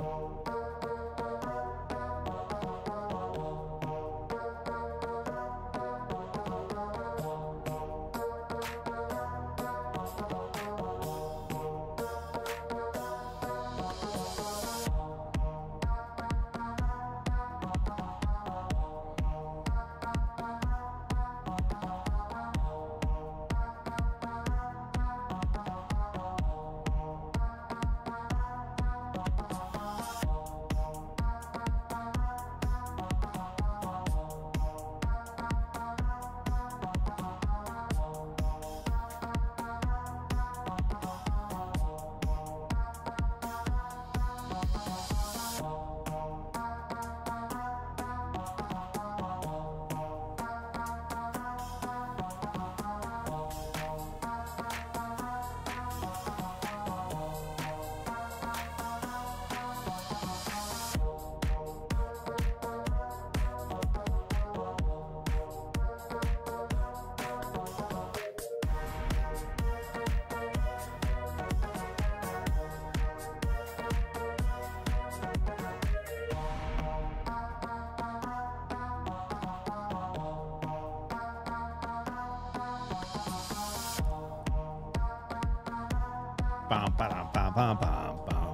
Thank you. Bum, ba-dum, bum, bum, bum, bum.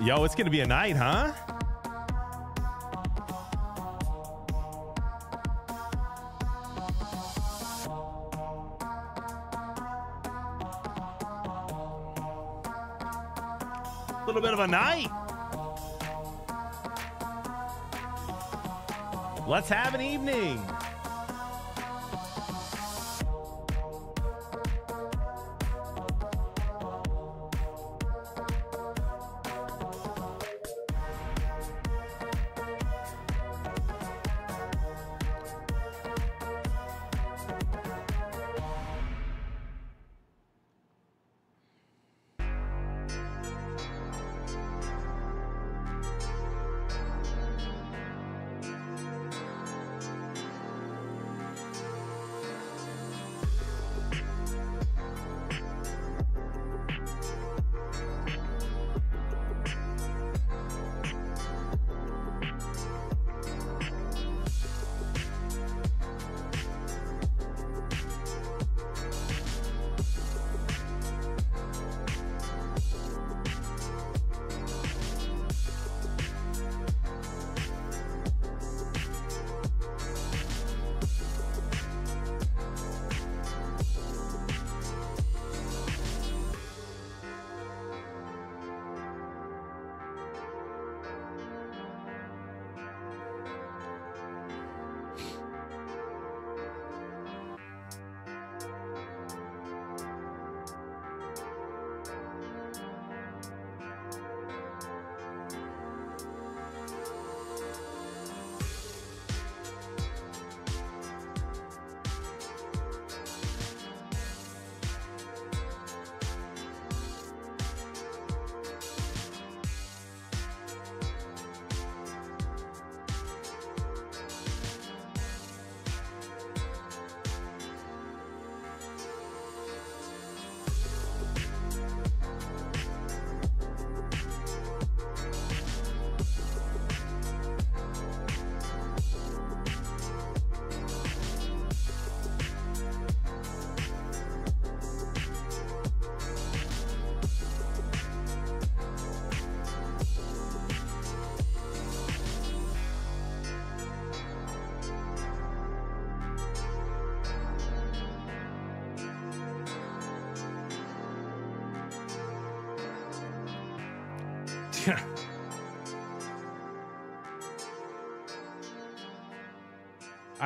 Yo, it's gonna be a night, huh? Of a night. Let's have an evening.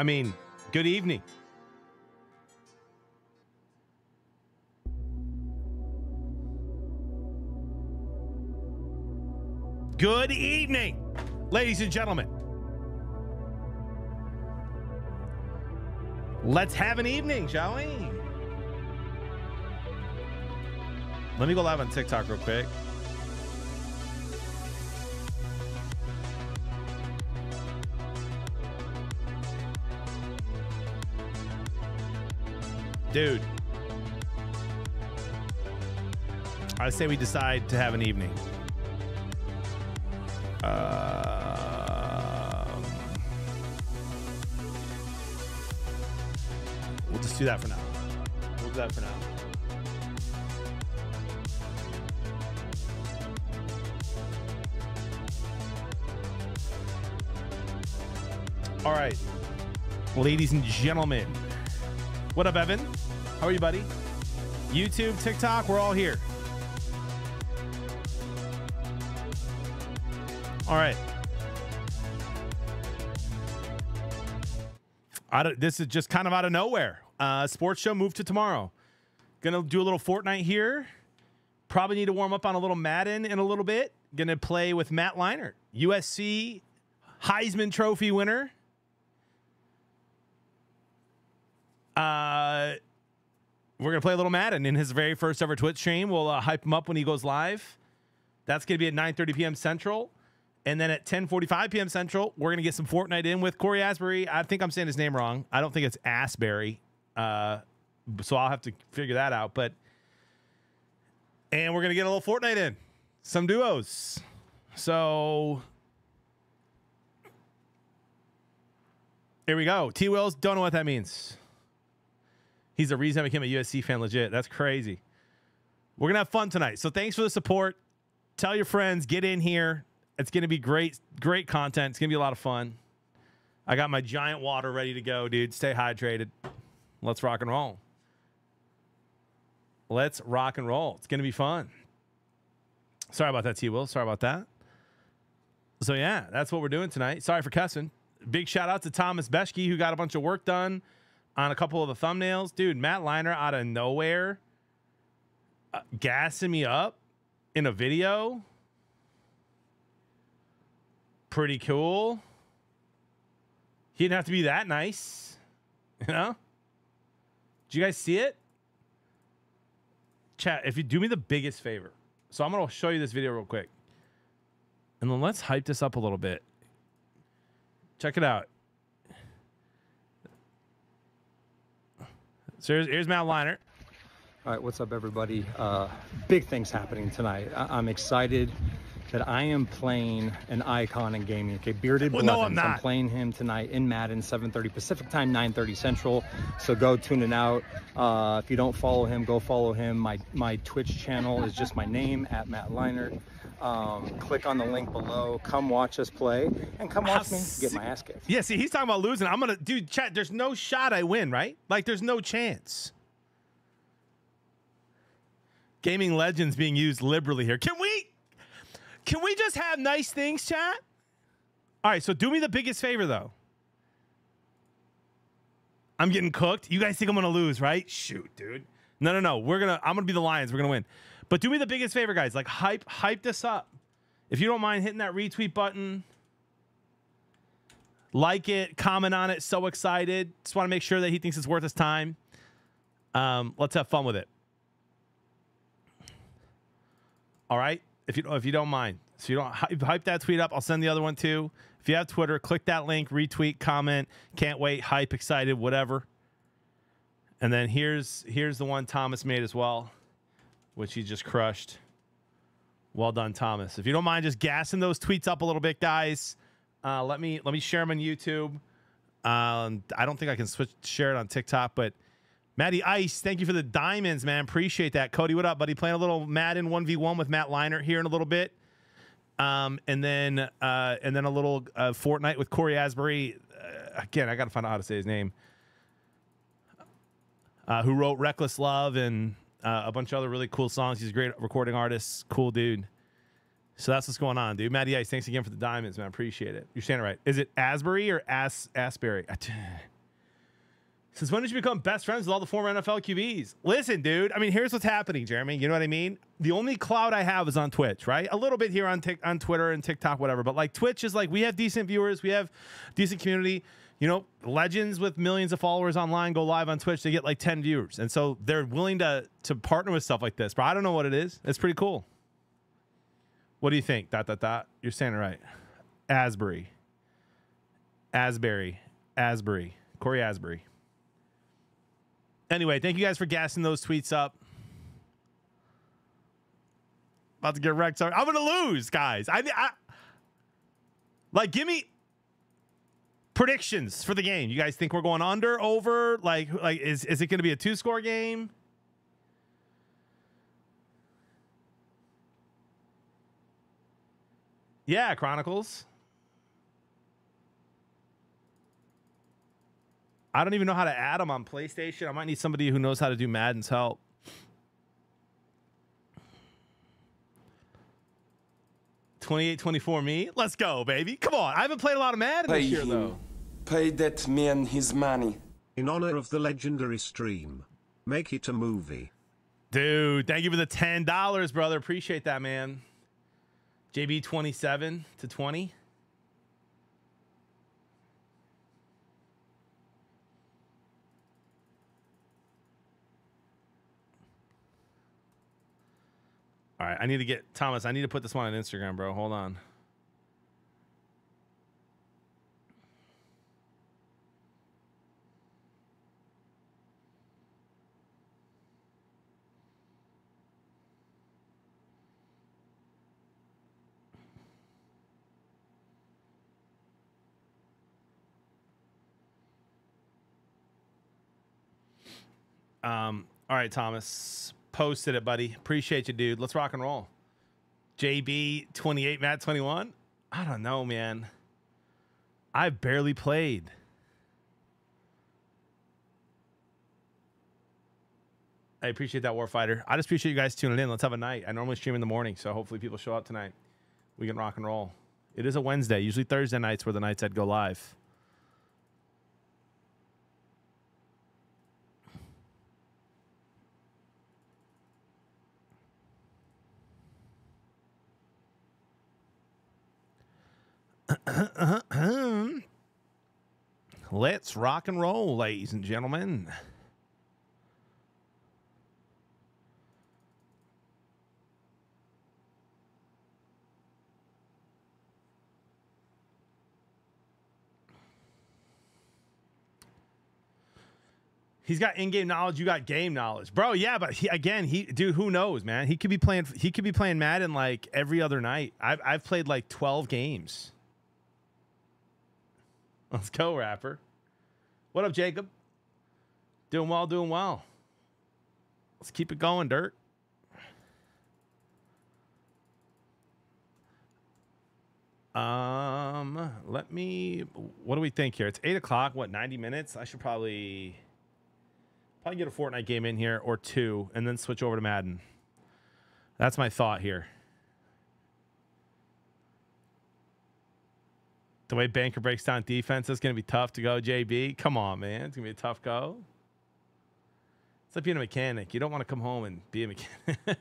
Mean, good evening. Good evening, ladies and gentlemen. Let's have an evening, shall we? Let me go live on TikTok real quick. Dude. I say we decide to have an evening. Um, we'll just do that for now. We'll do that for now. All right. Ladies and gentlemen. What up, Evan? How are you, buddy? YouTube, TikTok, we're all here. All right. This is just kind of out of nowhere. Uh, sports show moved to tomorrow. Gonna do a little Fortnite here. Probably need to warm up on a little Madden in a little bit. Gonna play with Matt Leinart, USC Heisman Trophy winner. Uh, we're gonna play a little Madden in his very first ever Twitch stream. We'll uh, hype him up when he goes live. That's gonna be at 9:30 p.m. Central, and then at 10:45 p.m. Central, we're gonna get some Fortnite in with Cory Asbury. I think I'm saying his name wrong. I don't think it's Asbury, uh, so I'll have to figure that out. But and we're gonna get a little Fortnite in, some duos. So here we go. T Wills don't know what that means. He's the reason I became a USC fan. Legit, that's crazy. We're gonna have fun tonight. So thanks for the support. Tell your friends, get in here. It's gonna be great, great content. It's gonna be a lot of fun. I got my giant water ready to go, dude. Stay hydrated. Let's rock and roll. Let's rock and roll. It's going to be fun. Sorry about that, T Will. Sorry about that. So, yeah, that's what we're doing tonight. Sorry for cussing. Big shout out to Thomas Beshke, who got a bunch of work done on a couple of the thumbnails. Dude, Matt Leinart out of nowhere uh, gassing me up in a video. Pretty cool. He didn't have to be that nice. You know? Did you guys see it? Chat, if you do me the biggest favor. So I'm going to show you this video real quick. And then let's hype this up a little bit. Check it out. So here's, here's Matt Leinart. All right, what's up, everybody? Uh, big things happening tonight. I- am excited that I am playing an icon in gaming. Okay, Bearded well, Blevins. No, I'm, not. I'm playing him tonight in Madden, 7:30 Pacific time, 9:30 Central. So go tune it out. Uh, if you don't follow him, go follow him. My my Twitch channel is just my name at Matt Leinart. Um, click on the link below. Come watch us play, and come watch me get my ass kicked. Yeah, see, he's talking about losing. I'm gonna, dude. Chat. There's no shot I win, right? Like, there's no chance. Gaming legends being used liberally here. Can we? Can we just have nice things, chat? All right, so do me the biggest favor though. I'm getting cooked. You guys think I'm gonna lose, right? Shoot, dude. No, no, no. We're gonna. I'm gonna be the Lions. We're gonna win. But do me the biggest favor, guys. Like hype, hype this up. If you don't mind hitting that retweet button, like it, comment on it. So excited. Just want to make sure that he thinks it's worth his time. Um, let's have fun with it. All right if you if you don't mind. So you don't hype, hype that tweet up. I'll send the other one too. If you have Twitter, click that link, retweet, comment. Can't wait, hype, excited, whatever. And then here's here's the one Thomas made as well, which he just crushed. Well done, Thomas. If you don't mind just gassing those tweets up a little bit, guys, uh, let me let me share them on YouTube. Um, I don't think I can switch share it on TikTok, but Matty Ice, thank you for the diamonds, man. Appreciate that. Cody, what up, buddy? Playing a little Madden 1v1 with Matt Leinart here in a little bit. Um, and then uh, and then a little uh, Fortnite with Cory Asbury. Uh, again, I got to find out how to say his name. Uh, who wrote Reckless Love and uh, a bunch of other really cool songs. He's a great recording artist. Cool dude. So that's what's going on, dude. Matty Ice, thanks again for the diamonds, man. Appreciate it. You're saying it right. Is it Asbury or As Asbury? Since when did you become best friends with all the former NFL QBs? Listen, dude. I mean, here's what's happening, Jeremy. You know what I mean? The only cloud I have is on Twitch, right? A little bit here on on Twitter and TikTok, whatever. But like Twitch is like we have decent viewers, we have decent community. You know, legends with millions of followers online go live on Twitch. They get like 10 viewers, and so they're willing to to partner with stuff like this. But I don't know what it is. It's pretty cool. What do you think? Dot dot dot. You're saying it right. Asbury. Asbury. Asbury. Cory Asbury. Anyway, thank you guys for gassing those tweets up. About to get wrecked. Sorry. I'm gonna lose, guys. I, I like give me predictions for the game. You guys think we're going under, over? Like, like is is it gonna be a two score game? Yeah, Chronicles. I don't even know how to add them on PlayStation. I might need somebody who knows how to do Madden's help. Twenty-eight, twenty-four. Me. Let's go, baby. Come on. I haven't played a lot of Madden this year though. Pay that man his money. In honor of the legendary stream, make it a movie. Dude, thank you for the ten dollars, brother. Appreciate that, man. JB twenty-seven to twenty. All right, I need to get Thomas. I need to put this one on Instagram, bro. Hold on. Um, all right, Thomas. Posted it, buddy. Appreciate you, dude. Let's rock and roll. JB 28, Matt 21. I don't know, man. I barely played. I appreciate that, Warfighter. I just appreciate you guys tuning in. Let's have a night. I normally stream in the morning, so hopefully people show up tonight. We can rock and roll. It is a Wednesday. Usually Thursday nights were the nights I'd go live. Let's rock and roll, ladies and gentlemen. He's got in-game knowledge. You got game knowledge, bro. Yeah, but he, again, he dude, who knows, man? He could be playing. He could be playing Madden like every other night. I've I've played like twelve games. Let's go, rapper. What up, Jacob? Doing well, doing well. Let's keep it going, Dirt. Um, let me. What do we think here? It's eight o'clock. What, ninety minutes? I should probably probably get a Fortnite game in here or two, and then switch over to Madden. That's my thought here. The way Banker breaks down defense is going to be tough to go, JB. Come on, man. It's going to be a tough go. It's like being a mechanic. You don't want to come home and be a mechanic.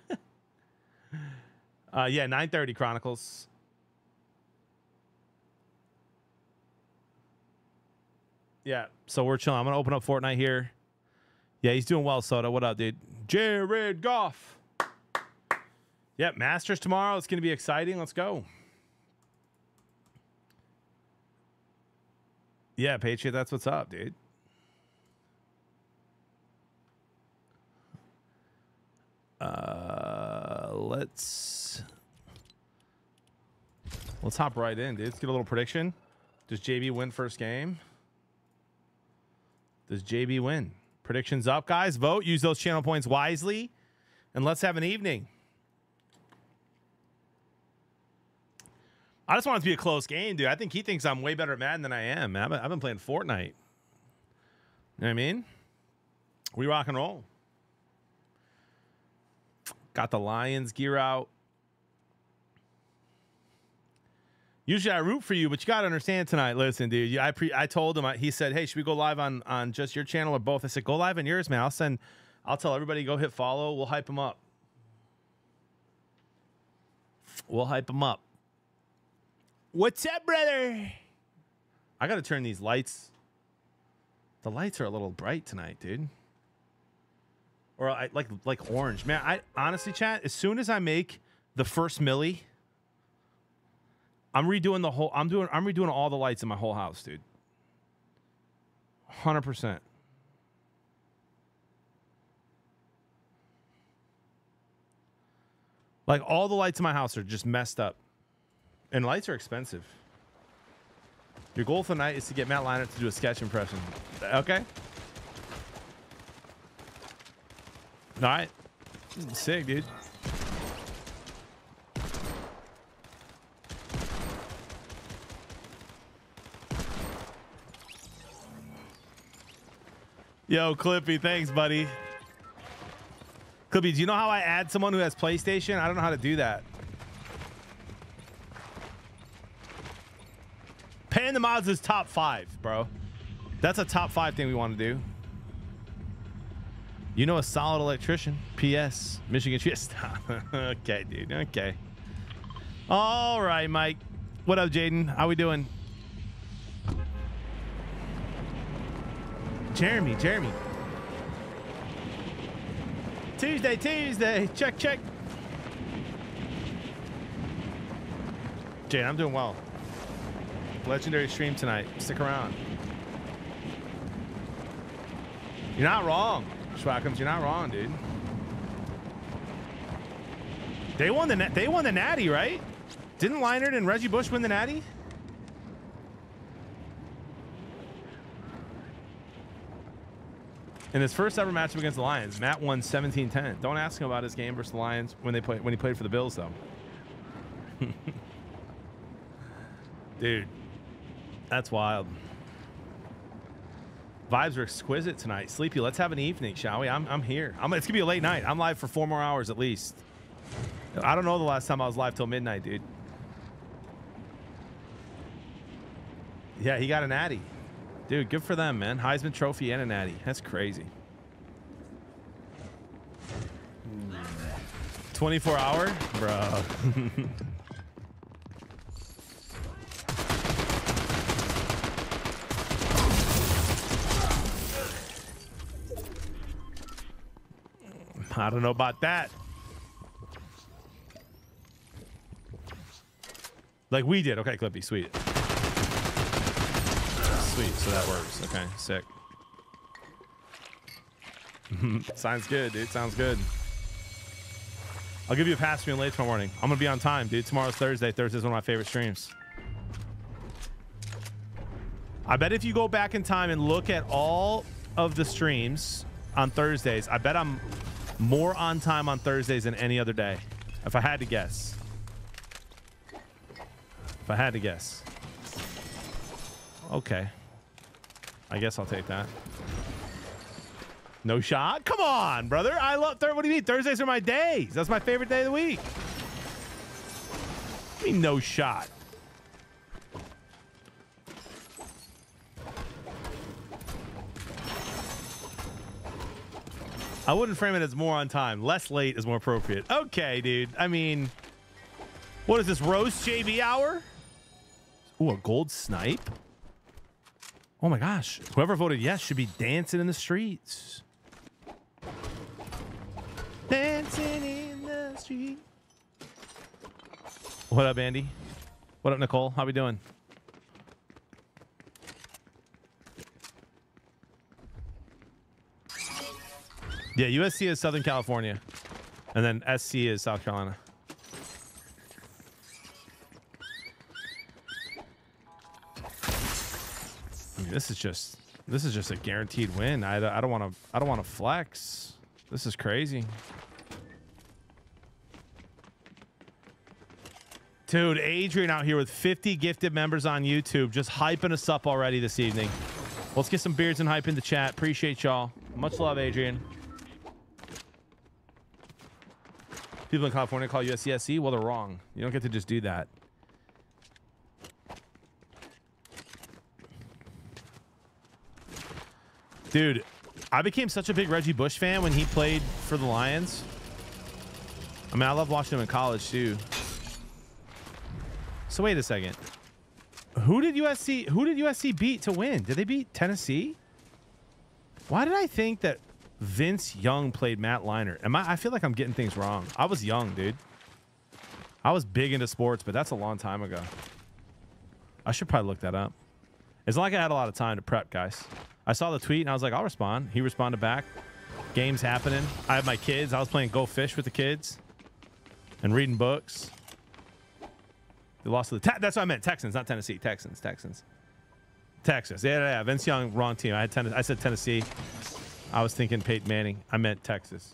uh, yeah, 930 Chronicles. Yeah, so we're chilling. I'm going to open up Fortnite here. Yeah, he's doing well, Soda. What up, dude? Jared Goff. Yeah, Masters tomorrow. It's going to be exciting. Let's go. Yeah, Patriot, that's what's up, dude. Uh, let's let's hop right in, dude. Let's get a little prediction. Does JB win first game? Does JB win? Predictions up, guys. Vote. Use those channel points wisely, and let's have an evening. I just want it to be a close game, dude. I think he thinks I'm way better at Madden than I am. Man. I've been, playing Fortnite. You know what I mean? We rock and roll. Got the Lions gear out. Usually I root for you, but you got to understand tonight. Listen, dude, I pre- I told him I, he said, "Hey, should we go live on on just your channel or both?" I said, "Go live on yours, man. I'll send. I'll tell everybody go hit follow. We'll hype them up. We'll hype them up." What's up, brother? I got to turn these lights. The lights are a little bright tonight, dude. Or I like like orange. Man, I honestly chat, as soon as I make the first millie, I'm redoing the whole I'm doing I'm redoing all the lights in my whole house, dude. 100%. Like all the lights in my house are just messed up. And lights are expensive. Your goal for the night is to get Matt Leinart to do a sketch impression. Okay. All right. Sick, dude. Yo, Clippy, thanks, buddy. Clippy, do you know how I add someone who has PlayStation? I don't know how to do that. Paying the mods is top five, bro. That's a top five thing we want to do. You know a solid electrician. P.S. Michigan Cheers. okay, dude. Okay. All right, Mike. What up, Jaden? How we doing? Jeremy, Jeremy. Tuesday, Tuesday. Check, check. Jane, I'm doing well. Legendary stream tonight. Stick around. You're not wrong, Schwackums. You're not wrong, dude. They won the they won the Natty, right? Didn't Leinart and Reggie Bush win the Natty? In his first ever matchup against the Lions, Matt won 17-10. Don't ask him about his game versus the Lions when they play when he played for the Bills though. Dude, that's wild. Vibes are exquisite tonight. Sleepy, let's have an evening, shall we? I'm, I'm here. I'm, it's gonna be a late night. I'm live for four more hours at least. I don't know the last time I was live till midnight, dude. Yeah, he got an Addy. Dude, good for them, man. Heisman Trophy and an Addy. That's crazy. 24 hour? Bro. I don't know about that. Like we did. Okay, Clippy, sweet. Sweet, so that works. Okay, sick. Sounds good, dude. Sounds good. I'll give you a pass being late tomorrow morning. I'm gonna be on time, dude. Tomorrow's Thursday. Thursday's one of my favorite streams. I bet if you go back in time and look at all of the streams on Thursdays, I bet I'm more on time on Thursdays than any other day. If I had to guess. If I had to guess. Okay. I guess I'll take that. No shot? Come on, brother. I love thir- what do you mean? Thursdays are my days. That's my favorite day of the week. You mean no shot? I wouldn't frame it as more on time. Less late is more appropriate. Okay, dude. I mean, what is this, roast JB hour? Ooh, a gold snipe? Oh my gosh. Whoever voted yes should be dancing in the streets. Dancing in the street. What up, Andy? What up, Nicole? How we doing? Yeah, USC is Southern California. And then SC is South Carolina. I mean, this is just this is just a guaranteed win. I, don't want to I don't want to flex. This is crazy. Dude, Adrian out here with 50 gifted members on YouTube just hyping us up already this evening. Let's get some beards and hype in the chat. Appreciate y'all. Much love, Adrian. People in California call USCSC. Well, they're wrong. You don't get to just do that. Dude, I became such a big Reggie Bush fan when he played for the Lions. I mean, I love watching him in college too. So wait a second. Who did USC who did USC beat to win? Did they beat Tennessee? Why did I think that Vince Young played Matt Leinart? Am I I feel like I'm getting things wrong. I was young, dude. I was big into sports, but that's a long time ago. I should probably look that up. It's not like I had a lot of time to prep, guys. I saw the tweet and I was like, I'll respond. He responded back. Games happening. I have my kids. I was playing Go Fish with the kids and reading books. They lost to the. That's what I meant. Texans, not Tennessee. Texans. Texans. Texas. Yeah, yeah, yeah. Vince Young, wrong team. I had ten- I said Tennessee. I was thinking Peyton Manning. I meant Texas.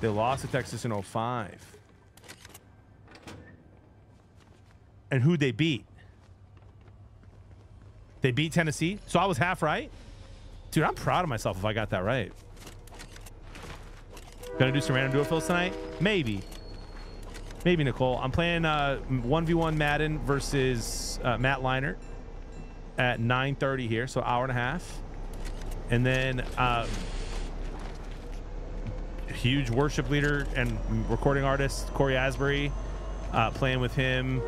They lost to Texas in 05. And who they beat? They beat Tennessee. So I was half right. Dude, I'm proud of myself if I got that right. Gonna do some random duo fills tonight? Maybe. Maybe, Nicole. I'm playing uh, 1v1 Madden versus uh, Matt Leinart at 9.30 here, so hour and a half. And then uh, huge worship leader and recording artist Cory Asbury uh, playing with him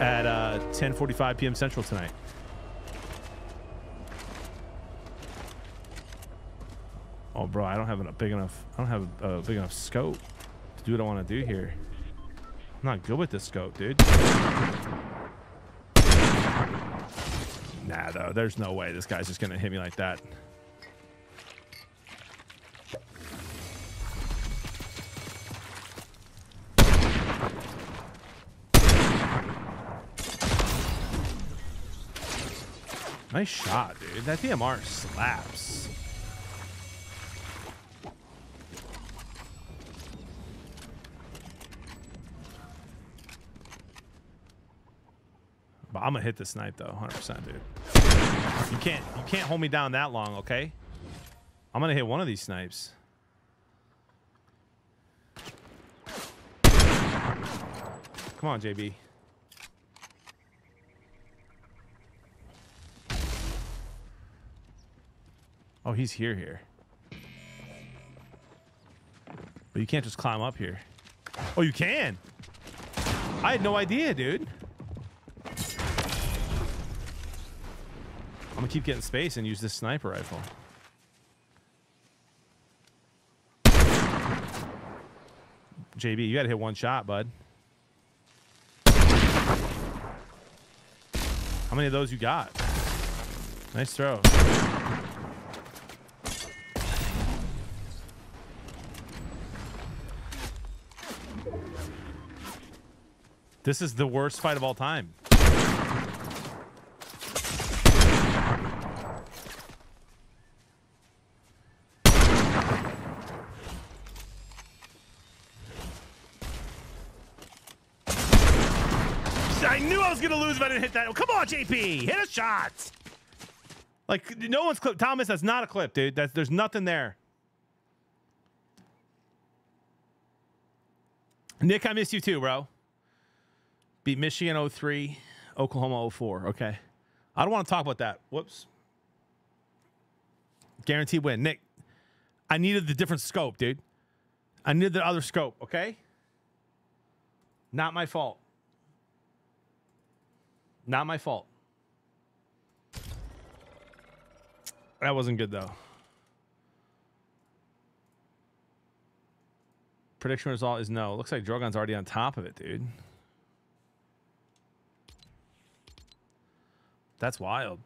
at uh, 10.45 p.m. Central tonight. Oh, bro, I don't have a big enough. I don't have a big enough scope to do what I want to do here. I'm not good with this scope, dude. Nah, though. There's no way this guy's just gonna hit me like that. Nice shot, dude. That DMR slaps. But I'm gonna hit this snipe though, 100%, dude. You can't you can't hold me down that long, okay? I'm gonna hit one of these snipes. Come on, JB. Oh, he's here here. But you can't just climb up here. Oh, you can. I had no idea, dude. I'm gonna keep getting space and use this sniper rifle. JB, you gotta hit one shot, bud. How many of those you got? Nice throw. This is the worst fight of all time. I knew I was going to lose if I didn't hit that. Come on, JP. Hit a shot. Like, no one's clip. Thomas, that's not a clip, dude. That's, there's nothing there. Nick, I miss you too, bro. Beat Michigan 03, Oklahoma 04. Okay. I don't want to talk about that. Whoops. Guaranteed win. Nick, I needed the different scope, dude. I needed the other scope, okay? Not my fault. Not my fault. That wasn't good though. Prediction result is no. Looks like Drogon's already on top of it, dude. That's wild.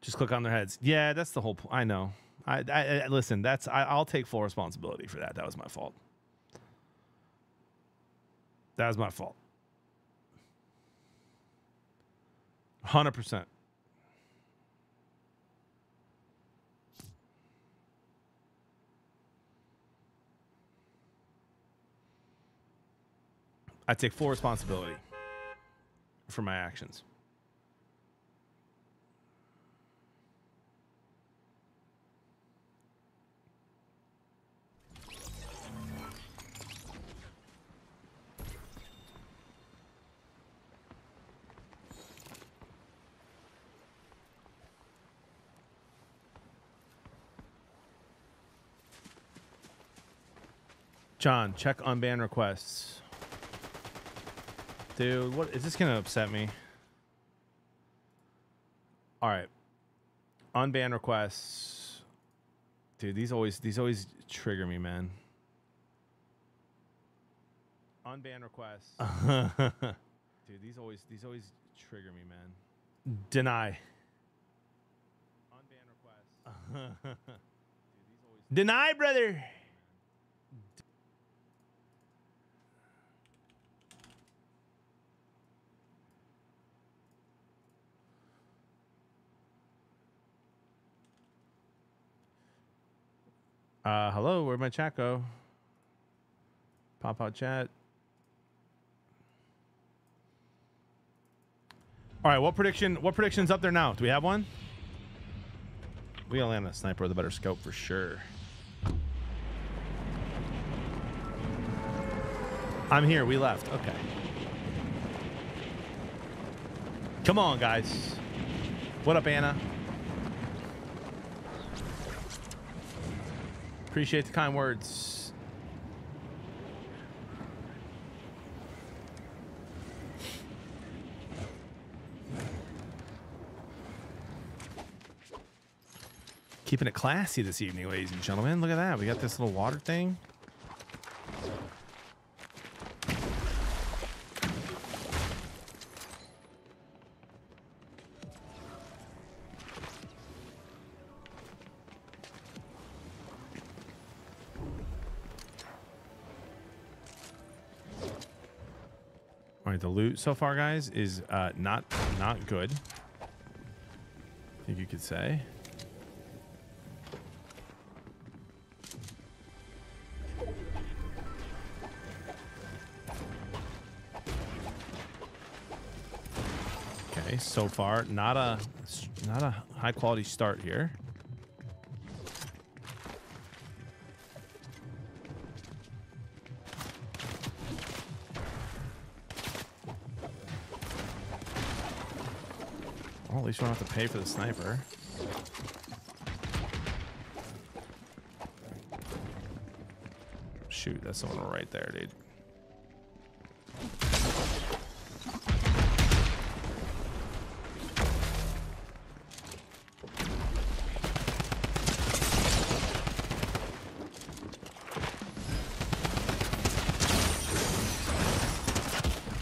Just click on their heads. Yeah, that's the whole point. I know. I, I, I listen. That's I, I'll take full responsibility for that. That was my fault. That was my fault. Hundred percent. I take full responsibility for my actions. John, check on ban requests. Dude, what is this gonna upset me? All right, unban requests. Dude, these always these always trigger me, man. Unban requests. Dude, these always these always trigger me, man. Deny. Unban requests. Dude, these always Deny, brother. Uh, hello, where'd my chat go? Pop out chat. All right, what prediction? What prediction's up there now? Do we have one? We gotta land a sniper with a better scope for sure. I'm here. We left. Okay. Come on, guys. What up, Anna? Appreciate the kind words. Keeping it classy this evening, ladies and gentlemen. Look at that. We got this little water thing. so far, guys, is uh, not not good. I think you could say. Okay, so far, not a not a high quality start here. Least we don't have to pay for the sniper. Shoot, that's someone right there, dude.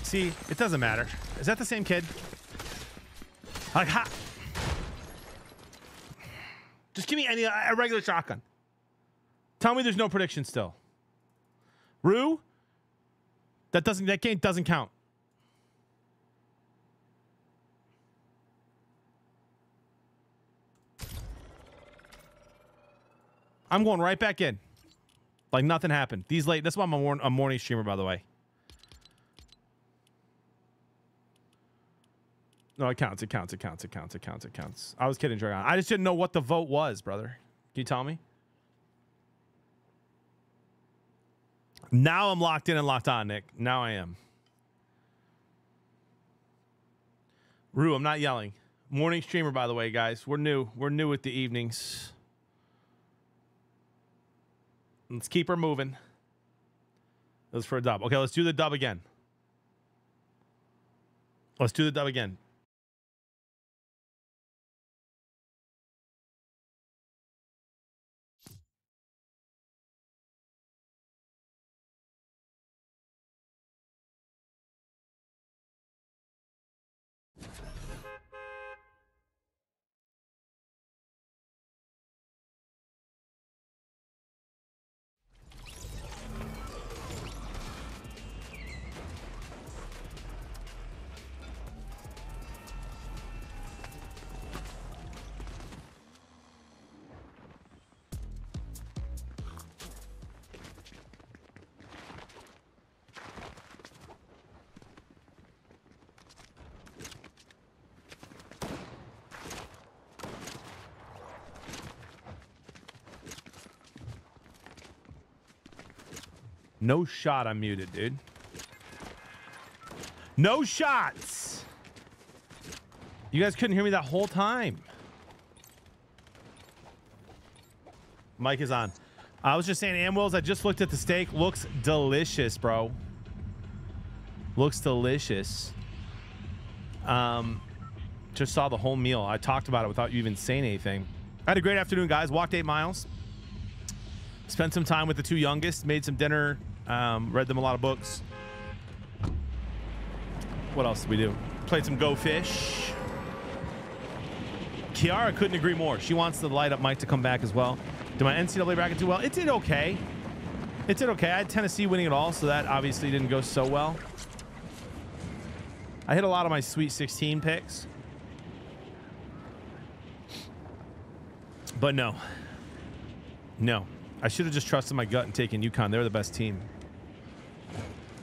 See, it doesn't matter. Is that the same kid? Like, ha- just give me any a regular shotgun. Tell me there's no prediction still. Rue, that doesn't that game doesn't count. I'm going right back in. Like nothing happened. These late. That's why I'm a, morning, a morning streamer, by the way. No, it counts. It counts. It counts. It counts. It counts. It counts. I was kidding, Dragon. I just didn't know what the vote was, brother. Can you tell me? Now I'm locked in and locked on, Nick. Now I am. Rue, I'm not yelling. Morning streamer, by the way, guys. We're new. We're new with the evenings. Let's keep her moving. That was for a dub. Okay, let's do the dub again. Let's do the dub again. No shot. I'm muted, dude. No shots. You guys couldn't hear me that whole time. Mic is on. I was just saying, Amwells, I just looked at the steak. Looks delicious, bro. Looks delicious. Um, just saw the whole meal. I talked about it without you even saying anything. I had a great afternoon, guys. Walked eight miles. Spent some time with the two youngest. Made some dinner. Um, read them a lot of books. What else did we do? Played some Go Fish. Kiara couldn't agree more. She wants the light up Mike to come back as well. Did my NCAA bracket do well? It did okay. It did okay. I had Tennessee winning it all, so that obviously didn't go so well. I hit a lot of my Sweet 16 picks. But no. No. I should have just trusted my gut and taken UConn. They're the best team.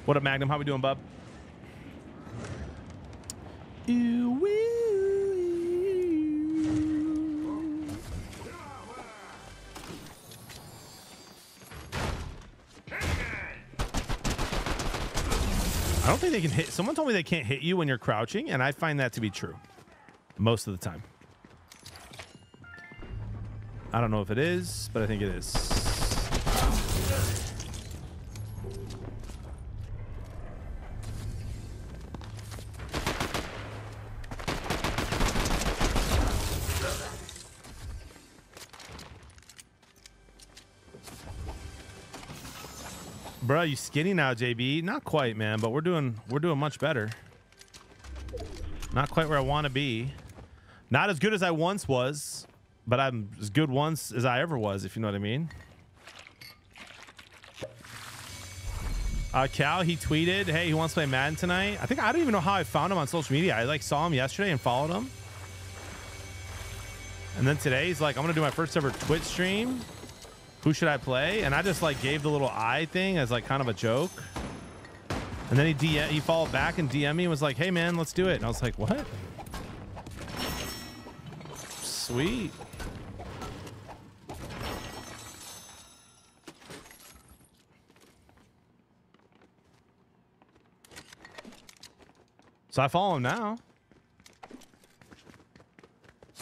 What up, Magnum? How we doing, bub? I don't think they can hit. Someone told me they can't hit you when you're crouching, and I find that to be true most of the time. I don't know if it is, but I think it is. Bro, you skinny now, JB? Not quite, man, but we're doing we're doing much better. Not quite where I want to be. Not as good as I once was, but I'm as good once as I ever was, if you know what I mean. Uh, Cal, he tweeted, "Hey, he wants to play Madden tonight." I think I don't even know how I found him on social media. I like saw him yesterday and followed him, and then today he's like, "I'm gonna do my first ever Twitch stream." Who should I play? And I just like gave the little eye thing as like kind of a joke. And then he DM, he followed back and DM me and was like, hey man, let's do it. And I was like, what? Sweet. So I follow him now.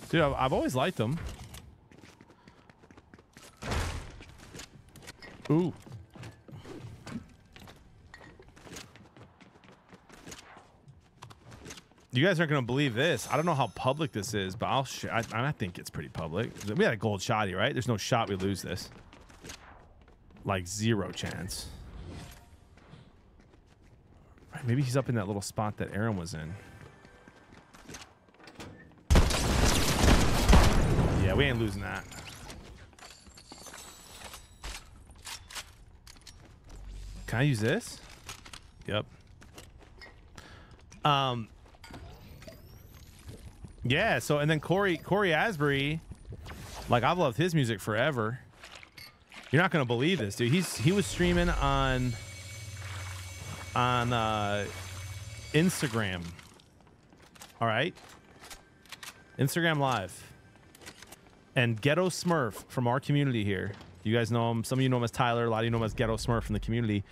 Dude, I've, always liked him. Ooh. You guys aren't gonna believe this. I don't know how public this is, but I'll. I, I think it's pretty public. We had a gold shotty, right? There's no shot we lose this. Like zero chance. Maybe he's up in that little spot that Aaron was in. Yeah, we ain't losing that. Can I use this? Yep. Um. Yeah. So and then Cory Cory Asbury, like I've loved his music forever. You're not gonna believe this, dude. He's he was streaming on on uh, Instagram. All right. Instagram Live. And Ghetto Smurf from our community here. You guys know him. Some of you know him as Tyler. A lot of you know him as Ghetto Smurf from the community.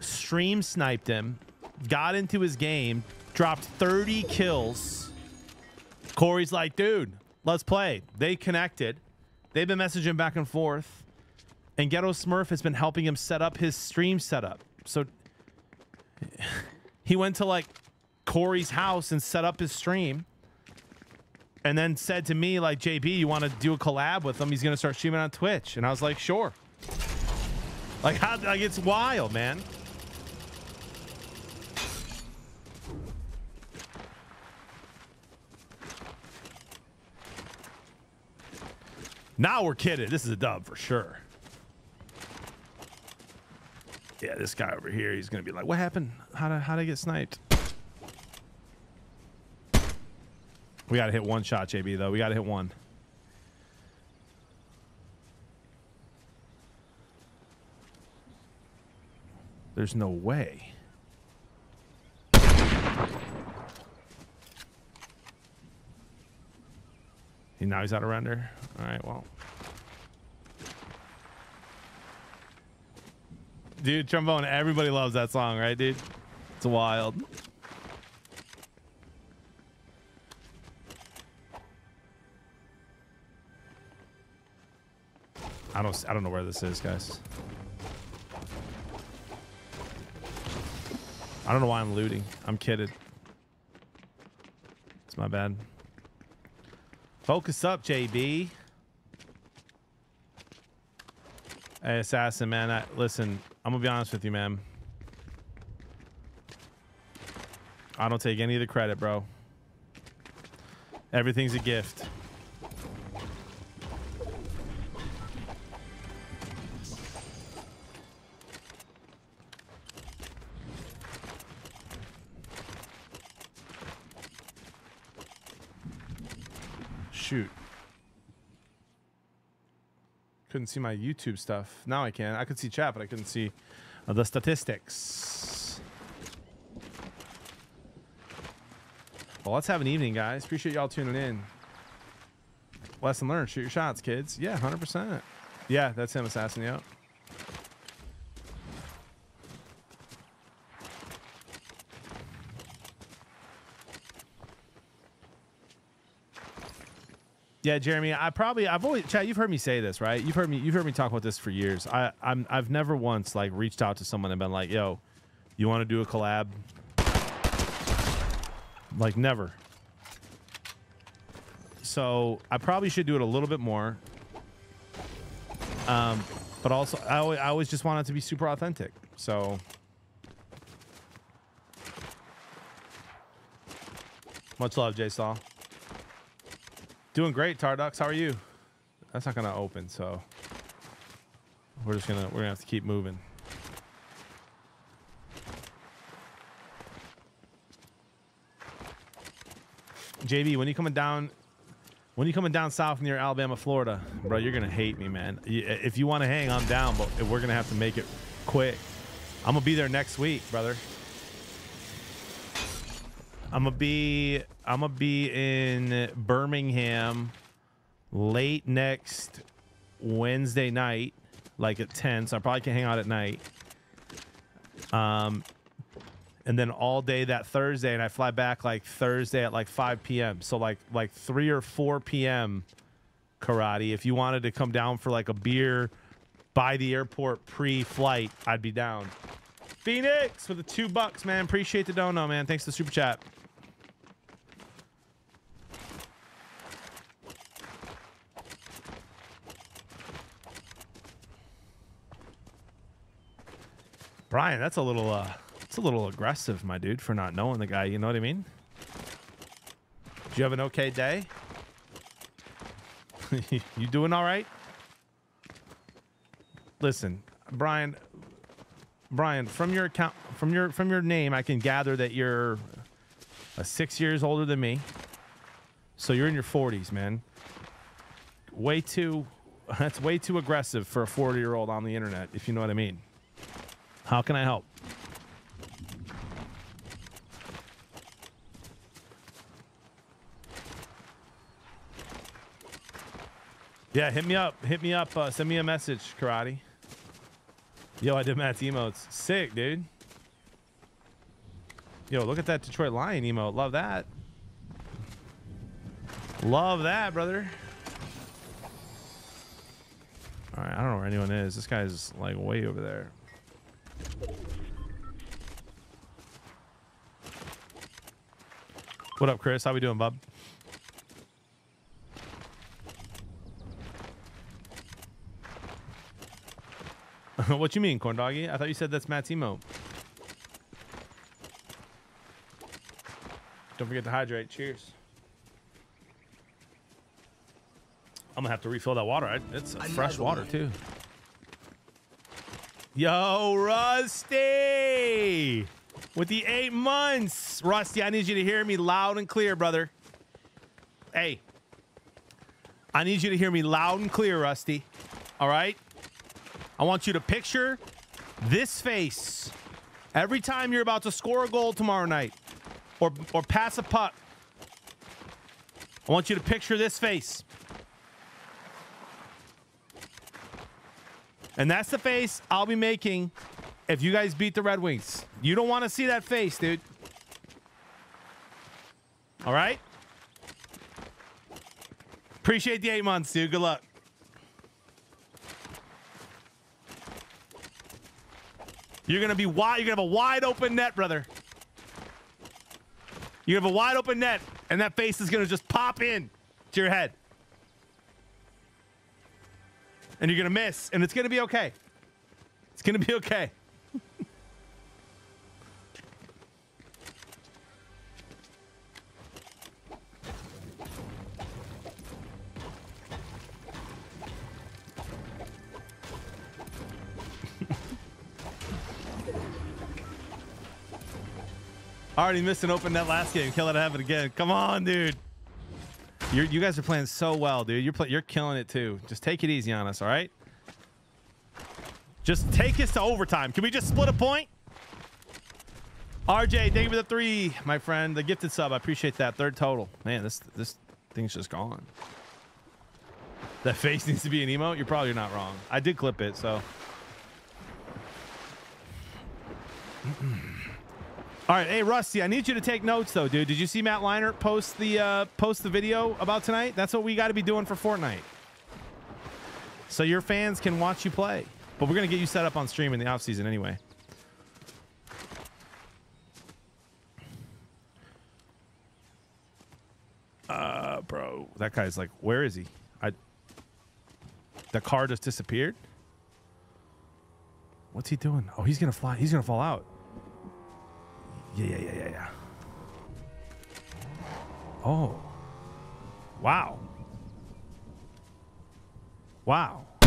Stream sniped him, got into his game, dropped 30 kills. Cory's like, dude, let's play. They connected. They've been messaging back and forth. And Ghetto Smurf has been helping him set up his stream setup. So he went to like Cory's house and set up his stream. And then said to me, like, JB, you want to do a collab with him? He's to start streaming on Twitch. And I was like, sure. Like, how, like, it's wild, man. Now we're kidding. This is a dub for sure. Yeah, this guy over here, he's gonna be like, "What happened? How did how did I get sniped?" We gotta hit one shot, JB. Though we gotta hit one. There's no way. He now he's out of render. All right, well. Dude, trombone, everybody loves that song, right, dude? It's wild. I don't I don't know where this is, guys. I don't know why I'm looting. I'm kidding. It's my bad. Focus up, JB. Hey, Assassin, man. I, listen, I'm to be honest with you, man. I don't take any of the credit, bro. Everything's a gift. Shoot. Couldn't see my YouTube stuff. Now I can. I could see chat, but I couldn't see the statistics. Well, let's have an evening, guys. Appreciate y'all tuning in. Lesson learned. Shoot your shots, kids. Yeah, 100%. Yeah, that's him, Assassin. Yep. Yeah, Jeremy, I probably I've always Chad, you've heard me say this, right? You've heard me you've heard me talk about this for years. I I'm I've never once like reached out to someone and been like, "Yo, you want to do a collab?" Like never. So, I probably should do it a little bit more. Um, but also I always, I always just want it to be super authentic. So, much love, J Saw. Doing great, Tardux. How are you? That's not gonna open, so we're just gonna we're gonna have to keep moving. JB, when you coming down? When you coming down south near Alabama, Florida, bro? You're gonna hate me, man. Eh, if you want to hang, I'm down, but we're gonna have to make it quick. I'm gonna be there next week, brother. I'm gonna be I'm gonna be in Birmingham late next Wednesday night, like at 10. So I probably can hang out at night. Um, and then all day that Thursday, and I fly back like Thursday at like 5 p.m. So like like 3 or 4 p.m. karate. If you wanted to come down for like a beer by the airport pre-flight, I'd be down. Phoenix for the two bucks, man. Appreciate the dono, man. Thanks to super chat. Brian, that's a little uh it's a little aggressive, my dude, for not knowing the guy, you know what I mean? Do you have an okay day? you doing all right? Listen, Brian Brian, from your account from your from your name, I can gather that you're uh, 6 years older than me. So you're in your 40s, man. Way too that's way too aggressive for a 40-year-old on the internet, if you know what I mean. How can I help? Yeah, hit me up. Hit me up. Uh, send me a message, Karate. Yo, I did Matt's emotes. Sick, dude. Yo, look at that Detroit Lion emote. Love that. Love that, brother. All right, I don't know where anyone is. This guy's like way over there. What up, Chris? How we doing, bub? what you mean, corn doggy? I thought you said that's Matt's emote. Don't forget to hydrate. Cheers. I'm gonna have to refill that water. It's fresh water too. Yo, Rusty, with the eight months. Rusty, I need you to hear me loud and clear, brother. Hey, I need you to hear me loud and clear, Rusty. All right. I want you to picture this face every time you're about to score a goal tomorrow night or or pass a puck. I want you to picture this face. And that's the face I'll be making if you guys beat the Red Wings. You don't want to see that face, dude. All right? Appreciate the eight months, dude. Good luck. You're gonna be wide. You're gonna have a wide open net, brother. You have a wide open net, and that face is gonna just pop in to your head, and you're gonna miss, and it's gonna be okay. It's gonna be okay. Already missed an open net last game. Kill it, have it again. Come on, dude. You're, you guys are playing so well, dude. You're play, you're killing it too. Just take it easy on us, all right? Just take us to overtime. Can we just split a point? RJ, thank you for the three, my friend. The gifted sub. I appreciate that. Third total. Man, this this thing's just gone. That face needs to be an emote. You're probably not wrong. I did clip it, so. All right, hey Rusty, I need you to take notes though, dude. Did you see Matt Leinart post the uh, post the video about tonight? That's what we got to be doing for Fortnite, so your fans can watch you play. But we're gonna get you set up on stream in the off season anyway. Uh, bro, that guy's like, where is he? I. The car just disappeared. What's he doing? Oh, he's gonna fly. He's gonna fall out. Yeah, yeah, yeah, yeah, yeah. Oh. Wow. Wow.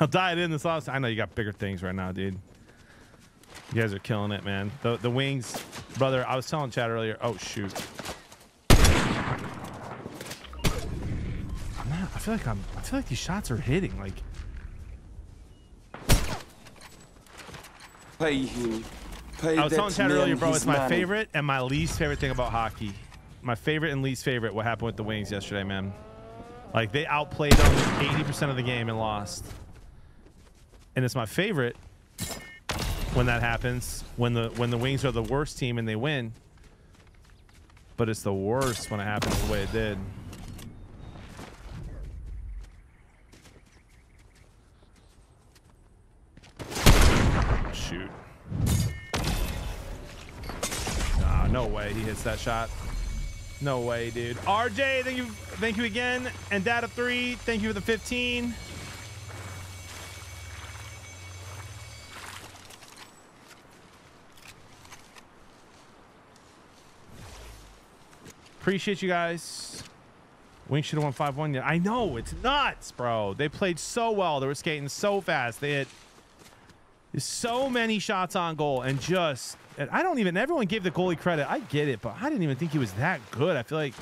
I'll dive in this last. I know you got bigger things right now, dude. You guys are killing it, man. The the wings, brother. I was telling Chad earlier. Oh shoot. Man, I feel like I'm. I feel like these shots are hitting. Like Pay him. Pay I was that telling Chad man earlier, bro, it's my money. favorite and my least favorite thing about hockey. My favorite and least favorite what happened with the Wings yesterday, man. Like they outplayed them 80% of the game and lost. And it's my favorite when that happens, when the when the Wings are the worst team and they win. But it's the worst when it happens the way it did. Shoot. No way he hits that shot. No way, dude. RJ, thank you, thank you again. And Data Three, thank you for the 15. Appreciate you guys. Wings should have won 5 1. I know, it's nuts, bro. They played so well. They were skating so fast. They had so many shots on goal and just and I don't even everyone gave the goalie credit. I get it, but I didn't even think he was that good. I feel like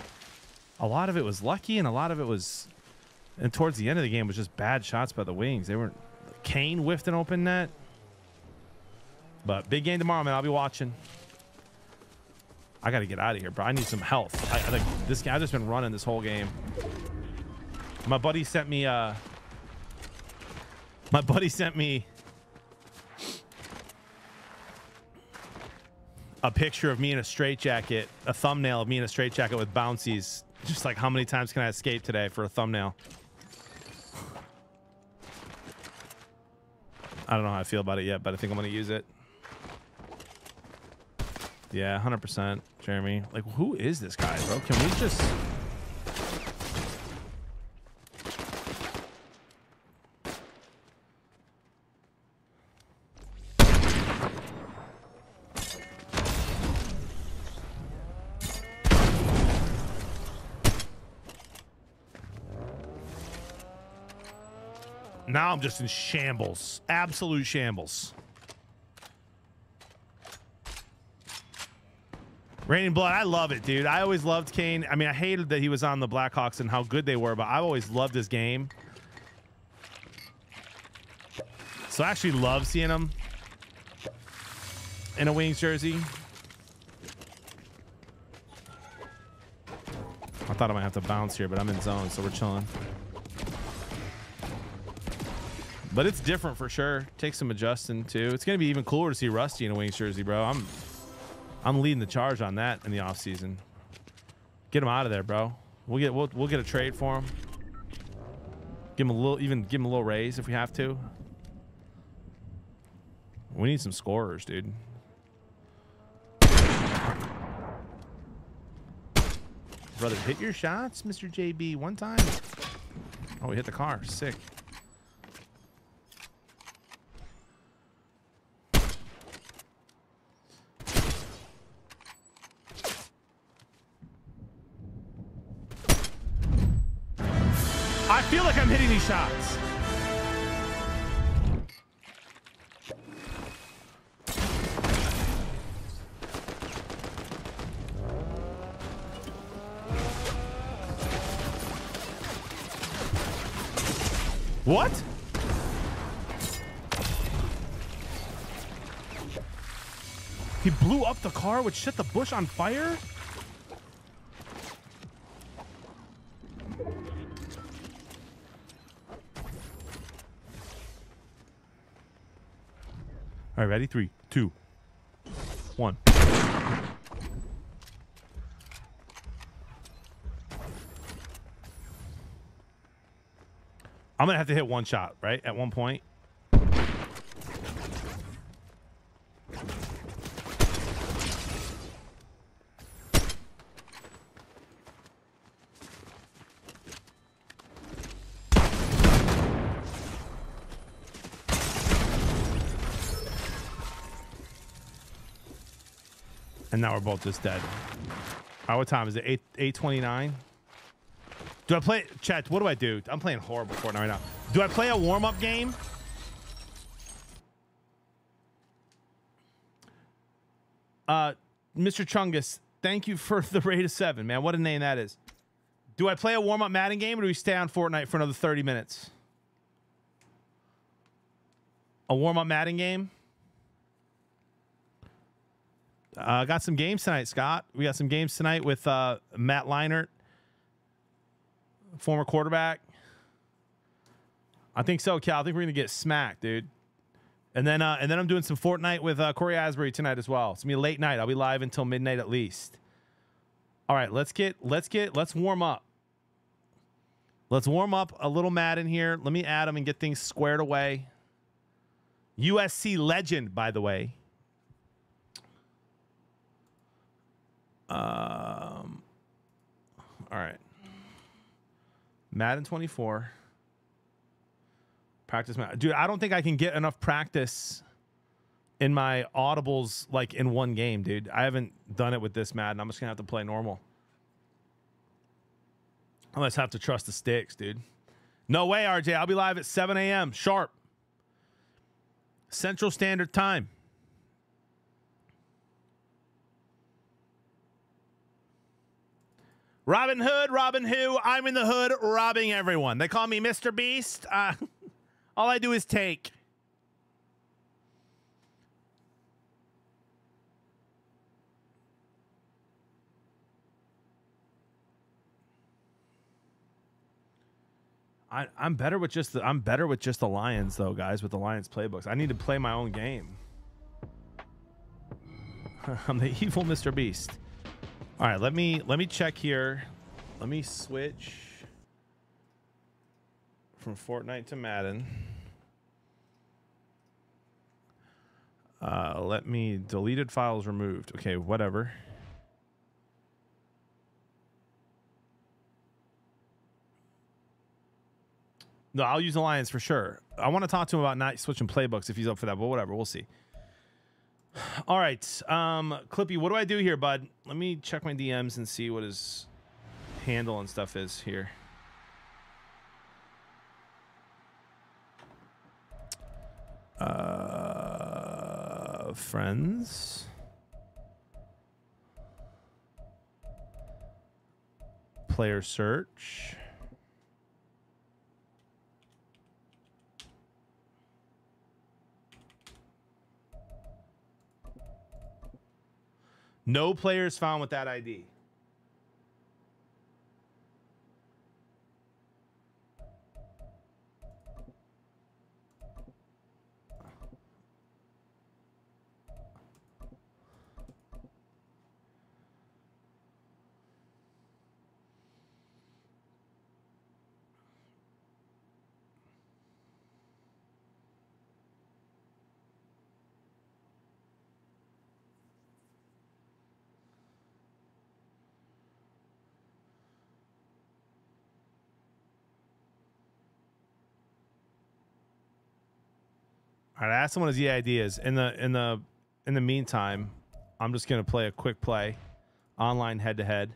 a lot of it was lucky and a lot of it was and towards the end of the game was just bad shots by the wings. They weren't Kane whiffed an open net. But big game tomorrow, man. I'll be watching. I got to get out of here, bro. I need some health. I, I like this guy. Just been running this whole game. My buddy sent me. Uh, my buddy sent me a picture of me in a straitjacket, a thumbnail of me in a straitjacket with bouncies. Just like how many times can I escape today for a thumbnail? I don't know how I feel about it yet, but I think I'm gonna use it. Yeah, 100%, Jeremy. Like, who is this guy, bro? Can we just... I'm just in shambles. Absolute shambles. Raining Blood, I love it, dude. I always loved Kane. I mean, I hated that he was on the Blackhawks and how good they were, but I've always loved his game. So I actually love seeing him in a Wings jersey. I thought I might have to bounce here, but I'm in zone, so we're chilling. But it's different for sure. Takes some adjusting too. It's gonna be even cooler to see Rusty in a Wings jersey, bro. I'm I'm leading the charge on that in the offseason. Get him out of there, bro. We'll get we'll we'll get a trade for him. Give him a little even give him a little raise if we have to. We need some scorers, dude. Brother, hit your shots, Mr. JB, one time. Oh, we hit the car. Sick. These shots. What? He blew up the car, which set the bush on fire? All right, ready? Three, two, one. I'm gonna have to hit one shot, right? At one point. Now we're both just dead. Right, what time is it? 8 829? Do I play chat? What do I do? I'm playing horrible Fortnite right now. Do I play a warm-up game? Uh Mr. Chungus, thank you for the rate of seven, man. What a name that is. Do I play a warm-up Madden game or do we stay on Fortnite for another 30 minutes? A warm-up Madden game? Uh, got some games tonight, Scott. We got some games tonight with uh, Matt Leinart, former quarterback. I think so, Cal. I think we're gonna get smacked, dude. And then uh, and then I'm doing some Fortnite with uh, Cory Asbury tonight as well. It's gonna be late night. I'll be live until midnight at least. All right, let's get let's get let's warm up. Let's warm up a little Madden here. Let me add them and get things squared away. USC legend, by the way. Um. All right. Madden 24. Practice Madden. Dude, I don't think I can get enough practice in my audibles like in one game, dude. I haven't done it with this Madden. I'm just gonna have to play normal. I must have to trust the sticks, dude. No way, RJ. I'll be live at 7 a.m. sharp. Central Standard Time. Robin Hood, Robin Who, I'm in the hood robbing everyone. They call me Mr. Beast. Uh, all I do is take. I, I'm better with just the I'm better with just the Lions though, guys, with the Lions playbooks. I need to play my own game. I'm the evil Mr. Beast. All right, let me let me check here. Let me switch from Fortnite to Madden. Uh, let me deleted files removed. Okay, whatever. No, I'll use Alliance for sure. I want to talk to him about not switching playbooks if he's up for that, but whatever, we'll see. All right, um, Clippy, what do I do here, bud? Let me check my DMs and see what his handle and stuff is here. Uh, friends. Player search. No players found with that ID. All right, I asked what his is. In the in the in the meantime, I'm just gonna play a quick play, online head to head.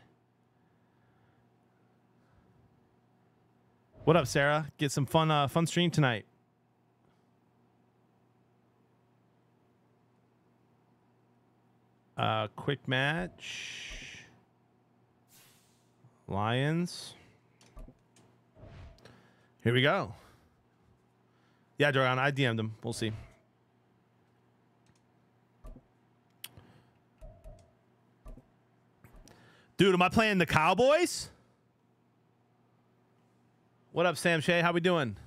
What up, Sarah? Get some fun uh, fun stream tonight. Uh, quick match. Lions. Here we go. Yeah, Dragon, I DM'd him. We'll see. Dude, am I playing the Cowboys? What up, Sam Shay? How we doing?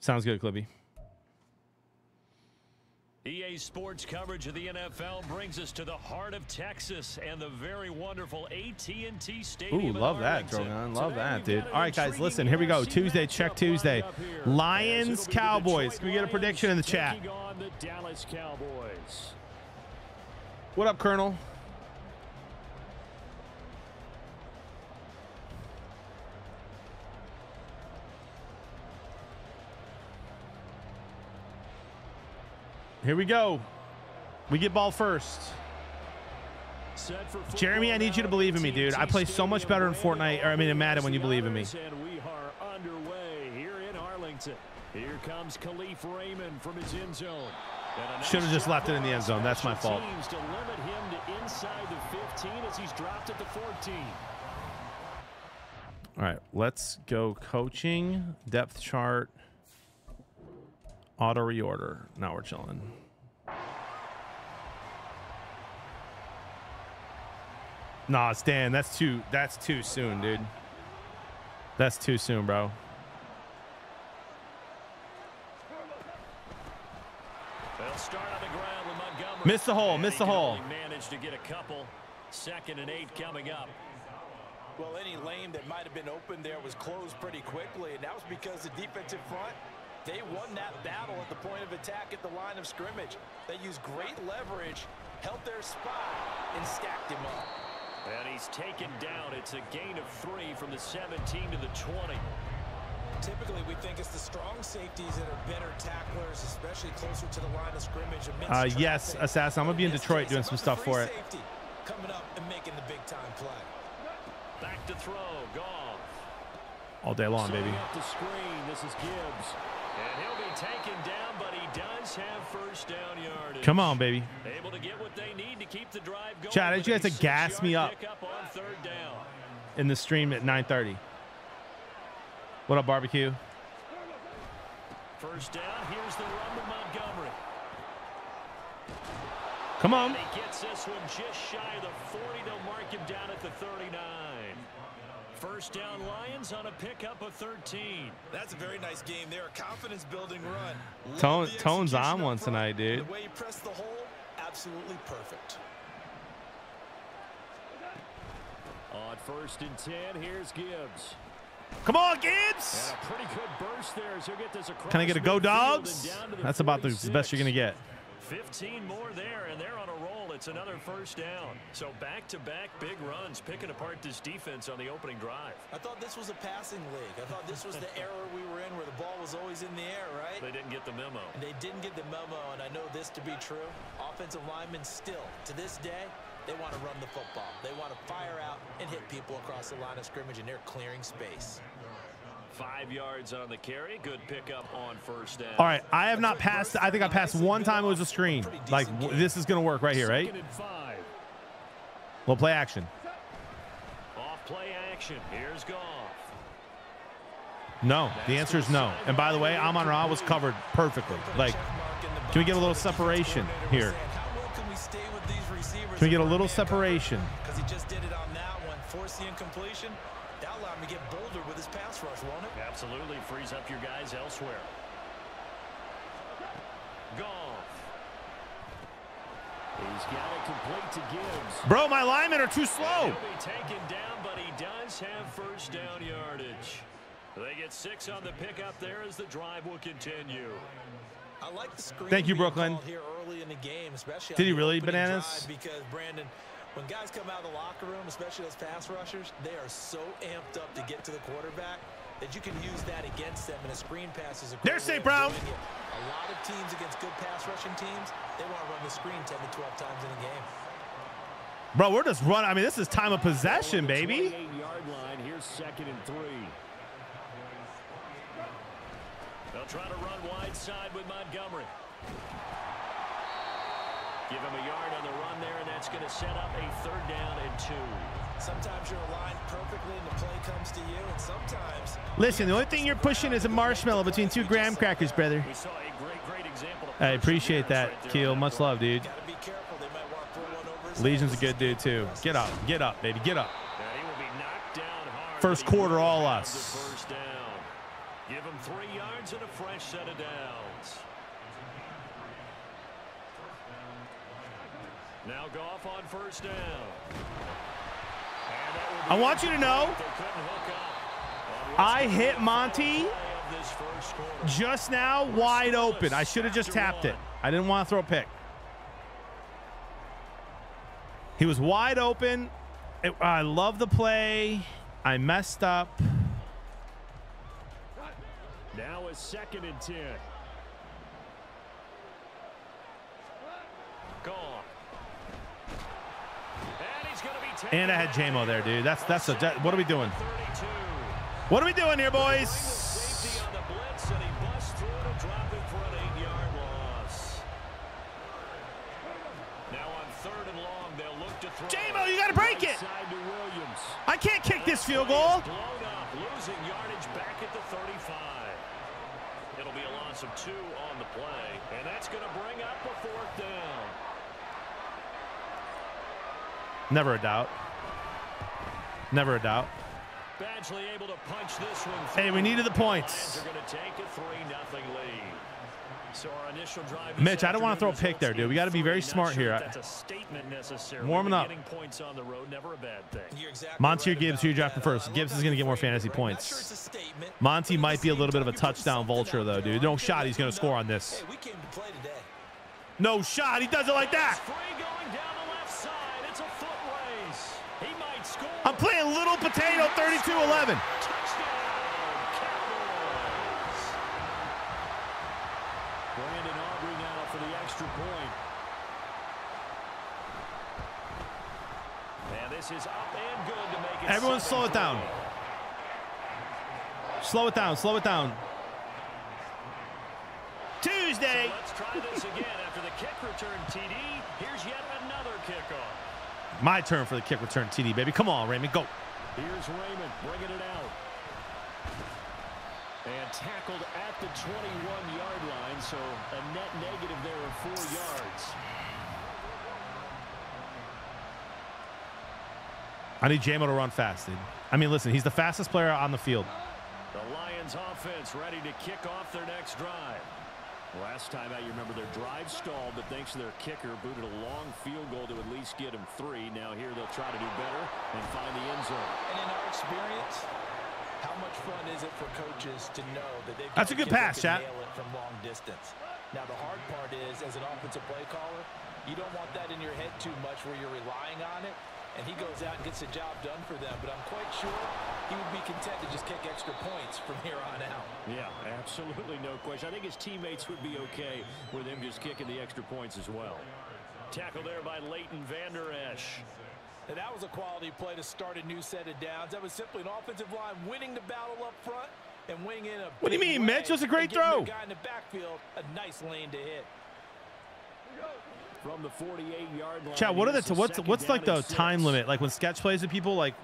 Sounds good, Clippy. EA Sports coverage of the NFL brings us to the heart of Texas and the very wonderful AT&T Stadium. Ooh, love that. Drogon. Love Today that, dude. All right, guys, listen. Here we go. Tuesday, check Tuesday. lined up here. Lions, As it'll be the Cowboys. Can we get a prediction in the chat? on the Dallas Cowboys. What up, Colonel? Here we go. We get ball first. Jeremy, I need you to believe in me, dude. I play so much better in. Fortnite, or I mean in Madden when you believe in me. We are underway here in Arlington. Here comes Kalif Raymond from his end zone. Nice Should've just left it in the end zone. That's my fault. to limit him to inside the 15 as he's dropped at the 14. All right, let's go coaching, depth chart. Auto reorder. Now we're chilling. Nah, Stan, that's too that's too soon, dude. That's too soon, bro. They'll start on the ground with Montgomery. Miss the hole, And miss the hole. only manage to get a couple. Second and eight coming up. Well, any lane that might have been open there was closed pretty quickly, and that was because the defensive front, they won that battle at the point of attack at the line of scrimmage. They used great leverage, held their spot, and stacked him up. And he's taken down. It's a gain of three from the 17 to the 20. Typically, we think it's the strong safeties that are better tacklers, especially closer to the line of scrimmage. amidst Uh, yes. Assassin, I'm gonna be in Detroit doing some stuff for it. safety Coming up and making the big time play. Back to throw. Goff. All day long, baby. Setting up the screen. This is Gibbs. And he'll be taken down, but he does have first down yardage. Come on, baby. Able to get what they need to keep the drive going. Chad, I you guys to gas me up. on third down. In the stream at 9:30. What up, barbecue? First down. Here's the run to Montgomery. Come on. He gets this one just shy of the 40. They'll mark him down at the 39. First down Lions on a pickup of 13. That's a very nice game there. A confidence-building run. Tone- Tone's on one tonight, dude. The way he pressed the hole, absolutely perfect. On first and 10, here's Gibbs. Come on, Gibbs. A pretty good burst there as he'll get this across Can I get a go, dogs? and down That's about the best you're gonna get. 15 more there, and they're on a roll. It's another first down. So back-to-back big runs, picking apart this defense on the opening drive. I thought this was a passing league. I thought this was the era we were in where the ball was always in the air, right? They didn't get the memo. And they didn't get the memo, and I know this to be true. Offensive linemen still, to this day, they want to run the football. They want to fire out and hit people across the line of scrimmage, and they're clearing space. Five yards on the carry. Good pickup on first down. All right, I have not passed. I think I passed one time. It was a screen. Like this is gonna work right here, right? We'll play action. Off play action. Here's Goff. No, the answer is no. And by the way, Amon Ra was covered perfectly. Like, can we get a little separation here? Can we get a little separation? Because he just did it on that one, force the incompletion. That allowed him to get bolder with his pass rush, won't it? Absolutely frees up your guys elsewhere. Goff. He's got it complete to Gibbs. Bro, my linemen are too slow. He'll be taken down, but he does have first down yardage. They get six on the pickup there as the drive will continue. I like the screen Thank you, Brooklyn. Here early in the game, especially Did on he really, opening Bananas? Because Brandon, when guys come out of the locker room, especially those pass rushers, they are so amped up to get to the quarterback that you can use that against them. And a screen pass is a great There's St. Brown. A lot of teams against good pass rushing teams, they want to run the screen 10 to 12 times in a game. Bro, we're just running. I mean, this is time of possession, baby. 28-yard line. Here's second and three. They'll try to run wide side with Montgomery. Give him a yard on the run there, and that's going to set up a third down and two. Sometimes you're aligned perfectly and the play comes to you, and sometimes Listen, the only thing you're pushing is a marshmallow between two graham crackers, brother. We saw a great, great example of I appreciate that, right Keel. Much love, dude. be careful. They might want to one over Legion's a good dude too. Get up, get up, baby, get up. And he will be knocked down hard. First quarter, all us. First down. Give him three yards and a fresh set of downs. Now Goff on first down. And that will be I want you to know, They couldn't hook up. And what's I hit Monty final play of this first quarter? just now wide open. I should have just tapped it. I didn't want to throw a pick. He was wide open. It- I love the play. I messed up. Now a second and ten. And he's going to be taken And I had. JMO there, dude. That's that's a. that- what are we doing? What are we doing here, boys? JMO, you gotta break it. I can't kick this field goal. Losing yardage back at the 35. It'll be a loss of two on the play. And that's going to bring up a fourth down. Never a doubt. Never a doubt. Badgley able to punch this one. Hey, we needed the points. Lions are going to take a 3 nothing lead. So our initial drive Mitch, I don't wanna throw a pick there, dude. We gotta be very smart here. That's a statement necessarily. Warming but up. Points on the road, never a bad thing. Exactly Monty or right Gibbs, who you drafting first? I Gibbs is gonna get more fantasy rate. Points. sure statement, Monty might be a little bit of a time, you're putting touchdown vulture, though, dude. No shot he's gonna score on this. Hey, we came to play today. No shot. He does it like that. Free going down the left side. It's a foot race. He might score. I'm playing little potato 32-11. Cowboys. Brandon Aubrey now for the extra point. And this is up and good to make it Everyone slow it down. Slow it down. Slow it down. Tuesday. So let's try this again after the kick return TD. Here's yet another kickoff. My turn for the kick return TD, baby. Come on, Raymond. Go. Here's Raymond bringing it out. And tackled at the 21-yard line, so a net negative there of four yards. I need JMO to run fast, dude. I mean, listen, he's the fastest player on the field. The Lions offense ready to kick off their next drive. Last time out, you remember their drive stalled, but thanks to their kicker, booted a long field goal to at least get them three. Now here they'll try to do better and find the end zone. And in our experience, how much fun is it for coaches to know that they've That's a got good pass, that Chat. nail it from long distance. Now the hard part is, as an offensive play caller, you don't want that in your head too much where you're relying on it. And he goes out and gets the job done for them. But I'm quite sure he would be content to just kick extra points from here on out. Yeah, absolutely no question. I think his teammates would be okay with him just kicking the extra points as well. Tackle there by Leighton Vander Esch. And that was a quality play to start a new set of downs. That was simply an offensive line winning the battle up front and winning in a What do you mean, way Mitch? That's a great throw. Guy in the backfield a nice lane to hit. From the 48-yard line. Chad, what are the what's what's like the six. time limit? Like when sketch plays with people, like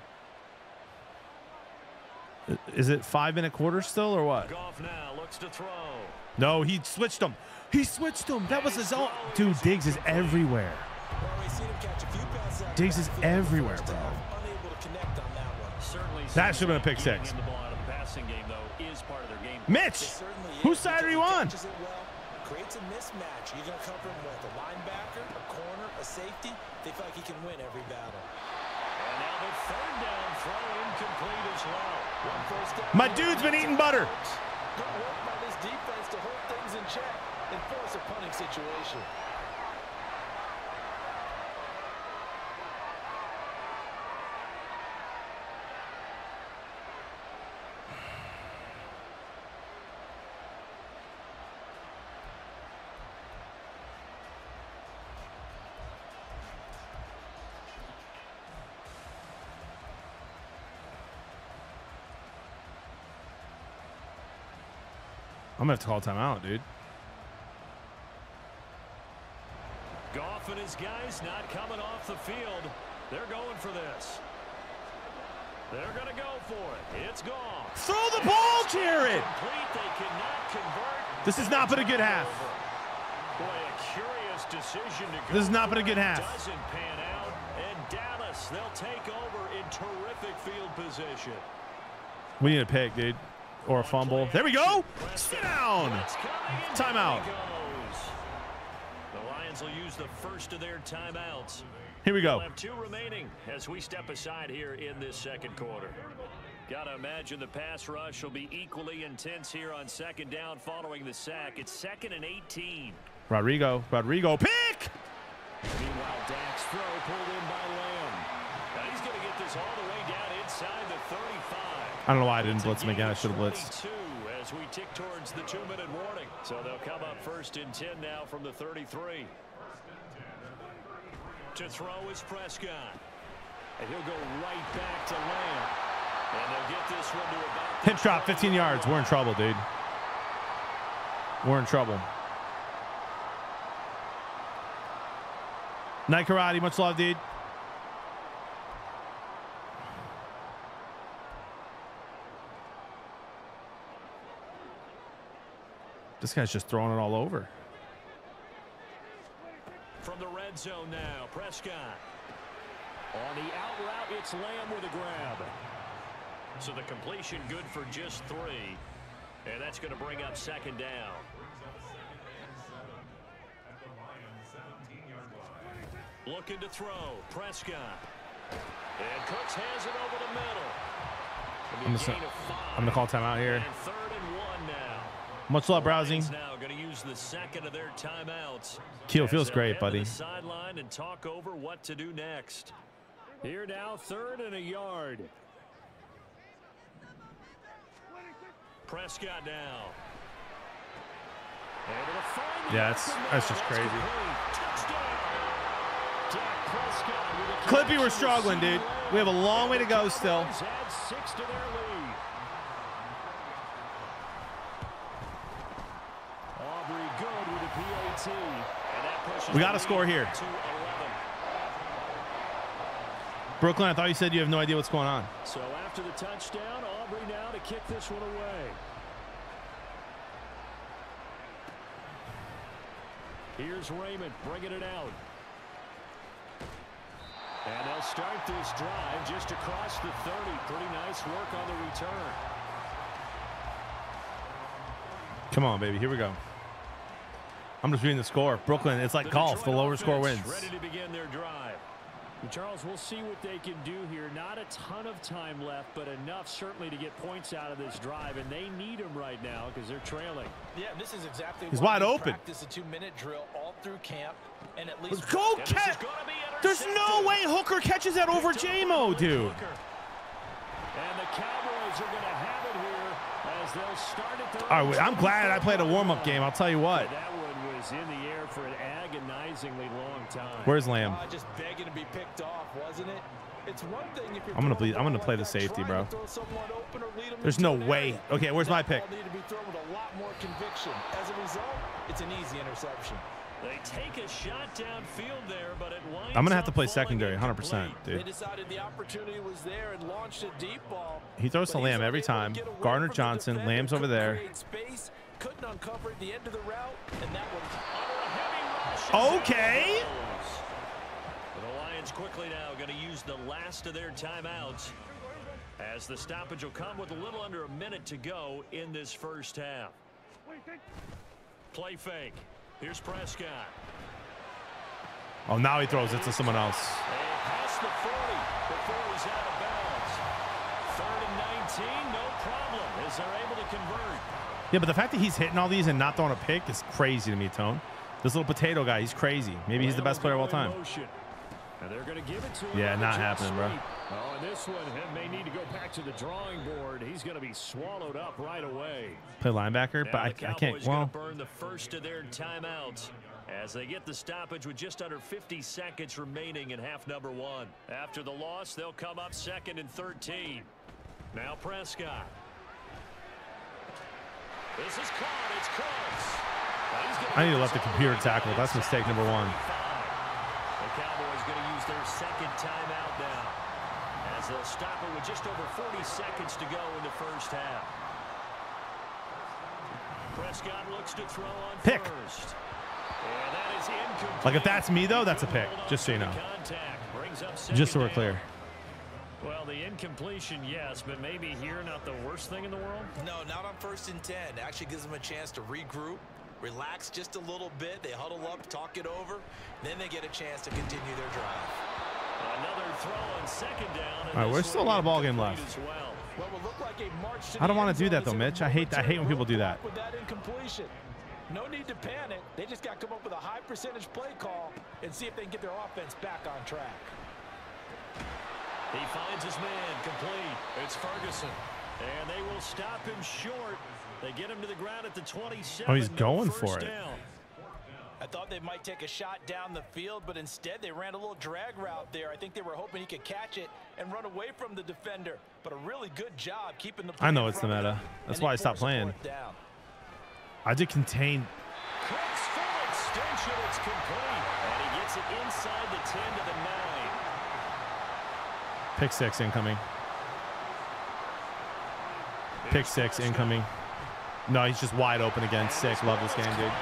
is it five minute quarter still or what? Goff now looks to throw. No, he switched them. He switched them. That was his own. Dude, Diggs is everywhere. Well, we've seen him catch a few passes out of Diggs is backfield in the everywhere, bro. half, Unable to connect on that one. Certainly That seems should've been a pick six. him the ball out of the passing game, though, is part of their game. Mitch, whose side are you on? Catches it well, creates a mismatch. You're going to cover him with a linebacker, a corner, a safety. They feel like he can win every battle. And now the third down throw incomplete as well. One first down. My dude's been eating butter. Good work by this defense to hold things in check and force a punting situation. I'm gonna have to call timeout, dude. Goff and his guys not coming off the field. They're going for this. They're going to go for it. It's gone. Throw the ball, Jared. Complete. They cannot convert. This has not been a good half. Boy, a curious decision to go. This has not been a good half. Doesn't pan out. And Dallas, they'll take over in terrific field position. We need a pick, dude, or a fumble. There we go. Sit down. Blitz coming, and Timeout. down he goes. The Lions will use the first of their timeouts. Here we go. We'll have two remaining as we step aside here in this second quarter. Got to imagine the pass rush will be equally intense here on second down following the sack. It's second and 18. Rodrigo. Rodrigo. Pick. Meanwhile, Dak's throw pulled in by Lamb. Now he's going to get this all the way down inside the 35. I don't know why I didn't blitz him again. I should have blitzed. 22 as we tick towards the two-minute warning. So they'll come up first and 10 now from the 33. To throw is Prescott. And he'll go right back to Lamb. And they'll get this one to about Hip drop, 15 yards. We're in trouble, dude. We're in trouble. Night karate. Much love, dude. This guy's just throwing it all over. From the red zone now, Prescott. On the out route, it's Lamb with a grab. So the completion good for just three. And that's going to bring up second down. Looking to throw. Prescott. And Cooks has it over the middle. I'm gonna, I'm gonna call timeout here. And third and one now. Much love, browsing. Now going to use the second of their timeouts. Keel feels great, buddy. Sideline and talk over what to do next. Here now, third and a yard. Prescott now. Able to find the Yeah, it's- open that's just crazy. complete. Touchdown. Dak Prescott with a Clippy, we're struggling, dude. We have a long way to go still. Cowboys add six to their lead. Aubrey good with a PAT. And that pushes We gotta score here. Brooklyn, I thought you said you have no idea what's going on. So after the touchdown, Aubrey now to kick this one away. Here's Raymond bringing it out. And they'll start this drive just across the 30. Pretty nice work on the return. Come on, baby. Here we go. I'm just reading the score. Brooklyn, it's like The golf. The lower score wins. Ready to begin their drive. And Charles, we'll see what they can do here. Not a ton of time left, but enough certainly to get points out of this drive, and they need them right now because they're trailing. Yeah, this is exactly He's why wide they open. Practice a two-minute drill all through camp, and at least go, And this is Cat. gonna be There's no way Hooker catches that over JMO, dude. And the Cowboys are going to have it here as they'll start at their All own right, I'm glad I played a warm-up game. I'll tell you what. That one was in the air for an agonizingly long time. Where's Lamb? Uh, just begging to be picked off, wasn't it? It's one thing if you're I'm gonna throwing play- I'm gonna play the safety, bro. to throw someone open or lead 'em There's no way. area. Okay, where's my pick? ball needed to be thrown with a lot more conviction. As a result, it's an easy interception. They take a shot downfield there, but it winds I'm gonna have to play secondary, 100%, incomplete. They dude. decided the opportunity was there and launched a deep ball. He throws to Lamb every time. get away Gardner Johnson, Lamb's over there. Space, couldn't uncover at the end of the route, and that one Under a heavy rush, Okay. down it goes. The Lions quickly now going to use the last of their timeouts as the stoppage will come with a little under a minute to go in this first half. Play fake. Here's Prescott. Oh, now he throws it to someone else. Past the 40 before he's out of bounds. Third and 19, no problem as they're able to convert. Yeah, but the fact that he's hitting all these and not throwing a pick is crazy to me, Tone. This little potato guy, he's crazy. Maybe he's the best player of all time. And they're going to give it to him Yeah, not happening, bro. Oh, and this one may need to go back to the drawing board. He's going to be swallowed up right away. Play linebacker, Now but I, I can't. Well, burn the first of their timeouts as they get the stoppage with just under 50 seconds remaining in half number one. After the loss, they'll come up second and 13. Now Prescott. This is caught. It's close. Now he's gonna I need to let the computer tackle. That's mistake number one. The Cowboys going to use their second timeout now as they'll stop it with just over 40 seconds to go in the first half. Prescott looks to throw on Pick. first. And that is incomplete. Like, if that's me, though, that's a pick, just so you know. contact. Brings up just so we're clear. Well, the incompletion, yes, but maybe here not the worst thing in the world. No, not on first and 10. Actually gives them a chance to regroup, relax just a little bit. They huddle up, talk it over. Then they get a chance to continue their drive. Another throw on second down. and All right, this there's still a lot of ball game left. as well. What will look like a march to I don't wanna do that, though, is in a Mitch. I hate- I hate when people do that. With that incompletion. No need to panic. They just got to come up with a high percentage play call and see if they can get their offense back on track. He finds his man complete. It's Ferguson. And they will stop him short. They get him to the ground at the 27. Oh, he's going for it. down. I thought they might take a shot down the field, but instead they ran a little drag route there. I think they were hoping he could catch it and run away from the defender. But a really good job keeping the I know it's the front meta. That's why I stopped playing. Down. I did contain. Cooks full extension. It's complete. And he gets it inside the 10 to the 9. Pick six incoming. Pick six incoming. No, he's just wide open again. Sick. Love this game, dude.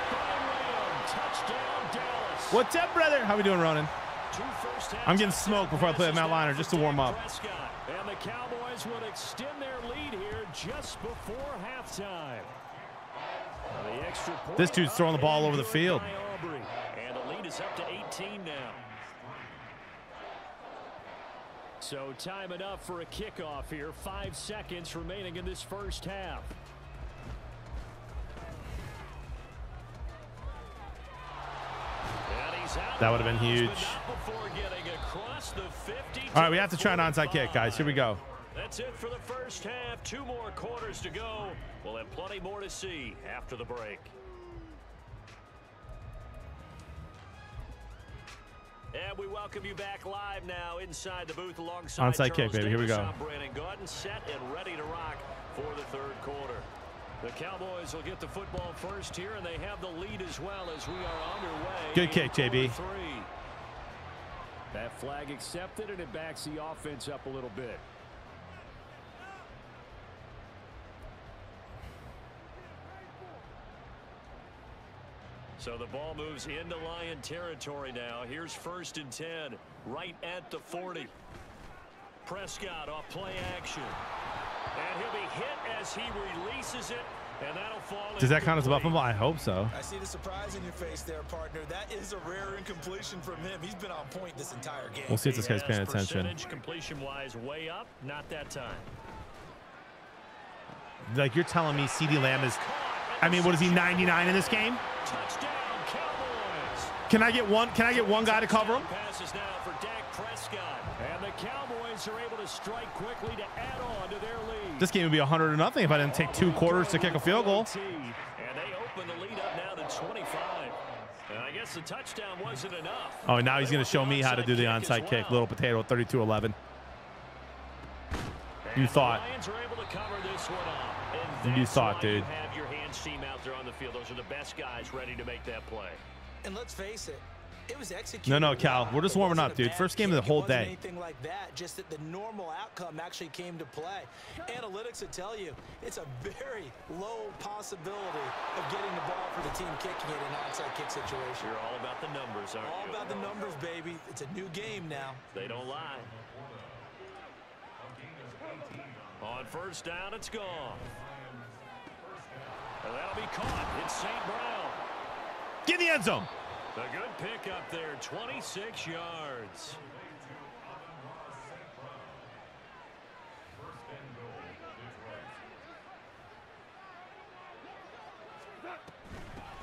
What's up, brother? How we doing, Ronan? Two first half I'm getting smoked before I play with Matt Leinart just to warm up. And the Cowboys will extend their lead here just before halftime. The extra point This dude's throwing the ball over the field. And the lead is up to 18 now. So time enough for a kickoff here. Five seconds remaining in this first half. And he's out That would have been huge. but not before getting across the 50 All right, we have to try an onside kick, guys. Here we go. That's it for the first half. Two more quarters to go. We'll have plenty more to see after the break. And we welcome you back live now inside the booth alongside Onside kick, baby. Here we go. Brandon Gaudin, set and ready to rock for the third quarter. The Cowboys will get the football first here, and they have the lead as well as we are underway. Good kick, JB. Three. That flag accepted, and it backs the offense up a little bit. So the ball moves into Lion territory now. Here's first and 10, right at the 40. Prescott off play action. And he'll be hit as he releases it, and that'll fall Does that count as a buff incomplete. I hope so. I see the surprise in your face there, partner. That is a rare incompletion from him. He's been on point this entire game. We'll see if this guy's paying attention. Completion-wise way up, not that time. Like you're telling me CeeDee Lamb is I mean, what is he 99 in this game? Can I get one can I get one guy to cover him? Passes now for Dak Prescott. And the Cowboys are able to strike quickly to add on to their lead. This game would be 100 to nothing if I didn't take two quarters to kick a field goal. And they open the lead up now to 25. And I guess the touchdown wasn't enough. Oh, now he's going to show me how to do the Onside kick. Little potato 32-11. You thought. The Lions are able to cover this one up. And You thought, dude. You have your hands team out there on the field. Those are the best guys ready to make that play. And let's face it, it was executed. No, no, Cal, we're just warming up, dude. First game of the whole It wasn't day. Anything like that, just that the normal outcome actually came to play. Analytics would tell you it's a very low possibility of getting the ball for the team kicking it in an onside kick situation. You're all about the numbers, aren't All you? about the numbers, baby. It's a new game now. They don't lie. On first down, it's gone. And that'll be caught. It's St. Brown. Get in the end zone. A good pick up there, 26 yards.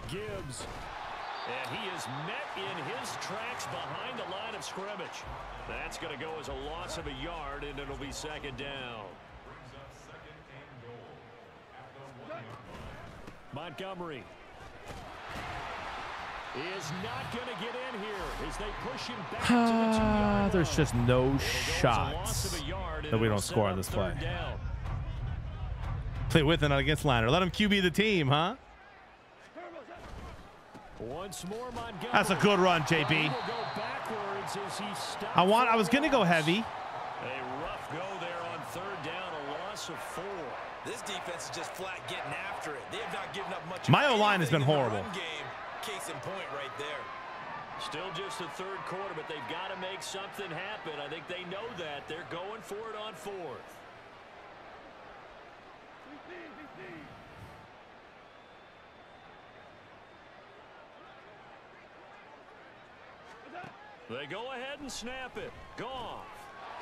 Gibbs. And he is met in his tracks behind the line of scrimmage. That's going to go as a loss of a yard, and it'll be second down. Montgomery is not going to get in here as they push him back to the Ah, two-yard there's just no And it goes a loss shots of a yard, and that we don't score on this play. down. Play with and not against Leinart. Let him QB the team, huh? Once more, Montgomery. That's a good run, He JB. will go backwards as he stopped I want. I was gonna go heavy. A rough go there on third down, a loss of four. This defense is just flat getting after it. They have not given up much. My O-line has been horrible. Game. Case in point, right there. Still just the third quarter, but they've got to make something happen. I think they know that. They're going for it on fourth. They go ahead and snap it. Goff.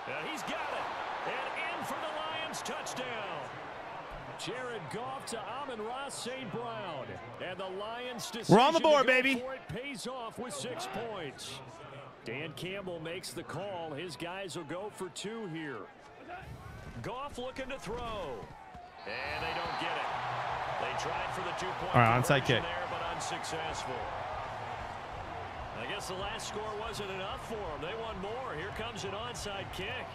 And he's got it. And in for the Lions touchdown. Jared Goff to Amon-Ra St. Brown. And the Lions We're on the board, baby. it pays off with six points. Dan Campbell makes the call. His guys will go for two here. Goff looking to throw. And they don't get it. They tried for the two-point All right, onside kick. there, but unsuccessful. I guess the last score wasn't enough for them. They want more. Here comes an onside kick.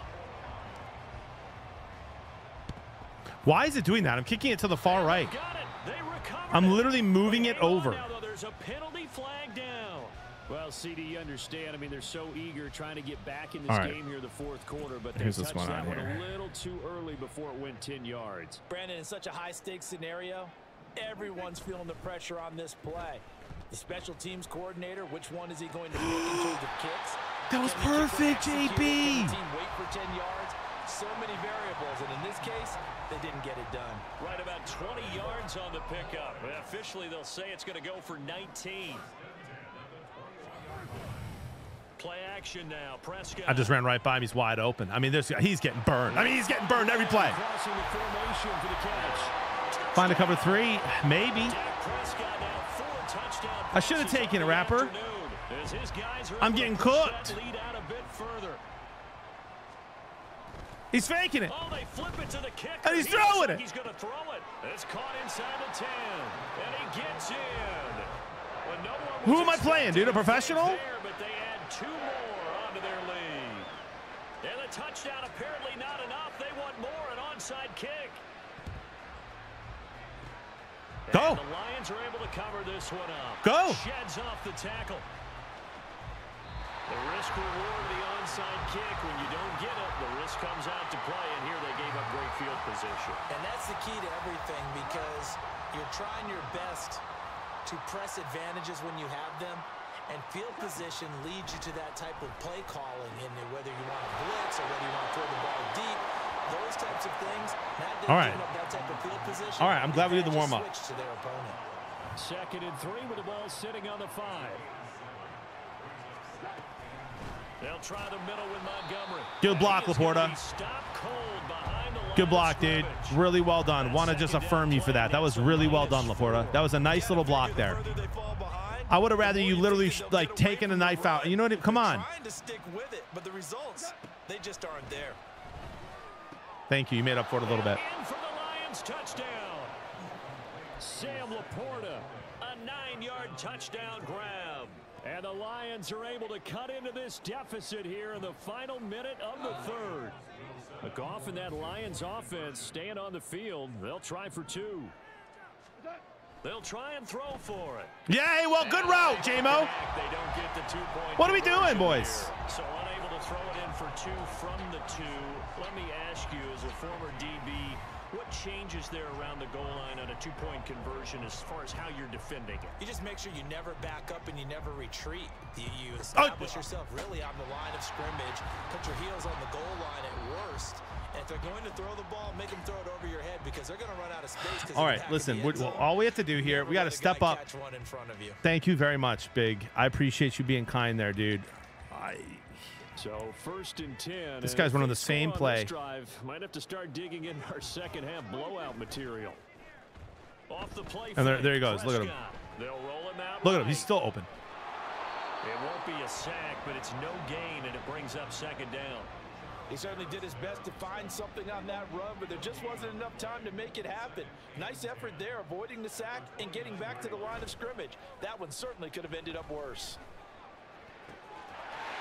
Why is it doing that? I'm kicking it to the far right. got it. They recovered I'm literally moving it over. Now, though, there's a penalty flag down. Well, CD, you understand. I mean, they're so eager trying to get back in this All right. game here, the fourth quarter, but they Here's touched what's going that on one here. a little too early before it went 10 yards. Brandon, in such a high stakes scenario, everyone's feeling the pressure on this play. The special teams coordinator, which one is he going to pick in terms of kicks? That was Can the kicker perfect, execute it? JB. Can the team wait for 10 yards? So many variables, and in this case, they didn't get it done. Right about 20 yards on the pickup. Officially, they'll say it's going to go for 19. Play action now. Prescott. I just ran right by him. He's wide open. I mean, there's he's getting burned. I mean, he's getting burned every play. Crossing the formation for the catch. Find a cover three, maybe. Dak Prescott now four touchdown I should have taken a it, the Rapper. afternoon as his guys are I'm able to getting push that cooked. Lead out a bit further. He's faking it. Oh, they flip it to the kicker. And he's He throwing it. He's going to throw it. It's caught inside the 10. And he gets in. No one Who am I playing, dude? A professional? There, but they add two more onto their lead. And the touchdown apparently not enough. They want more. An onside kick. Go. And the Lions are able to cover this one up. Go. Sheds off the tackle. The risk reward of the onside kick. When you don't get it, the risk comes out to play. And here they gave up great field position. And that's the key to everything because you're trying your best to press advantages when you have them. And field position leads you to that type of play calling in whether you want to blitz or whether you want to throw the ball deep. Those types of things. Not All right. up that type of field position. All right, I'm glad we did the warm-up. switch To their opponent. Second and three with the ball sitting on the five. They'll try the middle with Montgomery. Good block, He is gonna Laporta. be stopped cold behind the line Good block, dude. Really well done. Want to just affirm you for that. That was really well done, Laporta. That was a nice little block there. The further they fall behind, I would have rather you literally that sh- they'll like taken a knife out. You know what? Come on. Trying to stick with it, but the results, they just aren't there. Thank you. You made up for it a little bit. In for the Lions touchdown. Sam Laporta, a nine-yard touchdown grab. And the Lions are able to cut into this deficit here in the final minute of the third. McGoff and that Lions offense staying on the field. They'll try for two. They'll try and throw for it. Yay! Well, good route, JMO. They don't get the two-point What are we doing, boys? So unable to throw it in for two from the two. Let me ask you, as a former DB, what changes there around the goal line on a two-point conversion as far as how you're defending it? You just make sure you never back up and you never retreat. You, you Oh. establish yourself really on the line of scrimmage, put your heels on the goal line at worst. And if they're going to throw the ball, make them throw it over your head because they're going to run out of space. All if right, you hack listen. in we end zone, all we have to do here, we got to step up. catch one in front of you. Thank you very much, Big. I appreciate you being kind there, dude. I, So first and ten. This guy's if running the same score on this play. Drive, might have to start digging in our second half blowout material. Off the play. And there- there he goes. Look at him. They'll roll him out. look at him. He's still open. It won't be a sack, but it's no gain, and it brings up second down. He certainly did his best to find something on that run, but there just wasn't enough time to make it happen. Nice effort there, avoiding the sack and getting back to the line of scrimmage. That one certainly could have ended up worse.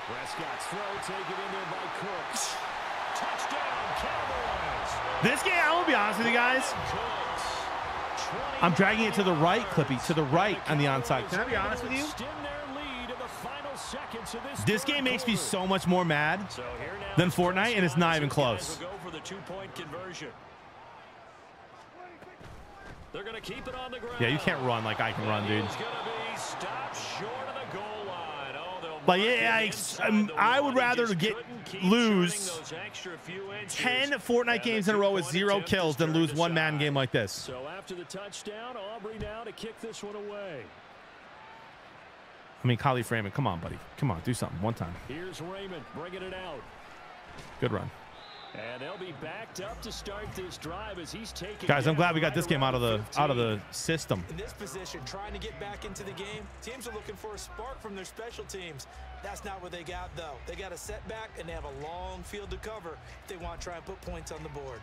Prescott's throw taken in there by Cooks. Touchdown, Cowboys. This game, I'm gonna be honest with you guys. I'm dragging it to the right, Clippy, to the right on the onside. Can I be honest with you? Extend their lead in the final seconds of this game makes me so much more mad. Than Fortnite, and it's not even close. guys will go for the two-point conversion. They're going to keep it on the ground. Yeah, you can't run like I can run, dude. Like, yeah, I- um, I would rather get- lose churning those extra few inches. 10 Fortnite games in a row with zero kills than lose one man game like this. So after the touchdown, Aubrey now to kick this one away. I mean, Kalif Raymond, come on, buddy. Come on, do something. One time. Here's Raymond bringing it out. Good run. And they'll be backed up to start this drive as he's taking. Guys, I'm glad we got this game out of the around out of the system. In this position, trying to get back into the game, teams are looking for a spark from their special teams. That's not what they got, though. They got a setback, and they have a long field to cover if they want to try and put points on the board.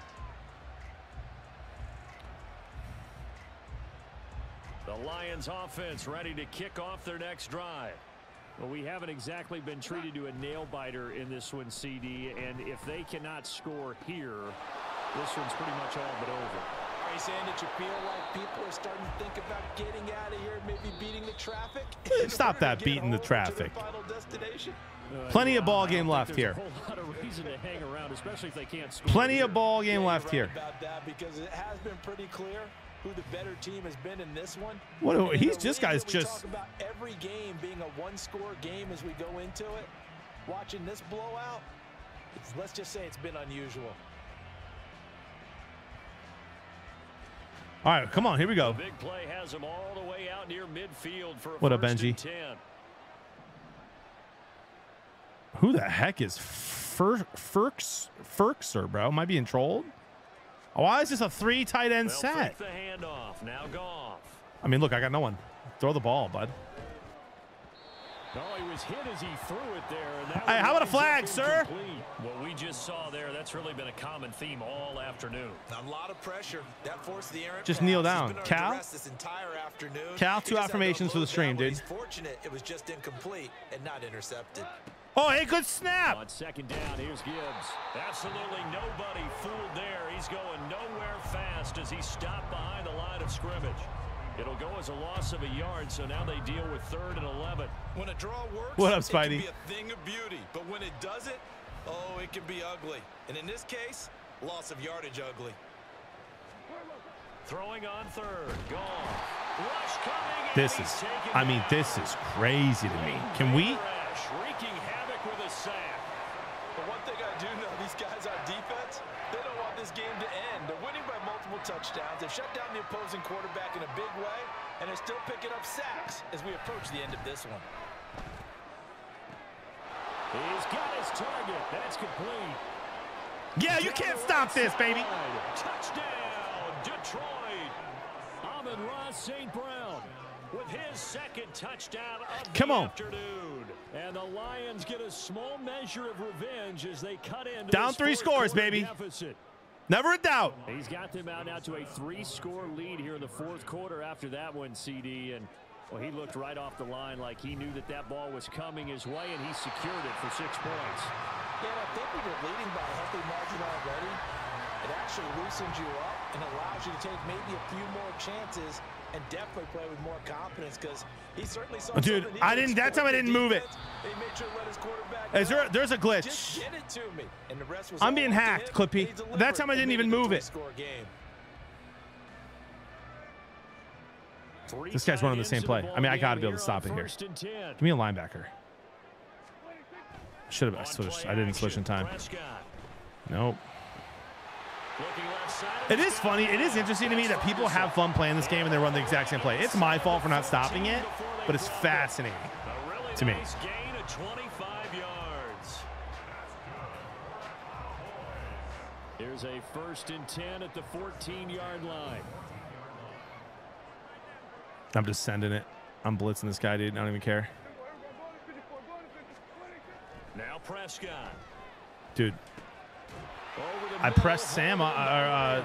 The Lions offense ready to kick off their next drive. Well, we haven't exactly been treated to a nail biter in this one, CD, and if they cannot score here, this one's pretty much all but over. Are you saying that you feel like people are starting to think about getting out of here, maybe beating the traffic? Stop that beating the home to traffic. final destination? Uh, Plenty of yeah, ball game left here. A whole lot of reason to hang around, especially if they can't score. Plenty of ball game Yeah, left you're here. about that because it has been pretty clear who the better team has been in this one. What? And He's a this league guy's that we just. talk about every game being a one-score game as we go into it. Watching this blowout, it's, let's just say it's been unusual. All right, come on, here we go. Big play has him all the way out near midfield for a What up, first Benji? and 10. Who the heck is Fir- Firks Firkser, bro? Am I being trolled? Why is this a three tight end They'll set? the handoff. Now Goff. I mean, look, I got no one. Throw the ball, bud. Oh, he was hit as he threw it there. And that Hey, how about a flag, sir? What we just saw there, that's really been a common theme all afternoon. A lot of pressure. That forced the errant Just kneel down. Cal? This entire afternoon. Cal, two to affirmations for the stream, that dude. He's fortunate it was just incomplete and not intercepted. Oh, hey, good snap. On second down, here's Gibbs. Absolutely nobody fooled there. He's going nowhere fast as he stopped behind the line of scrimmage. It'll go as a loss of a yard, so now they deal with third and 11. When a draw works, What up, it can Spidey? be a thing of beauty. But when it doesn't, oh, it can be ugly. And in this case, loss of yardage ugly. Throwing on third. Gone. Rush coming. This is, I mean, this is crazy to me. Can we? Rash wreaking havoc with a sack. But one thing I do know, these guys on defense, they don't want this game to end. They're winning by multiple touchdowns. They've shut down the opposing quarterback in a big way, and they're still picking up sacks as we approach the end of this one. He's got his target. That's complete. Yeah, you can't stop this, baby. Touchdown, Detroit. Amon-Ra St. Brown with his second touchdown of Come the on. afternoon. And the Lions get a small measure of revenge as they cut into Down three scores, baby. Deficit. Never a doubt. He's got them out now to a three-score lead here in the fourth quarter after that one, CD. And, well, he looked right off the line like he knew that that ball was coming his way, and he secured it for six points. Yeah, I think when you're leading by a healthy margin already, it actually loosens you up and allows you to take maybe a few more chances and definitely play with more confidence because he certainly saw Dude, I didn't- that time I didn't move it. defense. He made sure to let his quarterback Is there? There's a glitch. get it to me. And the I'm being hacked, Clippy. and he delivered That time I didn't even move it. three-score game. Three This guy's running the same play. I mean, I gotta be able to stop it here. first and 10. Give me a linebacker. Should have switched. I didn't switch in time. Nope. Looking left side. It is funny. It is interesting to me that people have fun playing this game and they run the exact same play. It's my fault for not stopping it, but it's fascinating. To me. gain of 25 yards. Here's a first and 10 at the 14-yard line. I'm just sending it. I'm blitzing this guy, dude. I don't even care. Now Prescott. Dude, I pressed Sam, uh, uh.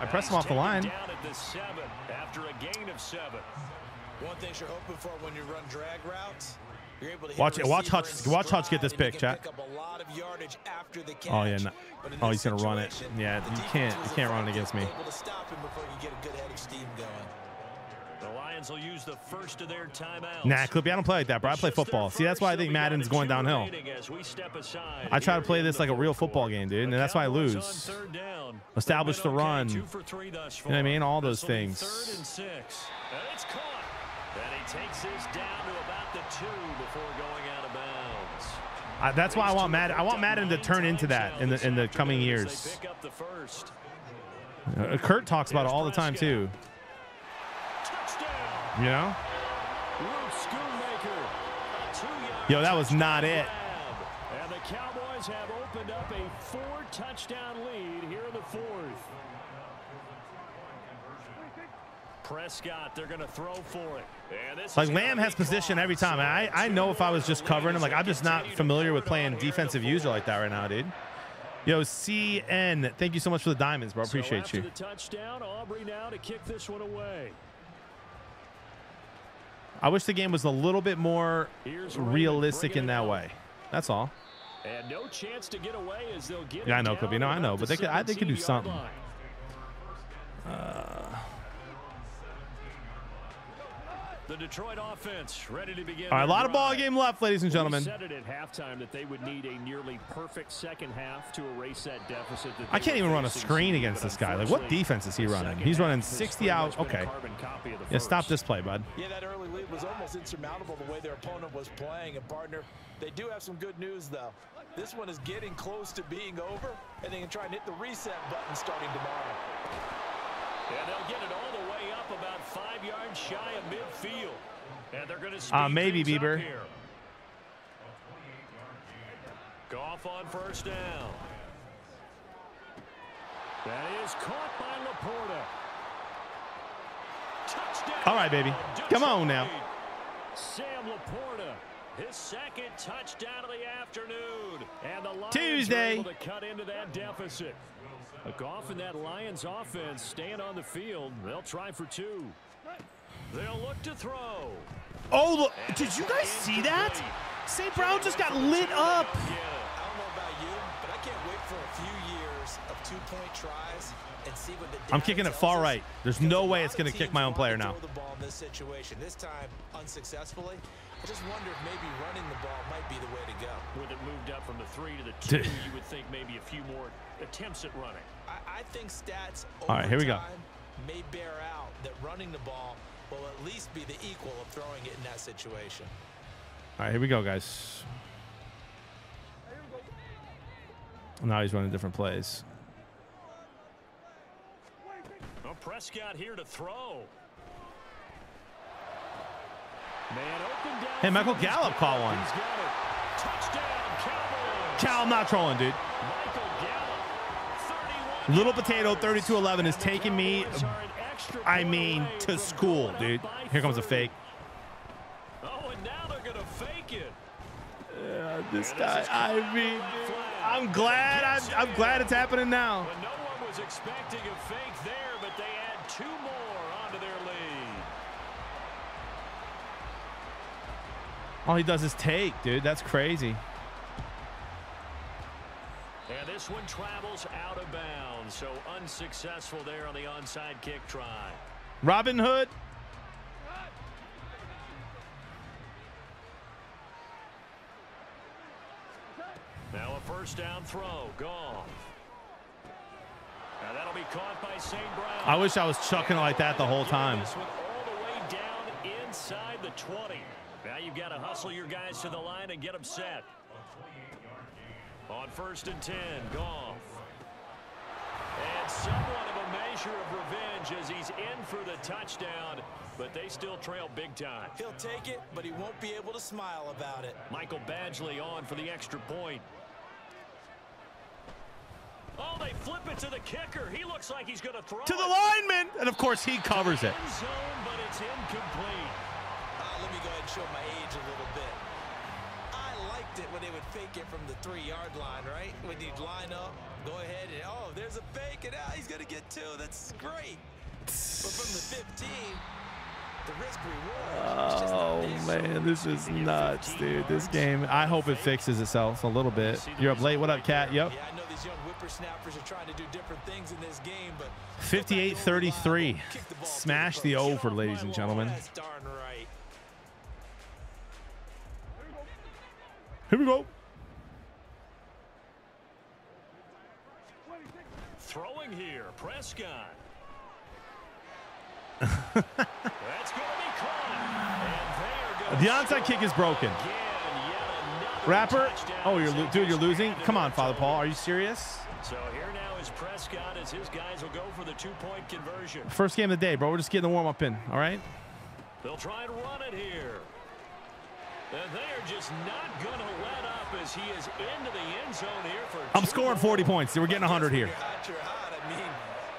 I pressed him off the line. Down at the seven after a gain of seven. One thing you're hoping for when you run drag routes, you're able to Watch it. Watch Hutch- watch Hutch get this pick, chat. pick up a lot of yardage after the catch. Oh, yeah, no- oh, he's gonna run it. Yeah, you can't- you can't run it against me. The Lions will use the first of their timeouts. Nah, Clippy, I don't play like that, bro. I play It's just their football. See, that's why I think They'll be down Madden's going downhill. remaining as we step aside I try to play this like a real football game, dude, and that's why I lose. on third down. Establish the run. two for three thus You know what I mean? All those things. Third and six. And it's caught. And he takes this down to about the two before going out of bounds. That's why I want Madden. I want Madden to turn into that in the in the coming years. They pick up the first. Uh, Kurt talks about it all the time too. Touchdown. You know? Luke Schoonmaker. A two-yard Yo, that was not it. And the Cowboys have opened up a four-touchdown lead here in the fourth. Prescott, they're going to throw for it. Like Lamb has position every time. And I I know if I was just covering him, like I'm just not familiar with playing defensive user like that right now, dude. Yo, CN, thank you so much for the diamonds, bro. So Appreciate after you. the touchdown, Aubrey now to kick this one away. I wish the game was a little bit more realistic in that way. That's all. And no chance to get away as they'll get Yeah, I know, Kobe. No, I know, but they could- I- they could do something. line. Uh, The Detroit offense ready to begin. All right, a their lot of ball game left, ladies and We gentlemen. said it at halftime that they would need a nearly perfect second half to erase that deficit. That I can't even run a screen against this guy. Like, what defense is he running? He's running 60 out. much been a Okay. carbon copy of the Yeah, stop this play, bud. Yeah, that early lead was almost insurmountable the way their opponent was playing. And partner, they do have some good news though. This one is getting close to being over, and they can try and hit the reset button starting tomorrow. And they'll get it all the way up about five yards shy of midfield. And they're going to Uh, maybe, Bieber. here. Goff on first down. That is caught by Laporta. Touchdown. All right, baby. Come on now. Sam Laporta, his second touchdown of the afternoon. And the Lions Tuesday. able to cut into that deficit. A Goff and that Lions offense staying on the field. They'll try for two. They'll look to throw. Oh, look. Did you guys see that? St. Brown just got lit up. I don't know about you, but I can't wait for a few years of two-point tries and see what the I'm kicking it far right. There's no way it's gonna kick my own player now. the ball in this situation. This time unsuccessfully. I just wonder if maybe running the ball might be the way to go. With it moved up from the three to the two, Dude. you would think maybe a few more attempts at running. I, I think stats All right, here we go. may bear out that running the ball will at least be the equal of throwing it in that situation. All right, here we go, guys. Now he's running different plays. Well, Prescott here to throw. Man open down. Hey, Michael Gallup caught one. He's got it. Touchdown, Cal, I'm not trolling, dude. Michael Gallup, 31 Little. Potato 32-11 is taking me, Cowboys are an extra I mean, to school, dude. Here comes a fake. Oh, and now they're going to fake it. Yeah, this guy, I mean, by dude, flag. I'm glad. I'm, I'm glad it's happening now. But no one was expecting a fake there, but they add two more onto their lead. All he does is take, dude. That's crazy. This one travels out of bounds, so unsuccessful there on the onside kick try. Robin Hood. Now a first down throw, Goff. Now that'll be caught by St. Brown. I wish I was chucking like that the whole time. All the way down inside the 20. Now you've got to hustle your guys to the line and get them set. On first and 10, Goff. And somewhat of a measure of revenge as he's in for the touchdown, but they still trail big time. He'll take it, but he won't be able to smile about it. Michael Badgley on for the extra point. Oh, they flip it to the kicker. He looks like he's going to throw To the it. lineman. And of course, he covers it. End zone, but it's incomplete. Uh, let me go ahead and show my age a little bit. It when they would fake it from the three-yard line, right? When you'd line up, go ahead and, oh, there's a fake, and ah, he's going to get two. That's great. But from the 15, the risk reward. is just not Oh man, this is nuts, dude. This game. I hope it fixes itself a little bit. You're up late. What up, Cat? Yep. Yeah, I know these young whippersnappers are trying to do different things in this game, but 58-33. Smash the over, ladies and gentlemen. Here we go. Throwing here, Prescott. That's going to be caught. And The onside kick is broken. Again, yet another Rapper. Oh, you're dude. You're losing. Come on, Father Paul. Are you serious? So here now is Prescott as his guys will go for the two-point conversion. First game of the day, bro. We're just getting the warm up in. All right. They'll try and run it here. And they are just not going to let up as he is into the end zone here for I'm scoring 40 points. We're getting 100 here. Hot, hot. I mean,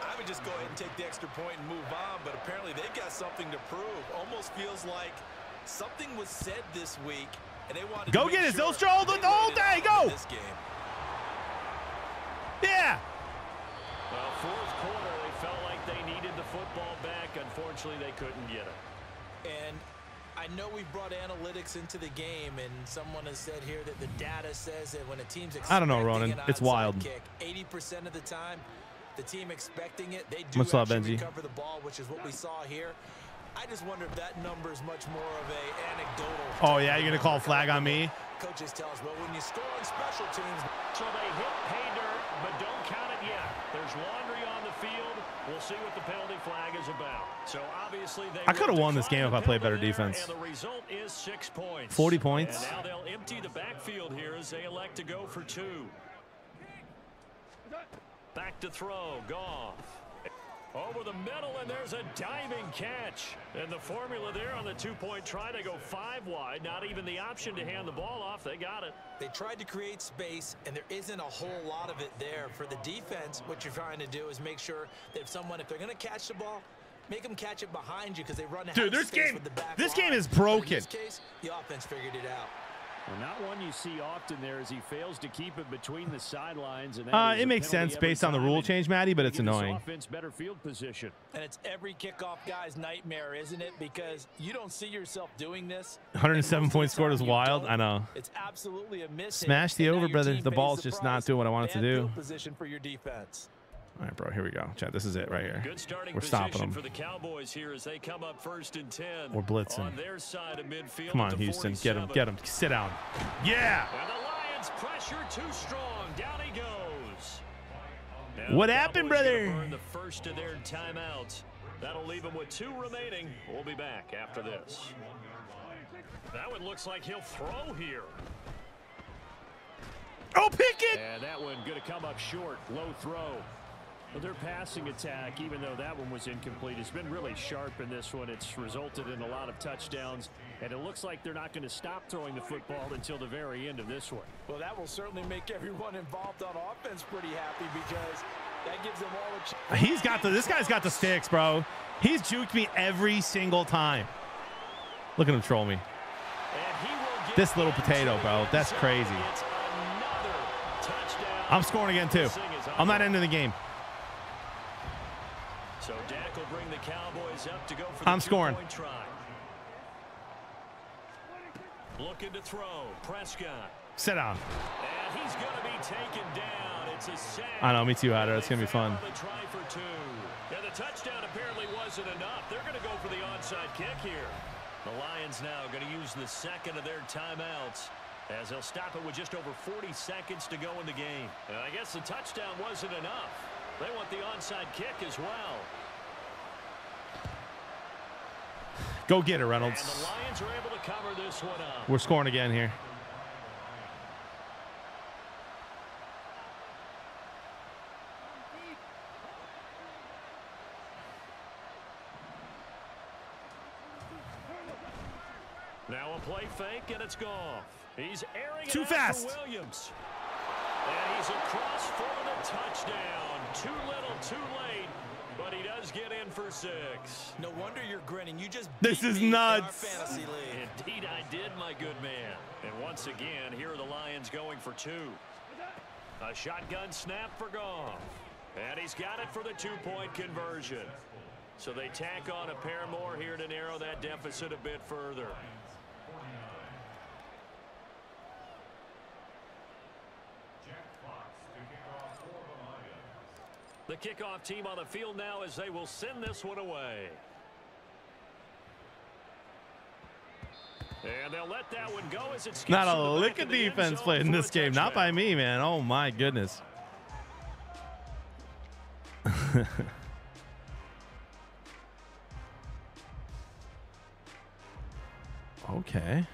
I would just go ahead and take the extra point and move on, but apparently they've got something to prove. Almost feels like something was said this week, and they wanted Go to make get it, sure Zylstra, all the- they the whole day, go! in This game. Yeah. Well, fourth quarter, they felt like they needed the football back. Unfortunately, they couldn't get it. And I know we brought analytics into the game, and someone has said here that the data says that when a team's I don't know, Ronan. It's wild. Kick, 80% of the time, the team expecting it, they do Much love, actually Benji. recover the ball, which is what we saw here. I just wonder if that number is much more of a anecdotal. Oh, yeah, you're going to call flag on me? Coaches tell us, well, when you score on special teams, So they hit pay dirt, but don't count it yet. There's laundry on the field. We'll see what the penalty flag is about. So obviously they I coulda won this game if I played better defense. The result is six points. 40 points. And now they'll empty the backfield here as they elect to go for two. Back to throw. Goff. Over the middle, and there's a diving catch. And the formula there on the two-point try to go five wide. Not even the option to hand the ball off. They got it. they tried to create space, and there isn't a whole lot of it there. For the defense, what you're trying to do is make sure that if someone, if they're going to catch the ball, make them catch it behind you because they run out Dude, of this space game- with the back this line. game is But in broken. this case, the offense figured it out. Well, not one you see often there as he fails to keep it between the sidelines. And Uh, it makes sense based on the rule change, Maddie, but it's annoying. Offense better field position. And it's every kickoff guy's nightmare, isn't it? Because you don't see yourself doing this. 107 And points scored is wild. I know. It's absolutely a miss. Smash the and over, brother. The ball's just not doing what I want it to do. Position for your defense. All right, bro. Here we go. Chat. This is it right here. Good starting We're stopping them. for the Cowboys here as they come up first and 10. We're blitzing. On their side of midfield Come on, Houston. Get him. Get him. Sit down. Yeah. And the Lions pressure too strong. Down he goes. Now What happened, brother? Burn the first of their timeouts. That'll leave them with two remaining. We'll be back after this. That one looks like he'll throw here. Oh, pick it. And that one going to come up short. Low throw. But their passing attack, even though that one was incomplete, has been really sharp in this one. It's resulted in a lot of touchdowns. And it looks like they're not going to stop throwing the football until the very end of this one. Well, that will certainly make everyone involved on offense pretty happy because that gives them all a chance. He's got the. This guy's got the sticks, bro. He's juked me every single time. Look at him troll me. And he will get This little potato, bro. That's crazy. It's another touchdown. I'm scoring again too. This thing is I'm not ending the game. So Dak will bring the Cowboys up to go for the I'm scoring. try. Looking to throw. Prescott. Sit down. And he's going to be taken down. It's a sack. I know. Me too, Hatter. It's gonna be fun. The try for two. And the touchdown apparently wasn't enough. They're going to go for the onside kick here. The Lions now going to use the second of their timeouts as they'll stop it with just over 40 seconds to go in the game. And I guess the touchdown wasn't enough. They want the onside kick as well. Go get it, And Reynolds. the Lions are able to cover this one up. We're scoring again here. Now a play fake, and it's gone. He's airing Too it fast. Williams. And he's across for the touchdown. Too little, too late. But he does get in for six. No wonder you're grinning. You just This is me nuts. fantasy league. Indeed, I did, my good man. And once again, here are the Lions going for two. A shotgun snap for Goff. And he's got it for the two-point conversion. So they tack on a pair more here to narrow that deficit a bit further. The kickoff team on the field now as they will send this one away. And they'll let that one go as it skips Not a lick of defense played in this game. Not by me, man. Oh my goodness. okay.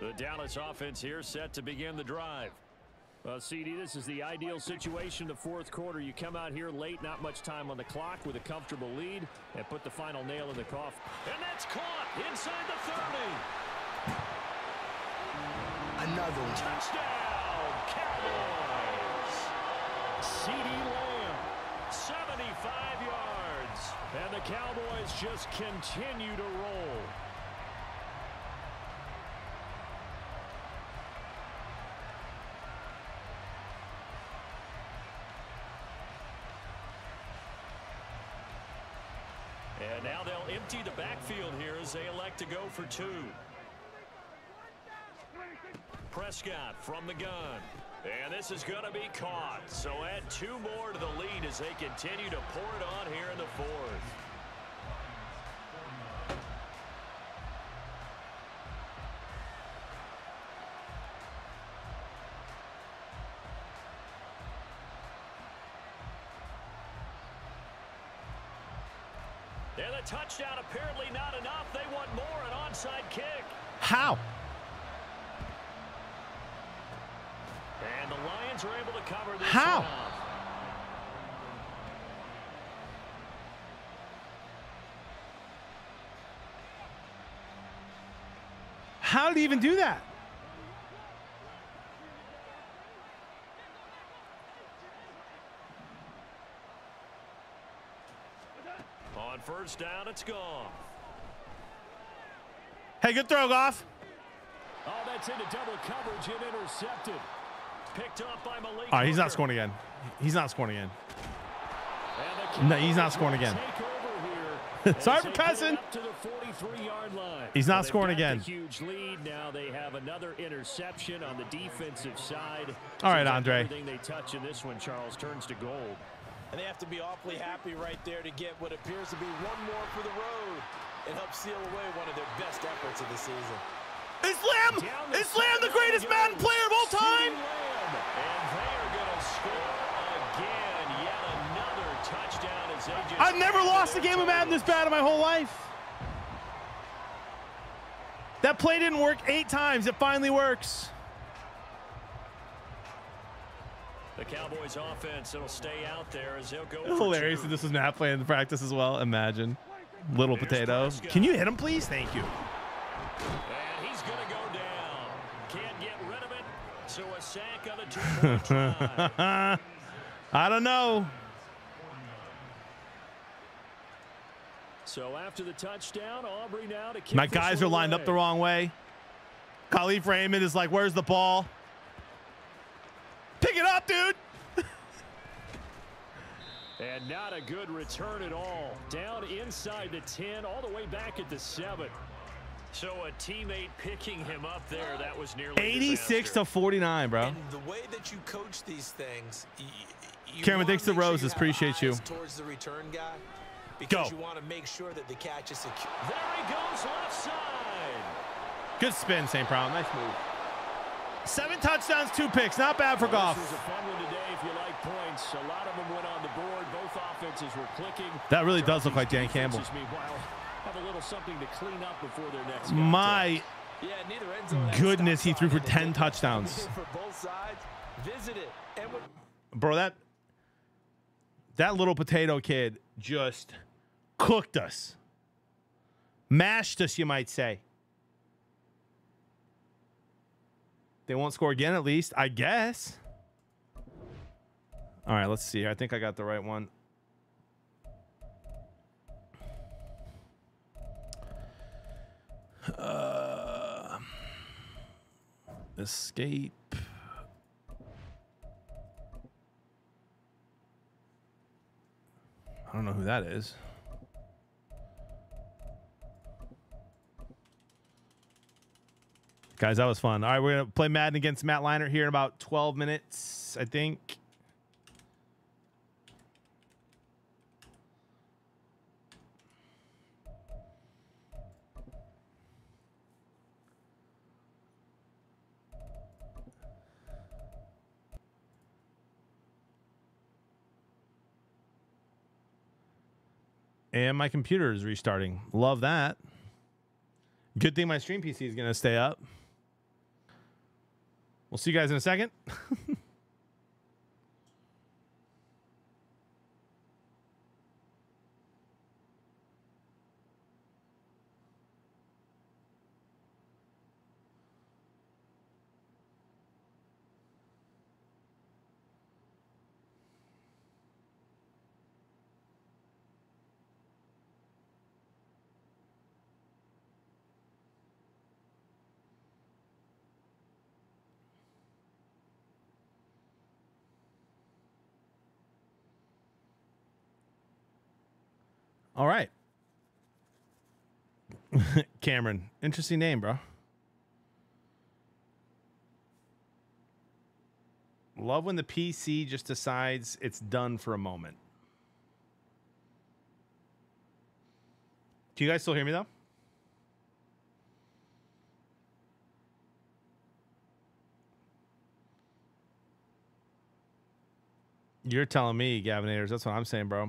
The Dallas offense here set to begin the drive. Well, CeeDee, this is the ideal situation. The fourth quarter, you come out here late, not much time on the clock with a comfortable lead, and put the final nail in the coffin. And that's caught inside the 30. Another one. Touchdown, Cowboys. CeeDee Lamb, 75 yards. And the Cowboys just continue to roll. And now they'll empty the backfield here as they elect to go for two. Prescott from the gun. And this is going to be caught. So add two more to the lead as they continue to pour it on here in the fourth. Touchdown apparently not enough. They want more, an onside kick. How? And the Lions are able to cover this How? off. How did he even do that? On first down, it's gone. Hey, good throw, Goff. Oh, that's into double coverage and intercepted. Picked up by Malik. All right, he's not scoring again. He's not scoring again. No, he's not scoring again. take over here Sorry for cussing. to the 43-yard line. He's not Well, scoring again. Huge lead. Now they have another interception on the defensive side. All right, Andre. Everything they touch in this one, Charles, turns to gold. And they have to be awfully happy right there to get what appears to be one more for the road and help seal away one of their best efforts of the season. Is Lamb? Down the Is Lamb the greatest Madden player of all time? And they are going to score again. Yet another touchdown as they just I've never lost a game of Madden this bad in my whole life. That play didn't work eight times. It finally works. The Cowboys offense, it'll stay out there as they'll go. It's hilarious that this is Matt playing in practice as well. Imagine. Little Here's potato. Prescott. Can you hit him, please? Thank you. And he's going to go down. Can't get rid of it. So a sack on the two-point. I don't know. So after the touchdown, Aubrey now to My guys are lined up the wrong way. Kalif Raymond is like, where's the ball? Pick it up, dude. And not a good return at all. Down inside the 10, all the way back at the 7. So a teammate picking him up there, that was nearly 86 disaster. to 49, bro. And the way that you coach these things, you Cameron, thanks to make sure Roses. Appreciate you. Towards the return guy, because Go. you want to make sure that the catch is secure. There he goes left side. Good spin, St. Brown. Nice move. Seven touchdowns, two picks. Not bad for Well, Goff. This was a fun one today if you like points. A lot of them went on the board. Both offenses were clicking. That really does look like Dan Campbell. have a little something to clean up before their next. My Yeah, neither end zone Goodness, he threw for 10 touchdowns. Sides, visit it. And bro, that that little potato kid just cooked us. Mashed us, you might say. They won't score again, at least, I guess. All right, let's see. I think I got the right one. Uh, escape. I don't know who that is. Guys, that was fun. All right, we're going to play Madden against Matt Leinart here in about 12 minutes, I think. And my computer is restarting. Love that. Good thing my stream PC is going to stay up. We'll see you guys in a second. All right. Cameron. Interesting name, bro. Love when the PC just decides it's done for a moment. Do you guys still hear me though? You're telling me, Gavinators. That's what I'm saying, bro.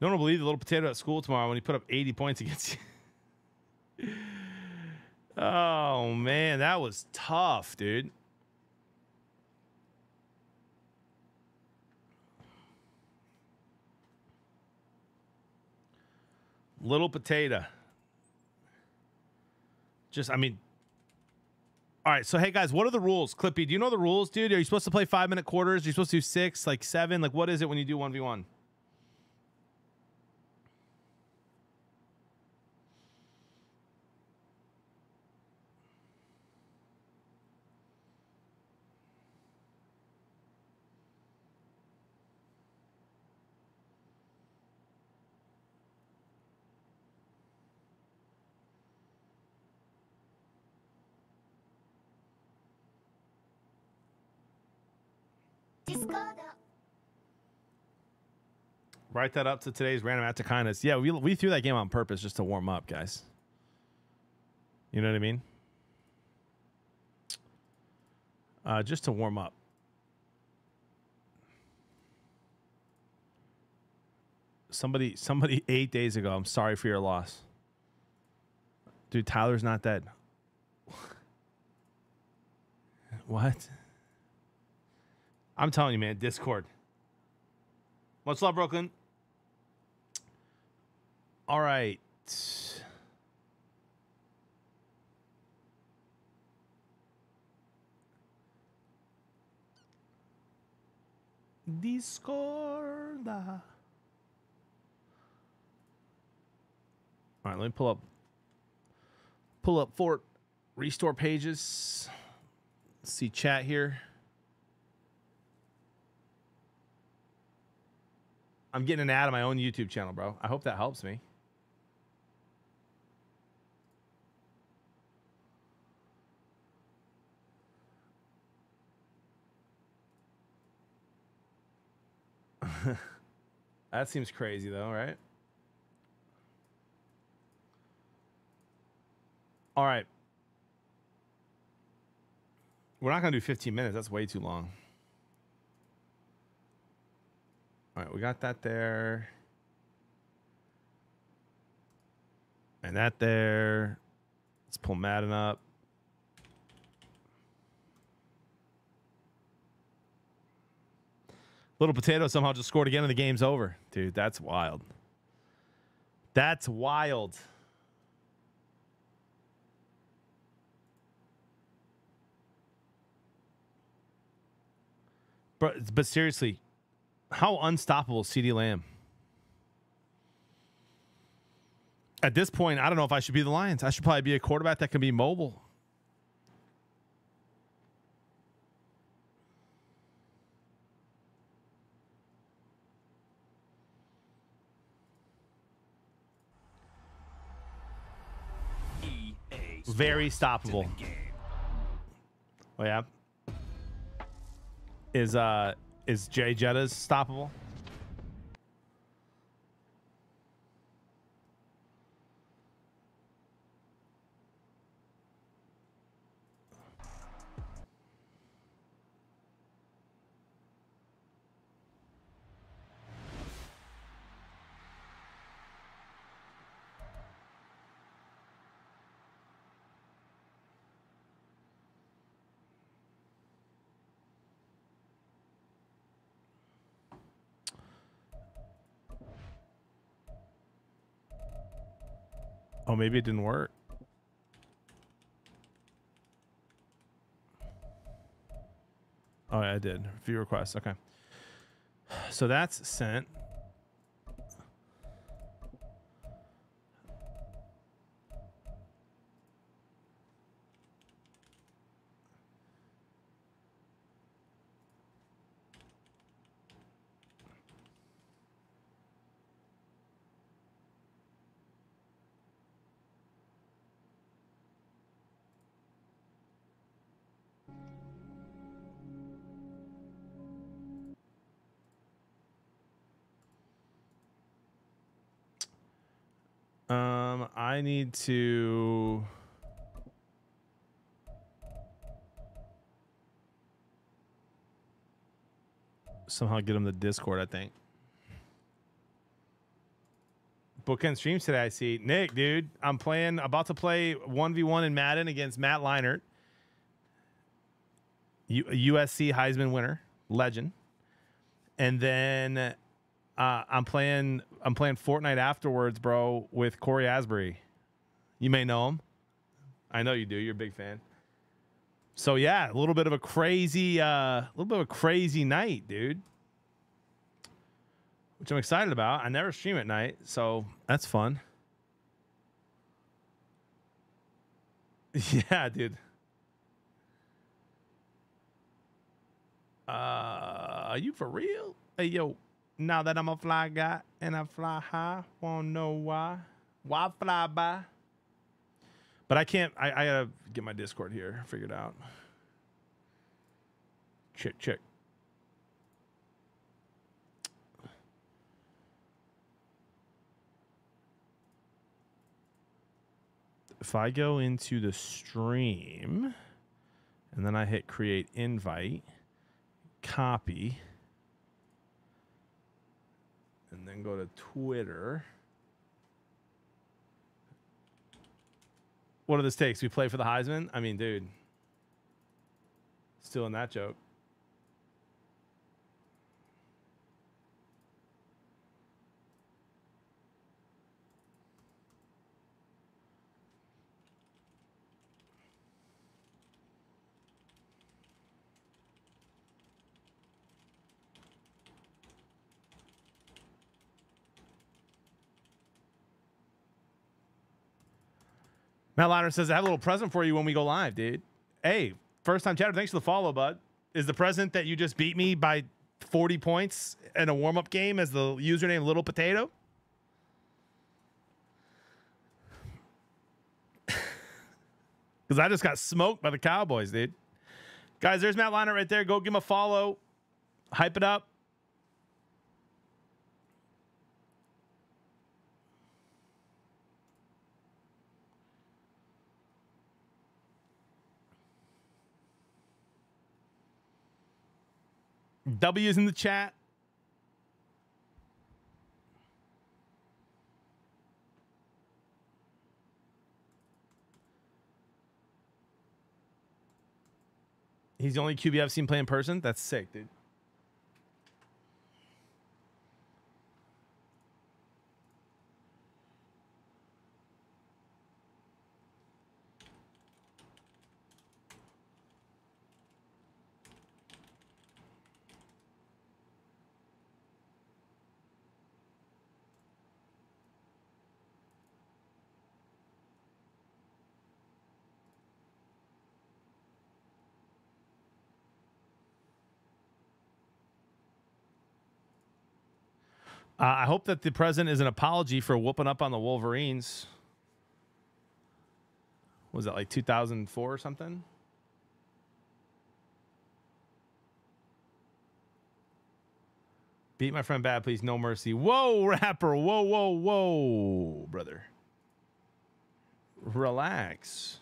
No one will believe the little potato at school tomorrow when he put up 80 points against you. oh, man. That was tough, dude. Little potato. Just, I mean, all right. So, hey, guys, what are the rules? Clippy, do you know the rules, dude? Are you supposed to play five minute quarters? Are you supposed to do six, like seven? Like, what is it when you do 1v1? Write that up to today's random act of kindness. Yeah, we, we threw that game on purpose just to warm up, guys. You know what I mean? Uh, just to warm up. Somebody, somebody eight days ago. I'm sorry for your loss, dude. Tyler's not dead. what? I'm telling you, man. Discord. Much love, Brooklyn. All right. Discord. All right, let me pull up pull up Fort restore pages. See chat here. I'm getting an ad on my own YouTube channel, bro. I hope that helps me. that seems crazy though, right? All right. We're not going to do 15 minutes. That's way too long. All right, we got that there. And that there. Let's pull Madden up. Little Potato somehow just scored again and the game's over. Dude, that's wild. That's wild. But, but seriously, how unstoppable CeeDee Lamb? At this point, I don't know if I should be the Lions. I should probably be a quarterback that can be mobile. Very stoppable. Oh yeah. Is uh is Jay Jetta's stoppable? Oh, maybe it didn't work. Oh, yeah, I did. View request. Okay. So that's sent. I need to. Somehow get him the Discord, I think. Bookend streams today, I see. Nick, dude, I'm playing, about to play 1v1 in Madden against Matt Leinart, U- USC Heisman winner, legend. And then uh, I'm playing I'm playing Fortnite afterwards, bro, with Cory Asbury. You may know him. I know you do. You're a big fan. So yeah, a little bit of a crazy, uh, a little bit of a crazy night, dude. Which I'm excited about. I never stream at night, so that's fun. Yeah, dude. Uh, are you for real? Hey, yo, now that I'm a fly guy and I fly high, wanna know why? Why fly by? But I can't, I, I gotta get my Discord here figured out. Check, check. If I go into the stream and then I hit create invite, copy, and then go to Twitter. What do this takes? We play for the Heisman? I mean, dude. Still in that joke. Matt Leinart says, I have a little present for you when we go live, dude. Hey, first time chatter. Thanks for the follow, bud. Is the present that you just beat me by 40 points in a warm up game as the username Little Potato? Because I just got smoked by the Cowboys, dude. Guys, there's Matt Leinart right there. Go give him a follow. Hype it up. W's in the chat. He's the only QB I've seen play in person. That's sick, dude. Uh, I hope that the present is an apology for whooping up on the Wolverines. Was that like 2004 or something? Beat my friend bad, please. No mercy. Whoa, rapper. Whoa, whoa, whoa, brother. Relax.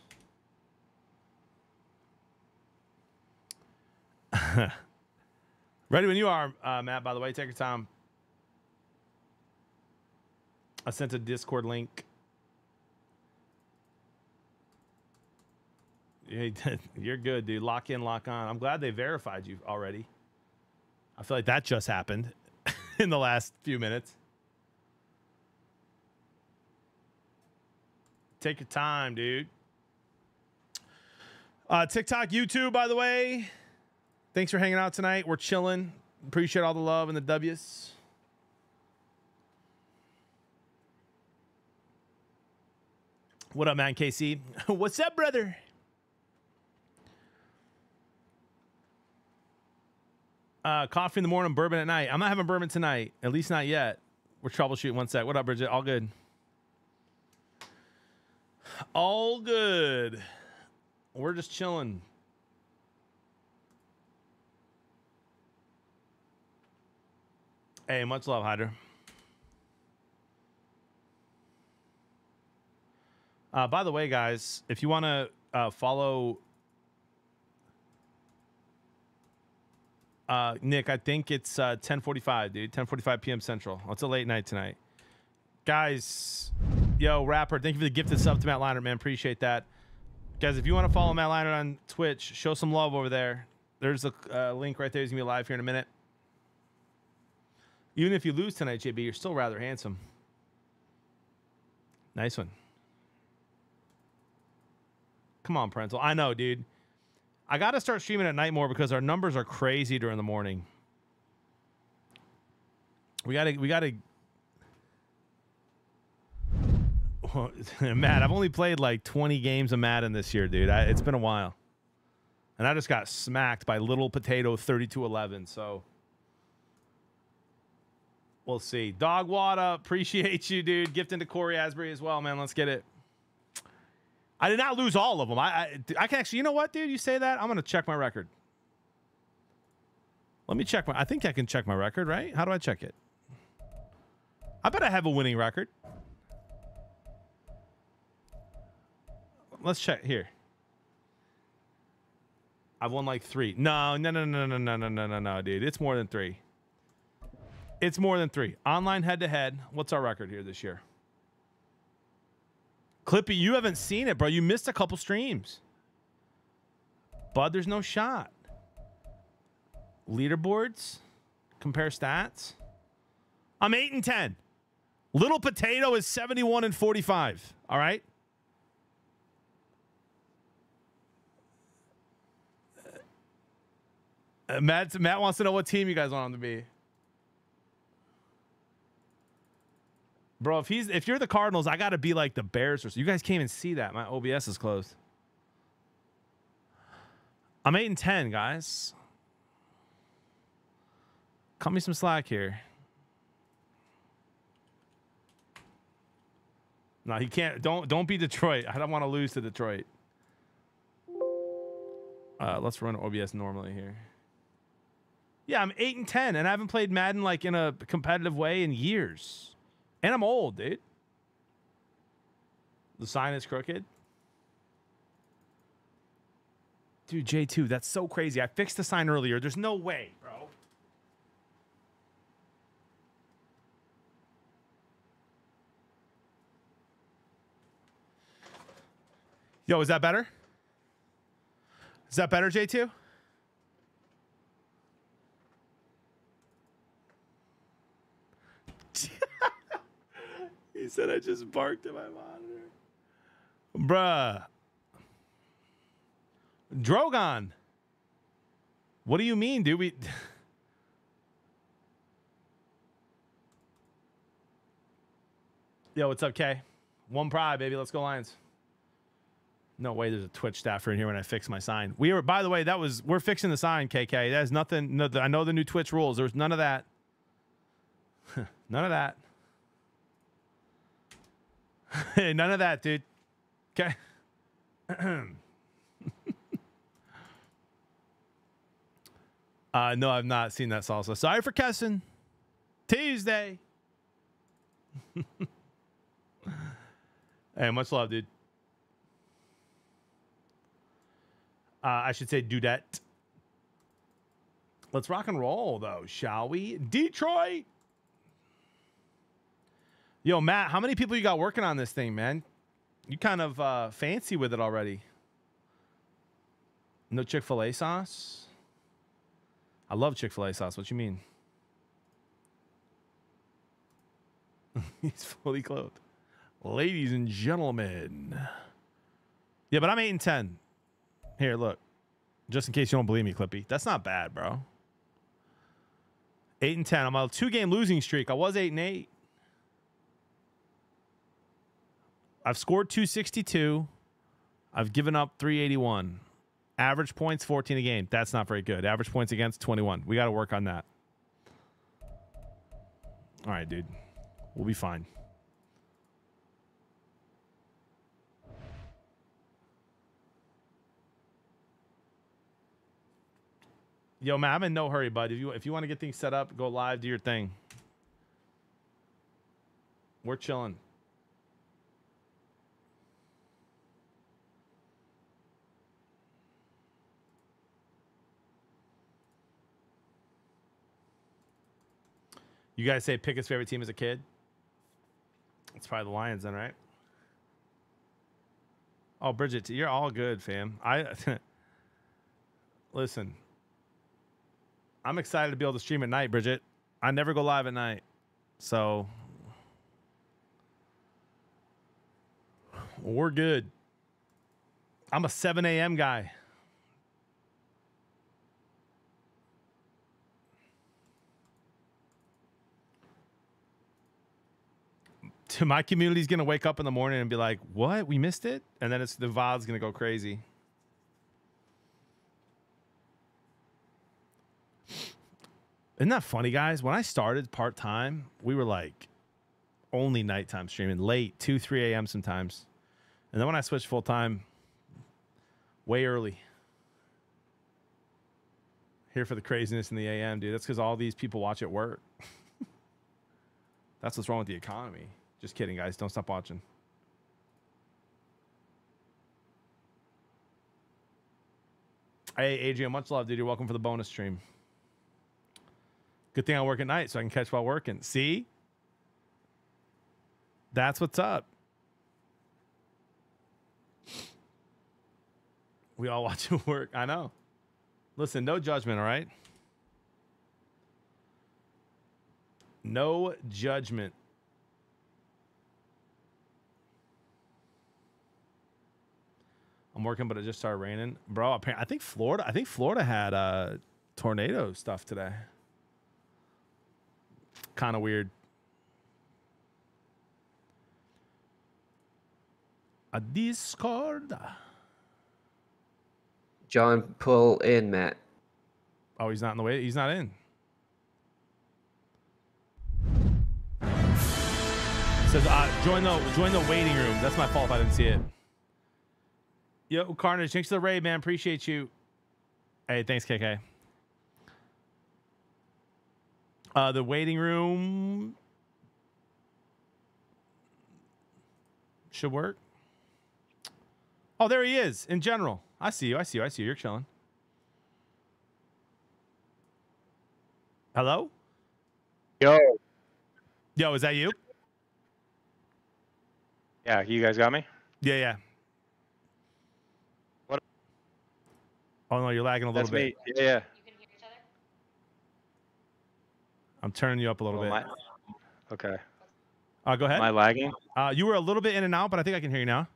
Ready when you are, uh, Matt, by the way. Take your time. I sent a Discord link. You're good, dude. Lock in, lock on. I'm glad they verified you already. I feel like that just happened in the last few minutes. Take your time, dude. Uh, TikTok, YouTube, by the way. Thanks for hanging out tonight. We're chilling. Appreciate all the love and the W's. What up, man? KC. What's up, brother? Uh, coffee in the morning, bourbon at night. I'm not having bourbon tonight, at least not yet. We're troubleshooting. One sec. What up, Bridget? All good. All good. We're just chilling. Hey, much love, Hydra. Uh, by the way, guys, if you want to uh, follow uh, Nick, I think it's uh, 10:45, dude. 10:45 p.m. Central. It's a late night tonight, guys. Yo, rapper, thank you for the gifted sub to Matt Leinart, man. Appreciate that, guys. If you want to follow Matt Leinart on Twitch, show some love over there. There's a uh, link right there. He's gonna be live here in a minute. Even if you lose tonight, JB, you're still rather handsome. Nice one. Come on, parental. I know, dude. I got to start streaming at night more because our numbers are crazy during the morning. We got to, we got to. Matt, I've only played like 20 games of Madden this year, dude. I, it's been a while. And I just got smacked by Little Potato 32 11. So we'll see. Dog Wada, appreciate you, dude. Gifting to Cory Asbury as well, man. Let's get it. I did not lose all of them. I, I, I can actually, you know what, dude? You say that? I'm gonna check my record. Let me check my. I think I can check my record, right? How do I check it? I bet I have a winning record. Let's check here. I've won like three. No, no, no, no, no, no, no, no, no, no, dude. It's more than three. It's more than three. Online head to head. What's our record here this year? Clippy, you haven't seen it, bro. You missed a couple streams. Bud, there's no shot. Leaderboards, compare stats. I'm 8 and 10. Little Potato is 71 and 45. All right. Uh, Matt, Matt wants to know what team you guys want him to be. Bro, if he's if you're the Cardinals, I gotta be like the Bears or so. You guys can't even see that. My OBS is closed. I'm eight and ten, guys. Cut me some slack here. No, he can't. Don't don't be Detroit. I don't want to lose to Detroit. Uh, let's run OBS normally here. Yeah, I'm eight and ten, and I haven't played Madden like in a competitive way in years. And I'm old, dude. The sign is crooked. Dude, J2, that's so crazy. I fixed the sign earlier. There's no way, bro. Yo, is that better? Is that better, J2? He said I just barked at my monitor. Bruh. Drogon. What do you mean, dude? We Yo, what's up, K? One pride, baby. Let's go, Lions. No way there's a Twitch staffer in here when I fix my sign. We were, by the way, that was we're fixing the sign, KK. That has nothing. No, I know the new Twitch rules. There's none of that. none of that. None of that, dude. Okay. uh, no, I've not seen that salsa. Sorry for cussing. Tuesday. hey, much love, dude. Uh, I should say dudette. Let's rock and roll, though, shall we? Detroit. Yo, Matt, how many people you got working on this thing, man? You kind of uh, fancy with it already. No Chick fil A sauce? I love Chick fil A sauce. What you mean? He's fully clothed. Ladies and gentlemen. Yeah, but I'm 8 and 10. Here, look. Just in case you don't believe me, Clippy. That's not bad, bro. 8 and 10. I'm on a two game losing streak. I was 8 and 8. I've scored 262. I've given up 381. Average points 14 a game. That's not very good. Average points against 21. We got to work on that. All right, dude. We'll be fine. Yo, man, I'm in no hurry, bud. If you if you want to get things set up, go live, do your thing. We're chilling. You guys say Pickett's favorite team as a kid? It's probably the Lions, then, right? Oh, Bridget, you're all good, fam. I listen. I'm excited to be able to stream at night, Bridget. I never go live at night, so we're good. I'm a 7 a.m. guy. To my community's gonna wake up in the morning and be like, "What? We missed it?" And then it's the VOD's gonna go crazy. Isn't that funny, guys? When I started part time, we were like only nighttime streaming, late, 2, 3 a.m. sometimes. And then when I switched full time, way early. Here for the craziness in the AM, dude. That's because all these people watch at work. That's what's wrong with the economy. Just kidding, guys. Don't stop watching. Hey, Adrian, much love, dude. You're welcome for the bonus stream. Good thing I work at night so I can catch while working. See? That's what's up. We all watch it work. I know. Listen, no judgment, all right? No judgment. I'm working, but it just started raining, bro. appa- I think Florida. I think Florida had uh, tornado stuff today. Kind of weird. A Discord. John, pull in, Matt. Oh, he's not in the way. He's not in. Says uh, join the join the waiting room. That's my fault if I didn't see it. Yo, Carnage, thanks to the raid, man. Appreciate you. Hey, thanks, KK. Uh, the waiting room should work. Oh, there he is. In general, I see you. I see you. I see you. You're chilling. Hello. Yo. Yo, is that you? Yeah, you guys got me? Yeah, yeah. Oh no, you're lagging a little That's bit. me. Yeah, yeah. I'm turning you up a little Well, bit. my- okay. Uh, go ahead. Am I lagging? Uh, you were a little bit in and out, but I think I can hear you now.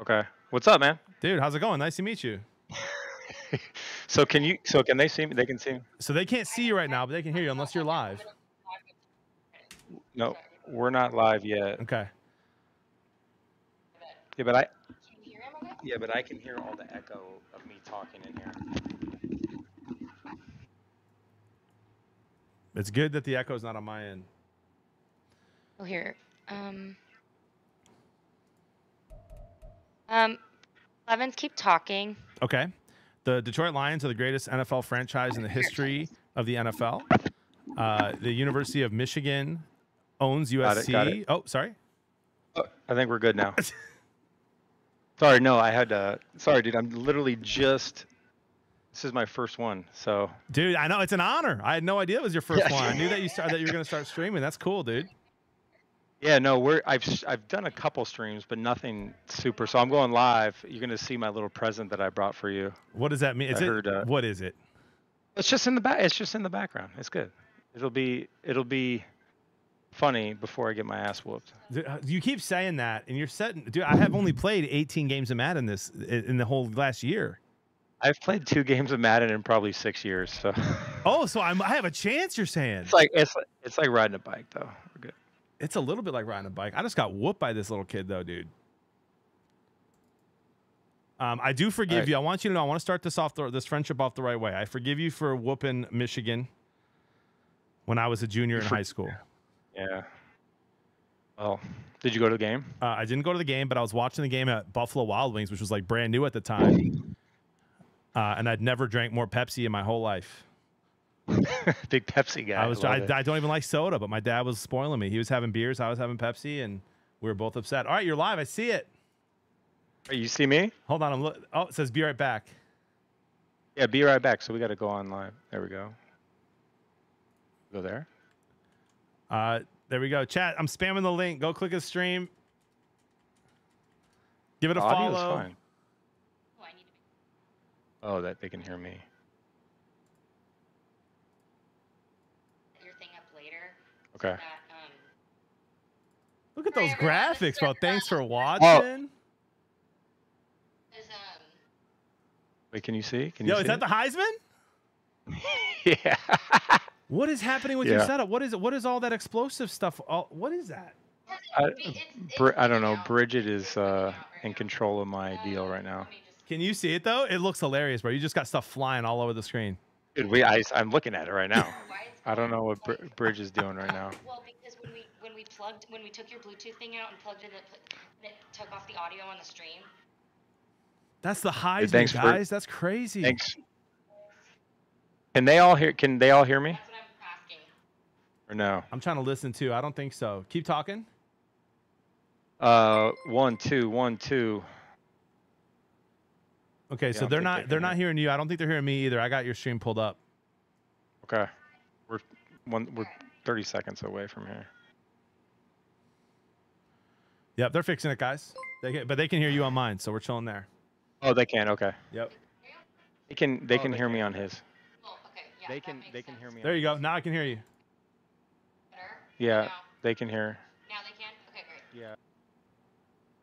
Okay. What's up, man? Dude, how's it going? Nice to meet you. So can you? So can they see me? They can see me. So they can't see you right now, but they can hear you unless you're live. No, we're not live yet. Okay. Yeah, but I. Yeah, but I can hear all the echo of me talking in here. It's good that the echo's not on my end. Oh, here. Um. Um. Levins, keep talking. Okay. The Detroit Lions are the greatest NFL franchise in the history of the NFL. Uh, the University of Michigan owns Got USC. it, got it. Oh, sorry. I think we're good now. sorry, no, I had to. Sorry, dude. I'm literally just. This is my first one, so Dude, I know it's an honor. I had no idea it was your first one. I knew that you started that you were going to start streaming. That's cool, dude. yeah, no, we're I've I've done a couple streams, but nothing super. So I'm going live. You're gonna see my little present that I brought for you. What does that mean? Is I it heard, uh, what is it? It's just in the back. It's just in the background. It's good. It'll be it'll be funny before I get my ass whooped. Uh, You keep saying that, and you're setting. Dude, I have only played 18 games of Madden this in the whole last year. I've played two games of Madden in probably six years, so Oh, so I'm, I have a chance. You're saying it's like it's like- it's like riding a bike though. We're good. it's a little bit like riding a bike. I just got whooped by this little kid, though, dude. Um, I do forgive Alright. you. I want you to know. I want to start this off the, this friendship off the right way. I forgive you for whooping Michigan when I was a junior in high school. Yeah. Well, did you go to the game? Uh, I didn't go to the game, but I was watching the game at Buffalo Wild Wings, which was like brand new at the time. Uh, and I'd never drank more Pepsi in my whole life. Big Pepsi guy. I was I. I don't even like soda, but my dad was spoiling me. He was having beers, I was having Pepsi, and we were both upset. All right, you're live. I see it. Hey, You see me? Hold on. I'm look. Oh, it says be right back. Yeah, be right back. So we got to go on live. There we go. Go there. Uh, there we go. Chat. I'm spamming the link. Go click a stream. Give it a Audio's follow. fine. Oh, I need to Oh, that they can hear me. your thing up later. Okay. That, um, Look at those Sorry, graphics, is bro. Thanks for watching. is, um, Wait, can you see? Can you Yo, see is that the Heisman? yeah. What is happening with your setup? What is it? What is all that explosive stuff? All, what is that? I, it's- it's Bri- I don't know. Bridget is uh, right in control of my deal right now. let me just- Can you see it though? It looks hilarious, bro. You just got stuff flying all over the screen. Dude, we I, am looking at it right now. I don't know what Br- Bridge is doing right now. Well, because when we when we plugged when we took your Bluetooth thing out and plugged it, it, it took off the audio on the stream. That's the Heisman, thanks for- guys. That's crazy. Thanks. Can they all hear? Can they all hear me That's what I'm asking. Or no? I'm trying to listen too. I don't think so. Keep talking. Uh, one, two, one, two. Okay, Yeah, so I they're not they they're can not hear. hearing you. I don't think they're hearing me either. I got your stream pulled up. Okay, we're one. We're 30 seconds away from here. Yep, they're fixing it, guys. They can, but they can hear you on mine, so we're chilling there. Oh, they can. Okay, Yep. they can. They Oh, can they hear me on his. Oh, okay. Yeah. They can. makes They can hear me. There on you go. Now I can hear you. Better? Yeah, Now, they can hear. now they can. Okay, great. Yeah.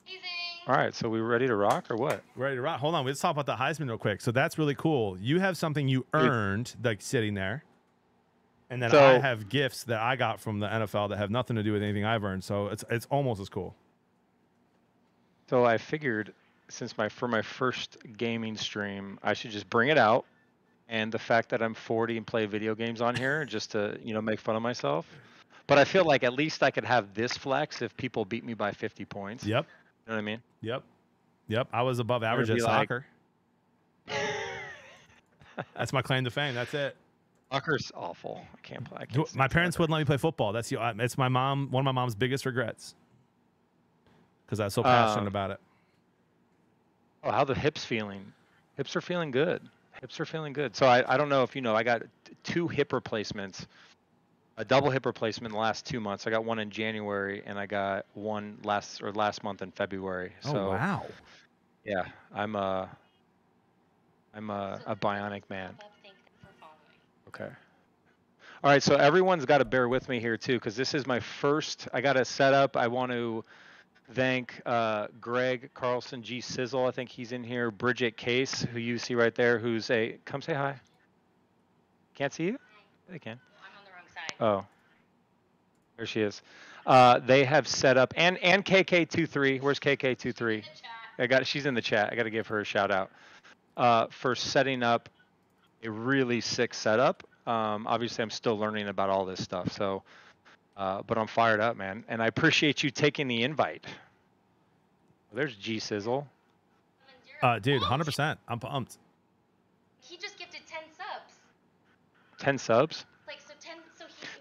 Amazing. All right, so we ready to rock or what? Ready to rock. Hold on. Let's talk about the Heisman real quick. So that's really cool. You have something you earned, like sitting there, and then I have gifts that I got from the NFL that have nothing to do with anything I've earned. So it's it's almost as cool. So I figured since my for my first gaming stream, I should just bring it out. And the fact that I'm 40 and play video games on here just to, you know, make fun of myself. But I feel like at least I could have this flex if people beat me by 50 points. Yep. You know what I mean? Yep. Yep. I was above average at be like- soccer. that's my claim to fame. That's it. Soccer's awful. I can't play. I can't My parents wouldn't let me play football. That's the, uh, it's my mom. One of my mom's biggest regrets. Because I was so passionate Um, about it. Oh, how the hips feeling? Hips are feeling good. Hips are feeling good. So I, I don't know if you know, I got two hip replacements, a double hip replacement in the last two months. I got one in January and I got one last or last month in February. So oh wow. yeah, I'm a I'm a, a bionic man. Love, thank them for following. Okay. All right, so everyone's got to bear with me here too, because this is my first. I got to set up. I want to thank uh, Greg Carlson, G Sizzle. I think he's in here. Bridget Case, who you see right there, who's a. Come say hi. Can't see you? They can. I'm on the wrong side. Oh. There she is. Uh, they have set up and and KK23. Where's KK23? In the chat. I got she's in the chat. I got to give her a shout out uh, for setting up a really sick setup. Um, obviously, I'm still learning about all this stuff, so uh, but I'm fired up, man, and I appreciate you taking the invite. There's G Sizzle. Uh, dude, 100%. I'm pumped. He just gifted 10 subs. Ten subs.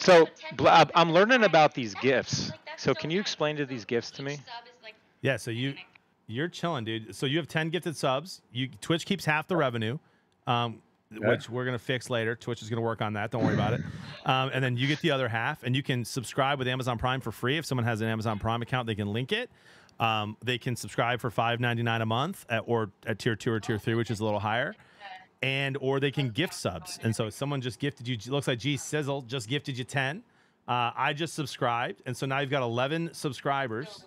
Like, so 10, so he. So 10 bl- I'm- people I'm got learning about these gifts. like, that's So can you explain to these gifts to me? like Yeah, so you organic. you're chilling, dude. So you have ten gifted subs. You Twitch keeps half the revenue, um, Okay. which we're gonna fix later. Twitch is gonna work on that. Don't worry about it. Um, and then you get the other half, and you can subscribe with Amazon Prime for free. If someone has an Amazon Prime account, they can link it. Um, they can subscribe for five ninety nine a month, at, or at tier two or tier three, which is a little higher. And or they can gift subs. And so someone just gifted you. Looks like G Sizzle just gifted you ten. Uh, I just subscribed, and so now you've got eleven subscribers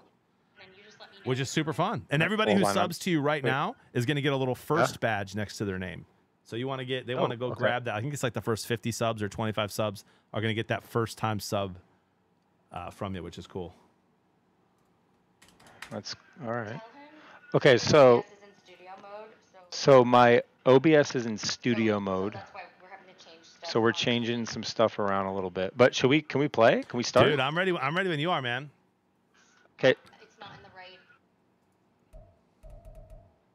And then you just let me know. which is super fun. And everybody who subs to you right now is going to get a little first badge next to their name. So you want to get, they want to Oh, go grab that. I think it's like the first 50 subs or 25 subs are going to get that first time sub uh, from you, which is cool. That's all right. Okay, so OBS is in studio mode. So, so my OBS is in studio so mode. that's why we're having to change stuff. So we're changing some stuff around a little bit. But should we? Can we play? Can we start? Dude, I'm ready. I'm ready when you are, man. okay. It's not in the right.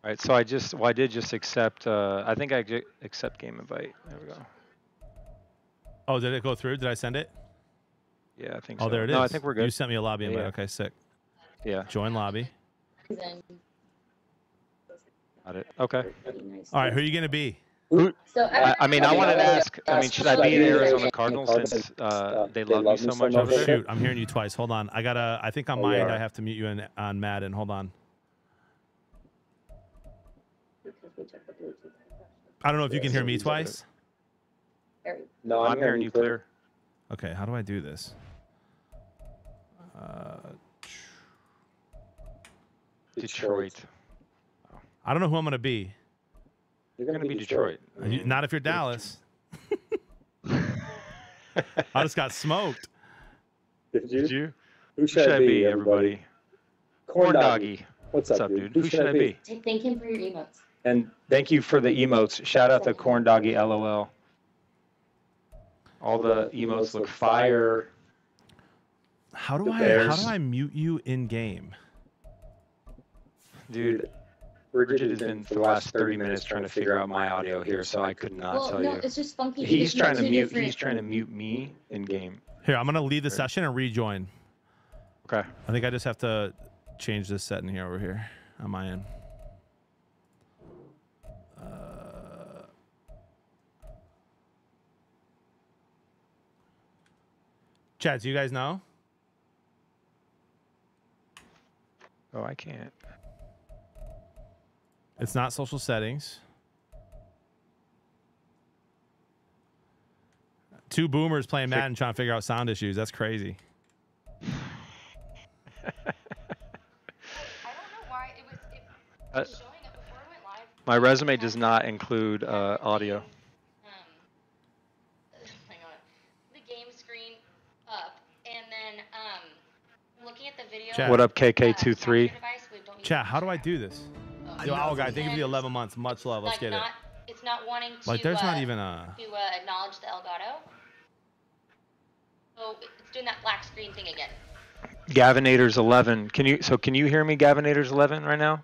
All right. So I just, well, I did just accept. Uh, I think I accept game invite. There we go. Oh, did it go through? Did I send it? Yeah, I think Oh, so. there it is. No, I think we're good. You sent me a lobby invite. yeah. Okay, sick. Yeah, Join lobby. Got it. Okay. All right, who are you going to be? Who, So I, I mean, I Okay, wanted to ask. I mean, should I be the Arizona Cardinals since uh, they love me so much Oh over shoot, I'm hearing you twice. Hold on. I gotta. I think on Oh, my end. I have to mute you in, on Madden. Hold on. I don't know if you can hear me twice. No, I'm, hearing you clear. Okay, how do I do this? Uh, Detroit. I don't know who I'm gonna be. You're gonna be Detroit. Uh, you- Not if you're Dallas. I just got smoked. Did you? Did you? Who should, I be, everybody? Corn Corn doggy. doggy. What's up, dude? Who should I be? Thank him for your emotes. And thank you for the emotes. Shout out to Corn Doggy LOL. All the emotes look fire. How do I how do I mute you in game? Dude, Bridget has been for the last 30 minutes trying to figure out my audio here, so I could not Well, tell no, you. it's just funky. He's because you have trying to mute. different- He's trying to mute me in game. Here, I'm gonna leave the session and rejoin. Okay. I think I just have to change this setting here over here on my end. Uh, Chad, do you guys know? Oh, I can't. It's not social settings. Two boomers playing Madden trying to figure out sound issues. That's crazy. Uh, my resume does not include uh, audio. hang on, the game screen up, and then um, looking at the video. Chat. What up, KK23? Chat, how do I do this? Yo, oh, guy, thank you for the 11 months. Much love. Let's like get it. not, It's not wanting to. Like, there's not uh, even a- To uh, acknowledge the Elgato. So it's doing that black screen thing again. Gavinators 11. Can you? So can you hear me, Gavinators 11, right now?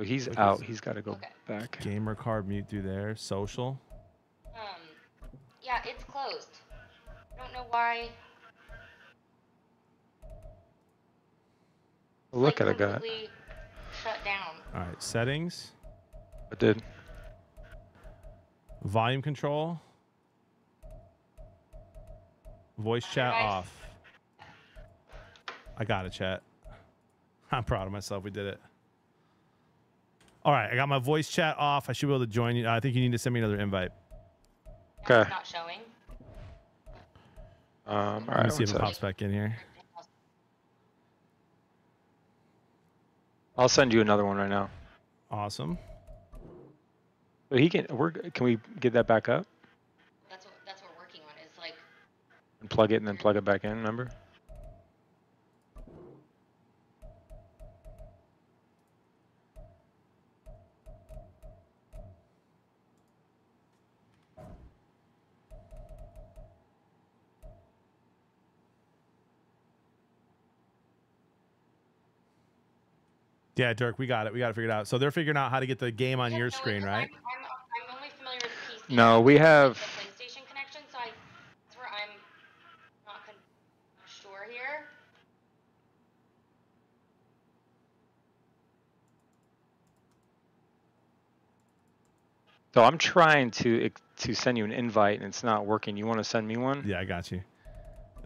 Oh, he's Look, out. it's- He's got to go back. Gamer card mute through there. Social. Um, yeah, it's closed. I don't know why. Look at a guy. Shut down. All right, settings, I did. volume control, voice chat Nice. off. I got it, chat. I'm proud of myself. We did it. All right, I got my voice chat off. I should be able to join you. I think you need to send me another invite. Okay. It's not showing. Um, all Let me see if it pops back in here. I'll send you another one right now. Awesome. But he can. We're. Can we get that back up That's what that's what we're working on. Is like and plug it and then plug it back in? Remember? Yeah, Dirk, we got it. We got to figure it figured out. So they're figuring out how to get the game on your screen, right? I'm, I'm only familiar with PC. No, we have. PlayStation connection, so I, that's where I'm not con- sure here. So I'm trying to to send you an invite and it's not working. You want to send me one? Yeah, I got you.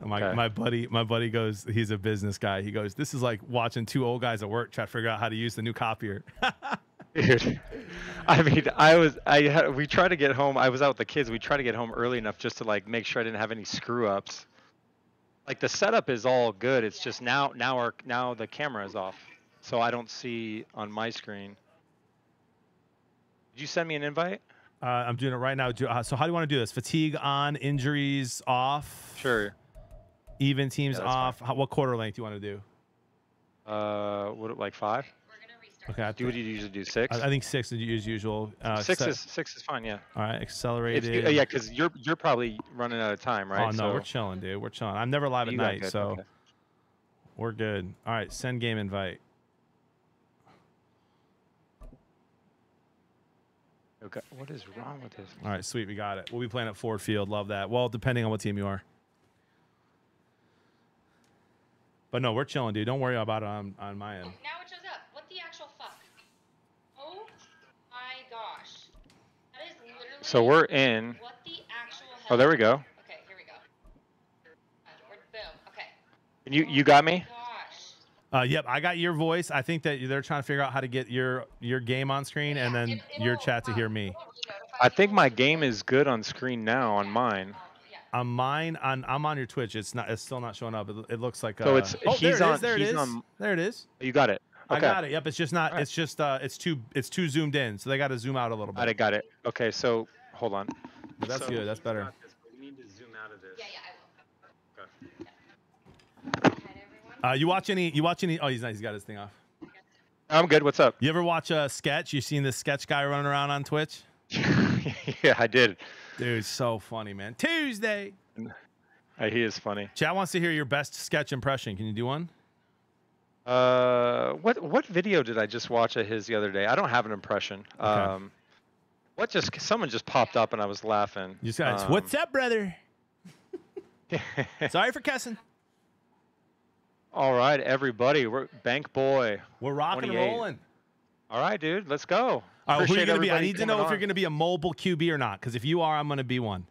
My Okay. my buddy my buddy goes. He's a business guy. He goes. This is like watching two old guys at work try to figure out how to use the new copier. Dude, I mean, I was, I had, we tried to get home. I was out with the kids. We tried to get home early enough just to like make sure I didn't have any screw ups. Like the setup is all good. It's just now, now our, now the camera is off, so I don't see on my screen. Did you send me an invite? Uh, I'm doing it right now. Do- uh, So how do you want to do this? Fatigue on, injuries off. Sure. Even teams Yeah, off. How, what quarter length do you want to do? Uh, what like five? Okay. I, Do what you usually do? Six. I, I think six is as usual. Uh, six acce- is six is fine. Yeah. All right. It's, Accelerated. uh, yeah, because you're you're probably running out of time, right? Oh no, So- we're chilling, dude. We're chilling. I'm never live at You night, so okay. we're good. All right. Send game invite. Okay, what is wrong with this? All right, sweet. We got it. We'll be playing at Ford Field. Love that. Well, depending on what team you are. But no, we're chilling, dude. Don't worry about it on, on my end. Now it shows up. What the actual fuck? Oh my gosh. That is literally. So we're in. What the actual hell? Oh, there we go. Okay, here we go. Boom. Okay. And you you got me? Uh, yep, I got your voice. I think that they're trying to figure out how to get your your game on screen and then your chat to hear me. I think my game is good on screen now on mine. On mine, on I'm on your Twitch. It's not. It's still not showing up. It, it looks like. So uh, it's- oh, there he's it on- is. There it he's is. on- There it is. You got it. I got it. Yep. It's just not. It's just. Uh. It's too. It's too zoomed in. So they got to zoom out a little bit. Got it. Got it. Okay, so hold on. But that's So- good. That's better. We need to zoom out of this. Yeah, yeah, Uh, you watch any? You watch any? Oh, he's nice. He's got his thing off. I'm good. What's up? You ever watch a sketch? You seen this sketch guy running around on Twitch? yeah, I did. Dude, so funny, man. Tuesday. He is funny. Chat wants to hear your best sketch impression. Can you do one? Uh, what what video did I just watch of his the other day? I don't have an impression. Um, what just someone just popped up and I was laughing. You guys, Um, what's up, brother? Sorry for cussing. All right, everybody. We're Bank Boy. We're rocking and rolling. All right, dude. Let's go. All right, who are you gonna be? I need to coming know if you're gonna be a mobile QB or not. Because if you are, I'm gonna be one.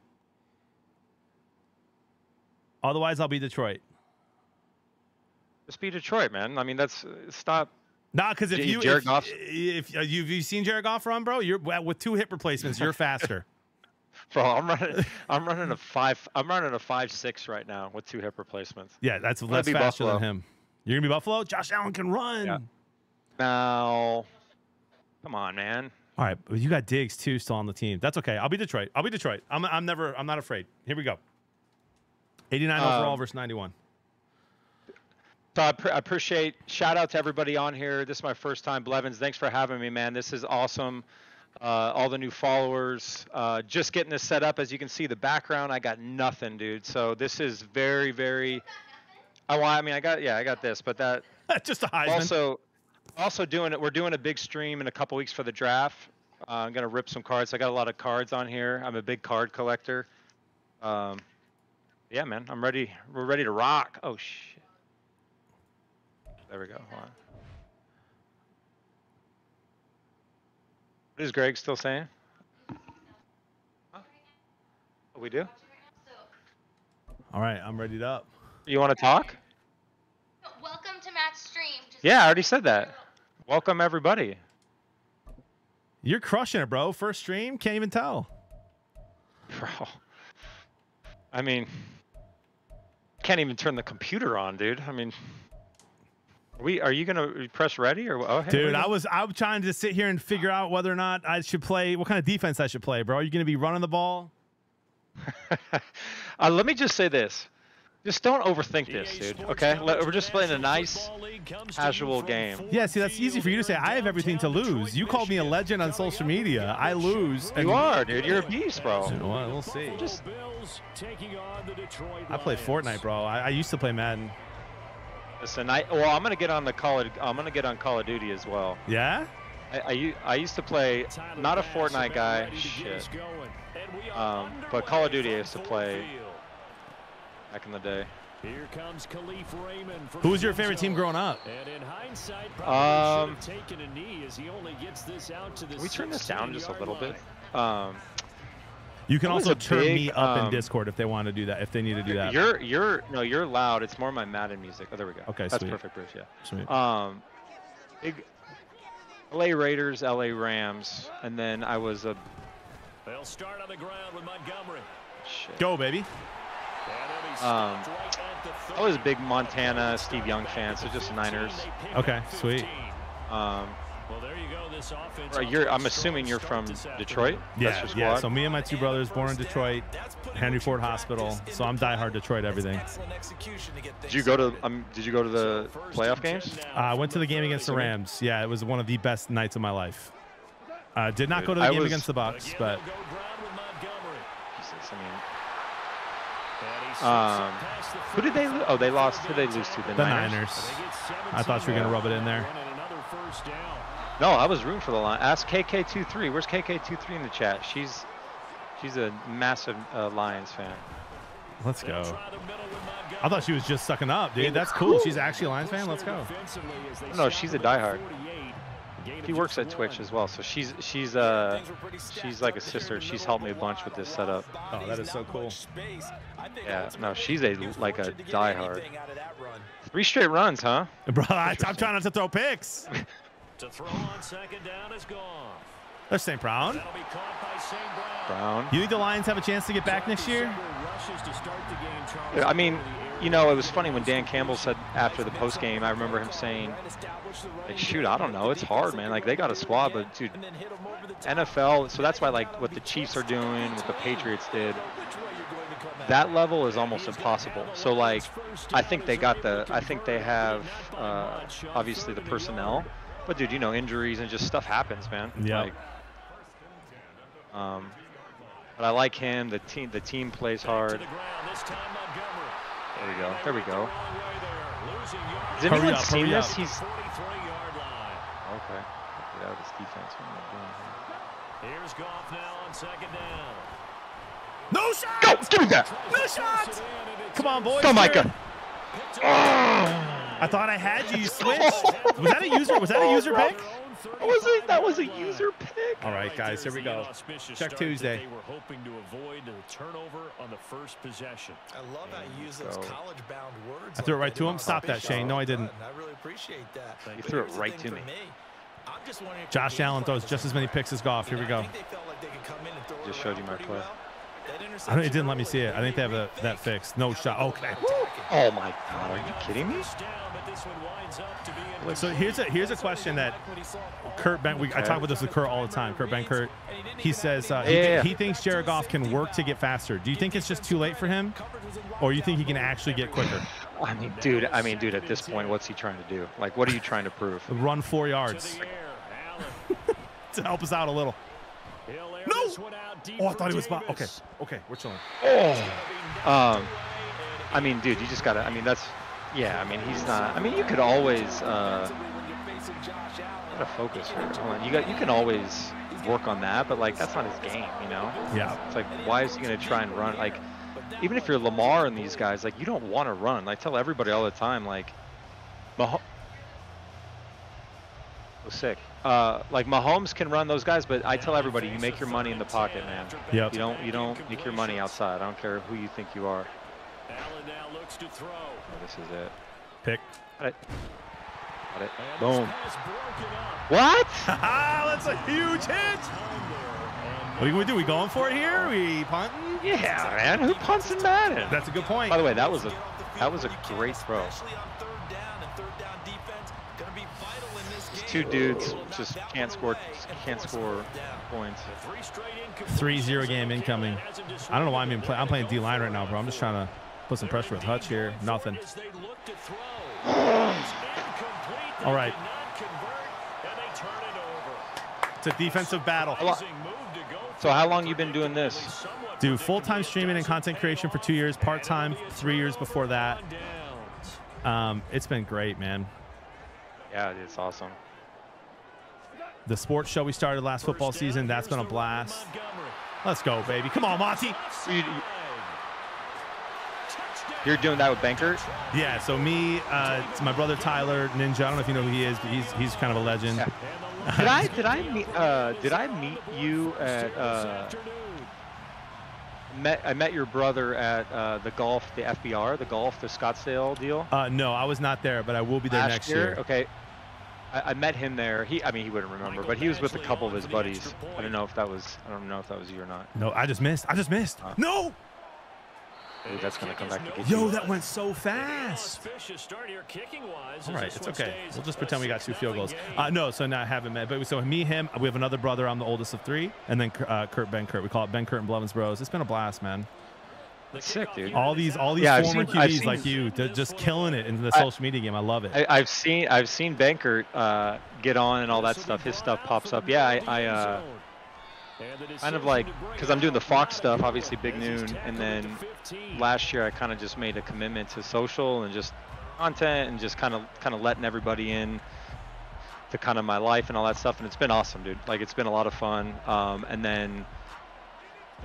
Otherwise, I'll be Detroit. Just be Detroit, man. I mean, that's uh, stop. Nah, because if J- you Jared if, Goff's- if uh, you've you seen Jared Goff run, bro, you're with two hip replacements, you're faster. Bro, I'm running. I'm running a five. I'm running a five six right now with two hip replacements. yeah, that's I'm gonna that's be faster Buffalo. than him. You're gonna be Buffalo. Josh Allen can run. Yeah. Now, come on, man. All right, but you got Diggs too still on the team. That's okay. I'll be Detroit. I'll be Detroit. I'm I'm never I'm not afraid. Here we go. 89 overall Um, versus 91. So I, pr- I appreciate shout out to everybody on here. This is my first time, Blevins. Thanks for having me, man. This is awesome. Uh, all the new followers, uh, just getting this set up. As you can see, the background, I got nothing, dude. So this is very, very. I want. I mean, I got yeah, I got this, but that just a Heisman. also, also doing it. We're doing a big stream in a couple weeks for the draft. Uh, I'm gonna rip some cards. I got a lot of cards on here. I'm a big card collector. Um, yeah, man, I'm ready. We're ready to rock. Oh shit. There we go. Hold on. What is Greg still saying? Huh? Oh, we do? All right, I'm ready to up. You want to talk? Welcome to Matt's stream. Just Yeah, I already said that. Welcome everybody. You're crushing it, bro. First stream, can't even tell. Bro. I mean, can't even turn the computer on, dude. I mean, are we are you gonna press ready or oh, hey, Dude, I was I'm trying to sit here and figure out whether or not I should play what kind of defense I should play, bro. Are you gonna be running the ball? Uh, let me just say this. Just don't overthink this, dude. Okay, we're just playing a nice, casual game. Yeah, see, that's easy for you to say. I have everything to lose. You called me a legend on social media. I lose. and- You are, dude. You're a beast, bro. You know what? We'll see. Bills taking on the Detroit I play Fortnite, bro. I, I used to play Madden. Listen, I well, I'm gonna get on the Call of I'm gonna get on Call of Duty as well. Yeah? I, I, I used to play not a Fortnite guy, shit. Um, but Call of Duty I used to play back in the day. Here comes Kalif Raymond from Who was your favorite team growing up? And in hindsight, probably Um, should have taken a knee as he only gets this out to the Can we turn this 16 down just a little line. bit? Um, You can also turn big, me up in um, Discord if they want to do that, if they need to do that. You're you're no, you're loud. It's more my Madden music. Oh, there we go. Okay, that's sweet. perfect, Bruce. Yeah. Sweet. Um, big L.A. Raiders, L.A. Rams, and then I was a They'll start on the ground with Montgomery. shit. Go, baby. Um, I was a big Montana, Steve Young fan, so just Niners. Okay, sweet. Um, Well, there you go. This offense. right, you're. I'm assuming you're from Detroit. Yeah, That's your yeah. So me and my two brothers born in Detroit, Henry Ford Hospital. So I'm diehard Detroit everything. Did you go to um? Did you go to the playoff games? Uh, I went to the game against the Rams. Yeah, it was one of the best nights of my life. Uh, did not go to the I game was- against the Bucks, but Jesus, I mean, um, who did they? lose? oh, they lost. Who did they lose to? The, the Niners. I thought you were gonna rub it in there. No, I was rooting for the line. Ask KK23. Where's KK23 in the chat? She's she's a massive uh, Lions fan. Let's go. I thought she was just sucking up, dude. That's cool. She's actually a Lions fan. Let's go. No, she's a diehard. She works at Twitch as well, so she's she's uh she's like a sister. She's helped me a bunch with this setup. Oh, that is so cool. Yeah, no, she's a like a diehard. Three straight runs, huh? Bro, I, I'm trying not to throw picks. To throw on second down is gone. There's St. Brown. That'll be caught by St. Brown. Brown. You think the Lions have a chance to get back next year? Rushes to start the game, Charles. Yeah, I mean, you know, it was funny when Dan Campbell said after the post game. I remember him saying, like, "Shoot, I don't know. It's hard, man. Like they got a squad, but dude, NFL. So that's why, like, what the Chiefs are doing, what the Patriots did, that level is almost impossible. So, like, I think they got the. I think they have uh, obviously the personnel, but dude, you know, injuries and just stuff happens, man. Yeah. Like, um, but I like him. The team, the team plays hard. There we go. There we go. Has Hurry anyone up, seen this? He's out of this defense. What am I doing here? Here's Goff now on second down. No shot. Go! Give me that! No shot. Come on, boys. Go, Micah! I thought I had you. You switched. Was that a user? Was that a user pick? That was a, that was a user pick. All right, guys. Here we go. Check Tuesday. They were hoping to avoid a turnover on the first possession. I love how you use those go. college-bound words. I threw it right to him. Stop that. Shane. No, I didn't. I really appreciate that. You threw it right to for me. I'm just wondering Josh Allen throws just as many picks as Goff. Here we go. think they felt like they could come in and throw it Just showed you my play. I don't, it didn't let me see it. I think they have a, that fixed. No shot. Okay. Oh my God! Are you kidding me? First down, but this one winds up to be in So here's a here's a question that Kurt Ben. We, I talk about this with Kurt all the time. Kurt Benkert. He says uh, he, Yeah, he thinks Jared Goff can work to get faster. Do you think it's just too late for him, or do you think he can actually get quicker? I mean, dude. I mean, dude. At this point, what's he trying to do? Like, what are you trying to prove? Run four yards the air. Allen. to help us out a little. He'll No! this one out deep Oh, I thought he was. Spot. Okay, okay, we're chilling. Oh. Um, I mean, dude, you just gotta. I mean, that's. Yeah, I mean, he's not. I mean, you could always. Uh, gotta focus here. Hold on. You got. You can always work on that, but like that's not his game, you know. Yeah. It's like, why is he gonna try and run? Like, even if you're Lamar and these guys, like, you don't want to run. I tell everybody all the time, like, Mah- oh, sick. Uh, like Mahomes can run those guys, but I tell everybody, you make your money in the pocket, man. Yep. You don't. You don't make your money outside. I don't care who you think you are. Allen now looks to throw. Oh, this is it. Pick. Got it. Got it. Boom. this pass broken up. What? Ah, that's a huge hit. What are we do? We going for it here? We punting? Yeah, man. Who punts in Madden? That's a good point. By the way, that was a that was a great throw. Especially on third down and third down defense, gonna be vital in this These two dudes just can't score can't score points. Three zero game incoming. I don't know why I'm even play, I'm playing D line right now, bro. I'm just trying to put some pressure with Hutch here. Nothing. As they look to throw. It's incomplete. They All right. did not convert, and they turn it over. It's a defensive battle. Amazing move to go So how long you been doing this? Do full time streaming and content creation for two years, part time three years before that. Um, it's been great, man. Yeah, it's awesome. The sports show we started last football season, that's here's been a blast. Let's go, baby. Come on, Monty. You- you- You're doing that with Benkert? Yeah, so me, uh, it's my brother Tyler Ninja. I don't know if you know who he is, but he's he's kind of a legend. Yeah. Did I did I meet uh, did I meet you at uh, met I met your brother at uh, the golf the FBR the golf the Scottsdale deal Uh, no, I was not there, but I will be there last next year? year. Okay. I, I met him there. He I mean he wouldn't remember, but he was with a couple of his buddies. I don't know if that was I don't know if that was you or not. No, I just missed. I just missed. No. Ooh, that's gonna come back to get Yo, you. that went so fast. Auspicious start here kicking-wise, All as right, this it's okay. We'll just a pretend we got two field goals. Uh, no, so now I haven't met. But so me, him, we have another brother. I'm the oldest of three, and then uh, Kurt Benkert. We call it Ben Kurt and Blevins Bros. It's been a blast, man. That's sick, dude. All these, all these Yeah, former seen- QBs seen- like you, just killing it in the I- social media game. I love it. I, I've seen I've seen Benkert uh, get on and all that stuff. His stuff pops up. Yeah, I, I uh, kind of like because I'm doing the Fox stuff, obviously Big Noon, and then last year I kind of just made a commitment to social and just content and just kind of kind of letting everybody in to kind of my life and all that stuff, and it's been awesome, dude. Like it's been a lot of fun. Um, and then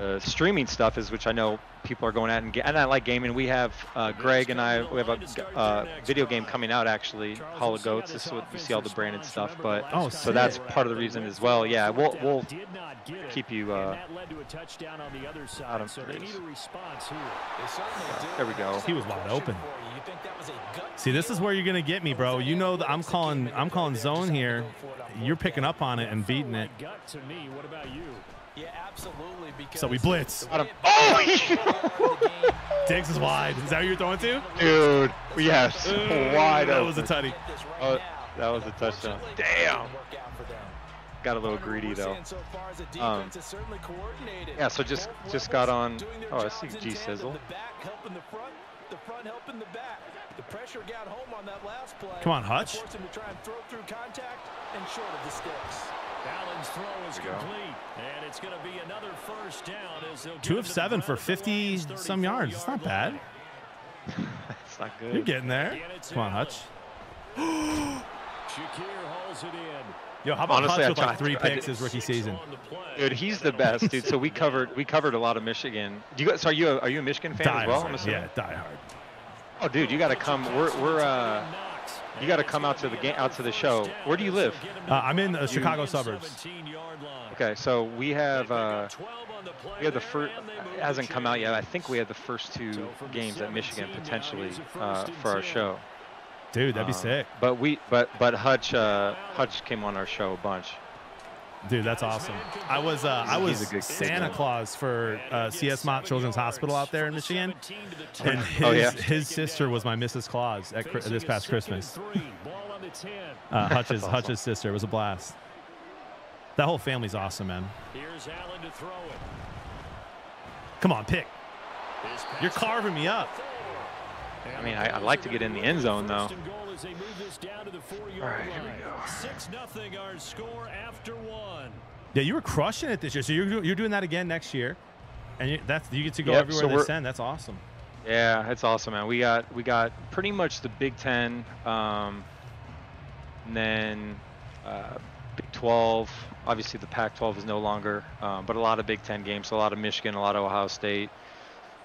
uh, streaming stuff is which I know people are going at and, and I like gaming. We have uh, Greg and I we have a uh, video game coming out actually, Hall of Goats. This is what you see all the branded stuff, but Oh, so that's part of the reason as well. Yeah, we'll we'll Did not get it, keep you. and Uh, that led to on the other side. Bottom So they threes. need a response here. They certainly do. There we go. He was wide open. For you. You think that was a gut See, this is where you're gonna get me, bro. You know that I'm calling. I'm calling zone here. You're picking up on it and beating it. Like gut to me. What about you? Yeah, absolutely. Because So we blitz. the way Oh, it- Diggs is wide. Is that who you're throwing to? dude, yes, Uh, wide that open. was a tutty. Oh, that was a touchdown. Damn. didn't work out for them. Got a little greedy though. so far is the Um, defense is certainly coordinated. Yeah, so just just got on. levels doing their Oh, I see G Sizzle. The back helping the front, helping the back. The pressure got home on that last play. Come on, Hutch. Forced him to try and throw through contact and short of the sticks. Allen's throw is There go. complete, and it's going to be another first down as Two of seven for ground at the 50 some yards. It's not bad. It's not good. You're getting there. Again, Come on, Allen. Hutch. Shakir hauls it in. Yo, how about Honestly, Hutch I with like tried- three picks his rookie season? On the play. Dude, he's the best, dude. So we covered we covered a lot of Michigan. Do you guys? So are you a, are you a Michigan fan Die as well? hard. I'm? Yeah, die hard. Oh, dude, you got to come. We're we're uh, you got to come out to the game out to the show. Where do you live? Uh, I'm in the Chicago suburbs. 17-yard line. Okay, so we have uh, 12 on the play we have the first. and they move It hasn't come out yet. I think we have the first two So from the games at Michigan potentially uh, for our show. Dude, that'd be Um, sick. But we but but Hutch uh, Hutch came on our show a bunch. Dude, that's awesome. I was uh, I was a good Santa man. Claus for uh, CS Mott Children's Hospital out there in Michigan, and his, Oh, yeah? his sister was my Mrs. Claus at this past Christmas. Uh, Hutch's awesome. Hutch's sister. It was a blast. That whole family's awesome, man. Here's Allen to throw it. Come on, pick. You're carving me up. I mean, I, I'd like to get in the end zone though. First and goal as they move this down to the four-yard All right, here we go. Six nothing our score after one. Yeah, you were crushing it this year. So you're you're doing that again next year, and you, that's you get to go Yep, everywhere so they we're- send. That's awesome. Yeah, it's awesome, man. We got we got pretty much the Big Ten, um, and then uh, Big 12. Obviously, the Pac-12 is no longer, um, but a lot of Big Ten games. A lot of Michigan, a lot of Ohio State,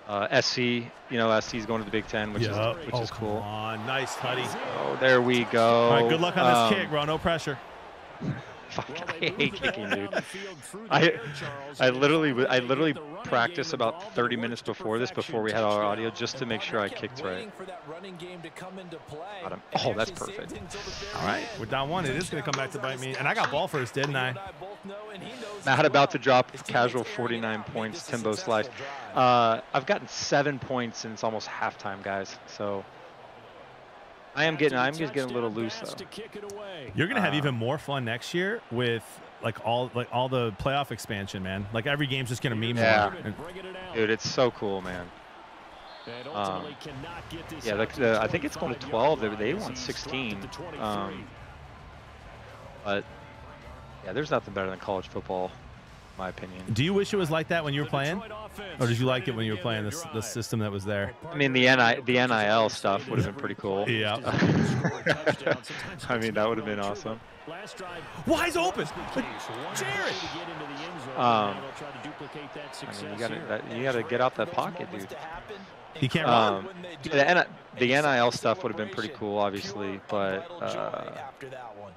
uh, SC. You know, SC is going to the Big Ten, which Yup. is which oh, is come cool. on, nice tutty. Oh, there we go. All right, good luck on this Um, kick, bro. No pressure. Fuck, Well, I hate kicking, dude. downfield through the I I literally I literally get the running practiced game about 30 minutes before this, before we had our audio, just to make sure I kicked right. waiting for that running game to come into play. Got him. And he Oh, that's perfect. it until the very All right, end. we're down one. It is going to come back to bite me. And I got ball first, didn't I? You I both know, and he knows Matt about to drop casual teammates airing it 49 points, Timbo slice. Uh, I've gotten seven points since almost halftime, guys. So I am getting, I'm just getting a little loose though. To kick it away. You're gonna have Uh, even more fun next year with like all like all the playoff expansion, man. Like every game's just gonna mean Yeah. more. And- Bringing it out. Dude, it's so cool, man. Um, ultimately cannot get this yeah, out the, the, I think it's going to 12. They, line they as won 16. at the 23. Um, but yeah, there's nothing better than college football, in my opinion. Do you wish it was like that when you were playing, or did you like it when you were playing their this the system that was there? I mean, the NI, the NIL stuff would have been pretty cool. Yeah. I mean, that would have been awesome. Last drive. Wise open. Jared. Um, I I mean, you gotta, that, you gotta get out that pocket, dude. He can't. Um, the, N- the NIL stuff would have been pretty cool, obviously, but uh, after that one.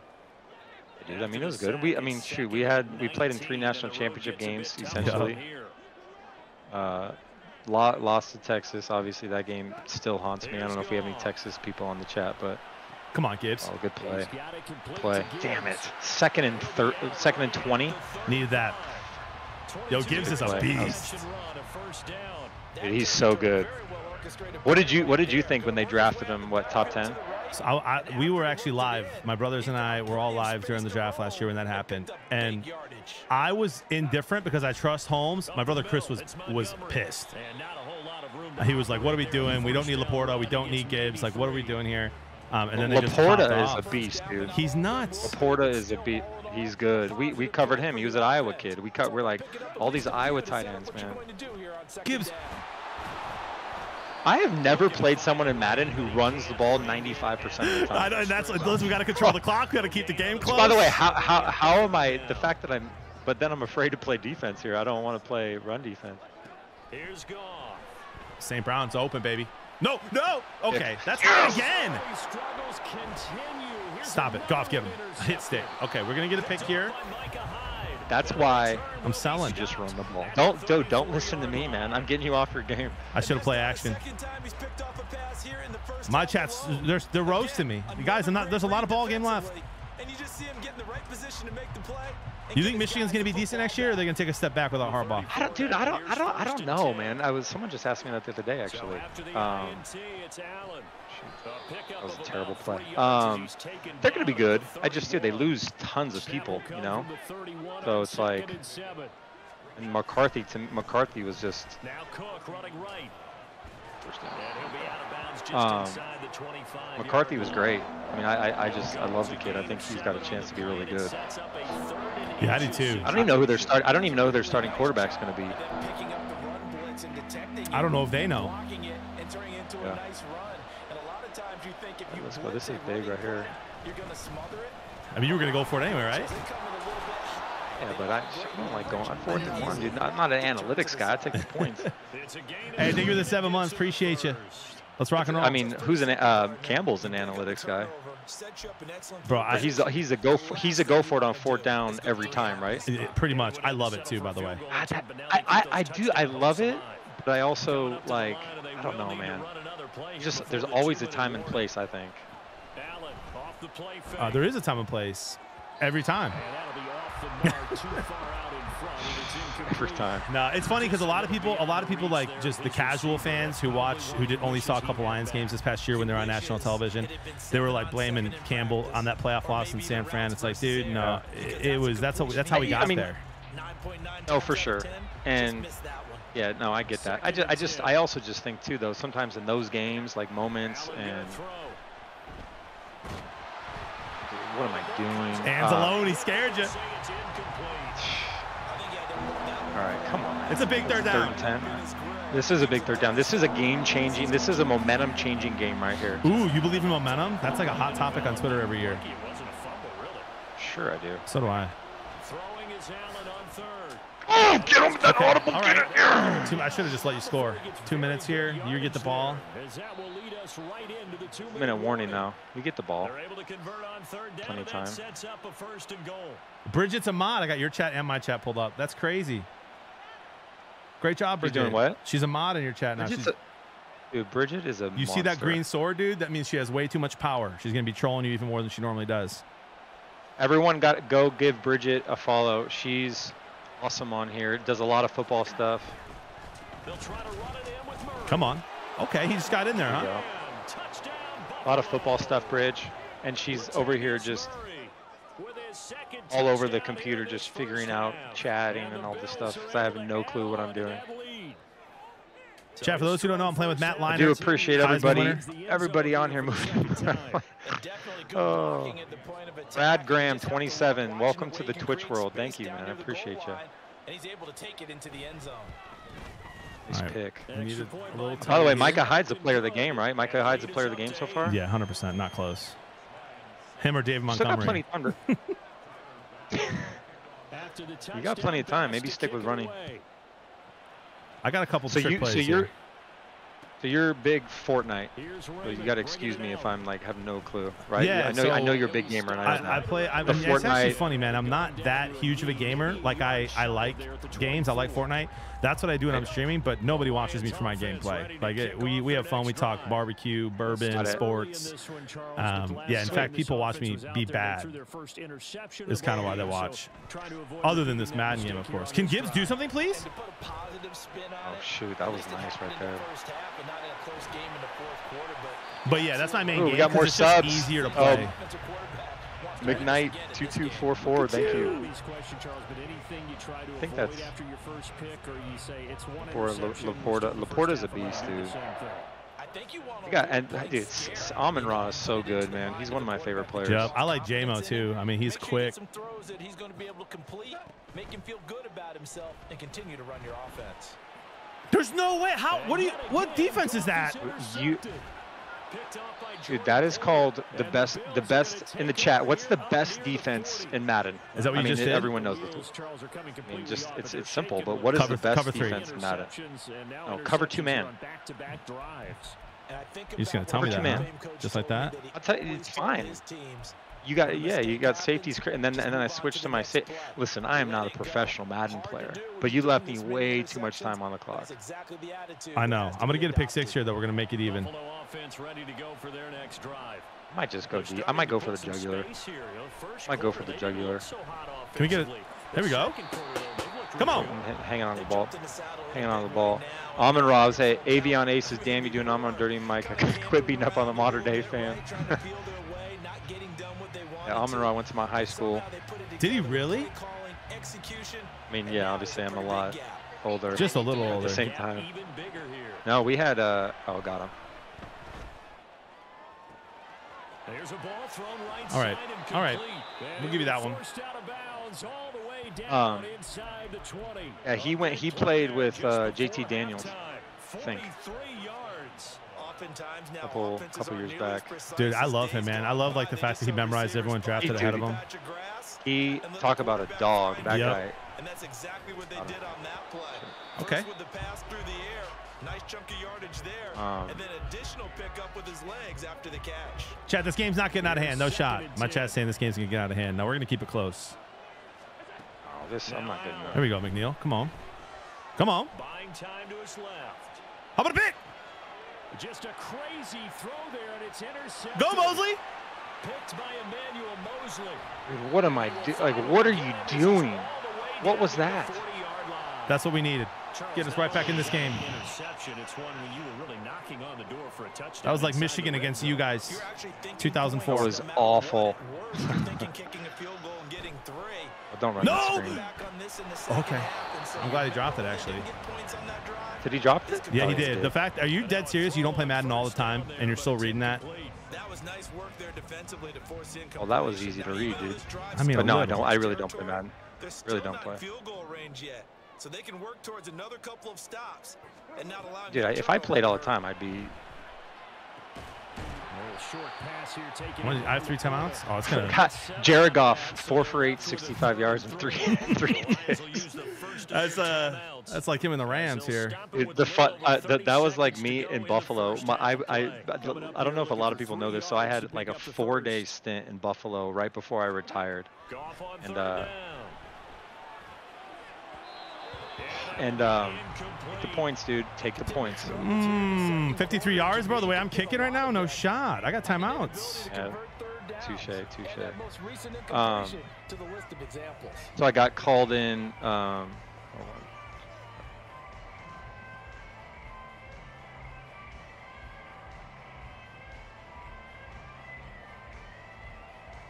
dude, I mean, it was good. We, I mean, shoot, we had we played in three national championship games essentially. Uh, lost to Texas. Obviously, that game still haunts me. I don't know if we have any Texas people on the chat, but Come on, Gibbs. oh, good play, play. Damn it! Second and third, second and twenty. Needed that. Yo, Gibbs is a beast. Dude, he's so good. What did you What did you think when they drafted him? What top ten? So I, I, we were actually live. My brothers and I were all live during the draft last year when that happened, and I was indifferent because I trust Holmes. My brother Chris was was pissed. He was like, "What are we doing? We don't need LaPorta. We don't need Gibbs. Like, what are we doing here?" Um, and then they just LaPorta is off. a beast, dude. He's nuts. LaPorta is a beast. He's good. We we covered him. He was an Iowa kid. We cut. We're like all these Iowa tight ends, man. Gibbs. I have never played someone in Madden who runs the ball 95% of the I time. know, and that's listen, we got to control the clock. We got to keep the game close. By the way, how, how, how am I, the fact that I'm, but then I'm afraid to play defense here. I don't want to play run defense. Here's Goff. St. Brown's open, baby. No, no. Okay, Yeah. that's good again. His struggles continue. Here's Stop a it. Goff, give him. Hit stick. Okay, we're going to get a pick here. By Micah Hyde. That's why I'm selling. just run the ball. Don't, dude, don't listen to me, man. I'm getting you off your game. I should have played action. My chats, they're, they're roasting me. You guys, I'm not, there's a lot of ball game left. And you just see him get in the right position to make the play. And You think Michigan's going to be decent the next year, or are they going to take a step back without Harbaugh? I don't, dude. I don't. I don't. I don't know, man. I was. Someone just asked me that the other day, actually. So after the Um, INT, it's Allen. A pickup that was a terrible play. three yards as Um, they're going to be good. I just do. They lose tons of people, you know. from the 31 So it's like- and McCarthy to McCarthy was just. Now Cook running right. First down. And he'll be out of bounds just Um, inside the 25. McCarthy was great. I mean, I, I, I just, I love the kid. I think he's got a chance to be really good. Sets up a third and Yeah, I do eight. too. I don't even know who their start. I don't even know who their starting quarterback's going to be. Picking up the run blitz and detecting I don't know if they know. blocking it and turning it into Yeah. a nice run. And a lot of times you think if you Let's go. This is big right here. quick, You're gonna smother it. I mean, you were going to go for it anyway, right? They come in a little bit high. Yeah, but I, I don't like going on fourth and one, dude. I'm not an analytics guy. I take the points. It's a gain of Hey, thank you for the seven months. Appreciate you. Let's rock and roll. I mean, who's an uh, Campbell's an analytics guy? Set you up an excellent Bro, I, he's a, he's a go for, he's a go for it on fourth down every time, right? it- pretty much. I love it too, by the way. I, I, I, I do I love it, but I also like I don't know, man. Just there's always a time and place. I think. Allen off the play fake. Uh, there is a time and place every time. Every time. No, it's funny because a lot of people, a lot of people like just the casual fans who watch, who did only saw a couple Lions games this past year when they're on national television. They were like blaming Campbell on that playoff loss in San Fran. It's like, dude, no, it, it was that's how that's how we got I mean, there. Oh, for sure. And yeah, no, I get that. I just I just I also just think too though. Sometimes in those games, like moments and what am I doing? Hands Uh, alone, he scared you. Say it's incomplete. all right, come on. It's a big third Third down. and ten. This is a big third down. This is a game changing. This is a momentum changing game right here. Ooh, you believe in momentum? That's like a hot topic on Twitter every year. Lucky it wasn't a fumble, really. Sure, I do. So do I. Throwing is Allen on third. Oh, get him with that audible. All Get right. it here. I should have just let you score. Two minutes here. You get the ball. As that will lead us right into the two-minute warning now. We get the ball. They're able to convert on third down, Plenty of time. sets up a first and goal. Bridget's a mod. I got your chat and my chat pulled up. That's crazy. Great job, She's Bridget. doing what? She's a mod in your chat now. She's, a- dude, Bridget is a you see that green sword, dude? That means she has way too much power. She's gonna be trolling you even more than she normally does. Everyone got go give Bridget a follow. She's awesome on here. Does a lot of football stuff. They'll try to run it in with Murray. Come on. Okay, he just got in there, There huh? go. A lot of football stuff, Bridge. And she's over here just Murray with his second all over the computer, just figuring out, chatting, And and all this stuff. are 'cause I have no clue what I'm doing. that lead. Chat, for those who don't know, I'm playing with Matt I Leinart. do appreciate everybody, everybody on here moving. oh, Brad Graham, 27. Welcome to the Twitch world. Thank you, man. I appreciate you. And he's able to take it into the end zone. Nice All right. pick. Needed a little By the way. Micah Hyde's the player of the game, right? Micah Hyde's the player of the game so far. Yeah, 100%. Not close. Him or Dave Still got Montgomery. plenty of time. to- After the You got plenty of time. Maybe stick with running. I got a couple So trick you, plays so you're, here. So you're big Fortnite. So you Raymond got to excuse me if. I'm like have no clue, right? Yeah, I know I know you're a big gamer and I, know I, I play. I The mean, it's actually Fortnite- funny, man. I'm not that huge of a gamer. Like I, I like games. I like Fortnite. That's what I do when I'm streaming. But nobody watches me for my gameplay. Like it, we, we have fun. We talk barbecue, bourbon, sports. Um, yeah, in fact, people watch me be bad. Is kind of why they watch. Other than this Madden game, of course. Can Gibbs do something, please? To put a positive spin on Oh shoot, that was At least it nice right there. First half, but not in a close game in the fourth quarter, but But yeah, that's my main Ooh, we game. got 'cause more it's just subs. easier to Oh, play. offensive quarterback wants to McKnight get it two to two the four four. Thank you. Questions, Charles, but anything you try to I think avoid that's- after your first pick, or you say it's one Or LaPorta. the first LaPorta's a beast, dude. same. I think you want You got and dude, S- S- Amon-Ra is so good, man. He's one of my favorite players. Yep, I like JMO too. I mean, he's Make sure you quick. some throws that he's going to be able to complete, make him feel good about himself, and continue to run your offense. There's no way. How? What do you? What defense is that? You, dude, that is called the best. The best in the chat. What's the best defense in Madden? Is that what I you mean, just did? Everyone knows this. I mean, just it's it's simple. But what is Cover- the best defense in Madden? Oh, cover two man. You're just gonna tell me that, two huh? man. just like that? I'll tell you, it's fine. You got yeah, you got safeties, cra- and then and then I switched to my sa- Listen, I am not a professional Madden player, but you left me way too much time on the clock. I know. I'm gonna get a pick six here, though. We're gonna make it even. offense ready to go for their next drive. I might just go deep. I might go for the jugular. I might go for the jugular. Can we get it? There we go. Come on. I'm hanging on the ball. Hanging on the ball. Almond Robs, hey, Avion Aces, damn you doing I'm on Dirty Mike. I quit beating up on the modern day fan. Yeah, Amon-Ra went to my high school. Did he really? I mean, yeah, obviously I'm a lot older. Just a little At the same time. No, we had, uh, oh, got him. There's a ball thrown right All right. side and All right. We'll give you that one. forced out of bounds all the way down Um, inside the 20. Yeah, he went, he played with uh, JT Daniels, I think. Couple, couple years back. Dude, I love him, man. I love like the fact that he memorized everyone drafted Hey, ahead of him. He, talk about a dog, that Yep. guy. And that's exactly what they did on that play. Okay. First with the pass through the air. Nice chunk of yardage there. Um, and then additional pickup with his legs after the catch. Chat, this game's not getting out of hand. No shot. My chat's saying this game's gonna get out of hand. No, we're gonna keep it close. Oh, this, I'm not getting There we go, McNeil. Come on. Come on. Buying time to his left. How about a pick? Just a crazy throw there, and it's intercepted. Go, Mosley. Picked by Emmanuel Mosley. What am I do? Like, what are you doing? What was that? That's what we needed. Get us right back in this game. Interception. It's one when you were really knocking on the door for a touchdown. That was like Michigan against you guys. 2004. That was awful. Thinking kicking a field goal and getting three. Oh, don't run No! the screen. Back on this in the second Okay. half, and so I'm glad he dropped it actually. points on that drive. Did he drop it? Yeah, Oh, he did. The fact, are you dead serious? You don't play Madden all the time and you're still reading that? That was nice work there defensively to force the Well, that was easy to read, dude. I mean, but no, I don't. I really don't play Madden. They're Really don't play. in field goal range yet, so they can work towards another couple of stops and not allow. Dude, I, if I played all the time, I'd be. What, in I have three timeouts? Oh, it's gonna. God, Jared Goff, four for eight, 65 yards and three, three picks. That's uh, that's like him in the Rams here. Dude, the fun, uh, that, that was like me in Buffalo. My, I, I, I don't know if a lot of people know this. So I had like a four-day stint in Buffalo right before I retired, and uh, and um, take the points, dude. Take the points. Mmm, 53 yards, bro. The way I'm kicking right now, no shot. I got timeouts. Yeah, touche, touche. That Um, incompletion to the list of examples. So I got called in. Um.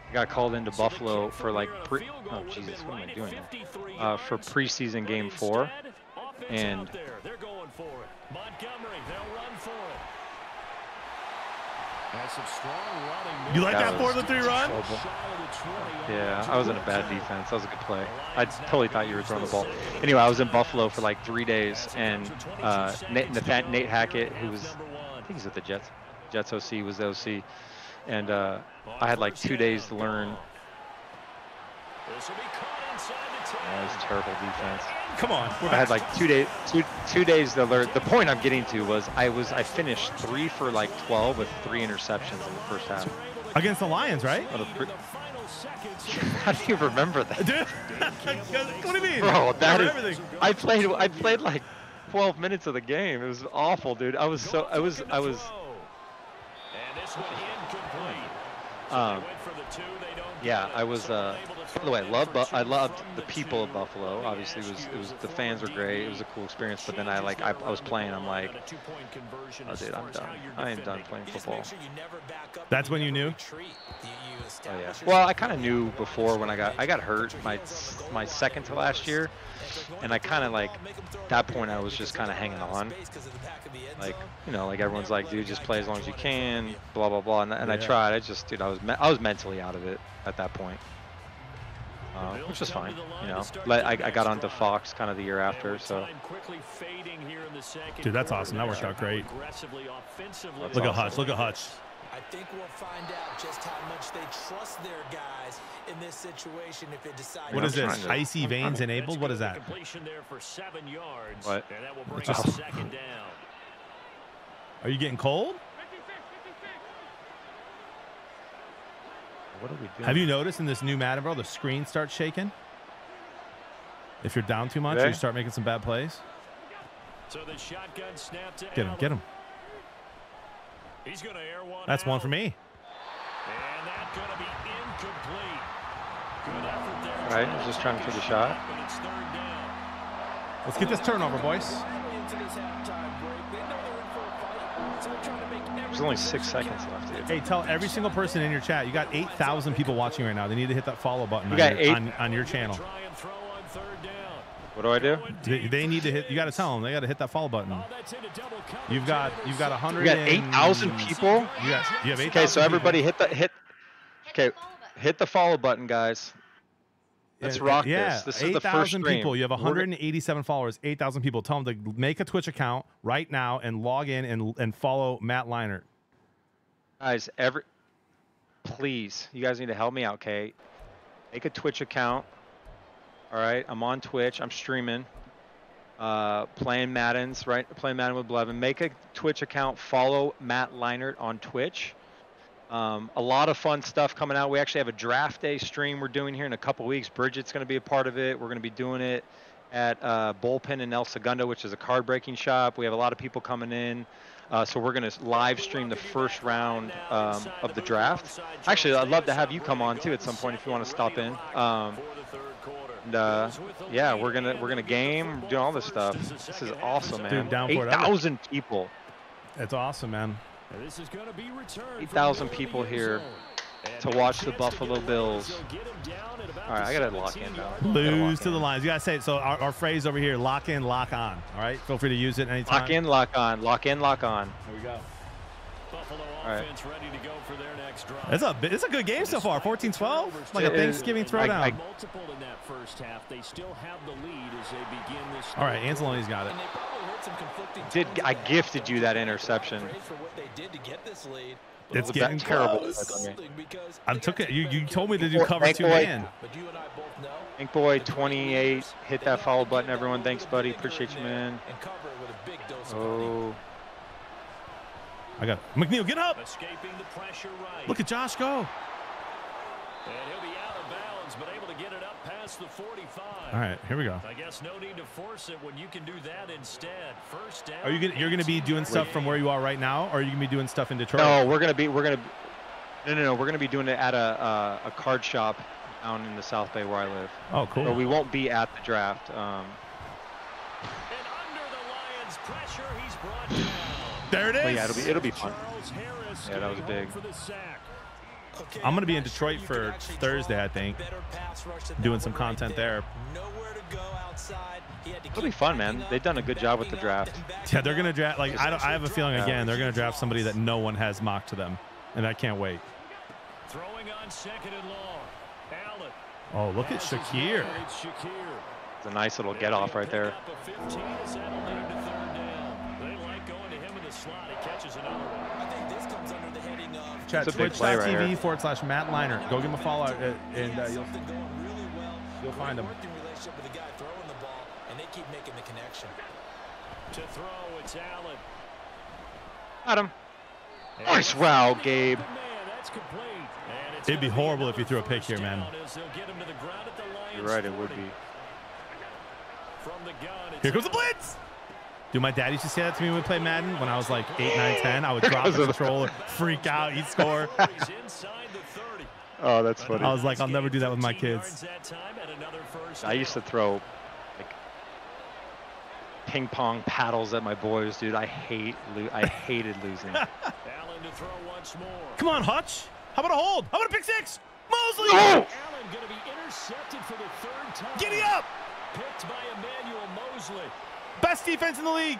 I got called into Buffalo for like pre. Oh Jesus, what am I doing? Uh, for preseason game four, and There, they're going for it. Montgomery, they'll run for it. Has some strong running. You like That that four was to three run? trouble. Shy of the 20 on Yeah, I was in a bad defense. That was a good play. I totally thought you were throwing the ball. Anyway, I was in Buffalo for like three days, and uh, Nate, Nathan, Nate Hackett, who was, I think he's at the Jets, Jets OC was the OC, and uh, I had like two days to learn. This will be caught inside the 10. That was terrible defense. Come on. We're I had like two days, two two days to learn. The point I'm getting to was I was I finished three for like 12 with three interceptions in the first half. Against the Lions, right? Out of three- How do you remember that? Dude, what do you mean? Bro, that Remember is. everything. I played. I played like 12 minutes of the game. It was awful, dude. I was so. I was. I was. And this one incomplete. Um, Went for the two, they don't yeah, I was. Uh, they're able to by the way, I. Bu- I loved the people of Buffalo. Obviously, it was. It was. The fans were great. It was a cool experience. But then I like. I, I was playing. I'm like, A two-point conversion oh, dude, I'm done. I am done playing football. make sure you never back up That's when you knew? retreat. You, you Oh yeah. Well, I kind of knew before when I got I got hurt my my second to last year, and I kind of like that point I was just kind of hanging on. Like you know, like everyone's like, dude, just play as long as you can, blah blah blah. And, and I tried. I just, dude, I was me- I was mentally out of it at that point. Uh, which is fine. You know, Let- I, I got onto Fox kind of the year after, so Time quickly fading here in the second Dude, that's awesome. That worked out great. Aggressively, offensively. That's Look at. Hutch. Look at Hutch. I think we'll find out just how much they trust their guys in this situation if it decides. What I'm this? to- Icy I'm veins to- enabled? What is that? Completion there for seven yards. What? And that will bring us second down. Are you getting cold? What are we doing? Have you noticed in this new Madden, bro, the screen starts shaking? If you're down too much, Okay. you start making some bad plays. So the shotgun snap to Get him, get him. He's going to air one. That's one for me. And that's going to be incomplete. Good effort there. All right, I was just trying for the shot. But it's third down. Let's get this turnover, boys. There's only six seconds left, dude. Hey, tell every single person in your chat. You got 8,000 people watching right now. They need to hit that follow button You on, got your, eight- on, on your channel. Try and throw on third down. What do I do? They, they need to hit. You got to tell them. They got to hit that follow button. That's into double coverage. You've got you've got 100. We got 8,000 people. You got you have 8,000. Okay, so everybody hit the hit. Hit Okay, the follow button. hit the follow button, guys. Let's rock yeah, this. This is the first 8,000 stream. people. You have We're- 187 followers. 8,000 people. Tell them to make a Twitch account right now and log in and and follow Matt Leinart. Guys, every please, you guys need to help me out, okay? Make a Twitch account. All right, I'm on Twitch. I'm streaming. Uh, playing Madden's right, playing Madden with Blevin. Make a Twitch account. Follow Matt Leinart on Twitch. Um, a lot of fun stuff coming out. We actually have a draft day stream we're doing here in a couple weeks. Bridget's going to be a part of it. We're going to be doing it at uh, Bullpen in El Segundo, which is a card breaking shop. We have a lot of people coming in. Uh, so we're going to live stream the first round um, of the draft. Actually, I'd love to have you come on too at some point if you want to stop in. Um, For the third quarter. and uh, yeah, we're gonna we're gonna game, do all this stuff. This is awesome, man. Dude, down for Eight thousand people. It's awesome, man. And this is going to be returned 8,000 people of the end here to watch the Buffalo Bills. so get him down at about All right, I gotta lock in 17 now. Lose to the in. lines. You gotta say it. So our, our phrase over here: lock in, lock on. All right. Feel free to use it anytime. Lock in, lock on, lock in, lock on. There we go. Buffalo right. ready to go for their next drive. It's a it's a good game so far. 14-12. Like a Thanksgiving I- throwdown. I- Multiple in that first half. They still have the lead as they begin this. All right, third quarter. Anzalone's got it. And they probably heard some conflicting Did I gifted you that interception? Praise for what they did to get this lead. but It's also getting terrible. close Okay. because I took it. You you told me care to do the cover Thank two boy. man. But you and I both know Pink boy, 28. Hit that follow button, everyone. Thanks, buddy. Appreciate you, man. And cover it with a big dose of honey. Oh, I got McNeil. Get up. Escaping the pressure right. Look at Josh go. And he'll be out of bounds, but able to get it up past the 45. All right, here we go. I guess no need to force it when you can do that instead. First down. Are you gonna you're gonna be doing stuff a from where you are right now, or are you gonna be doing stuff in Detroit? no, we're gonna be we're gonna. No, no, no. We're gonna be doing it at a uh, a card shop down in the South Bay where I live. Oh, cool. But we won't be at the draft. Um, And under the Lions' pressure, he's brought down. There it is. But yeah, it'll be it'll be fun. Yeah, that was getting big. For the sack. Okay, I'm gonna be in Detroit for Thursday, I think, better pass rush than doing some content there. Nowhere to go outside. He had to It'll be fun, man. They've done a good job with the draft. Yeah, they're gonna draft. Like I, don't, I have a feeling again they're gonna draft somebody that no one has mocked to them, and I can't wait. Throwing on second and long. Allen. Oh, look at has his Shakir. man. It's Shakir. it's a nice little get off right there. Pick up a 15 as that'll lead to third down. They like going to him in the slot. He catches another one. I think this comes under the heading of Chat It's a right twitch.tv forward slash Matt Leinart. Go give him a follow, uh, and uh, you'll something going really well. you'll find him. Working relationship with the guy throwing the ball, and they keep making the connection. To throw, it's Allen. Got him. Nice route, Gabe. Man, that's complete. And it's It'd be horrible if you threw a pick here, man. down as they'll get him to the ground at the Lions' You're right, it would be. From the gun, Here comes the Allen. blitz. Dude, my dad used to say that to me when we played Madden when I was like 8, 9, 10. I would drop the Because of the- controller, freak out, he'd score. He's inside the 30. Oh, that's funny. I was like, I'll never do that with my kids. yards that time and another first I used to throw like ping pong paddles at my boys, dude. I hate lo- I hated losing. Allen to throw once more. Come on, Hutch. How about a hold? How about a pick six? Mosley! Oh! Allen going to be intercepted for the third time. Giddy up! Picked by Emmanuel Mosley. Best defense in the league.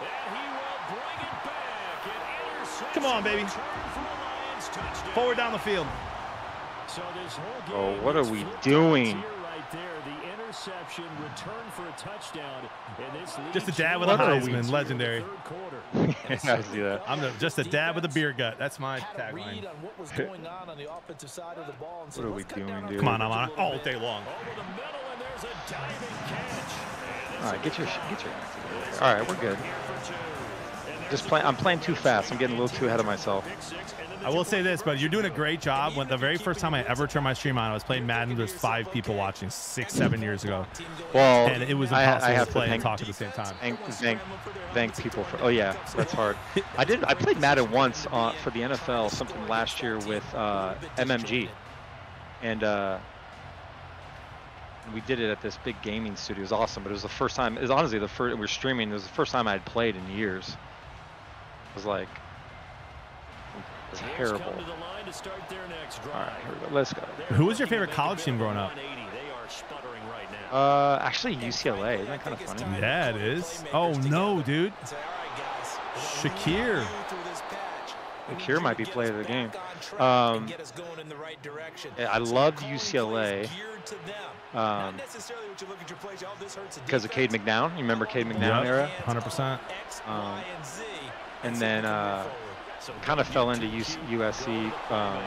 And he will bring it back. An interception Come on, baby. return for a Lions touchdown. Forward down the field. So this whole Oh, what are we doing? on its ear Right there, the interception return for a touchdown, and this Just a leads dad with a What are we Heisman, legendary. the third quarter. I see that. I'm the, just a dad with a beer gut. That's my Had a read tagline. what on on the offensive side of the ball. And said, What are we "Let's cut down doing, dude? Come on, I'm on it all day long. Over the middle, and there's a diving catch. All right, get your get your act together. All right, we're good. Just play. I'm playing too fast. I'm getting a little too ahead of myself. I will say this, but you're doing a great job. When the very first time I ever turned my stream on, I was playing Madden. There's five people watching, six, seven years ago, Well, and it was I, impossible I have to play and thank, talk at the same time. thank, thank, thank people for. Oh yeah, that's hard. I did. I played Madden once uh, for the NFL, something last year with uh, MMG, and uh, we did it at this big gaming studio. It was awesome, but it was the first time. It was honestly the first. We were streaming. It was the first time I had played in years. It was like. It was terrible. come to the line to start their next drive. right, here we go. Let's go. Who was your favorite college team growing up? 180. They are sputtering right now. Uh, actually UCLA. Isn't that kind of funny? Yeah, it is. Oh no, dude. Say, "All right, guys, Shakir. through this patch. We need Shakir might be get player of the game. back on track Um, and get us going in the right direction." Yeah, I So loved UCLA, plays geared to them. Not Um, necessarily what you look at your plays, "Oh, this hurts because of Cade defense." McNown. You remember Cade McNown era? 100%. Um, and Z, and see then, if they can move uh, Kind of fell into two, UC, two USC. Um,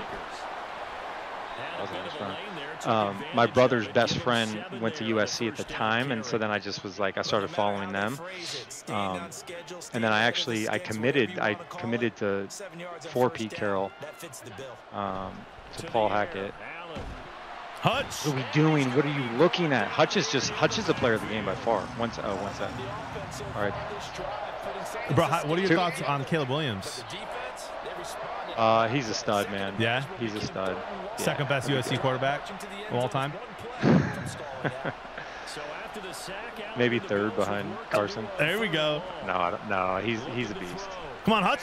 wasn't bit as of a fun. lane there, took um, my brother's best friend went to there on the USC at the time, and so then I just was like, I started following them. phrase it, staying Um, on schedule, staying And then I ahead of the actually I committed I committed to Seven yards for Pete Carroll That fits the bill. um, to To Paul Hackett. Hutch. What are we doing? What are you looking at? Hutch is just Hutch is the player of the game by far. One se- oh, one set. The offense so All right. far this drive, putting seconds Bro, what are your Two- thoughts on Caleb Williams? Uh, he's a stud, man. Yeah? He's a stud. Yeah. Second best USC quarterback of all time. So after the sack, Allen, Maybe third behind Carson. There we go. No, I don't- no, he's he's a beast. Come on, Hutch.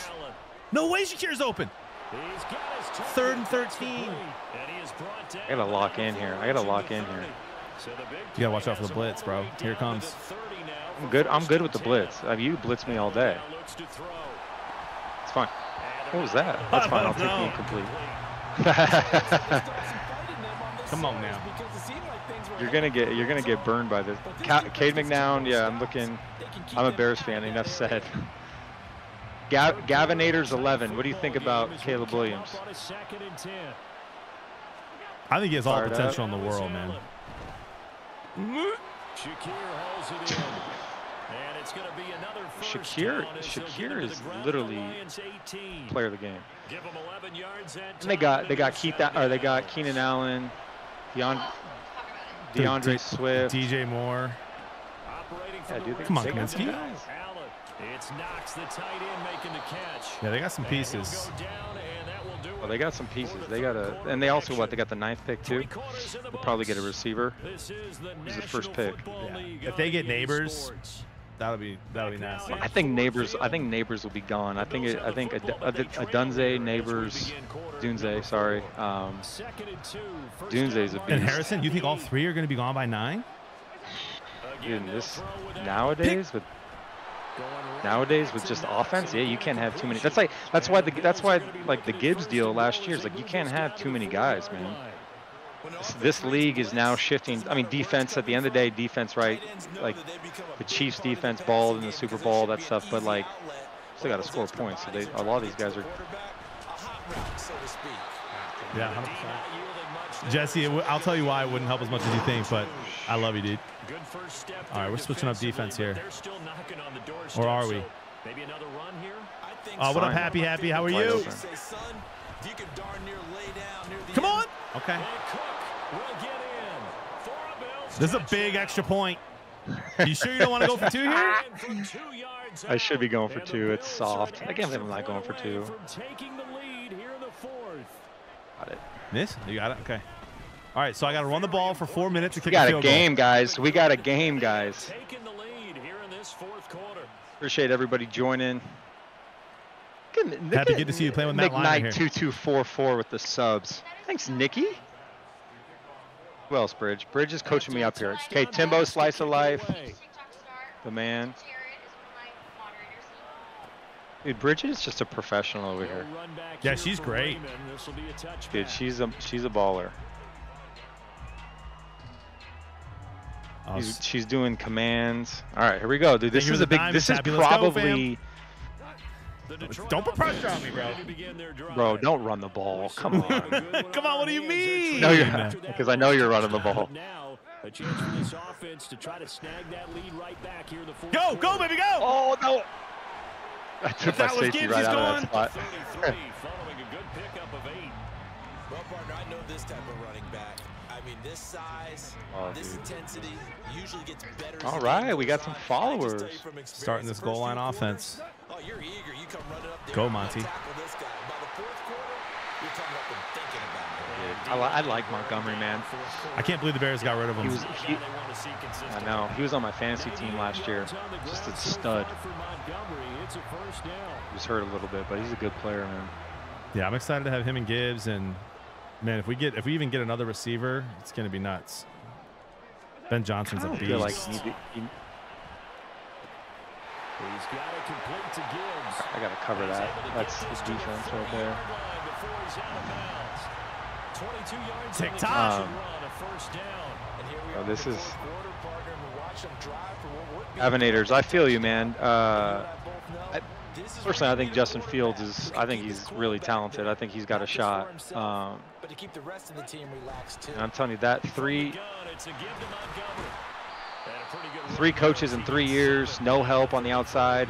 No way Shakir's open. He's got his target. Third and That's I gotta lock in here. I gotta lock in here. So the big You gotta watch out for the blitz, bro. Here it comes. to the 30 now I'm good. I'm good with the blitz. Uh, you blitz me all day. Now looks to throw. It's fine. And What was that? That's fine. I'll take the No. incomplete. Come on now. You're gonna get you're gonna get burned by this. Ca- Cade McNown. Yeah, I'm looking. I'm a Bears fan. Enough said. Gav- Gavinators 11. What do you think about Caleb Williams? On a second and 10. I think he has all the Fired up. potential in the world, man. Shakir holds it in. And it's going to be another first Shakir- down as he'll get Shakir into is the ground at literally Player of the game. Give him 11 yards And they got they got they're Keith. Or they got. Keenan Allen, Deon, Dude, D'Andre D- Swift. DJ Moore. Operating Yeah, dude, Come on, they Kaminsky. guys. It's Knox, the tight end, making the catch. Yeah, they got some And he'll pieces. Well, they got some pieces. They got third a, and they also what? They got the ninth pick too. Three quarters in the They'll probably get a receiver. This is the He's the first pick. Yeah. If they get Nabers, That'll be that'll be nasty. I think Nabers. I think Nabers will be gone. I think. It, I think Dunze Nabers, Dunze. Sorry. Um, Second and two, first Dunze's a down beast. And Harrison, you think all three are going to be gone by nine? dude, this nowadays with nowadays with just offense, yeah, you can't have too many. That's like that's why the that's why like the Gibbs deal last year is like you can't have too many guys, man. This, this league is now shifting. I mean, defense. At the end of the day, defense, right? Like the Chiefs' defense balled in the Super Bowl, that stuff. But like, still got to score points. So they, a lot of these guys are. Yeah, 100%. Jesse, it w- I'll tell you why it wouldn't help as much as you think, but I love you, dude. Good first step All right, we're switching up defense here. they're still knocking on the doorstep, Or are we? so Maybe another run here. Uh, what up, Happy Happy? How are you? Come on. Okay. And Cook will get in for a Bills This is a big extra point. You sure you don't want to go for two here? touchdown for two yards I should be going for two. It's soft. I can't believe I'm not going for point two. away from taking the lead here in the fourth. Got it. This? You got it? Okay. All right, so I got to run the ball for four minutes to We got a a field game, guys. We got a game, guys. Taking the lead here in this fourth quarter. Appreciate everybody joining. Good. Happy, good to see you playing with Matt Leinart here. McKnight two two four four with the subs. Thanks, Nikki. Who else, Bridge? Bridge is coaching me up here. Okay, Timbo, slice of life, the man. Dude, Bridget is just a professional over here. Yeah, she's great. Dude, she's a she's a baller. She's, she's doing commands. All right, here we go, dude. This you is a big. diamond, This is Let's go, probably. Don't put pressure on me, bro. Bro, don't run the ball. Come on. Come on, what do you mean? no, you're because I know you're running the ball. Now, a chance for this offense to try to snag that lead right back here in the fourth Go, go, quarter. baby, go! Oh no! I took my that was safety Gibbs, right he's out of gone. that spot. 33 following a good pickup of eight. Well, partner, I know this type of this size, Oh, this dude. intensity usually gets better. as All the game right, we got some on. I can just tell you followers. Starting this goal line offense. Oh, you're eager. You come running up there. Go, Monty. This guy. By the fourth quarter, you're coming up and thinking about it. I, li- I like Montgomery, man. I can't believe the Bears got rid of He him. was he, I know he was on my fantasy team last year. Just a stud. For Montgomery, it's a first down. He was hurt a little bit, but he's a good player, man. Yeah, I'm excited to have him and Gibbs. And man, if we get if we even get another receiver, it's gonna be nuts. Ben Johnson's a beast. feel like he, he, He's got it complete to Gibbs. I gotta cover He's that. That's his this to the defense right there. line before he's out of bounds. 22 yards Tick tock. Um, run, a first down. And here we Oh, this is- fourth quarter, partner, and we watch them drive for what would be Avenators, I feel you, man. Uh, I both know I- this is personally, I think Justin Fields is. I think he's really talented. I think he's got a not just for shot. Um, but to keep the rest of the team relaxed too. and I'm telling you that three Gun, it's a give to Montgomery. And a pretty good three coaches in three years, no help on the outside.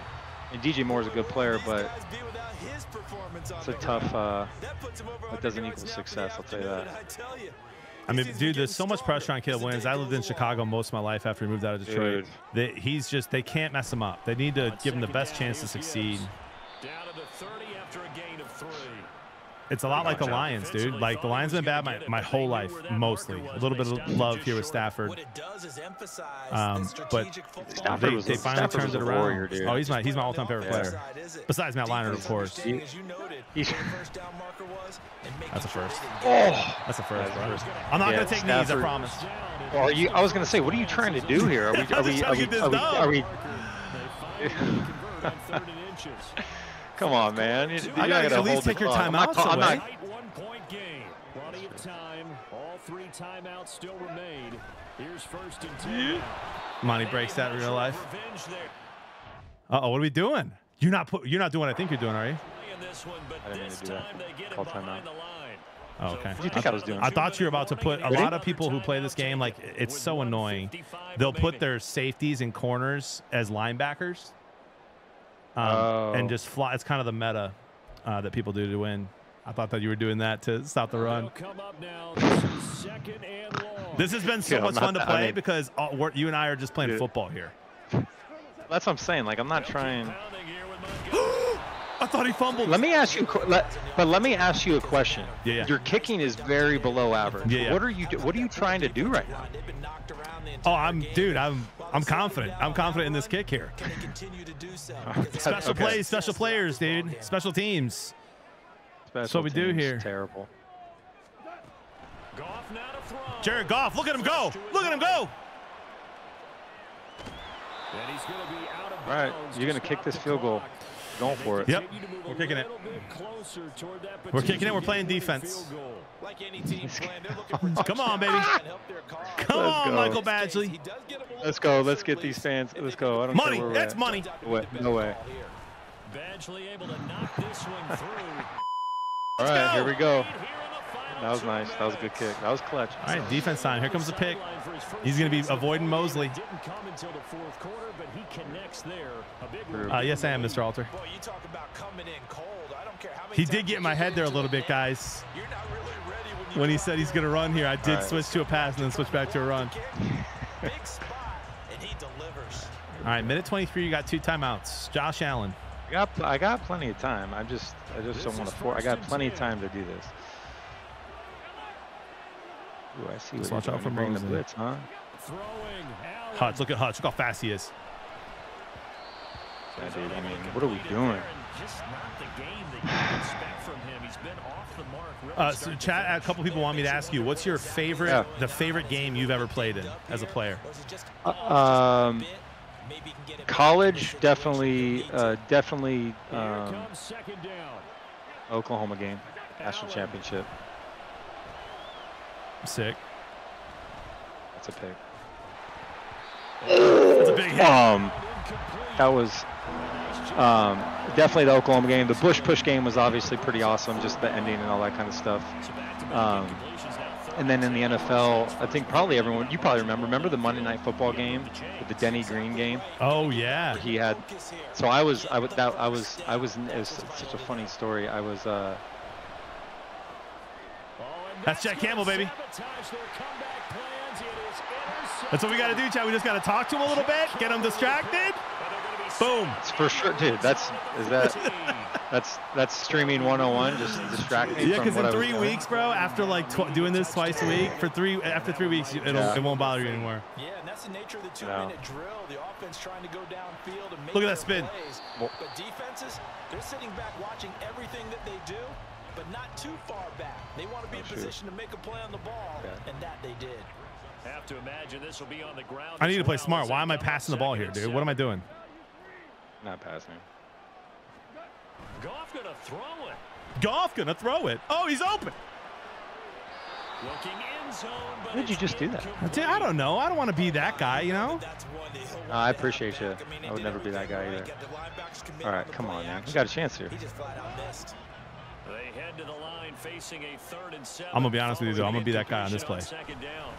And DJ Moore is a good player, but guys be without his performance on it's a tough. ground. Uh, That puts him over that 100 doesn't equal now for the success, I'll tell you that. I tell you, I he mean, dude, there's so much pressure on stronger Caleb Williams. I lived in. Chicago most of my life after he moved out of Detroit. Dude. They, he's just they can't mess him up. They need to give him the best chance to succeed. Gibbs. Down to the 30 after a gain of three. It's a lot like the Lions, dude. Like the Lions have been bad my, my whole life, mostly. A little bit of love here with Stafford. What it does is emphasize Um, but. Stafford They, they finally turned it around. Oh, he's my he's my all-time favorite player. Besides Matt Leinart, of course. Understanding, as you noted, He- where the first down marker was and making That's a first. Oh, That's the first, bro. I'm not Yeah, gonna take knees. I promise. Well, are you? I was gonna say, what are you trying to do here? Are we? I'm Are we? Are we? get this Are we? Are we? They finally convert on third and inches. Come on, man. You, I you're gotta at least take your clock. I'm timeouts call- I'm not- one-point game. Plenty of time. All three timeouts still remain. Here's first and ten. now. Monty breaks that in real life. Uh oh, what are we doing? You're not put, you're not doing what I think you're doing, are you? This one, but I didn't mean to do that. time they get him Call timeout. Oh, okay. What do you think I was doing? I thought you were about to put a Ready? lot of people who play this game like it's so annoying. They'll put their safeties and corners as linebackers, um, and Oh. just fly. It's kind of the meta uh, that people do to win. I thought that you were doing that to stop the run. Come up now. This is second and long. This has been so Yeah, much fun to that- I play mean- because all, we're, you and I are just playing Dude. football here. That's what I'm saying. Like I'm not trying. Pounding here. I thought he fumbled. Let me ask you, a let, but let me ask you a question. Yeah, yeah. Your kicking is very below average. Yeah, yeah. What are you? What are you trying to do right now? They've been knocked around the Oh, I'm dude. I'm While I'm confident. I'm confident in this kick here. Can they continue to do so? Special Okay. plays, special players, dude. Special teams. Special what we do here. Terrible. Goff now to throw. Jared Goff, look at him go! Look at him go! And he's going to be out of All right, you're gonna kick this field goal. Clock. Going for it. Yep, Continue to move a we're kicking it. closer toward that We're kicking it, we're playing defense. Like any team playing, for Come on, baby. touchdowns and help their cause. Come Let's on, go. Michael In this case, Badgley. he does get them a little Let's go. Let's get these fans. Let's go. I don't Money, care that's at. money. No way. No way. Badgley able to knock this one through. All right, here we go. That was nice. That was a good kick. That was clutch. All right, defense time. Here comes the pick. Sideline for his first He's gonna be avoiding. Mosley. Didn't come until the fourth quarter, but he connects there. A big Uh, yes, I am, Mr. Alter. Boy, you talk about coming in cold. I don't care how many He did get in my head there a little bit, guys. You're not really ready when you When he said he's gonna run here, I did right. switch to a pass and then switch back to a run. Big spot, and he delivers. All right, minute 23. You got two timeouts. Josh Allen. I got. I got plenty of time. I just. I just don't want to. For, I got plenty of time to do this. Ooh, I see Just watch out for bringing the blitz, huh? Hutch, look at Hutch. Look how fast he is. Yeah, dude. I mean, what are we doing? Just not the game that you expect from him. He's been off the mark. Uh, so chat, a couple people want me to ask you, what's your favorite, Yeah. the favorite game you've ever played in as a player? Was it just Uh, um, maybe you can get it back in this College definitely, uh, definitely um, comes second down. Oklahoma game, national championship. Sick. That's a pick. That's a big hit. Um, that was um, definitely the Oklahoma game. The Bush push game was obviously pretty awesome, just the ending and all that kind of stuff. Um, incompletions now. Third And then in the NFL, I think probably everyone, you probably remember, remember the Monday Night Football game, with the Denny Green game. Oh yeah. He had. So I was, I was, that, I was, I was. It was such a funny story. I was. uh and That's Jack Campbell, baby. sabotage their comeback plans. It is intercepted. That's what we got to do, Chad. We just got to talk to him a little bit, get him distracted. And they're gonna be Boom. It's for sure, dude. That's is that that's that's streaming 101. Just distract me Yeah, because in three weeks, bro, after like tw- doing this twice a week for three, after three weeks, it'll, Yeah. it won't bother you anymore. Yeah, and that's the nature of the two-minute drill. The offense trying to go downfield and make Look at that spin. plays. But defenses, they're sitting back watching everything that they do, but not too far back. They want to be in Oh, shoot. position to make a play on the ball, Yeah. and that they did. Have to imagine this will be on the ground. I need to play well smart. Why am I passing the ball here, dude? What am I doing? Not passing. Goff gonna throw it. Goff gonna throw it. Oh, he's open. Looking in zone, but How did you just do that? Dude, I don't know. I don't want to be that guy, you know. That's one that he'll No, I appreciate you. I mean, they I would never be that guy right. either. Got the linebackers committed All on right, the come on, man. action. You got a chance here. I'm gonna be honest with you, though. I'm gonna be that guy on this play. second down.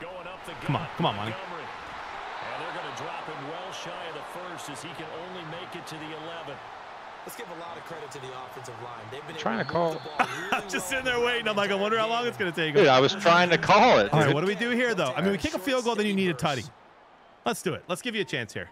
Going up the Come on, come on, Monty. And they're gonna drop him well shy of the first as he can only make it to the 11. Let's give a lot of credit to the offensive line. They've been Trying to to call- the ball really I'm just sitting there waiting. I'm like, I wonder how long it's gonna take. Dude, I was trying to call it. All right, what do we do here, though? I mean, we kick a field goal, then you need a tutty. Let's do it. Let's give you a chance here.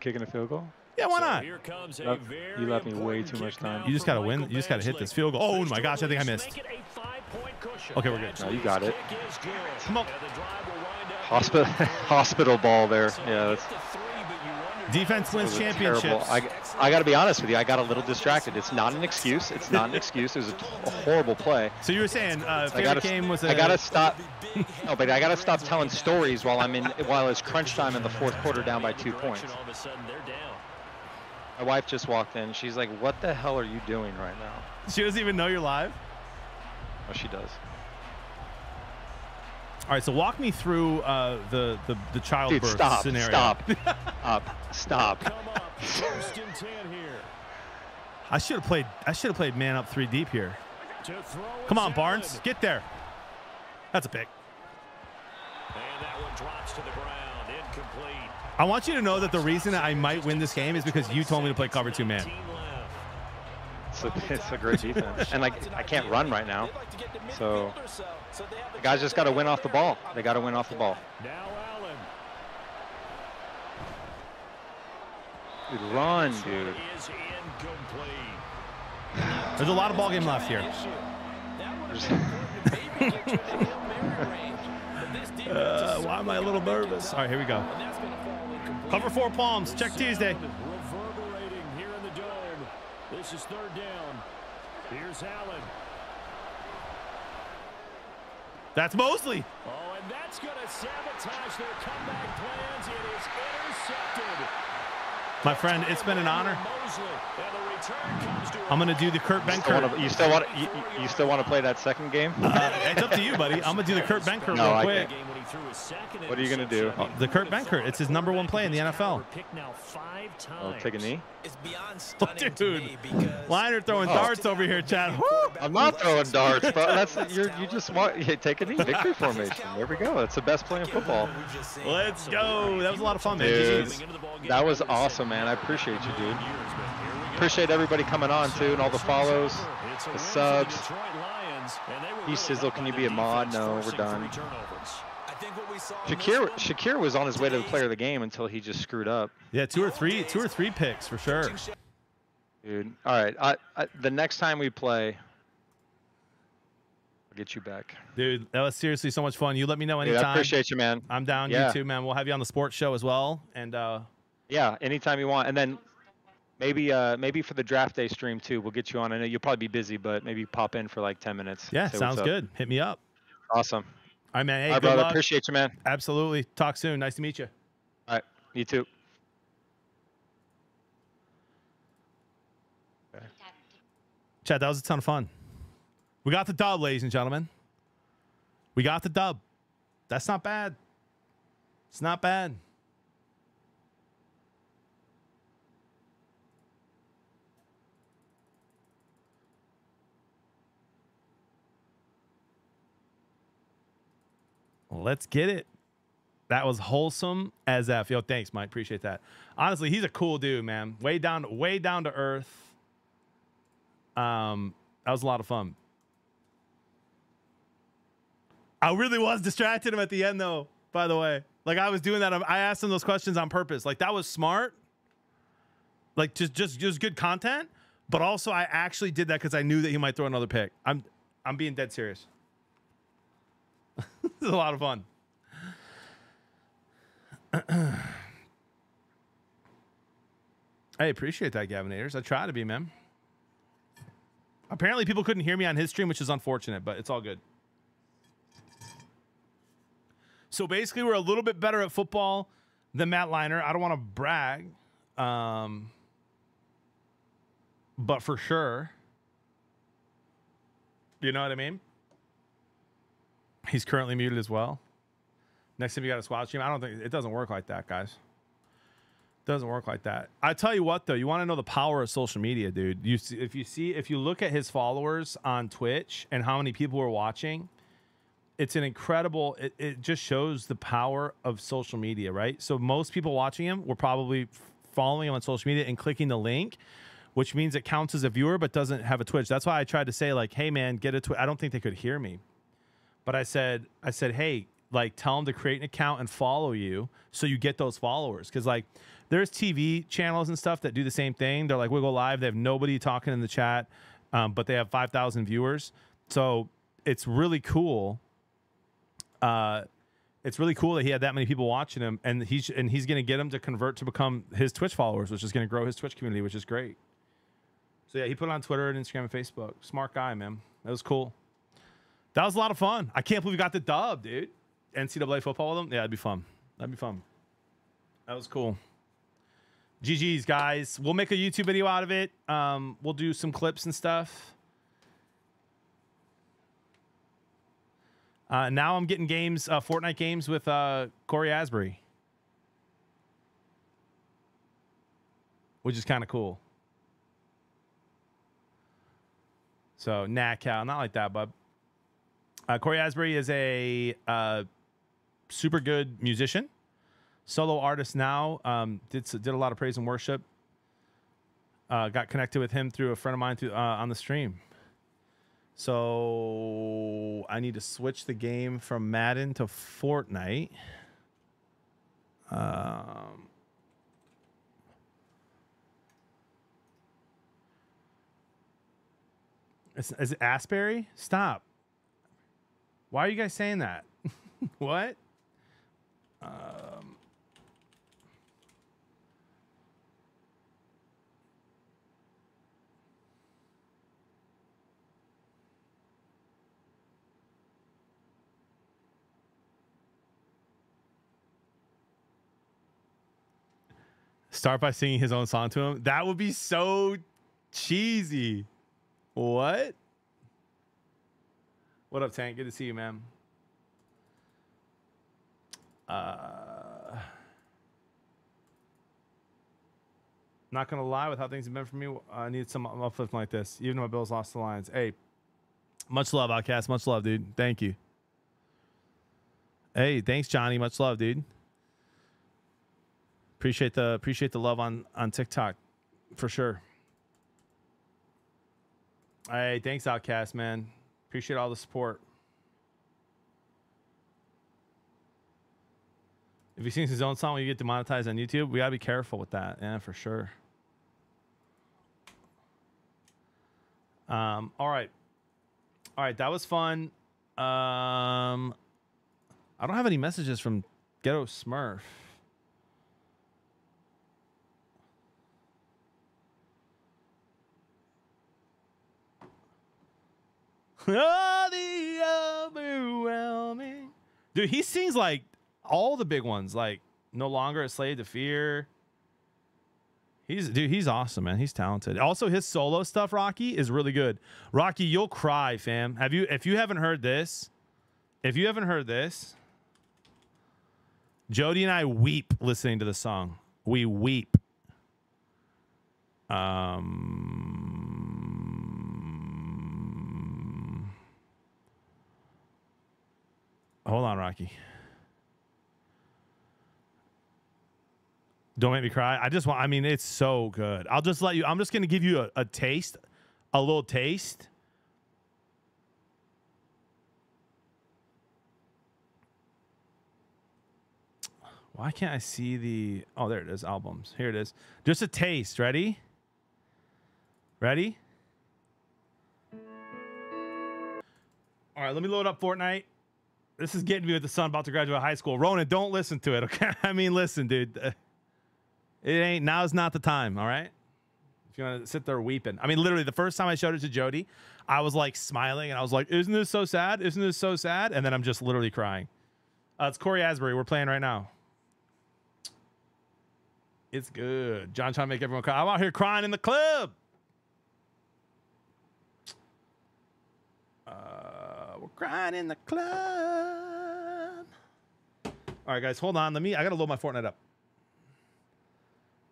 Kicking a field goal? Yeah, why So not? here comes a very you left me way too much time. You just gotta win. Michael You just gotta hit this field goal. Oh my gosh, I think I missed. it a five-point cushion. Okay, we're good. No, you got it. Kick is good. Come on. And the drive will wind up Hospital hospital ball there. Yeah, that's get the three, but you wonder- Defense wins was terrible. championships. I, I got to be honest with you. I got a little distracted. It's not an excuse. It's not an excuse. It was a, t- a horrible play. So you were saying uh, I favorite gotta, game was a I gotta stop. No, but I gotta stop telling stories while I'm in while it's crunch time in the fourth quarter, down by two points. All of a sudden, they're down. My wife just walked in. She's like, "What the hell are you doing right now?" She doesn't even know you're live. Oh, she does. All right, so walk me through uh, the the the childbirth Dude, stop, scenario. stop, stop, stop. Come up, first and ten here. I should have played. I should have played man up three deep here. Come on, Barnes, get there. That's a pick. And that one drops to the ground, incomplete. I want you to know that the reason I might win this game is because you told me to play cover two man. It's a, it's a great defense, and like I can't run right now, so the guys just got to win off the ball. They got to win off the ball. Now Allen. Dude, run, dude. There's a lot of ball game left here. Uh, why am I a little nervous? All right, here we go. Cover four palms. Check Tuesday. Reverberating here in the dome. This is third down. Here's Allen. That's Mosley. Oh, and that's going to sabotage their comeback plans. It is intercepted. My friend, it's been an honor. Mosley. And the return comes to I'm gonna do the Kurt You still wanna- You still want you, you- you still want to play that second game? Uh, it's up to you, buddy. I'm gonna do the Kurt Benkert No, real I quick. Can't. Game when he threw his second What are you gonna do? interception. Oh, the Kurt Benkert. It's his number one play in the NFL. Picked now five Oh, times. take a knee. It's beyond Oh, to dude, Leinart throwing Oh. darts over here, Chad. Woo! I'm not throwing darts, bro. That's you're you just want you take a knee. Victory formation. There we go. That's the best play in football. Let's go. That was a lot of fun, man. Dude, that was awesome, man. I appreciate you, dude. Appreciate everybody coming on too, and all the follows, the subs. He Sizzle, can you be a mod? No, we're done. Shakir Shakir was on his way to the player of the game until he just screwed up, Yeah, two or three, two or three picks for sure. dude. All right, I, I, the next time we play, I'll get you back. Dude, that was seriously so much fun. You let me know Dude, anytime. I appreciate you, man. I'm down. Yeah. You too, man. We'll have you on the sports show as well. And uh, Yeah, anytime you want, and then maybe uh maybe for the draft day stream too, we'll get you on. I know you'll probably be busy, but maybe pop in for like 10 minutes. yeah, sounds good. Hit me up. Awesome. All right, man. Hey, All right, brother. luck. Appreciate you, man. Absolutely. Talk soon. Nice to meet you. All right. You too. Chad, that was a ton of fun. We got the dub, ladies and gentlemen. We got the dub. That's not bad. It's not bad. Let's get it. That was wholesome as F. Yo, thanks, Mike. Appreciate that. Honestly, he's a cool dude, man. Way down, way down to earth. Um, that was a lot of fun. I really was distracted him at the end, though. By the way, like I was doing that. I asked him those questions on purpose. Like that was smart. Like just, just, just good content. But also, I actually did that because I knew that he might throw another pick. I'm, I'm being dead serious. this is a lot of fun. I appreciate that, Gavinators. I try to be, man. Apparently, people couldn't hear me on his stream, which is unfortunate, but it's all good. So basically, we're a little bit better at football than Matt Leinart. I don't want to brag, um, but for sure, you know what I mean. He's currently muted as well. Next time you got a squad stream, I don't think it doesn't work like that, guys. Doesn't work like that. I tell you what, though, you want to know the power of social media, dude. You see, if you see if you look at his followers on Twitch and how many people are watching, it's an incredible. It, it just shows the power of social media, right? So most people watching him were probably following him on social media and clicking the link, which means it counts as a viewer but doesn't have a Twitch. That's why I tried to say like, "Hey, man, get a Twitch." I don't think they could hear me, but I said, I said, "Hey, like, tell them to create an account and follow you so you get those followers." Because like there's TV channels and stuff that do the same thing. They're like we go Live. They have nobody talking in the chat, um, but they have 5,000 viewers. So it's really cool. Uh, it's really cool that he had that many people watching him, and he's and he's going to get them to convert to become his Twitch followers, which is going to grow his Twitch community, which is great. So yeah, he put it on Twitter and Instagram and Facebook. Smart guy, man. That was cool. That was a lot of fun. I can't believe we got the dub, dude. NCAA football with them. Yeah, that'd be fun. That'd be fun. That was cool. GG's, guys. We'll make a YouTube video out of it. Um, we'll do some clips and stuff. Uh, now I'm getting games, uh, Fortnite games with uh, Cory Asbury, which is kind of cool. So, nah, Cal, not like that, bub. Uh, Cory Asbury is a uh, super good musician solo artist now. Um, did did a lot of praise and worship. Uh, got connected with him through a friend of mine through, uh, on the stream. So I need to switch the game from Madden to Fortnite. Um, is, is it Asbury? Stop. Why are you guys saying that? what? Um, Start by singing his own song to him. That would be so cheesy. What? What up, Tank? Good to see you, man. Uh, not gonna lie, with how things have been for me, I need some uplifting like this. Even though my Bills lost the Lions. Hey, much love, Outcast. Much love, dude. Thank you. Hey, thanks, Johnny. Much love, dude. Appreciate the appreciate the love on on TikTok, for sure. Hey, thanks, Outcast, man. Appreciate all the support. If he sings his own song you get demonetized on YouTube, we gotta be careful with that. Yeah, for sure. Um, all right. All right, that was fun. Um I don't have any messages from Ghetto Smurf. Oh, the overwhelming. Dude, he sings like all the big ones, like No longer a slave to fear. He's dude, he's awesome, man. He's talented. Also, his solo stuff, Rocky, is really good. Rocky, you'll cry, fam. Have you if you haven't heard this, if you haven't heard this, Jody and I weep listening to the song. We weep. Um Hold on, Rocky. Don't make me cry. I just want. I mean, it's so good. I'll just let you. I'm just gonna give you a, a taste, a little taste. Why can't I see the? Oh, there it is. Albums. Here it is. Just a taste. Ready? Ready? All right. Let me load up Fortnite. This is getting me with the son about to graduate high school. Ronan, don't listen to it. Okay. I mean, listen, dude. It ain't now's not the time, all right? If you want to sit there weeping. I mean, literally, the first time I showed it to Jody, I was like smiling and I was like, Isn't this so sad? Isn't this so sad? And then I'm just literally crying. Uh, it's Cory Asbury. We're playing right now. It's good. John trying to make everyone cry. I'm out here crying in the club. Uh, we're crying in the club. All right, guys, hold on. Let me. I gotta load my Fortnite up.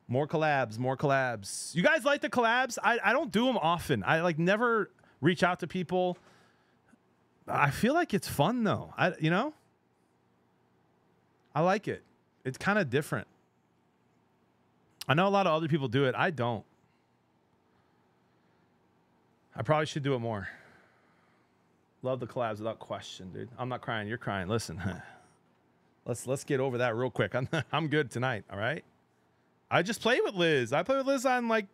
More collabs, more collabs. You guys like the collabs? I, I don't do them often. I like never reach out to people. I feel like it's fun though. I you know? I like it. It's kind of different. I know a lot of other people do it. I don't. I probably should do it more. Love the collabs without question, dude. I'm not crying. You're crying. Listen. let's let's get over that real quick. I'm I'm good tonight, all right? I just play with Liz. I play with Liz on like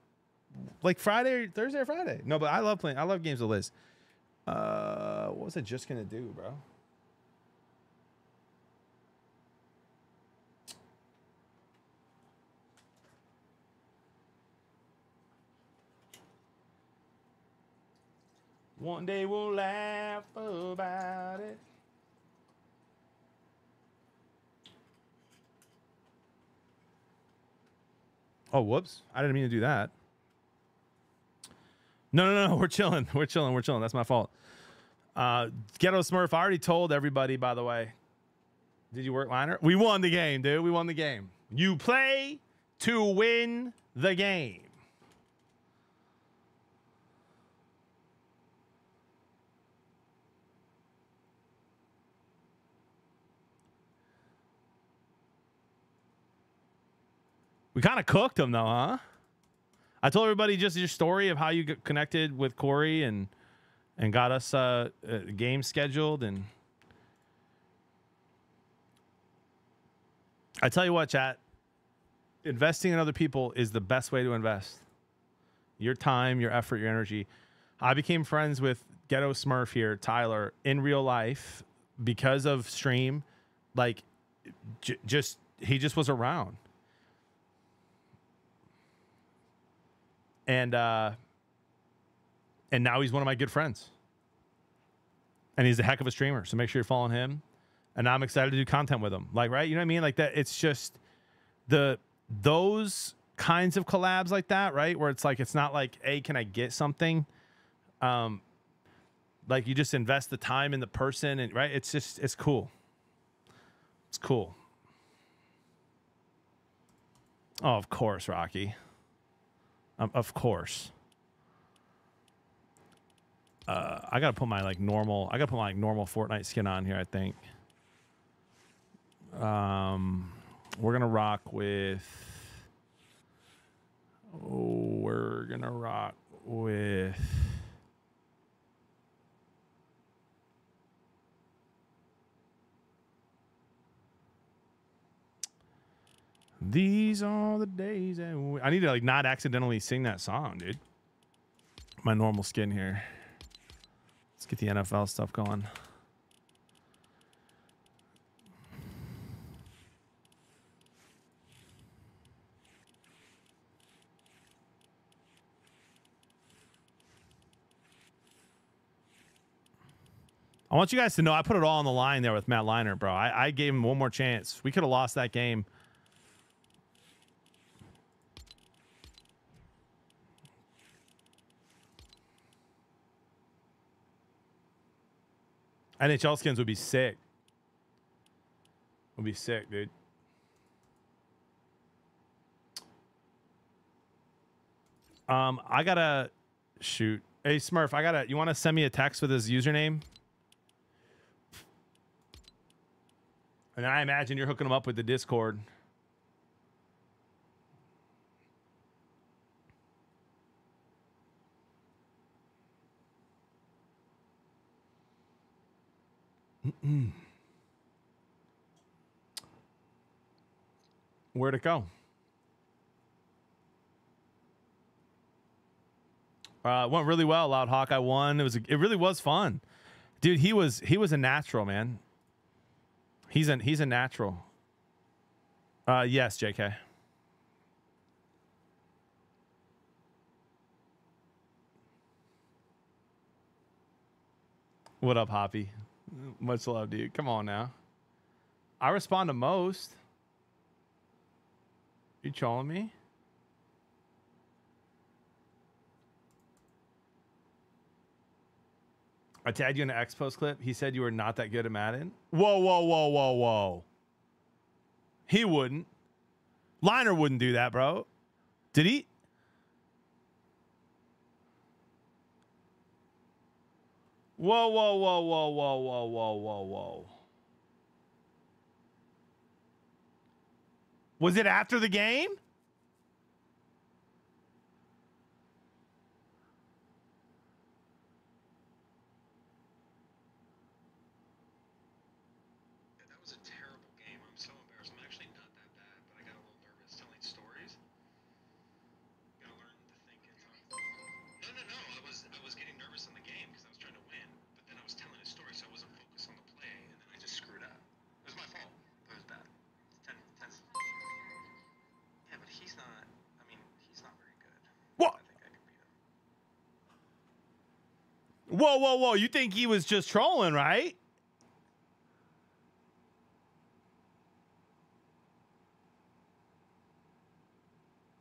like Friday Thursday or Friday. No, but I love playing. I love games with Liz. Uh what was I just gonna do, bro? One day we'll laugh about it. Oh, whoops. I didn't mean to do that. No, no, no. We're chilling. We're chilling. We're chilling. That's my fault. Uh, Ghetto Smurf, I already told everybody, by the way. Did you work Leinart? We won the game, dude. We won the game. You play to win the game. We kind of cooked them though, huh? I told everybody just your story of how you connected with Cory and and got us uh, a game scheduled and I tell you what, chat, investing in other people is the best way to invest. Your time, your effort, your energy. I became friends with Ghetto Smurf here, Tyler, in real life because of stream. Like, j- just he just was around. And uh, and now he's one of my good friends, and he's a heck of a streamer. So make sure you're following him. And I'm excited to do content with him. Like, right? You know what I mean? Like that. It's just the those kinds of collabs like that, right? Where it's like it's not like, hey, can I get something? Um, like you just invest the time in the person, and right? It's just it's cool. It's cool. Oh, of course, Rocky. Um, of course. Uh, I gotta put my like normal. I gotta put my like normal Fortnite skin on here. I think. Um, we're gonna rock with. Oh, we're gonna rock with. These are the days that we... I need to like not accidentally sing that song, dude. My normal skin here. Let's get the NFL stuff going. I want you guys to know I put it all on the line there with Matt Leinart, bro. I, I gave him one more chance. We could have lost that game NHL skins would be sick. Would be sick, dude. Um, I gotta shoot. Hey Smurf, I gotta. You want to send me a text with his username? And I imagine you're hooking him up with the Discord. Where'd it go? Uh, it went really well. Loud Hawk, I won. It was. It really was fun, dude. He was. He was a natural man. He's an. He's a natural. Uh, yes, J.K. What up, Hoppy? Much love, dude. Come on now. I respond to most. You trolling me? I tagged you in an X post clip. He said you were not that good at Madden. Whoa, whoa, whoa, whoa, whoa. He wouldn't. Leinart wouldn't do that, bro. Did he? Whoa, whoa, whoa, whoa, whoa, whoa, whoa, whoa, whoa. Was it after the game? That was a terrible game. I'm so embarrassed. I'm actually not that bad, but I got a little nervous telling stories. Gotta learn to think in time. No, no, no. I was I was getting nervous in the game because I was trying to win, but then I was telling a story, so I wasn't focused on the play, and then I just screwed up. It was my fault. It was bad. It's ten, ten. Yeah, but he's not. I mean, he's not very good. What? I think I could beat him. Whoa, whoa, whoa. You think he was just trolling, right?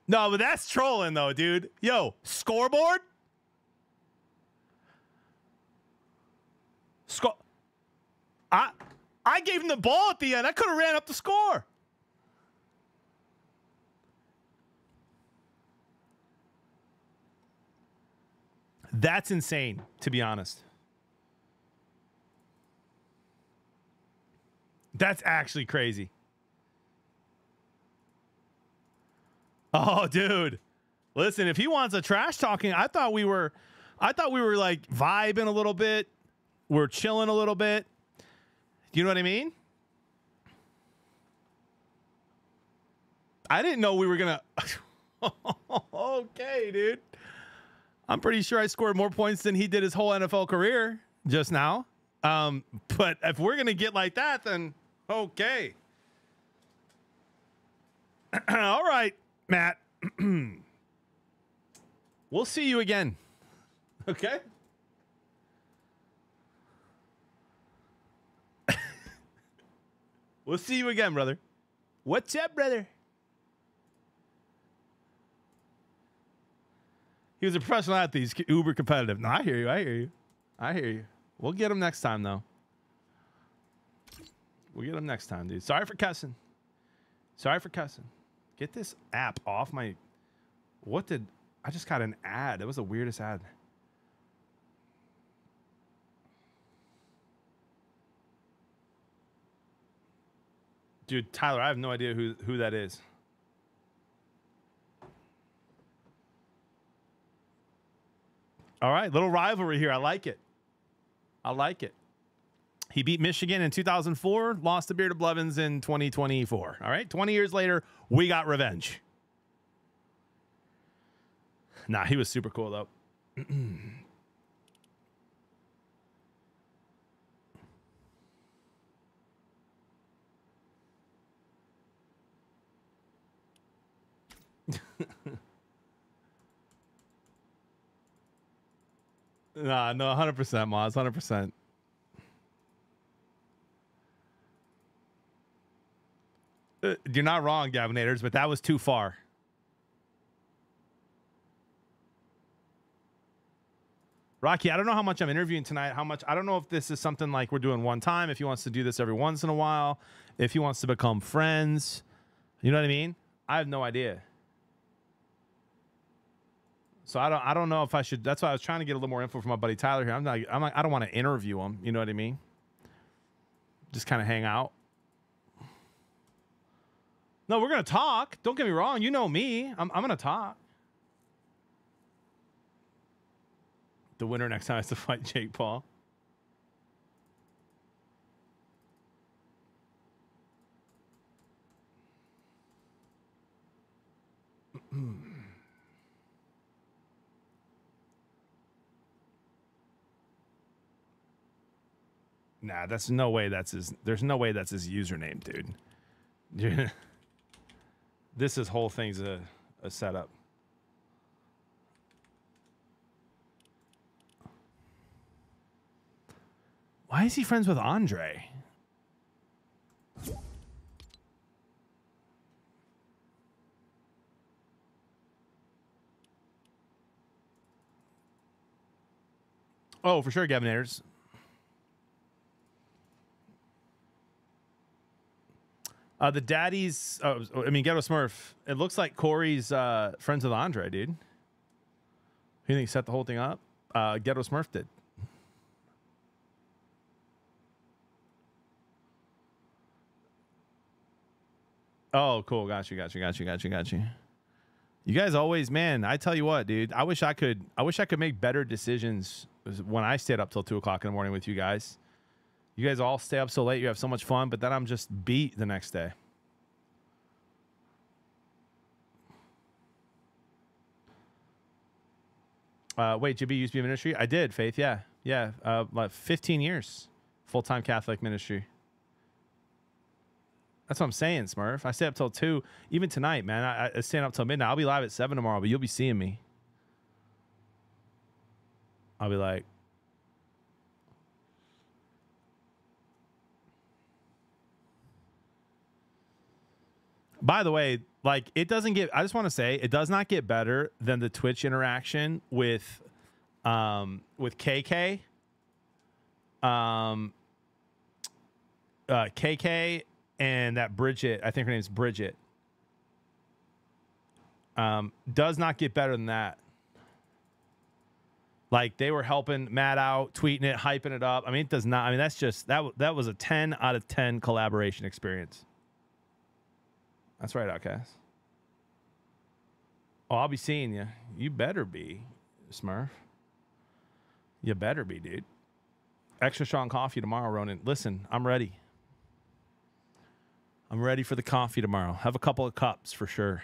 No, but that's trolling though, dude. Yo, scoreboard? Score. I I gave him the ball at the end. I could have ran up the score. That's insane, to be honest. That's actually crazy. Oh, dude. Listen, if he wants a trash talking, I thought we were I thought we were like vibing a little bit. We're chilling a little bit. You know what I mean? I didn't know we were gonna Okay, dude. I'm pretty sure I scored more points than he did his whole NFL career just now. Um, but if we're gonna get like that, then okay. All right, Matt. we'll see you again. Okay. we'll see you again, brother. What's up, brother? He was a professional athlete. He's uber competitive. No, I hear you. I hear you. I hear you. We'll get him next time, though. We'll get him next time, dude. Sorry for cussing. Sorry for cussing. Get this app off my. What did. I just got an ad. It was the weirdest ad. Dude, Tyler, I have no idea who, who that is. All right, little rivalry here. I like it. I like it. He beat Michigan in 2004, lost to Bearded Blevins in 2024. All right, 20 years later, we got revenge. Nah, he was super cool though. Nah, no, 100% Moz, 100%. Uh, you're not wrong, Gavinators, but that was too far. Rocky, I don't know how much I'm interviewing tonight. How much I don't know if this is something like we're doing one time. If he wants to do this every once in a while, if he wants to become friends, you know what I mean. I have no idea. So I don't I don't know if I should. That's why I was trying to get a little more info from my buddy Tyler here. I'm not. I'm like I don't want to interview him. You know what I mean? Just kind of hang out. No, we're gonna talk. Don't get me wrong. You know me. I'm I'm gonna talk. The winner next time has to fight Jake Paul. Nah, that's no way that's his there's no way that's his username, dude. This is whole thing's a, a setup. Why is he friends with Andre? Oh, for sure, Gavinators. Uh, the daddies, oh, I mean, Ghetto Smurf. It looks like Cory's uh, friends with Andre, dude. Who you think set the whole thing up? Uh, Ghetto Smurf did. Oh, cool. Got you. Got you. Got you. Got you. Got you. You guys always, man. I tell you what, dude. I wish I could. I wish I could make better decisions when I stayed up till two o'clock in the morning with you guys. You guys all stay up so late. You have so much fun, but then I'm just beat the next day. Uh, wait, JB used to be ministry? I did, Faith. Yeah, yeah. Uh, like 15 years, full time Catholic ministry. That's what I'm saying, Smurf. I stay up till two. Even tonight, man. I, I stay up till midnight. I'll be live at seven tomorrow, but you'll be seeing me. I'll be like, By the way, like it doesn't get I just want to say it does not get better than the Twitch interaction with um with KK. Um uh KK and that Bridget, I think her name's Bridget. Um does not get better than that. Like they were helping Matt out, tweeting it, hyping it up. I mean, it does not. I mean, that's just that. That was a ten out of ten collaboration experience. That's right, Outcast. Oh, I'll be seeing you. You better be, Smurf. You better be, dude. Extra strong coffee tomorrow, Ronan. Listen, I'm ready. I'm ready for the coffee tomorrow. Have a couple of cups for sure.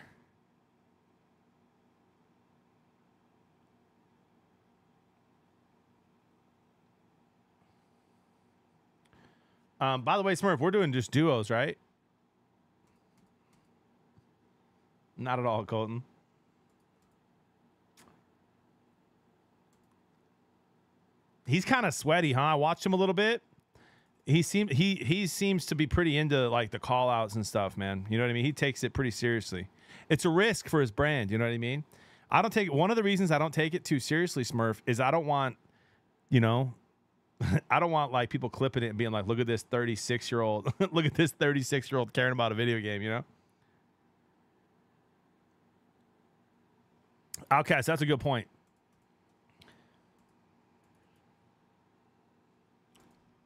Um, by the way, Smurf, we're doing just duos, right? Not at all, Colton. He's kind of sweaty, huh? I watched him a little bit. He seemed he he seems to be pretty into like the call outs and stuff, man. You know what I mean? He takes it pretty seriously. It's a risk for his brand, you know what I mean? I don't take one of the reasons I don't take it too seriously, Smurf, is I don't want, you know, I don't want like people clipping it and being like, look at this 36 year old, look at this 36 year old caring about a video game, you know? So that's a good point.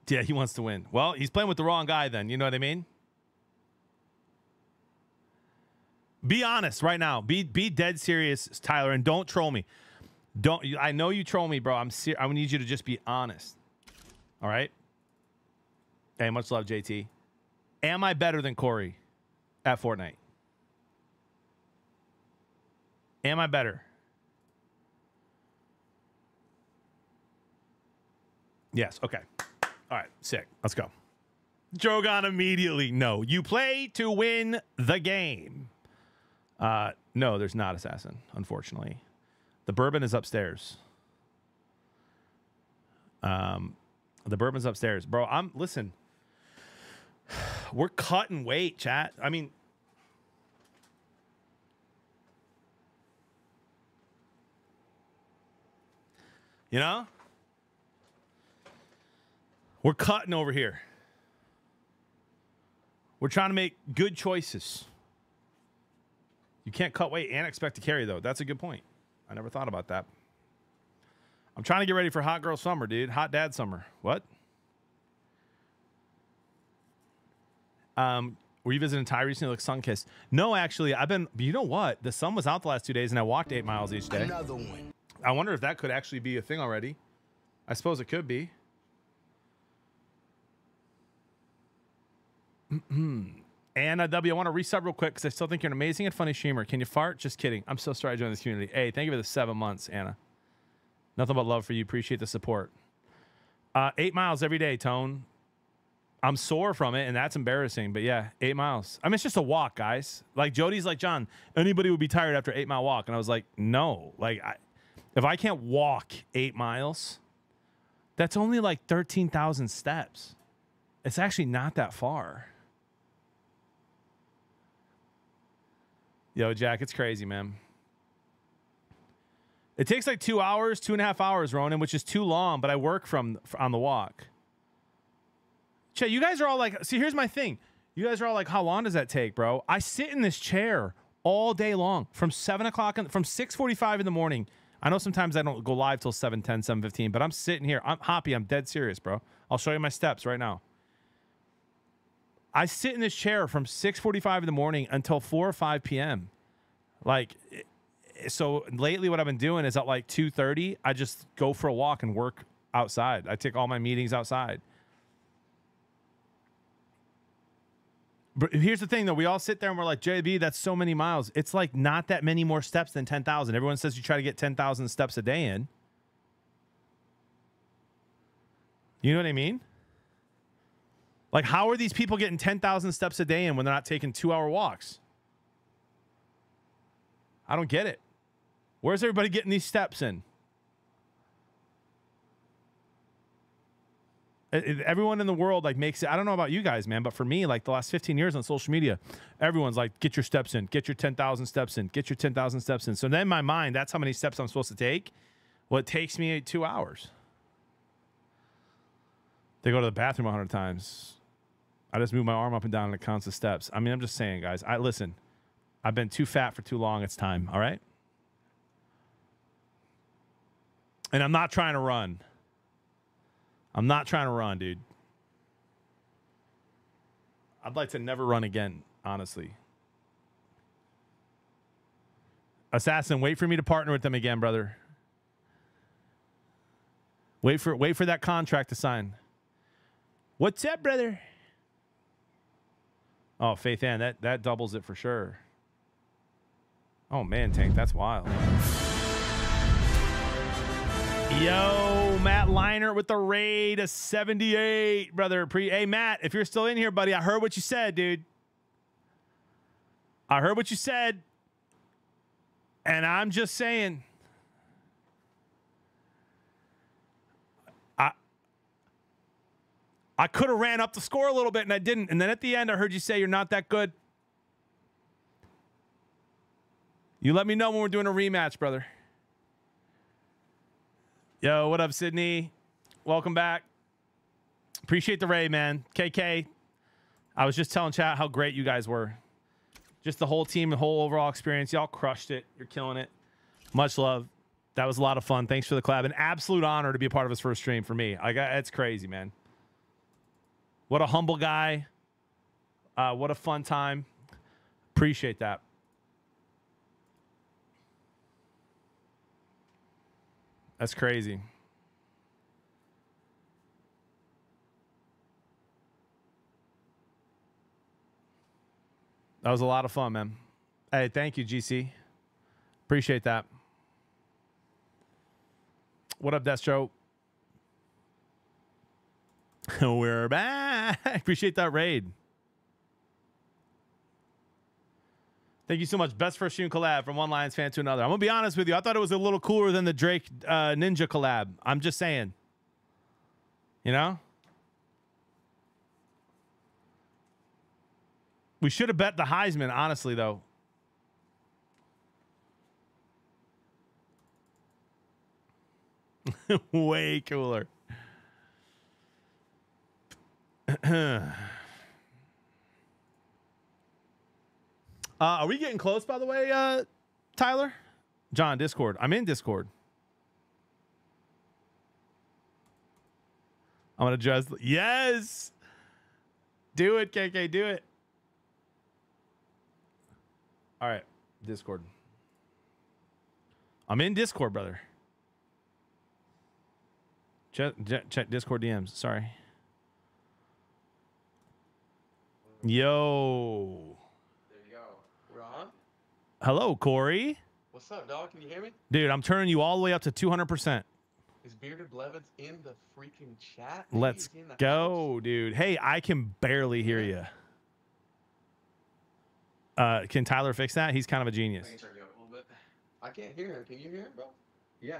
Yeah, he wants to win. Well, he's playing with the wrong guy then. You know what I mean? Be honest right now. Be be dead serious, Tyler, and don't troll me. Don't I know you troll me, bro. I'm ser- I need you to just be honest. All right? Hey, much love, JT. Am I better than Cory at Fortnite? Am I better? Yes. Okay. All right. Sick. Let's go. Drogon immediately. No. You play to win the game. Uh, no, there's not assassin, unfortunately. The bourbon is upstairs. Um, the bourbon's upstairs, bro. I'm listen. We're cutting weight, chat. I mean, you know, We're cutting over here. We're trying to make good choices. You can't cut weight and expect to carry, though. That's a good point. I never thought about that. I'm trying to get ready for hot girl summer, dude. Hot dad summer. What? Um, were you visiting Ty recently? Like sun kissed? No, actually, I've been. You know what? The sun was out the last two days, and I walked eight miles each day. Another one. I wonder if that could actually be a thing already. I suppose it could be. Anna W, I want to resub real quick because I still think you're an amazing and funny streamer. Can you fart? Just kidding. I'm so sorry to join this community. Hey, thank you for the seven months, Anna. Nothing but love for you. Appreciate the support. Uh, eight miles every day, Tone. I'm sore from it, and that's embarrassing. But yeah, eight miles. I mean, it's just a walk, guys. Like Jody's like, John, anybody would be tired after eight mile walk. And I was like, no. Like, I, if I can't walk eight miles, that's only like 13,000 steps. It's actually not that far. Yo, Jack, it's crazy, man. It takes like two hours, two and a half hours, Ronan, which is too long, but I work from on the walk. Che, you guys are all like, see, here's my thing. You guys are all like, how long does that take, bro? I sit in this chair all day long from seven o'clock, in, from 6.45 in the morning. I know sometimes I don't go live till 7, 10, 7, 15, but I'm sitting here. I'm happy. I'm dead serious, bro. I'll show you my steps right now. I sit in this chair from 6:45 in the morning until 4 or 5 p.m. Like eh, so lately what I've been doing is at like 2:30 I just go for a walk and work outside. I take all my meetings outside. But here's the thing though, we all sit there and we're like, JB, that's so many miles. It's like not that many more steps than 10,000. Everyone says you try to get 10,000 steps a day in. You know what I mean? Like, how are these people getting 10,000 steps a day in when they're not taking two hour walks? I don't get it. Where's everybody getting these steps in? Everyone in the world like makes it. I don't know about you guys, man, but for me, like the last 15 years on social media, everyone's like, get your steps in, get your 10,000 steps in, get your 10,000 steps in. So then in my mind, that's how many steps I'm supposed to take. Well, it takes me two hours. They go to the bathroom 100 times. I just move my arm up and down and it counts the steps. I mean, I'm just saying, guys. I listen. I've been too fat for too long. It's time. All right. And I'm not trying to run. I'm not trying to run, dude. I'd like to never run again, honestly. Assassin, wait for me to partner with them again, brother. Wait for wait for that contract to sign. What's up, brother? Oh, Faith Ann, that that doubles it for sure. Oh man, Tank, that's wild. Yo, Matt Leinart with the raid of 78, brother. Pre Hey Matt, if you're still in here, buddy, I heard what you said, dude. I heard what you said. And I'm just saying. I could have ran up the score a little bit and I didn't. And then at the end, I heard you say you're not that good. You let me know when we're doing a rematch, brother. Yo, what up, Sydney? Welcome back. Appreciate the Ray, man. KK, I was just telling chat how great you guys were. Just the whole team, the whole overall experience. Y'all crushed it. You're killing it. Much love. That was a lot of fun. Thanks for the collab. An absolute honor to be a part of his first stream for me. I got it's crazy, man. What a humble guy. Uh, what a fun time. Appreciate that. That's crazy. That was a lot of fun, man. Hey, thank you, GC. Appreciate that. What up, Destro? We're back. Appreciate that raid. Thank you so much. Best first stream collab from one Lions fan to another. I'm gonna be honest with you. I thought it was a little cooler than the Drake uh, Ninja collab. I'm just saying. You know. We should have bet the Heisman, honestly, though. Way cooler. uh, are we getting close, by the way, uh, Tyler? John, Discord. I'm in Discord. I'm gonna just yes. Do it, KK. Do it. All right, Discord. I'm in Discord, brother. Check, check Discord DMs. Sorry. Yo. There you go. We're on. Hello, Cory. What's up, dog? Can you hear me? Dude, I'm turning you all the way up to 200%. Is Bearded Blevins in the freaking chat? Let's he's in the go, dude. Hey, I can barely hear you. Uh, can Tyler fix that? He's kind of a genius. Let me turn you up a little bit. I can't hear him. Can you hear him, bro? Yeah.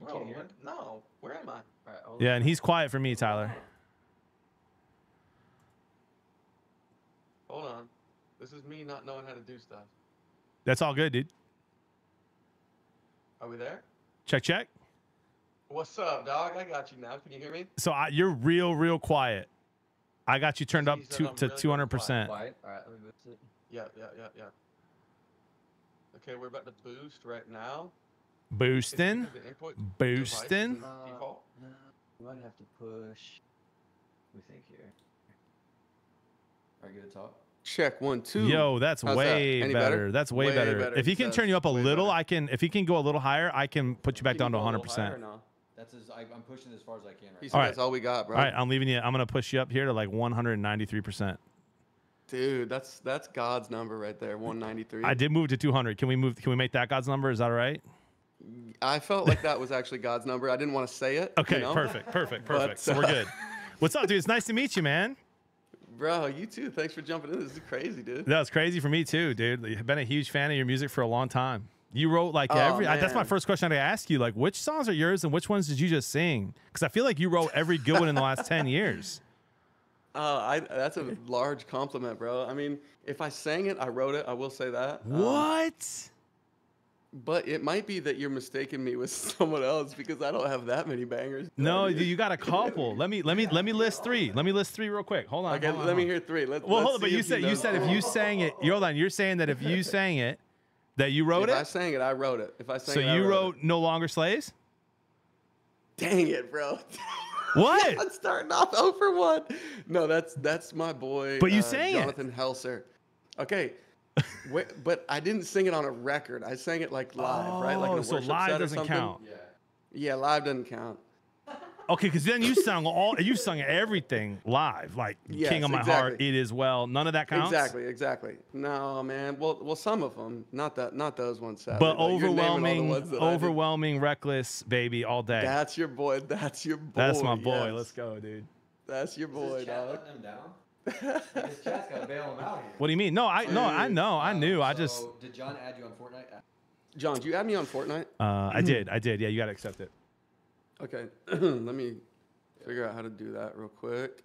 Bro, can't hear what- him? no. Where am I? All right. hold Yeah, on. and he's quiet for me, Tyler. Hold on. This is me not knowing how to do stuff. That's all good, dude. Are we there? Check, check. What's up, dog? I got you now. Can you hear me? So I, you're real, real quiet. I got you turned up to, to really, really 200%. Quiet. All right. Let me boost it. Yeah, yeah, yeah, yeah. Okay, we're about to boost right now. Boosting. because the input device is Boosting. Uh, default? We might have to push. We think here. Are you good to talk? Check one, two. Yo, that's How's way Any better. better? That's way, Way better. better, If he he can says. turn you up a little, better. I can. If he can go a little higher, I can put you back down to go a little higher 100%. no? That's as I, I'm pushing as far as I can right He now. said All right. that's all we got, bro. All right, I'm leaving you. I'm gonna push you up here to like 193%. Dude, that's that's God's number right there, 193. I did move to 200. Can we move? Can we make that God's number? Is that all right? I felt like that was actually God's number. I didn't want to say it. you Okay, know? perfect, perfect, But, perfect. so we're uh, good. What's up, dude? It's nice to meet you, man. Bro, you too. Thanks for jumping in. This is crazy, dude. That was crazy for me too, dude. I've been a huge fan of your music for a long time. You wrote like Oh, every. I, that's my first question I ask you. Like, which songs are yours and which ones did you just sing? Because I feel like you wrote every good one in the last ten years. Uh, I, that's a large compliment, bro. I mean, if I sang it, I wrote it. I will say that. Um, What? But it might be that you're mistaking me with someone else because I don't have that many bangers. No, dude, you got a couple. Let me let me let me list three. Let me list three real quick. Hold on. Okay, hold on, let me hold on. hear three. Let, Well, hold on. But you said you said if you sang it, hold on. You're saying that if you sang it, that you wrote it. if I sang it, I wrote it. If I sang So it, I you wrote, wrote "No Longer Slaves." Dang it, bro. What? I'm starting off 0 for 1. No, that's that's my boy. But you uh, sang it. Jonathan Helser. Okay. Wait, but I didn't sing it on a record. I sang it like live, right? Like in Oh, a so worship live set or doesn't count. Yeah, yeah, live doesn't count. Okay, because then you sung all you sung everything live, like Yes, "King of My Heart," "It Is Well." None of that counts. Exactly, exactly. No, man. Well, well, some of them, not that, not those ones. Sadly, But though. You're naming all the overwhelming, ones that I did. overwhelming, reckless, baby, all day. That's your boy. That's your boy. That's my boy. yes. Let's go, dude. That's your boy, dog. Letting? His chat's got to bail him out here. What do you mean? No, I no, I know, I knew. I just, So, did John add you on Fortnite? John, did you add me on Fortnite? uh, I did, I did. Yeah, you gotta accept it. Okay, let me figure out how to do that real quick.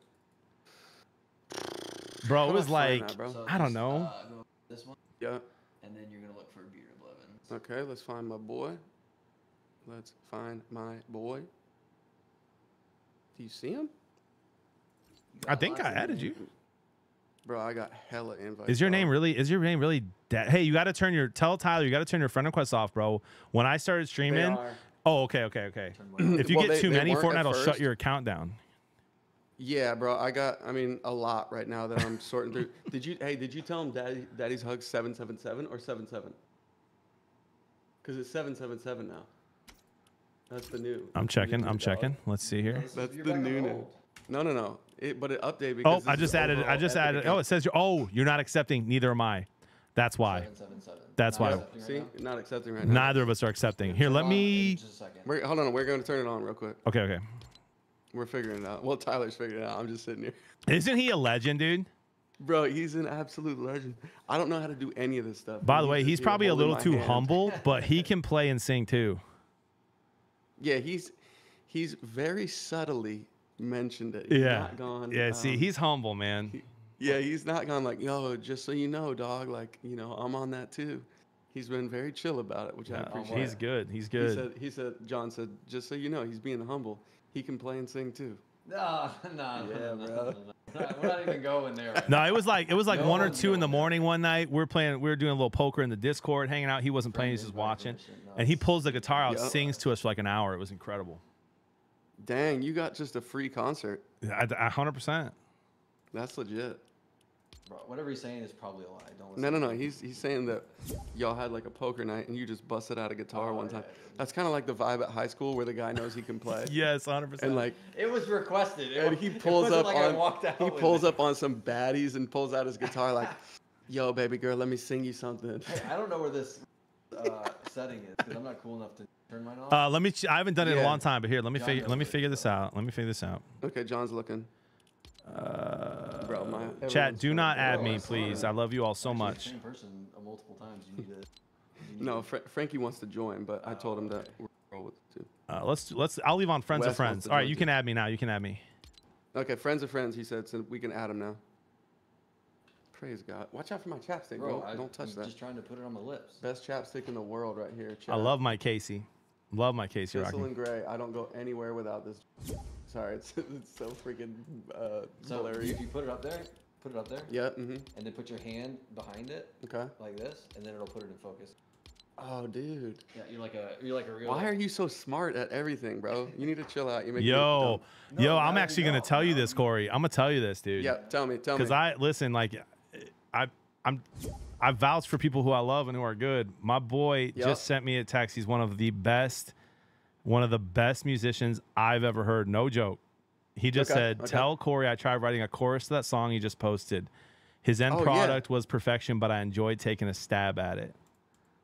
Bro, it was like, that, bro? So I don't just, know. Uh, go this one, Yeah. and then you're gonna look for Bearded Blevins. Okay, let's find my boy. Let's find my boy. Do you see him? I think I added you. Bro, I got hella invites. Is your dog. name really? Is your name really? Da- hey, you got to turn your tell Tyler. You got to turn your friend requests off, bro. When I started streaming, oh, okay, okay, okay. If you Well, get they- too they many, weren't at Fortnite will shut your account down. Yeah, bro. I got. I mean, a lot right now that I'm sorting through. Did you? Hey, did you tell him Daddy, Daddy's Hug seven seven seven or seven seven? Because it's seven seven seven now. That's the new. I'm checking. I'm dog. checking. Let's see here. That's You're the new new. hold. No, no, no. It, but it updated Oh, I just added. I just Epic added. Oh, it says you're. Oh, you're not accepting. Neither am I. That's why. Seven, seven, seven. That's Not why. right See, now? not accepting right now. Neither of us are accepting. Here, let me. Just a second. We're, hold on, we're going to turn it on real quick. Okay, okay. We're figuring it out. Well, Tyler's figuring it out. I'm just sitting here. Isn't he a legend, dude? Bro, he's an absolute legend. I don't know how to do any of this stuff. By dude. the way, he's probably a little too hand. humble, but he can play and sing too. Yeah, he's he's very subtly mentioned it. He's Yeah. Not gone, Yeah. See, um, he's humble, man. Yeah, he's not gone like, yo, just so you know, dog. Like, you know, I'm on that too. He's been very chill about it, which I appreciate. he's good. He's good. He good. said, he said, John said, just so you know, he's being humble. He can play and sing too. No, no, Yeah, no, no, bro. no, no. We're not even going there. Right No, it was like it was like No one or two in the going there. morning one night. We were playing, we were doing a little poker in the Discord, hanging out. He wasn't playing, he was just watching. And he pulls the guitar out, Yup. sings to us for like an hour. It was incredible. Dang, you got just a free concert. A hundred percent. That's legit. Bro, whatever he's saying is probably a lie. Don't listen. No, no, no. He's he's saying that y'all had like a poker night and you just busted out a guitar one time. That's kind of like the vibe at high school where the guy knows he can play. Yes, hundred percent. And like, It was requested. It and he pulls wasn't up like I on walked out he pulls it. up on some baddies and pulls out his guitar like, "Yo, baby girl, let me sing you something." Hey, I don't know where this uh, setting is because I'm not cool enough to turn mine off. Uh, let me. ch- I haven't done it in a long time, but here, let me John figure. Let me figure this out. Let me figure this out. Okay, John's looking. Uh, Bro, my chat, do not add me, I please. that. I love you all so Actually, much. Same person uh, multiple times. You need to. No, Fra- Frankie wants to join, but I told him that we're roll with it too. Uh, let's let's. I'll leave on friends Wes of friends. All right, you can add me now. You can add me. Okay, friends of friends. He said, so we can add him now. Praise God. Watch out for my chapstick, bro. Bro, I, Don't touch I'm that. just trying to put it on my lips. Best chapstick in the world right here. I love my Casey. Love my Casey Thistle Rocky. and Gray. I don't go anywhere without this. Sorry, it's, it's so freaking uh, So blurry. if you put it up there, put it up there, Yeah. Mm-hmm. and then put your hand behind it Okay. like this, and then it'll put it in focus. Oh, dude. Yeah, you're like a you're like a real. Why are you so smart at everything, bro? You need to chill out. You make me Yo, dumb. yo, I'm actually gonna tell you this, Cory. I'm gonna tell you this, dude. Yeah. Tell me. Tell me. Because I listen, like, I, I'm, I vouch for people who I love and who are good. My boy Yup. just sent me a text. He's one of the best, one of the best musicians I've ever heard. No joke. He just Okay, said, okay. "Tell Cory I tried writing a chorus to that song he just posted. His end Oh, yeah. product was perfection, but I enjoyed taking a stab at it."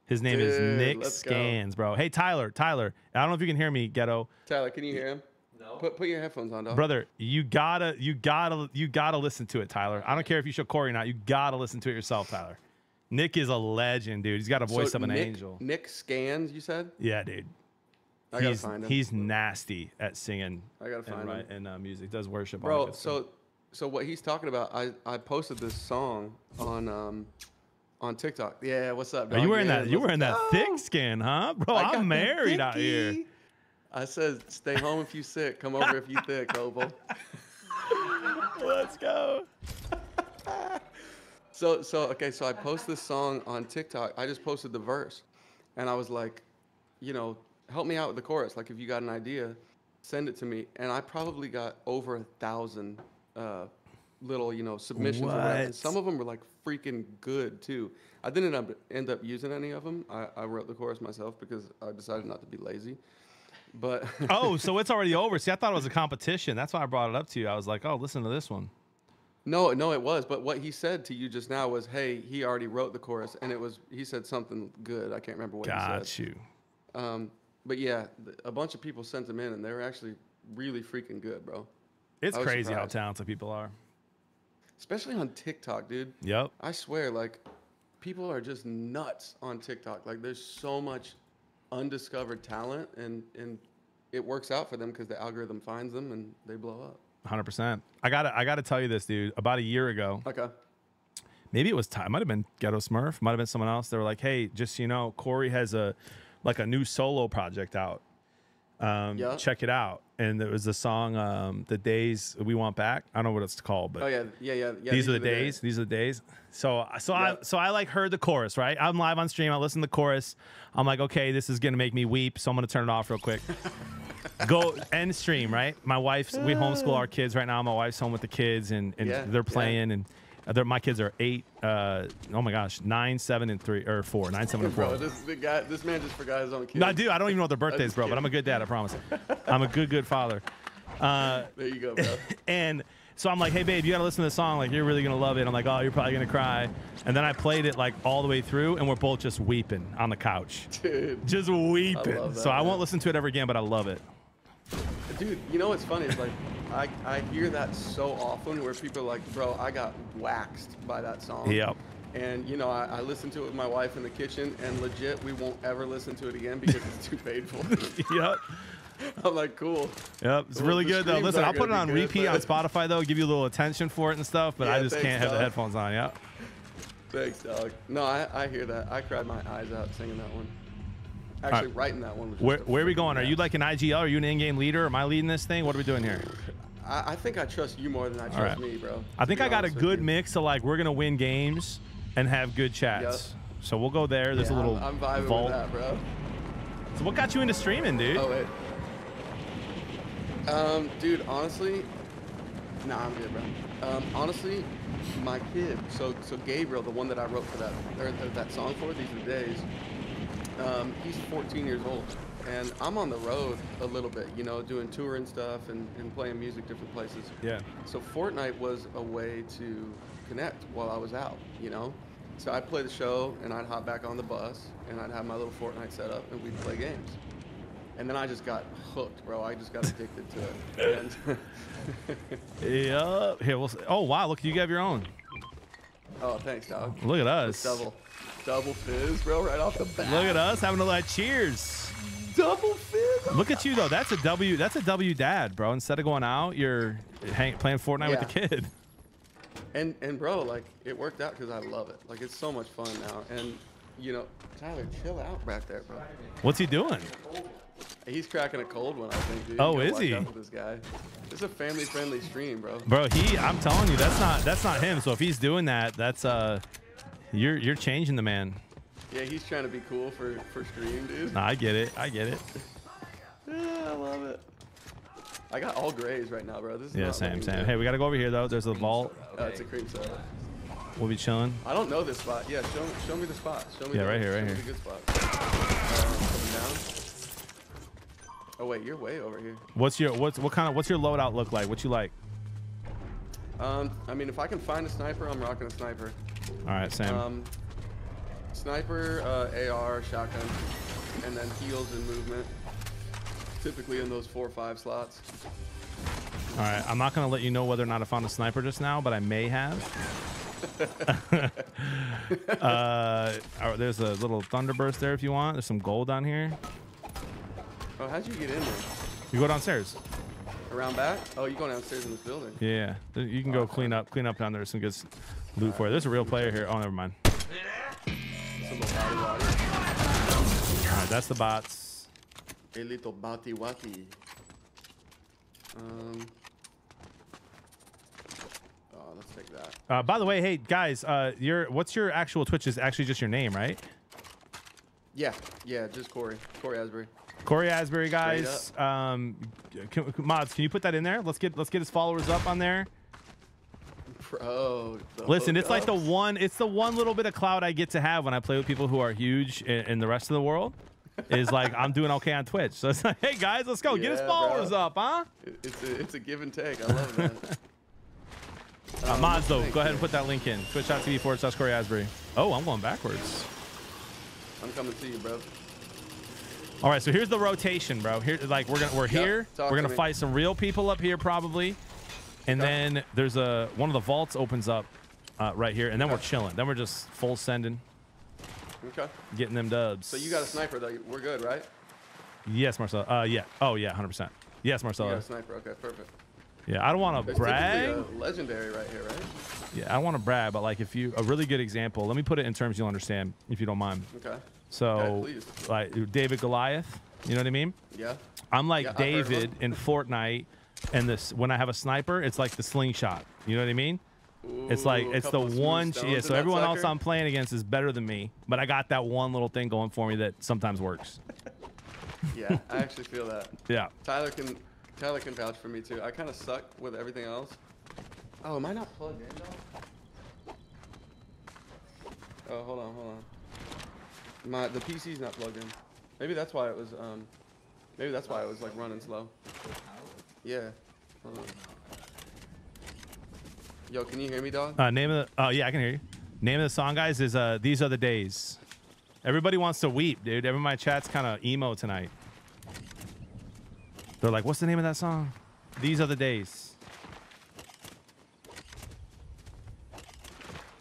His name is Nick let's go. Scans, bro. Hey Tyler, Tyler. I don't know if you can hear me, Ghetto. Tyler, can you hear him? No. Put put your headphones on, dog. Brother, you gotta, you gotta, you gotta listen to it, Tyler. I don't care if you show Cory or not. You gotta listen to it yourself, Tyler. Nick is a legend, dude. He's got a voice So of an Nick, angel. Nick scans. You said. Yeah, dude. I gotta he's find him. he's nasty at singing I gotta find right, him. and uh, music. Does worship, all that Bro, good stuff. so so what he's talking about, I I posted this song on um on TikTok. Yeah, what's up? Are you wearing Yeah, that? You wearing that go. thick skin, huh, bro? I got I'm married out here. I said, stay home if you sick. Come over if you thick, Opal. Let's go. So so okay, so I post this song on TikTok. I just posted the verse, and I was like, you know, help me out with the chorus. Like if you got an idea, send it to me. And I probably got over a thousand uh, little you know submissions. and What? some of them were like freaking good too. I didn't end up, end up using any of them. I, I wrote the chorus myself because I decided not to be lazy. But Oh, so it's already over. See, I thought it was a competition. That's why I brought it up to you. I was like, oh, listen to this one. No, no, it was. But what he said to you just now was, "Hey, he already wrote the chorus, and it was he said something good. I can't remember what he Got said. you. Um, but yeah, a bunch of people sent them in, and they were actually really freaking good, bro. It's crazy how talented people are. Especially on TikTok, dude. Yep. I swear, like, people are just nuts on TikTok. Like, there's so much undiscovered talent, and and it works out for them because the algorithm finds them and they blow up. Hundred percent. I got to I got to tell you this, dude. About a year ago, Okay. maybe it was time. Might have been Ghetto Smurf. Might have been someone else. They were like, "Hey, just so you know, Cory has a like a new solo project out. Um, Yeah. Check it out." And it was the song um, "The Days We Want Back." I don't know what it's called, but Oh yeah, yeah, yeah. yeah these, are the days. These are the days. So so I so I like heard the chorus, right? I'm live on stream. I listen to the chorus. I'm like, okay, this is gonna make me weep. So I'm gonna turn it off real quick. Go end stream, right? My wife's we homeschool our kids right now. My wife's home with the kids, and, and Yeah, they're yeah. playing, and they're, my kids are eight. Uh, oh my gosh, nine, seven, and three, or four, nine, seven, and four. Bro, this the guy, this man just forgot his own kids. No, I do. I don't even know what their birthdays, bro. But I'm a good dad. I promise. I'm a good, good father. Uh, There you go, bro. and so I'm like, hey, babe, you got to listen to the song. Like, you're really going to love it. I'm like, oh, you're probably going to cry. And then I played it like all the way through, and we're both just weeping on the couch. Dude. Just weeping. love that, so I won't listen to it ever again, but I love it. Dude, you know what's funny? It's like I, I hear that so often where people are like, bro, I got waxed by that song. Yep. And you know, I, I listen to it with my wife in the kitchen, and legit, we won't ever listen to it again because it's too painful. yep. I'm like, cool. Yep. It's really good, though. Listen, I'll put it on good, repeat on Spotify, though, give you a little attention for it and stuff, but I just thanks, can't have the headphones on. Yeah. Thanks, dog. No, I, I hear that. I cried my eyes out singing that one. Actually, right. writing that one. Where, where are we going? Are you like an IGL? Are you an in game leader? Am I leading this thing? What are we doing here? I, I think I trust you more than I trust right. me, bro. I think I got a good mix of like we're gonna win games and have good chats. So we'll go there. There's Yeah, a little I'm, I'm vibing vault. with that, bro. So what got you into streaming, dude? Oh wait. Um, dude, honestly, nah, I'm good, bro. Um, honestly, my kid. So, so Gabriel, the one that I wrote for that or that song for, these are the days. Um, he's 14 years old, and I'm on the road a little bit, you know, doing tour and stuff, and, and playing music different places. Yeah. So Fortnite was a way to connect while I was out, you know. So I'd play the show, and I'd hop back on the bus, and I'd have my little Fortnite set up, and we'd play games. And then I just got hooked, bro. I just got addicted to it. Yeah. Here, we'll. s- Oh wow! Look, you have your own. oh, thanks, dog. Look at It's us. Double, double fizz, bro, right off the bat. Look at us having a lot. of Cheers. Double fizz. Look at you though. That's a W. That's a W, dad, bro. Instead of going out, you're hang, playing Fortnite with the kid. And and bro, like it worked out because I love it. Like it's so much fun now. And you know, Tyler, chill out back there, bro. What's he doing? He's cracking a cold one, I think. Dude. Oh, is he? This guy. It's a family-friendly stream, bro. Bro, he. I'm telling you, that's not. That's not him. So if he's doing that, that's uh, you're you're changing the man. Yeah, he's trying to be cool for for stream, dude. Nah, I get it. I get it. Yeah, I love it. I got all grays right now, bro. This is Yeah, same, same. good. Hey, we gotta go over here though. There's a vault. Oh, it's a cream soda. We'll be chilling. I don't know this spot. Yeah, show, show me the spot. Show me Yeah, the, right here, right here. The good spot. Uh, down. Oh wait, you're way over here. What's your what's what kind of what's your loadout look like? What you like? Um, I mean, if I can find a sniper, I'm rocking a sniper. All right, Sam. Um, sniper, uh, AR, shotgun, and then heals and movement. Typically in those four or five slots. All right, I'm not gonna let you know whether or not I found a sniper just now, but I may have. uh, there's a little thunderburst there if you want. There's some gold down here. Oh, how'd you get in there? You go downstairs. Around back? Oh, you going downstairs in this building? Yeah, you can go clean up, clean up down there. Some good loot for you. There's a real player here. Oh, never mind. Some little body water. All right, that's the bots. A little bati wati. Um. Oh, let's take that. Uh, by the way, hey guys, uh, your what's your actual Twitch? Is actually just your name, right? Yeah, yeah, just Cory. Cory Asbury. Cory Asbury, guys. Um, can, mods, can you put that in there? Let's get let's get his followers up on there. Bro. Listen, it's like the one it's the one little bit of cloud I get to have when I play with people who are huge in, in the rest of the world. Is like I'm doing okay on Twitch. So it's like, hey guys, let's go. Get his followers bro. up, huh? It's a, it's a give and take. I love that. Uh, Um, thank go ahead and put that link in. Twitch.tv forward slash Cory Asbury. Oh, I'm going backwards. I'm coming to you, bro. All right, so here's the rotation, bro. Here, like we're gonna we're Yep, here. We're gonna fight some real people up here probably, and then there's a one of the vaults opens up uh, right here, and then we're chilling. Then we're just full sending, Okay. getting them dubs. So you got a sniper though. We're good, right? Yes, Marcel. Uh, yeah. Oh, yeah, hundred percent. Yes, You got a sniper. Okay, perfect. Yeah, I don't want to brag. a legendary right here, right? Yeah, I don't want to brag, but like if you a really good example. Let me put it in terms you'll understand, if you don't mind. Okay. So, Okay, please. like David Goliath. You know what I mean? Yeah. I'm like Yeah, I've heard of David in Fortnite, and this when I have a sniper, it's like the slingshot. You know what I mean? it's like it's the couple of smooth one. Yeah. So everyone else. I'm playing against is better than me, but I got that one little thing going for me that sometimes works. Yeah, I actually feel that. Yeah. Tyler can Tyler can vouch for me too. I kind of suck with everything else. Oh, am I not plugged in though? Oh, hold on, hold on. My the PC's not plugged in. Maybe that's why it was um. Maybe that's why it was like running slow. Yeah. Yo, can you hear me, dog? Uh, name of the. Oh yeah, I can hear you. Name of the song, guys, is uh, "These Are the Days." Everybody wants to weep, dude. Everyone in my chat's kind of emo tonight. They're like, "What's the name of that song?" These are the days.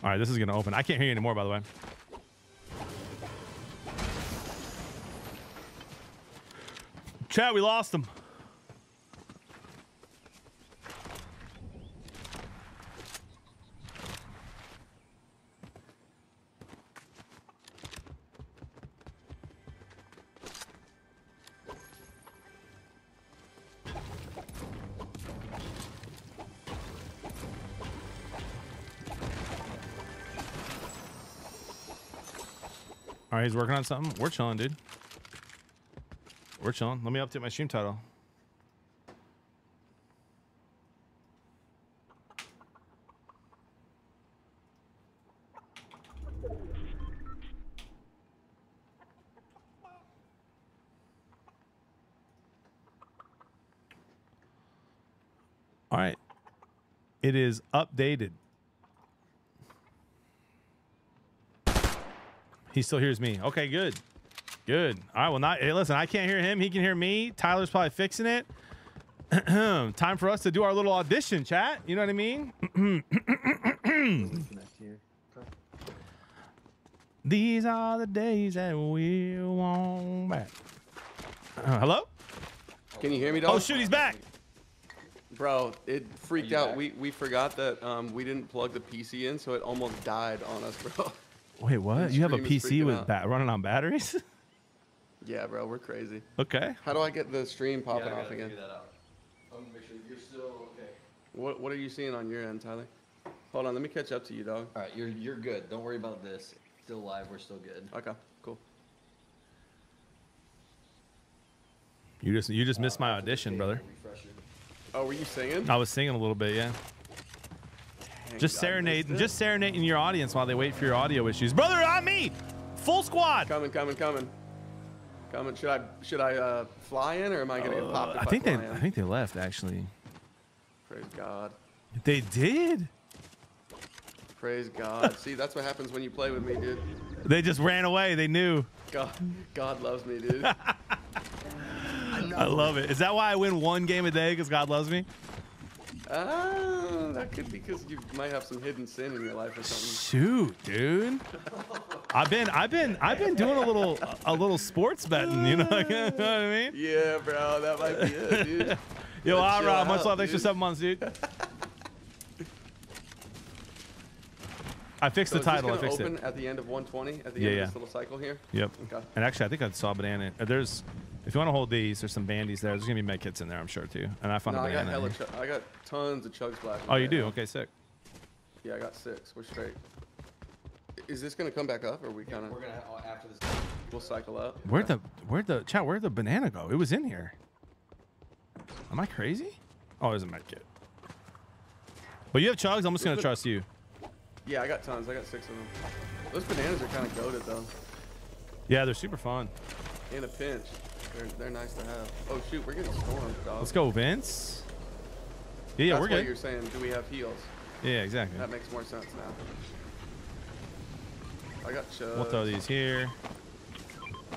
All right, this is gonna open. I can't hear you anymore, by the way. Chat, we lost them. All right, he's working on something. We're chilling, dude. We're chilling. Let me update my stream title. All right. It is updated. He still hears me. Okay, good. Good. All right. Well, not hey, listen. I can't hear him. He can hear me. Tyler's probably fixing it. Time for us to do our little audition, chat. You know what I mean? These are the days that we want back. Uh, hello? Can you hear me, dog? Oh shoot, he's back. Bro, it freaked out. back? We we forgot that um we didn't plug the PC in, so it almost died on us, bro. Wait, what? You have a PC with ba- running on batteries? yeah, bro, we're crazy. okay. How do I get the stream Yeah, I popping gotta off again? that out. I'm gonna make sure you're still okay. What what are you seeing on your end, Tyler? Hold on, let me catch up to you, dog. All right, you're you're good. Don't worry about this. Still live. We're still good. Okay, cool. You just you just missed uh, my audition, brother. Refresher. Oh, were you singing? I was singing a little bit, yeah. Just serenading, just serenading your audience while they wait for your audio issues. Brother, on me. Full squad. coming, coming, coming, coming. Should I should I uh, fly in or am I gonna get popped? Uh, I think they in? I think they left actually. Praise God. They did. Praise God. See, that's what happens when you play with me, dude. They just ran away. They knew. God, God loves me, dude. I love it. Is that why I win one game a day? Because God loves me. Ah, that could be because you might have some hidden sin in your life or something. Shoot, dude. I've been I've been I've been doing a little a little sports betting. You know, what I mean? Yeah, bro, that might be it, dude. Yo, all chill much love. Thanks for seven months, dude. I fixed So the title. I fixed open it. at the end of 120 at the Yeah, end yeah. of this little cycle here. Yep. Okay. And actually, I think I saw a banana. There's, if you want to hold these, there's some bandies there. There's gonna be med kits in there, I'm sure too. And I found No, a I got banana. hella. here. Ch- I got tons of chug splashes. oh, you do? now. Okay, sick. Yeah, I got six. We're straight. Is this gonna come back up, or we kind of? We're gonna uh, after this. We'll cycle up. Where'd the where'd the chat? Where'd the banana go? It was in here. Am I crazy? Oh, there's a med kit. But you have chugs. I'm just gonna trust you. Yeah, I got tons. I got six of them. Those bananas are kind of goaded though. Yeah, they're super fun. In a pinch, they're they're nice to have. Oh shoot, we're getting stormed, dog. Let's go, Vince. Yeah, yeah, That's we're good. You're saying, do we have heels? Yeah, exactly. That makes more sense now. I got chugs. We'll throw these here.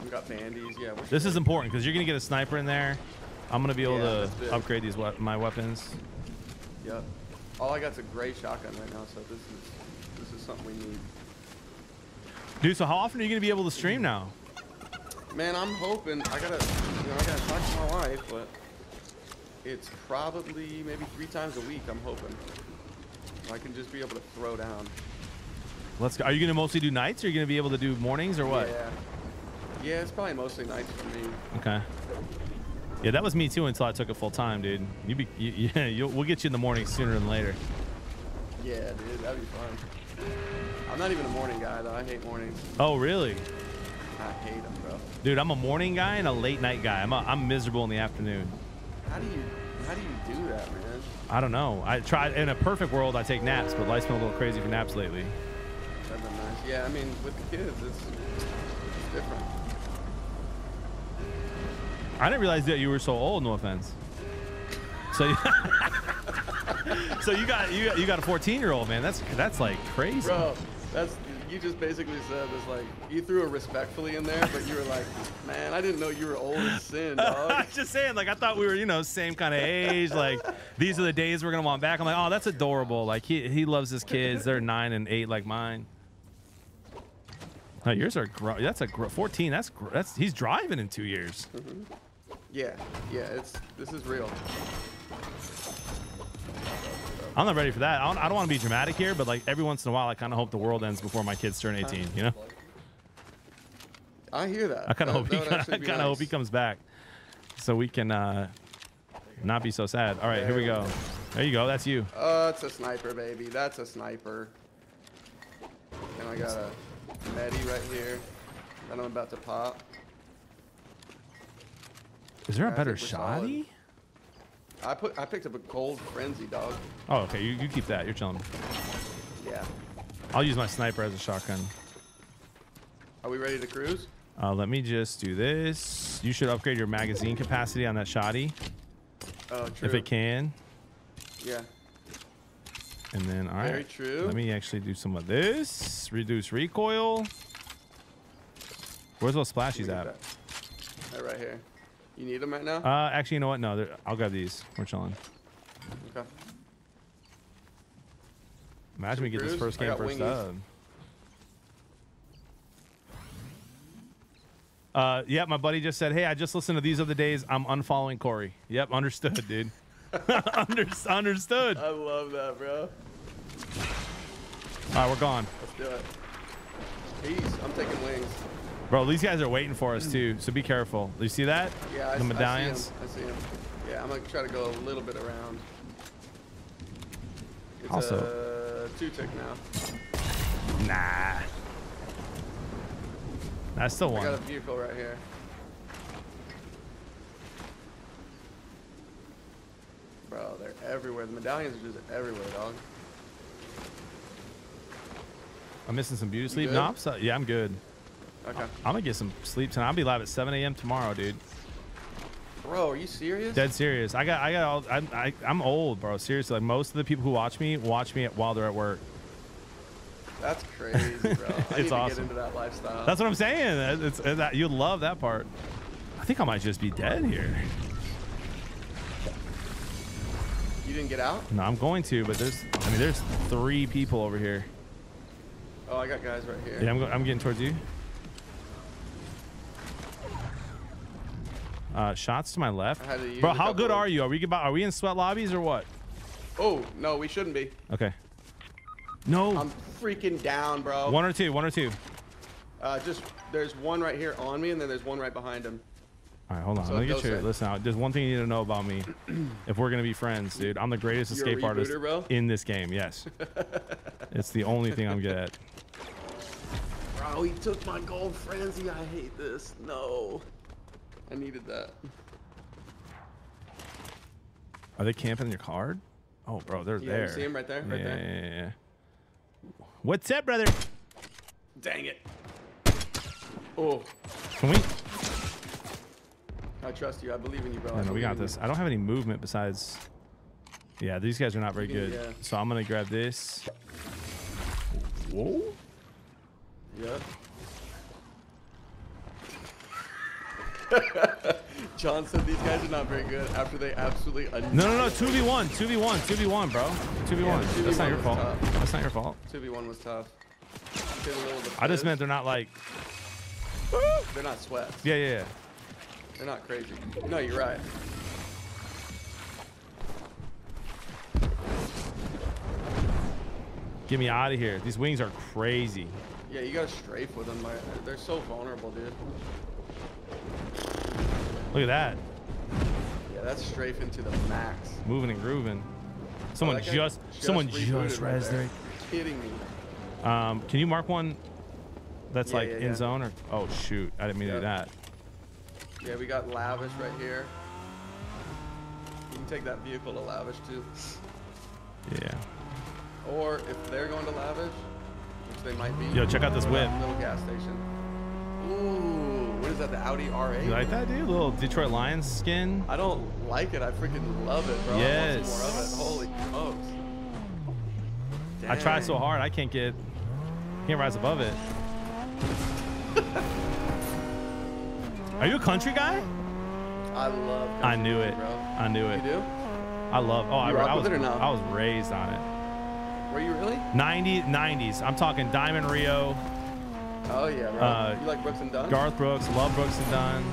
We got bandies. Yeah. This is important because you're gonna get a sniper in there. I'm gonna be able Yeah, to upgrade these we- my weapons. Yep. All I got's a gray shotgun right now, so this is this is something we need. Dude, so how often are you gonna be able to stream now? Man, I'm hoping I gotta, you know, I gotta talk to my wife, but it's probably maybe three times a week. I'm hoping I can just be able to throw down. Let's go. Are you gonna mostly do nights? Or are you gonna be able to do mornings or what? Yeah. Yeah, it's probably mostly nights for me. Okay. Yeah, that was me too until I took it full time, dude. You be, you, yeah, you'll, we'll get you in the morning sooner than later. Yeah, dude, that'd be fun. I'm not even a morning guy though. I hate mornings. Oh, really? I hate them, bro. Dude, I'm a morning guy and a late night guy. I'm, a, I'm miserable in the afternoon. How do you how do you do that, man? I don't know. I tried in a perfect world. I take naps, but life's been a little crazy for naps lately. Nice. Yeah, I mean, with the kids, it's, it's different. I didn't realize that you were so old. No offense. So, you, so you got you got, you got a 14 year old man. That's that's like crazy. Bro, that's you just basically said this like you threw it respectfully in there, but you were like, man, I didn't know you were old as sin, dog. Just saying, like I thought we were, you know, same kind of age. Like these are the days we're gonna want back. I'm like, oh, that's adorable. Like he he loves his kids. They're nine and eight like mine. No, yours are gro- that's a gro- 14. That's gr- that's he's driving in two years. Mm-hmm. yeah, yeah, it's this is real. I'm not ready for that. I don't, I don't want to be dramatic here, but like every once in a while, I kind of hope the world ends before my kids turn 18. You know, I hear that. I kind of hope he that kinda, actually I be kind of hope he comes back, so we can uh, not be so sad. All right, here we go. There you go. That's you. Uh, it's a sniper, baby. That's a sniper. And I got a Medi right here. that I'm about to pop. Is there a better shoddy? I put I picked up a cold frenzy dog. Oh, okay. You, you keep that. You're chilling. Yeah. I'll use my sniper as a shotgun. Are we ready to cruise? Uh, let me just do this. You should upgrade your magazine capacity on that shoddy Oh, true. if it can. Yeah. And then, all right. Very true. Let me actually do some of this. Reduce recoil. Where's those splashies at? that. That right here. You need them right now? Uh, actually, you know what? No, I'll grab these. We're chilling. okay. Imagine we get this first game first wingies. Uh, yeah, my buddy just said, "Hey, I just listened to these other days. I'm unfollowing Cory." Yep, understood, dude. Under, understood. I love that, bro. All right, we're gone, Let's do it. Peace. I'm taking wings. Bro. These guys are waiting for us too, so be careful. You see that? Yeah, I, the s- medallions. I see him. I see him. Yeah, I'm gonna try to go a little bit around. It's Also- a two tick now. Nah. That's still I got a vehicle right here. Bro, they're everywhere. The medallions are just everywhere, dog. I'm missing some beauty sleep. No, I'm so, yeah, I'm good. Okay. I'm gonna get some sleep tonight. I'll be live at 7 a.m. tomorrow, dude. Bro, are you serious? Dead serious. I got, I got all. I'm, I, I'm old, bro. Seriously, like most of the people who watch me watch me while they're at work. That's crazy, bro. I It's need to get awesome. into that lifestyle. That's what I'm saying. It's, it's that you love that part. I think I might just be dead here. You didn't get out? No, I'm going to, but there's, I mean, there's three people over here. Oh, I got guys right here. Yeah, I'm, I'm getting towards you. Uh, shots to my left. To Bro, how good are you? Are we about? Are we in sweat lobbies or what? Oh, no, we shouldn't be. Okay. No. I'm freaking down, bro. one or two. One or two. Uh, just there's one right here on me, and then there's one right behind him. All right, hold on. So Let me get you. say. Listen, out. there's one thing you need to know about me. if we're gonna be friends, dude, I'm the greatest You're escape artist bro? in this game. Yes. it's the only thing I'm good at. Bro, he took my gold frenzy. I hate this. No. I needed that. Are they camping in your card? Oh, bro, they're Yeah, you there. see 'em right there? Right yeah, there. Yeah, yeah, yeah. What's up, brother? Dang it. Oh, Can we? I trust you. I believe in you, bro. No, we got in you. this. I don't have any movement besides. Yeah, these guys are not very good. yeah. So I'm gonna grab this. Whoa. Yep. John said these guys are not very good after they absolutely. No, no, no. Two v one. Two v one. Two v one, bro. Two v one. That's not 2v1 your fault. tough. That's not your fault. Two v one was tough. Did a little I just meant they're not like. they're not sweats. Yeah, yeah, yeah. They're not crazy. No, you're right. Get me out of here. These wings are crazy. Yeah, you gotta strafe with them. They're so vulnerable, dude. Look at that. Yeah, that's strafing to the max. Moving and grooving. Someone Oh, guy just, someone just right res there. Kidding me. Um, can you mark one that's Yeah, like yeah, in yeah. zone or? Oh shoot! I didn't mean to do that. Yeah, we got lavish right here. You can take that vehicle to lavish too. Yeah. Or if they're going to lavish, which they might be. Yo, check out this whip. Little gas station. Ooh, what is that? The Audi R8? You like that, dude? Little Detroit Lions skin. I don't like it. I freaking love it, bro. I want some more of it. Holy smokes. I try so hard, I can't get, can't rise above it. Are you a country guy? I love. I knew it. bro. I knew it. You do? I love. Oh, I, I was. with it or no? I was raised on it. Were you really? 90, 90s. I'm talking Diamond Rio, Oh yeah, bro. Uh, you like Brooks and Dunn? Garth Brooks. Love Brooks and Dunn.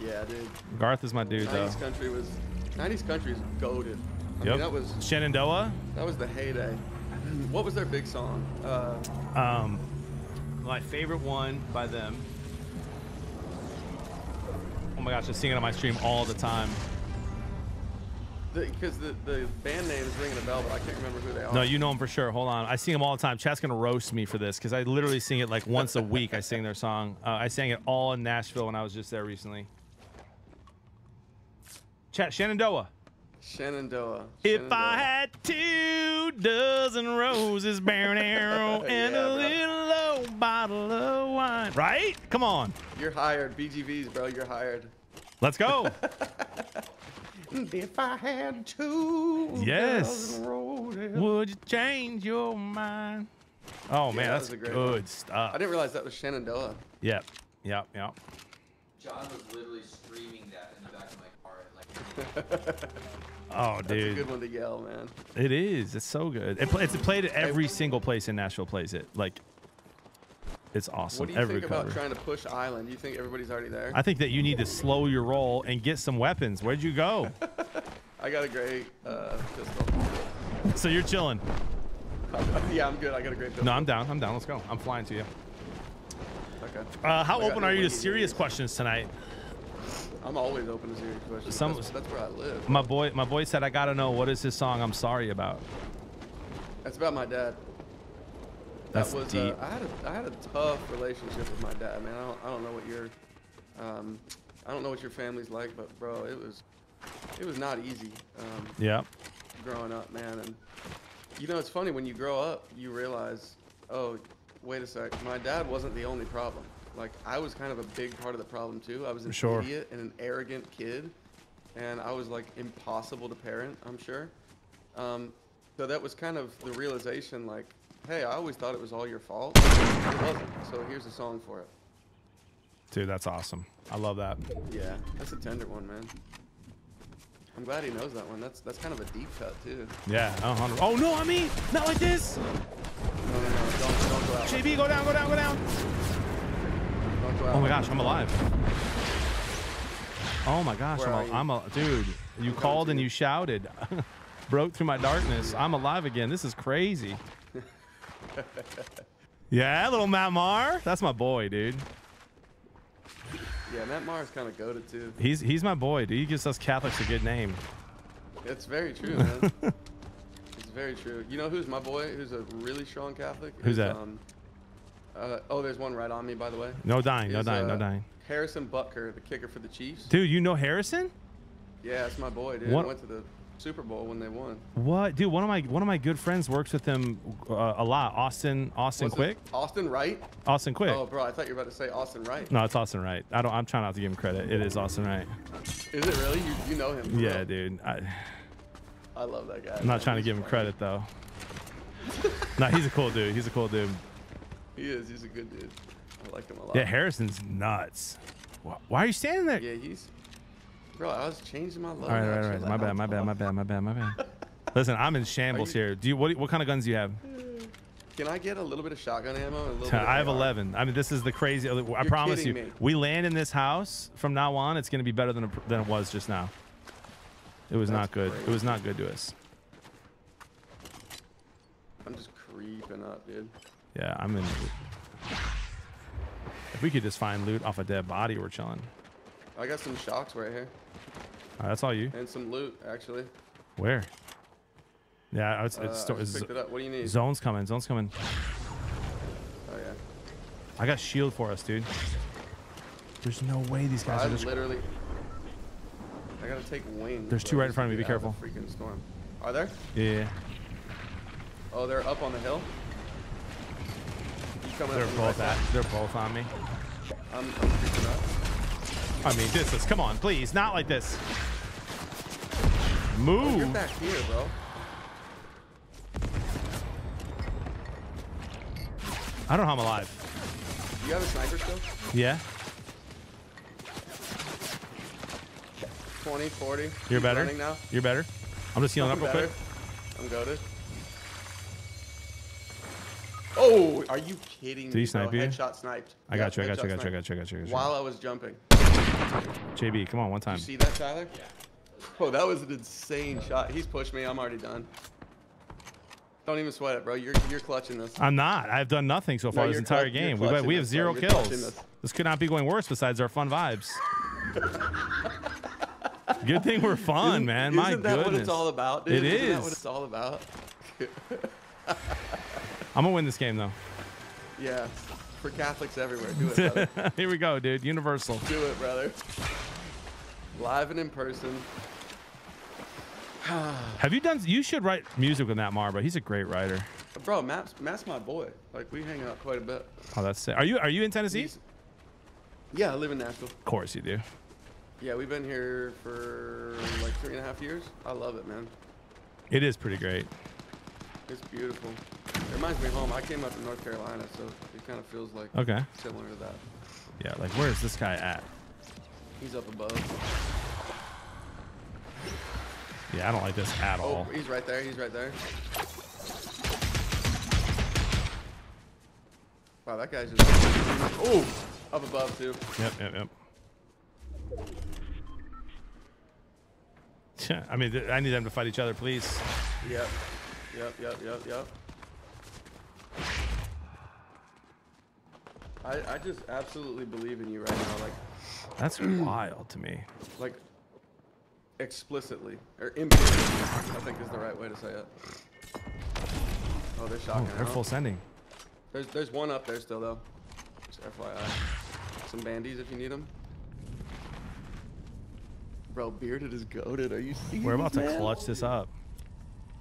Yeah, dude. Garth is my dude, though. 90s country was 90s country is goaded. I Yep. mean, that was Shenandoah. that was the heyday. What was their big song? Uh, Um, my favorite one by them. Oh my gosh, I sing it on my stream all the time. Because the, the band name is ringing a bell, but I can't remember who they are. No, you know them for sure. Hold on. I sing them all the time. Chat's gonna roast me for this because I literally sing it like once a week. I sing their song. Uh, I sang it all in Nashville when I was just there recently. Chat Shenandoah. Shenandoah. If I had two dozen roses, bear an arrow, and Yeah, a bro. little old bottle of wine. Right? Come on. You're hired. BGVs, bro. You're hired. Let's go. If I had two Yes. roses. Would you change your mind? Oh man, Yeah, that that's was a great good one. stuff. I didn't realize that was Shenandoah. Yep. Yep. Yep. John was literally screaming that in the back of my car. Like, Oh, That's a good one to yell, man. It is. It's so good. It, pla- it's played at every single place in Nashville plays it. Like, it's awesome. What do you every think cover. about trying to push Island? Do you think everybody's already there? I think that you need to slow your roll and get some weapons. Where'd you go? I got a great uh, pistol. so you're chilling. yeah, I'm good. I got a great pistol. No, I'm down. I'm down. Let's go. I'm flying to you. Okay. Uh, how I open are you to serious questions tonight? I'm always open to serious questions. Some- that's, that's where I live. My boy, my boy said I gotta know what is his song. I'm sorry about. That's about my dad. That's that was deep. Uh, I had a I had a tough relationship with my dad, man. I don't, I don't know what your um, I don't know what your family's like, but bro, it was it was not easy. Um, Yeah. growing up, man. And you know, it's funny when you grow up, you realize, oh, wait a sec, my dad wasn't the only problem. Like I was kind of a big part of the problem too. I was an Sure. idiot and an arrogant kid, and I was like impossible to parent. I'm sure. Um, so that was kind of the realization, like, hey, I always thought it was all your fault. It wasn't. So here's a song for it. Dude, that's awesome. I love that. Yeah, that's a tender one, man. I'm glad he knows that one. That's that's kind of a deep cut too. Yeah. Oh no, I mean, not like this. No, no, no, don't don't go out. JB, go down, go down, go down. Don't go out. Oh my gosh, I'm alive. Oh my gosh, Where I'm a? I'm a dude. You called and you shouted, broke through my darkness. I'm alive again. This is crazy. Yeah, little Matt Maher. That's my boy, dude. Yeah, Matt Maher's kind of goaded too. He's he's my boy, dude. He gives us Catholics a good name. It's very true, man. it's very true. You know who's my boy? Who's a really strong Catholic? Who's that? Um, uh, oh, there's one right on me, by the way. No dying, no dying, no uh, dying. Harrison Butker, the kicker for the Chiefs. Dude, you know Harrison? Yeah, that's my boy, dude. What- I went to the Super Bowl when they won. What, dude? One of my one of my good friends works with him uh, a lot. Austin Austin Quick. Austin Wright? Austin Quick. Oh, bro, I thought you were about to say Austin Wright. No, it's Austin Wright. I don't. I'm trying not to give him credit. It is Austin Wright. Is it really? You, you know him? Yeah, dude. I, I love that guy. I'm not man. trying to give him credit though. no, he's a cool dude. He's a cool dude. He is. He's a good dude. I like him a lot. Yeah, Harrison's nuts. Why are you standing there? Yeah, he's. Bro, I was changing my logo. All right, all right, all right. My bad, my bad, my bad, my bad, my bad. Listen, I'm in shambles you- here. Do you what? What kind of guns do you have? Can I get a little bit of shotgun ammo? And a little I have AR? 11. I mean, this is the crazy. I promise you, me. we land in this house from now on. It's going to be better than than it was just now. It was not good. It was not good to us. I'm just creeping up, dude. Yeah, I'm in. If we could just find loot off a dead body, we're chilling. I got some shocks right here. Right, that's all you. And some loot, actually. Where? Yeah, it's, Uh, it's, I it's picked it up. What do you need? Zone's coming. Zone's coming. Oh, yeah. I got shield for us, dude. There's no way these guys I are just. literally. I gotta take wings. There's two right in front of me, be get out of careful. Freaking storm. Are there? Yeah, Oh, they're up on the hill. They're up from the both at. They're both on me. I'm, I'm creeping up. I mean, this is. Come on, please, not like this. Oh, Move. back here, bro. I don't know how I'm alive. You have a sniper still? Yeah, 20, 40. you're Keep better. now. You're better. I'm just healing I'm up real better. quick. I'm goaded. Oh, are you kidding Did he snipe bro? you? Headshot sniped. I got you. I got you. I got you. I got you. I got you. I got you. While I was jumping. JB, come on, one time. You see that, Tyler? Oh, that was an insane shot. He's pushed me. I'm already done. Don't even sweat it, bro. You're you're clutching this. I'm not. I've done nothing so No, far this entire game. We, we have zero. Kills. this. This could not be going worse besides our fun vibes. Good thing we're fun, Isn't- man. My Isn't that goodness. what it's all about? It Dude? Isn't that what is. it's all about? I'm gonna win this game though. yeah. For Catholics everywhere, do it, brother. Here we go, dude. Universal. do it, brother. Live and in person. Have you done? You should write music with Matt Maher, bro. He's a great writer. Bro, Matt's, Matt's my boy. Like we hang out quite a bit. Oh, that's sick. Are you Are you in Tennessee? He's- Yeah, I live in Nashville. Of course you do. Yeah, we've been here for like three and a half years. I love it, man. It is pretty great. It's beautiful. It reminds me of home. I came up in North Carolina, so kind of feels like Okay. similar to that. Yeah, like where is this guy at? He's up above. Yeah, I don't like this at Oh, all. he's right there. He's right there. Wow, that guy's just. Oh, up above too. Yep, yep, yep. Yeah, I mean, I need them to fight each other, please. Yep. Yep. Yep. Yep. Yep. I, I just absolutely believe in you right now, like That's wild to me. like explicitly or implicitly. I think is the right way to say it. Oh, they're Oh, shocking. they're out. full sending. There's there's one up there still though. Just FYI. Some bandies if you need them. Bro, bearded is goaded. Are you serious? We're about to man? clutch this up.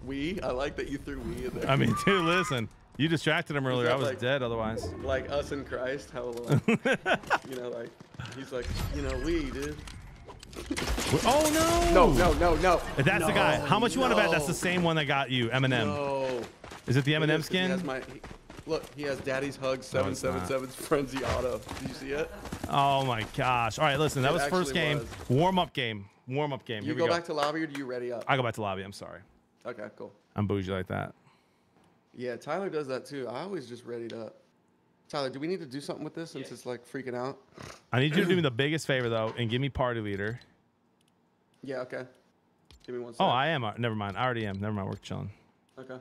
We? I like that you threw we in there. I mean, dude, listen. You distracted him earlier. I was like- dead otherwise. like us in Christ, how like, you know, like he's like, you know, we dude. Oh no! No, no, no, no. If That's the guy. How much you want to bet? That's the same one that got you, Eminem. No. Is it the It Eminem is 'cause he skin? has my- he- look, he has Daddy's Hug No, it's not. 777's Frenzy Auto. Did you see it? Oh my gosh! All right, listen. That It was first game. was. Warm up game. Warm up game. You Here we go go. back to lobby or do you ready up? I go back to lobby. I'm sorry. Okay, cool. I'm bougie like that. Yeah, Tyler does that too. I always just readied up. Tyler, do we need to do something with this since it's like freaking out? I need you to do me the biggest favor though, and give me party leader. Yeah, okay. Give me one Oh, second. I am. uh, Never mind. I already am. Never mind. We're chilling. Okay.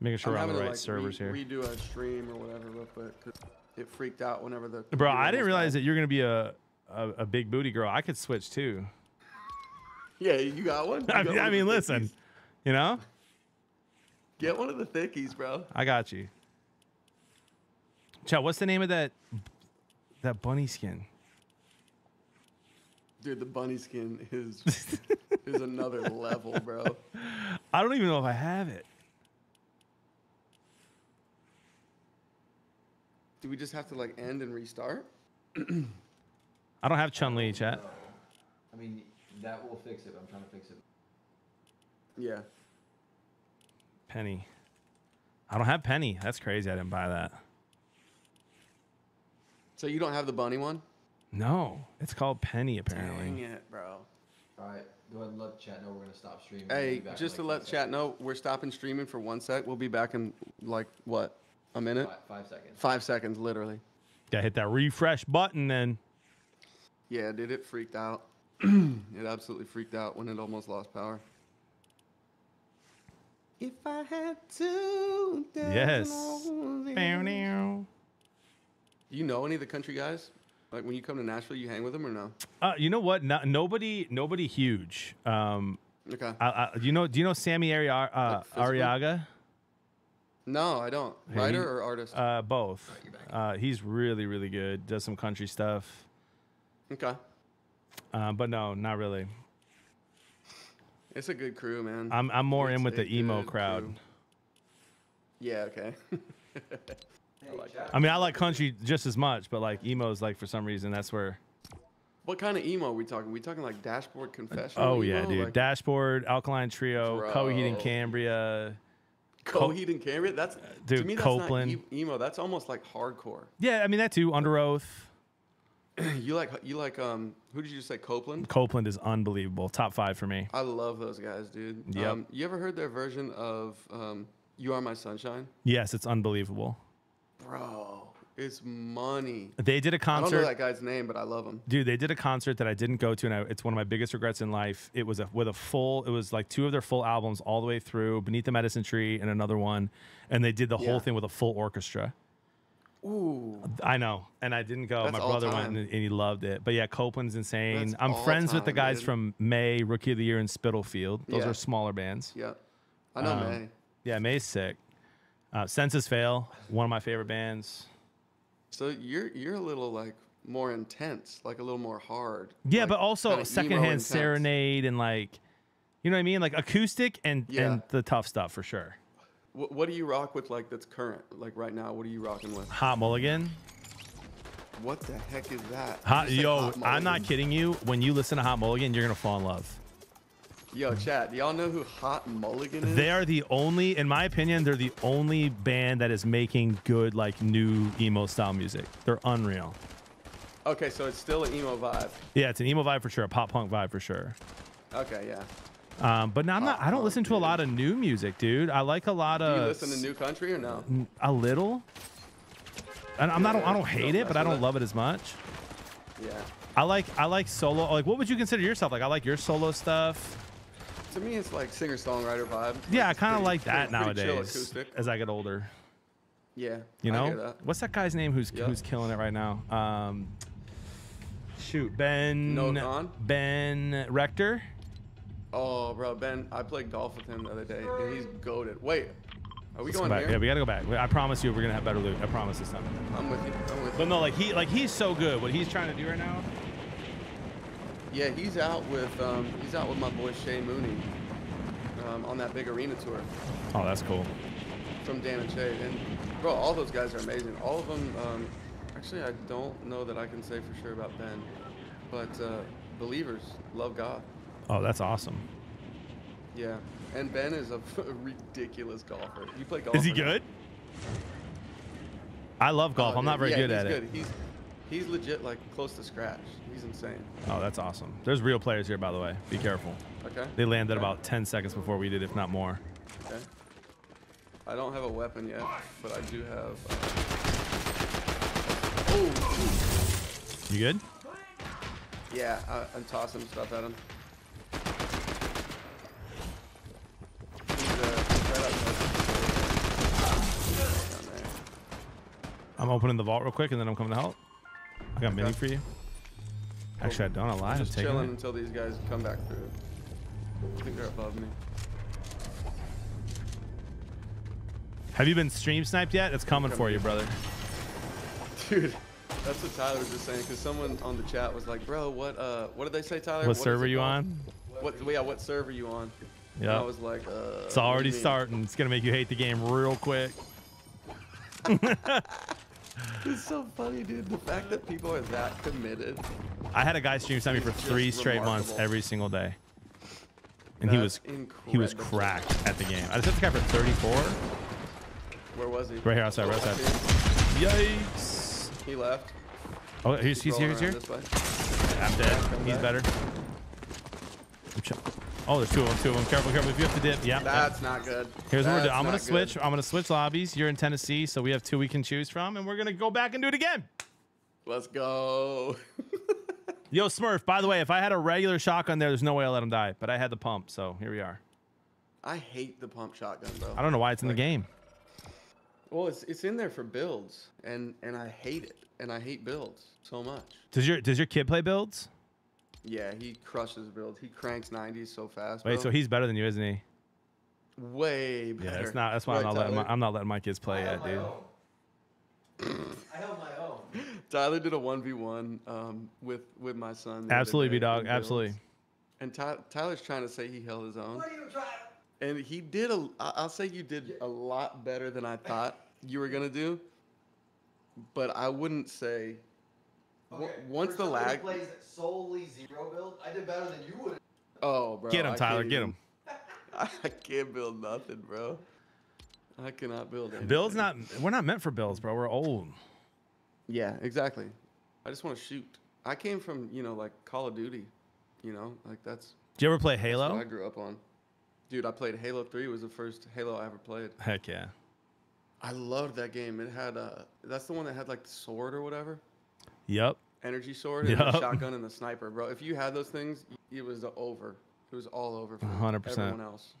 Making sure we're on having the to, right like, servers re- here. Redo a stream or whatever real quick 'cause it freaked out whenever the. Bro, I didn't realize died. that you're gonna be a, a a big booty girl. I could switch too. Yeah, you got one. You I got mean, one I mean listen. thickies. You know, Get one of the thickies, bro. I got you. Chat. What's the name of that that bunny skin? Dude, the bunny skin is is another level, bro. I don't even know if I have it. Do we just have to like end and restart? I don't have Chun Li, chat. I mean, that will fix it. I'm trying to fix it. Yeah. Penny. I don't have Penny. That's crazy. I didn't buy that. So you don't have the bunny one? No, it's called Penny apparently. Dang it, bro. All right, go ahead and let chat know we're gonna stop streaming. We'll Hey, be just to like let five chat know, we're stopping streaming for one sec. We'll be back in like what? A minute? Five- five seconds. Five seconds, literally. Gotta hit that refresh button then. Yeah, dude, it freaked out. it absolutely freaked out when it almost lost power. If I had to. Yes. Do you know any of the country guys? Like when you come to Nashville, you hang with them or no? Uh, you know what? No, nobody, nobody huge. Um, Okay. I, I, you know, do you know Sammy Ari- uh, physically? Arriaga? No, I don't. Hey, Writer he- or artist? Uh, both. Uh, he's really, really good. Does some country stuff. okay. Uh, but no, not really. It's a good crew, man. I'm, I'm more in with the emo crowd. crew. Yeah, okay. I like. I mean, I like country just as much, but like emo is like for some reason that's where. What kind of emo are we talking? we talking like dashboard confession? Oh yeah, dude. Like Dashboard, Alkaline Trio, Coheed and Cambria. Coheed and Cambria? That's Dude, to me that's Copeland. not emo. That's almost like hardcore. Yeah, I mean that too. Underoath. you like you like um who did you just say Copeland? Copeland is unbelievable. Top five for me. I love those guys, dude. Yep. Um, you ever heard their version of um You Are My Sunshine? Yes, it's unbelievable. Bro, it's money. They did a I don't concert. know that guy's name, but I love him. Dude, they did a concert that I didn't go to, and I, it's one of my biggest regrets in life. It was a, with a full, it was like two of their full albums all the way through, Beneath the Medicine Tree and another one, and they did the Yeah. whole thing with a full orchestra. Ooh. I know, and I didn't go. That's My brother went and, he loved it. But yeah, Copeland's insane. That's I'm friends with the guys dude. from Mae, Rookie of the Year, and Spitalfield. Those Yeah. are smaller bands. Yeah. I know Um, Mae. Yeah, Mae's sick. Uh, Senses Fail, one of my favorite bands. So you're you're a little like more intense, like a little more hard. Yeah, like, but also secondhand serenade and like, you know what I mean? Like acoustic and Yeah. and the tough stuff for sure. What, what do you rock with like that's current? Like right now, what are you rocking with? Hot Mulligan. What the heck is that? Hot, yo, Hot I'm not kidding you. When you listen to Hot Mulligan, you're gonna fall in love. Yo, chat, do y'all know who Hot Mulligan is? They are the only, in my opinion, they're the only band that is making good like new emo style music. They're unreal. Okay, so it's still an emo vibe. Yeah, it's an emo vibe for sure, a pop punk vibe for sure. Okay, yeah. Um, but now I'm not. I don't listen to a lot of new music, dude. I like a lot Do of you listen to new country or no? a little. And I'm not. I don't hate it, but I don't love it as much. Yeah. I like. I like solo. Like, what would you consider yourself? Like, I like your solo stuff. To me, it's like singer songwriter vibe. Yeah, I kind of like that pretty- pretty chill nowadays. acoustic. As I get older, Yeah. you know. that. What's that guy's name? Who's Yeah. who's killing it right now? Um, shoot, Ben. No? Ben Rector. Oh, bro, Ben, I played golf with him the other day, and he's goaded. Wait, are we Let's going back. here? Yeah, we gotta go back. I promise you, we're gonna have better loot. I promise this time. I'm with you. I'm with But you. no, like he, like he's so good. What he's trying to do right now. Yeah, he's out with um, he's out with my boy Shay Mooney um, on that big arena tour Oh, that's cool. from Dan and Shay. And bro, all those guys are amazing. All of them. Um, actually, I don't know that I can say for sure about Ben, but uh, believers love God. Oh, that's awesome. Yeah, and Ben is a ridiculous golfer. You play golf? Is he good? I love golf. Oh, I'm not very yeah, good at good. it. He's he's legit like close to scratch. He's insane. Oh, that's awesome. There's real players here, by the way. Be careful. Okay. They landed Okay. about 10 seconds before we did, if not more. Okay. I don't have a weapon yet, but I do have. Uh... Oh. You good? Yeah, I, I'm tossing stuff at him. He's, uh, he's right outside. Down there. I'm opening the vault real quick, and then I'm coming to help. I got a mini for you. Actually, I don't. I lied. I'm Just chilling it. until these guys come back through. I think they're above me. Have you been stream sniped yet? It's coming for you, brother. Dude, that's what Tyler was just saying because someone on the chat was like, "Bro, what uh, what did they say, Tyler? What server it you called? on? What yeah, what server you on?" Yeah. I was like, uh, It's what already starting. It's gonna make you hate the game real quick. It's so funny, dude. The fact that people are that committed. I had a guy stream snipe me for three straight months every single day, and he was That's he was cracked at the game. I just hit the guy for 34. Where was he? Right here outside, right outside. Yikes! He left. Oh, he's he's here. He's here. rolling around this way. I'm dead. He's back. better. I'm ch- Oh, there's two of them. Two of them. Careful, careful. If you have to dip, yeah. That's not good. Here's what we're doing. I'm gonna switch. good. I'm gonna switch lobbies. You're in Tennessee, so we have two we can choose from, and we're gonna go back and do it again. Let's go. Yo, Smurf. By the way, if I had a regular shotgun there, there's no way I'll let him die. But I had the pump, so here we are. I hate the pump shotgun, bro. I don't know why it's in the game. Well, it's it's in there for builds, and and I hate it, and I hate builds so much. Does your Does your kid play builds? Yeah, he crushes builds. He cranks 90s so fast. Wait, bro. so he's better than you, isn't he? way better. Yeah, it's not. That's why Right, I'm not letting my, I'm not letting my kids play yet, dude. I held my own. Tyler did a one v one um, with with my son. Absolutely, day B dog. Absolutely. And Ty- Tyler's trying to say he held his own. What are you trying? And he did a. I- I'll say you did a lot better than I thought you were gonna do. But I wouldn't say. W- once for the somebody who lag. plays solely zero build, I did better than you would. Oh, bro. Get him, I Tyler. Get even- him. I can't build nothing, bro. I cannot build anything. Bill's not. We're not meant for bills, bro. We're old. Yeah, exactly. I just want to shoot. I came from you know like Call of Duty, you know like that's. Did you ever play Halo? I grew up on. Dude, I played Halo 3. Was the first Halo I ever played. Heck yeah. I loved that game. It had uh that's the one that had like the sword or whatever, Yep. energy sword, and the shotgun and the sniper, bro. If you had those things, it was over. It was all over for 100%. everyone else.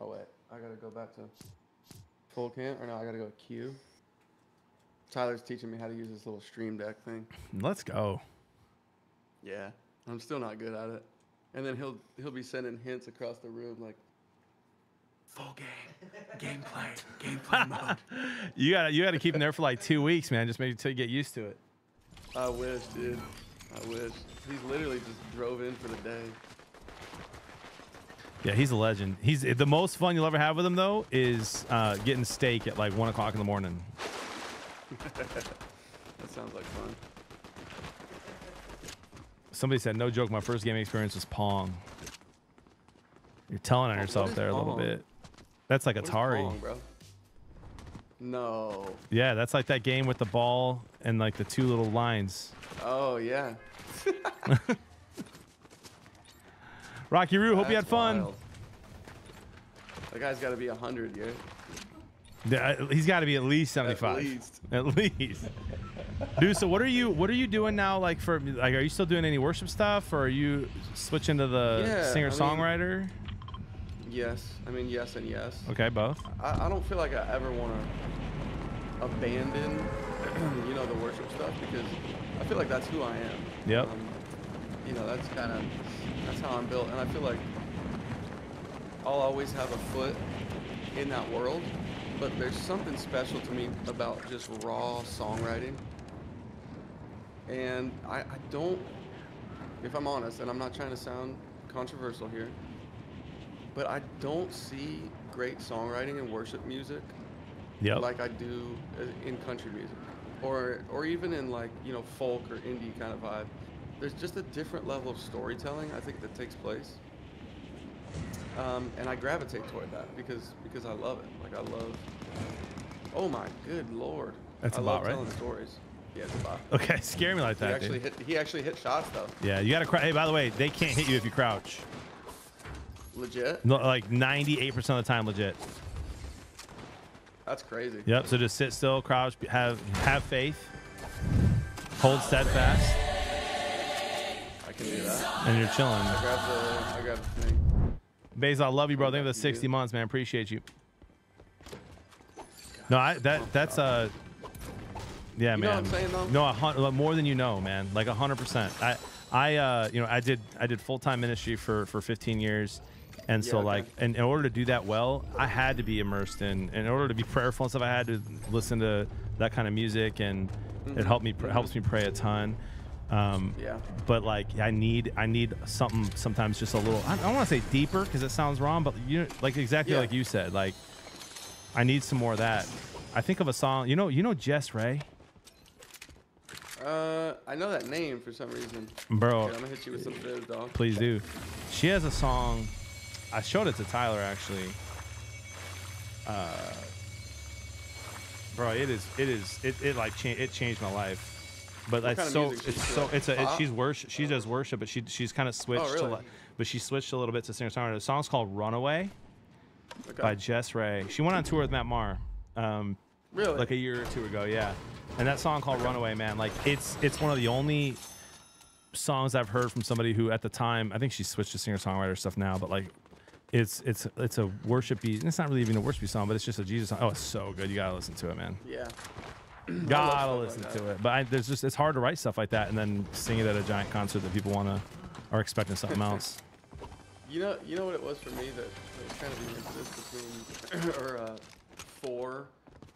Oh wait, I gotta go back to full camp or no? I gotta go Q. Tyler's teaching me how to use this little stream deck thing. Let's go. Yeah, I'm still not good at it. And then he'll he'll be sending hints across the room like, full game, gameplay, gameplay mode. You got to you got to keep him there for like two weeks, man. Just make until you get used to it. I wish, dude. I wish. He's literally just drove in for the day. Yeah, he's a legend. He's the most fun you'll ever have with him though is uh, getting steak at like one o'clock in the morning. that sounds like fun. Somebody said, no joke, my first gaming experience was Pong. You're telling on yourself there a little bit. That's like What Atari. Pong, bro? No. Yeah, that's like that game with the ball and like the two little lines. Oh yeah. Rocky Roo, hope you had fun. wild. That guy's got to be hundred, yeah. Yeah, uh, he's got to be at least 75. least. At least. Dude, so what are you what are you doing now like for like are you still doing any worship stuff or are you switching to the Yeah, I mean- singer-songwriter? Yes, I mean yes and yes. Okay, both. I, I don't feel like I ever want to abandon, you know, the worship stuff because I feel like that's who I am. Yep. Um, you know, that's kind of that's how I'm built, and I feel like I'll always have a foot in that world. But there's something special to me about just raw songwriting, and I, I don't, if I'm honest, and I'm not trying to sound controversial here, but I don't see great songwriting in worship music Yep. like I do uh, in country music, or or even in like you know folk or indie kind of vibe. There's just a different level of storytelling I think that takes place, um, and I gravitate toward that because because I love it. Like I love. Oh my good lord! That's I a love bot, right? telling stories. Yeah, it's a bot. Okay, scare me like that. He actually dude. hit. He actually hit shots though. Yeah, you got to cry. Hey, by the way, they can't hit you if you crouch. Legit. No, like 98% of the time legit. That's crazy. Yep, so just sit still, crouch, have have faith. Hold steadfast. I can do that. And you're chilling. I grabbed the. I grabbed the thing. Basil, I love you, bro. Thank you for the 60 months, man. Appreciate you. No, I that that's uh yeah, You know man. what I'm saying, though? No, a more than you know, man. Like a hundred percent. I I uh you know I did I did full time ministry for for 15 years, and so Yeah, okay. like and in order to do that well, I had to be immersed in. In order to be prayerful and stuff, I had to listen to that kind of music, and it Mhm. helped me pr- helps me pray a ton. Um, Yeah. But like I need I need something sometimes just a little. I don't want to say deeper because it sounds wrong, but you like exactly Yeah. like you said. Like I need some more of that. I think of a song. You know you know Jess Ray. Uh, I know that name for some reason. Bro. Okay, I'm gonna hit you with some dog. Please do. She has a song. I showed it to Tyler actually. Uh, bro, it is. It is. It, it like cha- it changed my life. But What it's so. It's so. It's a. It, she's worship. She does worship, but she she's kind of switched to. really? Like, but she switched a little bit to singer songwriter. The song's called "Runaway" Okay. by Jess Ray. She went on tour with Matt Maher. Um, Really? Like a year or two ago, yeah. And that song called "Runaway," man, like it's it's one of the only songs I've heard from somebody who at the time I think she switched to singer songwriter stuff now, but like it's it's it's a worshipy. It's not really even a worshipy song, but it's just a Jesus song. Oh, it's so good. You gotta listen to it, man. Yeah. Gotta stuff like listen to it. But I, there's just it's hard to write stuff like that and then sing it at a giant concert that people wanna are expecting something else. You know, you know what it was for me that, that was kind of the impetus between, or uh, for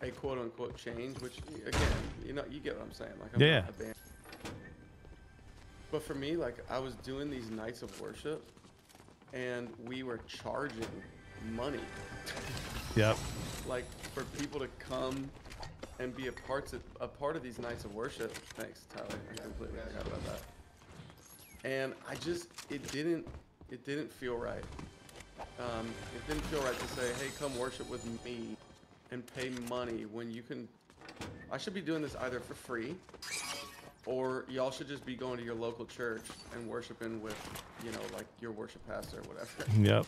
a quote unquote change, which again, you know, you get what I'm saying. Like, I'm Yeah. not a band. But for me, like, I was doing these nights of worship, and we were charging money, Yep. like, for people to come and be a part of a part of these nights of worship. Thanks, Tyler. I completely forgot about that. And I just, it didn't, it didn't feel right. Um, it didn't feel right to say, hey, come worship with me and pay money when you can. I should be doing this either for free or y'all should just be going to your local church and worshiping with, you know, like your worship pastor or whatever. Yep.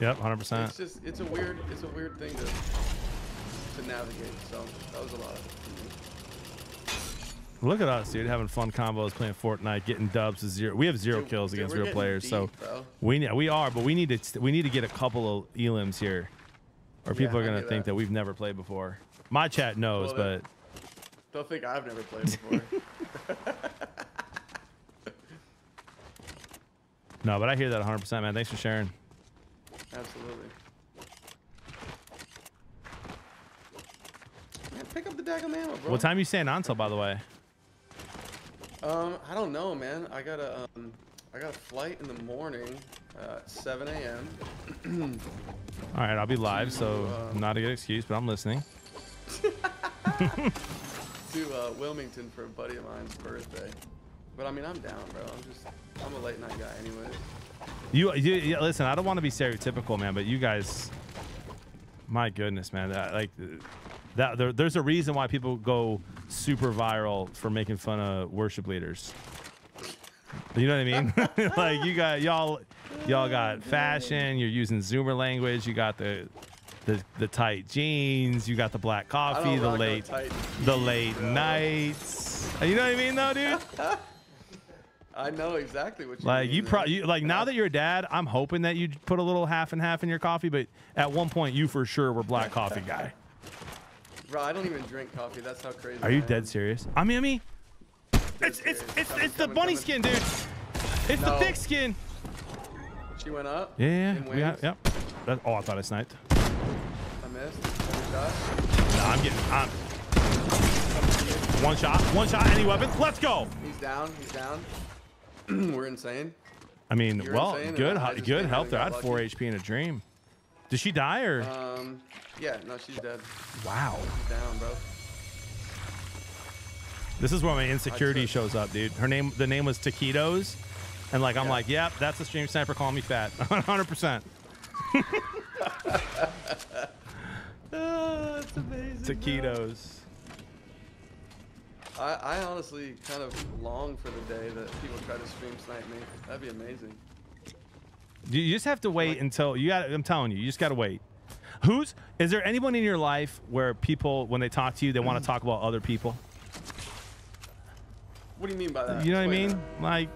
Yep, hundred percent. It's just, it's a weird, it's a weird thing to, to navigate. So that was a lot of it. Look at us, dude, having fun combos, playing Fortnite, getting dubs to zero. We have zero Dude, kills dude, against real players, so bro. we we are, but we need to we need to get a couple of elims here, or Yeah, people are gonna think that. that we've never played before. My chat knows, Well, but They'll think I've never played before. No, but I hear that 100, percent man. Thanks for sharing. Absolutely. Man, pick up the daggum ammo, bro. What time you staying on till, by the way? Um, I don't know, man. I got a um, I got a flight in the morning, uh, at 7 a.m. All right, I'll be live, so uh, not a good excuse, but I'm listening. to uh, Wilmington for a buddy of mine's birthday. But I mean, I'm down, bro. I'm just I'm a late night guy, anyways. You, you, you- listen. I don't want to be stereotypical, man, but you guys, my goodness, man, that, like that. There, there's a reason why people go super viral for making fun of worship leaders. You know what I mean? like you got y'all, y'all got fashion. You're using Zoomer language. You got the, the the tight jeans. You got the black coffee. The late, the late bro. nights. You know what I mean, though, dude? I know exactly what you Like mean, you, man. pro- you like now that you're a dad, I'm hoping that you put a little half and half in your coffee. But at one point, you for sure were black coffee guy. Bro, I don't even drink coffee. That's how crazy. Are you I am. dead serious? I mean, I mean, it's it's it's it's the bunny skin, dude. It's the thick skin. She went up. Yeah, yeah, we yep. That, oh, I thought I sniped. I missed. Nah, I'm getting. I'm, one shot, one shot, any weapons. Let's go. He's down. He's down. We're insane. I mean, You're well, good, good help there. I had four. HP in a dream. Did she die or? Um, yeah, no, she's dead. wow. She's down, bro. This is where my insecurity shows up, dude. Her name, the name was Taquitos, and like I'm Yeah. like, yep, that's the stream sniper calling me fat, 100. percent That's amazing. Taquitos. I, I honestly kind of long for the day that people try to stream snipe me. That'd be amazing. You just have to wait until you got. I'm telling you, you just got to wait. Who's is there anyone in your life where people, when they talk to you, they want to talk about other people? What do you mean by that? You know what I mean? Like,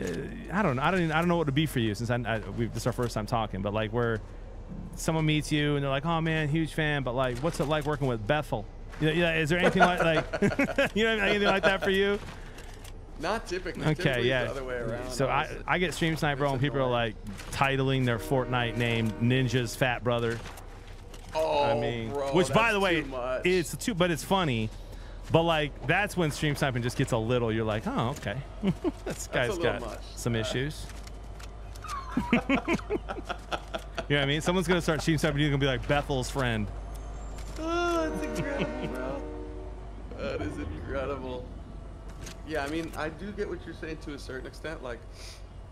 uh, I don't know. I don't. Even, I don't know what to be for you since I, I we, this is our first time talking. But like, where someone meets you and they're like, "Oh man, huge fan," but like, what's it like working with Bethel? You know, is there anything like like you know anything like that for you? Not typically. Okay, Typically yeah. The other way around. So I. I get stream sniper and people are like titling their Fortnite name Ninja's Fat Brother. Oh, I mean, bro, which by the way, it's too, but it's funny. But like, that's when stream sniping just gets a little. You're like, oh, okay, this guy's got much. some issues. You know what I mean? Someone's gonna start stream sniping. You're gonna be like Bethel's friend. Oh, that's incredible, bro. That is incredible. Yeah, I mean, I do get what you're saying to a certain extent. Like,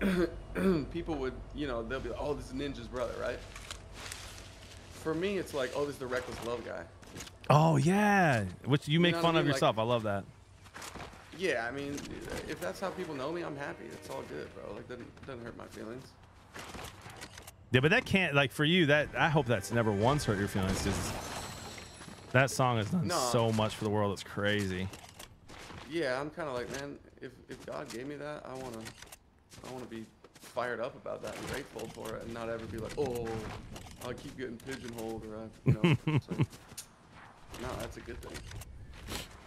people would, you know, they'll be like, oh, this is Ninja's brother, right? For me, it's like, oh, this is the Reckless Love guy. Oh yeah, which you make know fun I of mean? Like- yourself. I love that. Yeah, I mean, if that's how people know me, I'm happy. It's all good, bro. Like, doesn't doesn't hurt my feelings. Yeah, but that can't like for you. That I hope that's never once hurt your feelings because that song has done No. so much for the world. It's crazy. Yeah, I'm kind of like, man, if if God gave me that, I wanna, I wanna be fired up about that and grateful for it, and not ever be like, oh, I'll keep getting pigeonholed or I, you know. like, no, that's a good thing.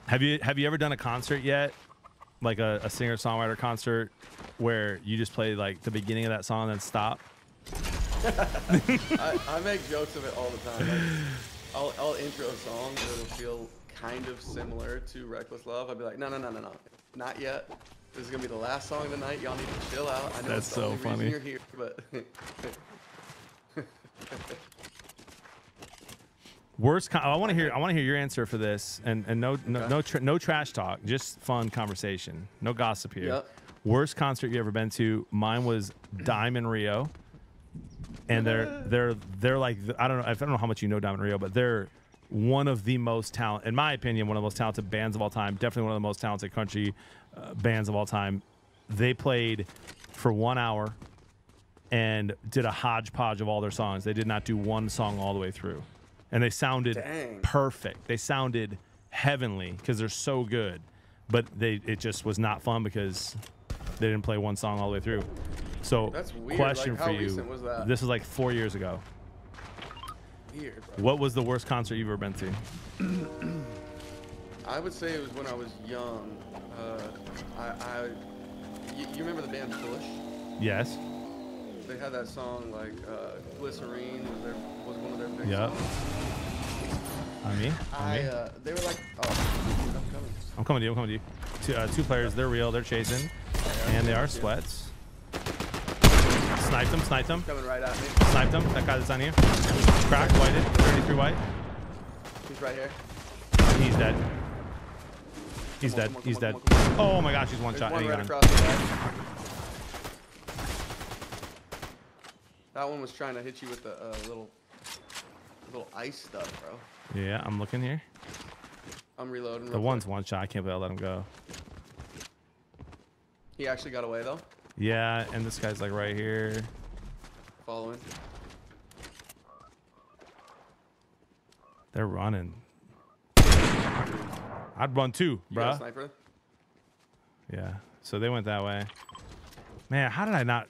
Have you have you ever done a concert yet, like a, a singer songwriter concert, where you just play like the beginning of that song and then stop? I, I make jokes of it all the time. Like, I'll, I'll intro a song that'll feel kind of similar to Reckless Love. I'll be like, no, no, no, no, no, not yet. This is gonna be the last song of the night. Y'all need to chill out. I know That's it's the so only funny. You're here, but Worst. Con- I want to hear. I want to hear your answer for this, and and no no Okay. no, tra- no trash talk, just fun conversation. No gossip here. Yep. Worst concert you ever been to? Mine was Diamond Rio, and they're they're they're like I don't know I don't know how much you know Diamond Rio, but they're one of the most talent, in my opinion, one of the most talented bands of all time. Definitely one of the most talented country uh, bands of all time. They played for one hour and did a hodgepodge of all their songs. They did not do one song all the way through. And they sounded Dang. perfect. They sounded heavenly because they're so good. But they it just was not fun because they didn't play one song all the way through. So question Like, for you. This is like four years ago. weird. What was the worst concert you've ever been to? I would say it was when I was young. Uh, I, I you, you remember the band Bush? Yes. They had that song like uh, Glycerine was their was one of their big Yep. songs. On me. On I me. uh, they were like, oh, I'm coming. I'm coming to you. I'm coming to you. Two, uh, two players. They're real. They're chasing, and they are sweats. Sniped them. Sniped them. Coming right at me. Sniped them. That guy that's on you. Cracked. Whited. 33 white. He's right here. He's dead. He's on, dead. on, He's on, dead. come on, come on. Oh my gosh, he's one There's shot. one right got him. across the back. That one was trying to hit you with the uh, little little ice stuff, bro. Yeah, I'm looking here. I'm reloading. The one's quick. one shot. I can't believe I let him go. He actually got away though. Yeah, and this guy's like right here. Following. They're running. I'd run too, bro. sniper? Yeah. So they went that way. Man, how did I not?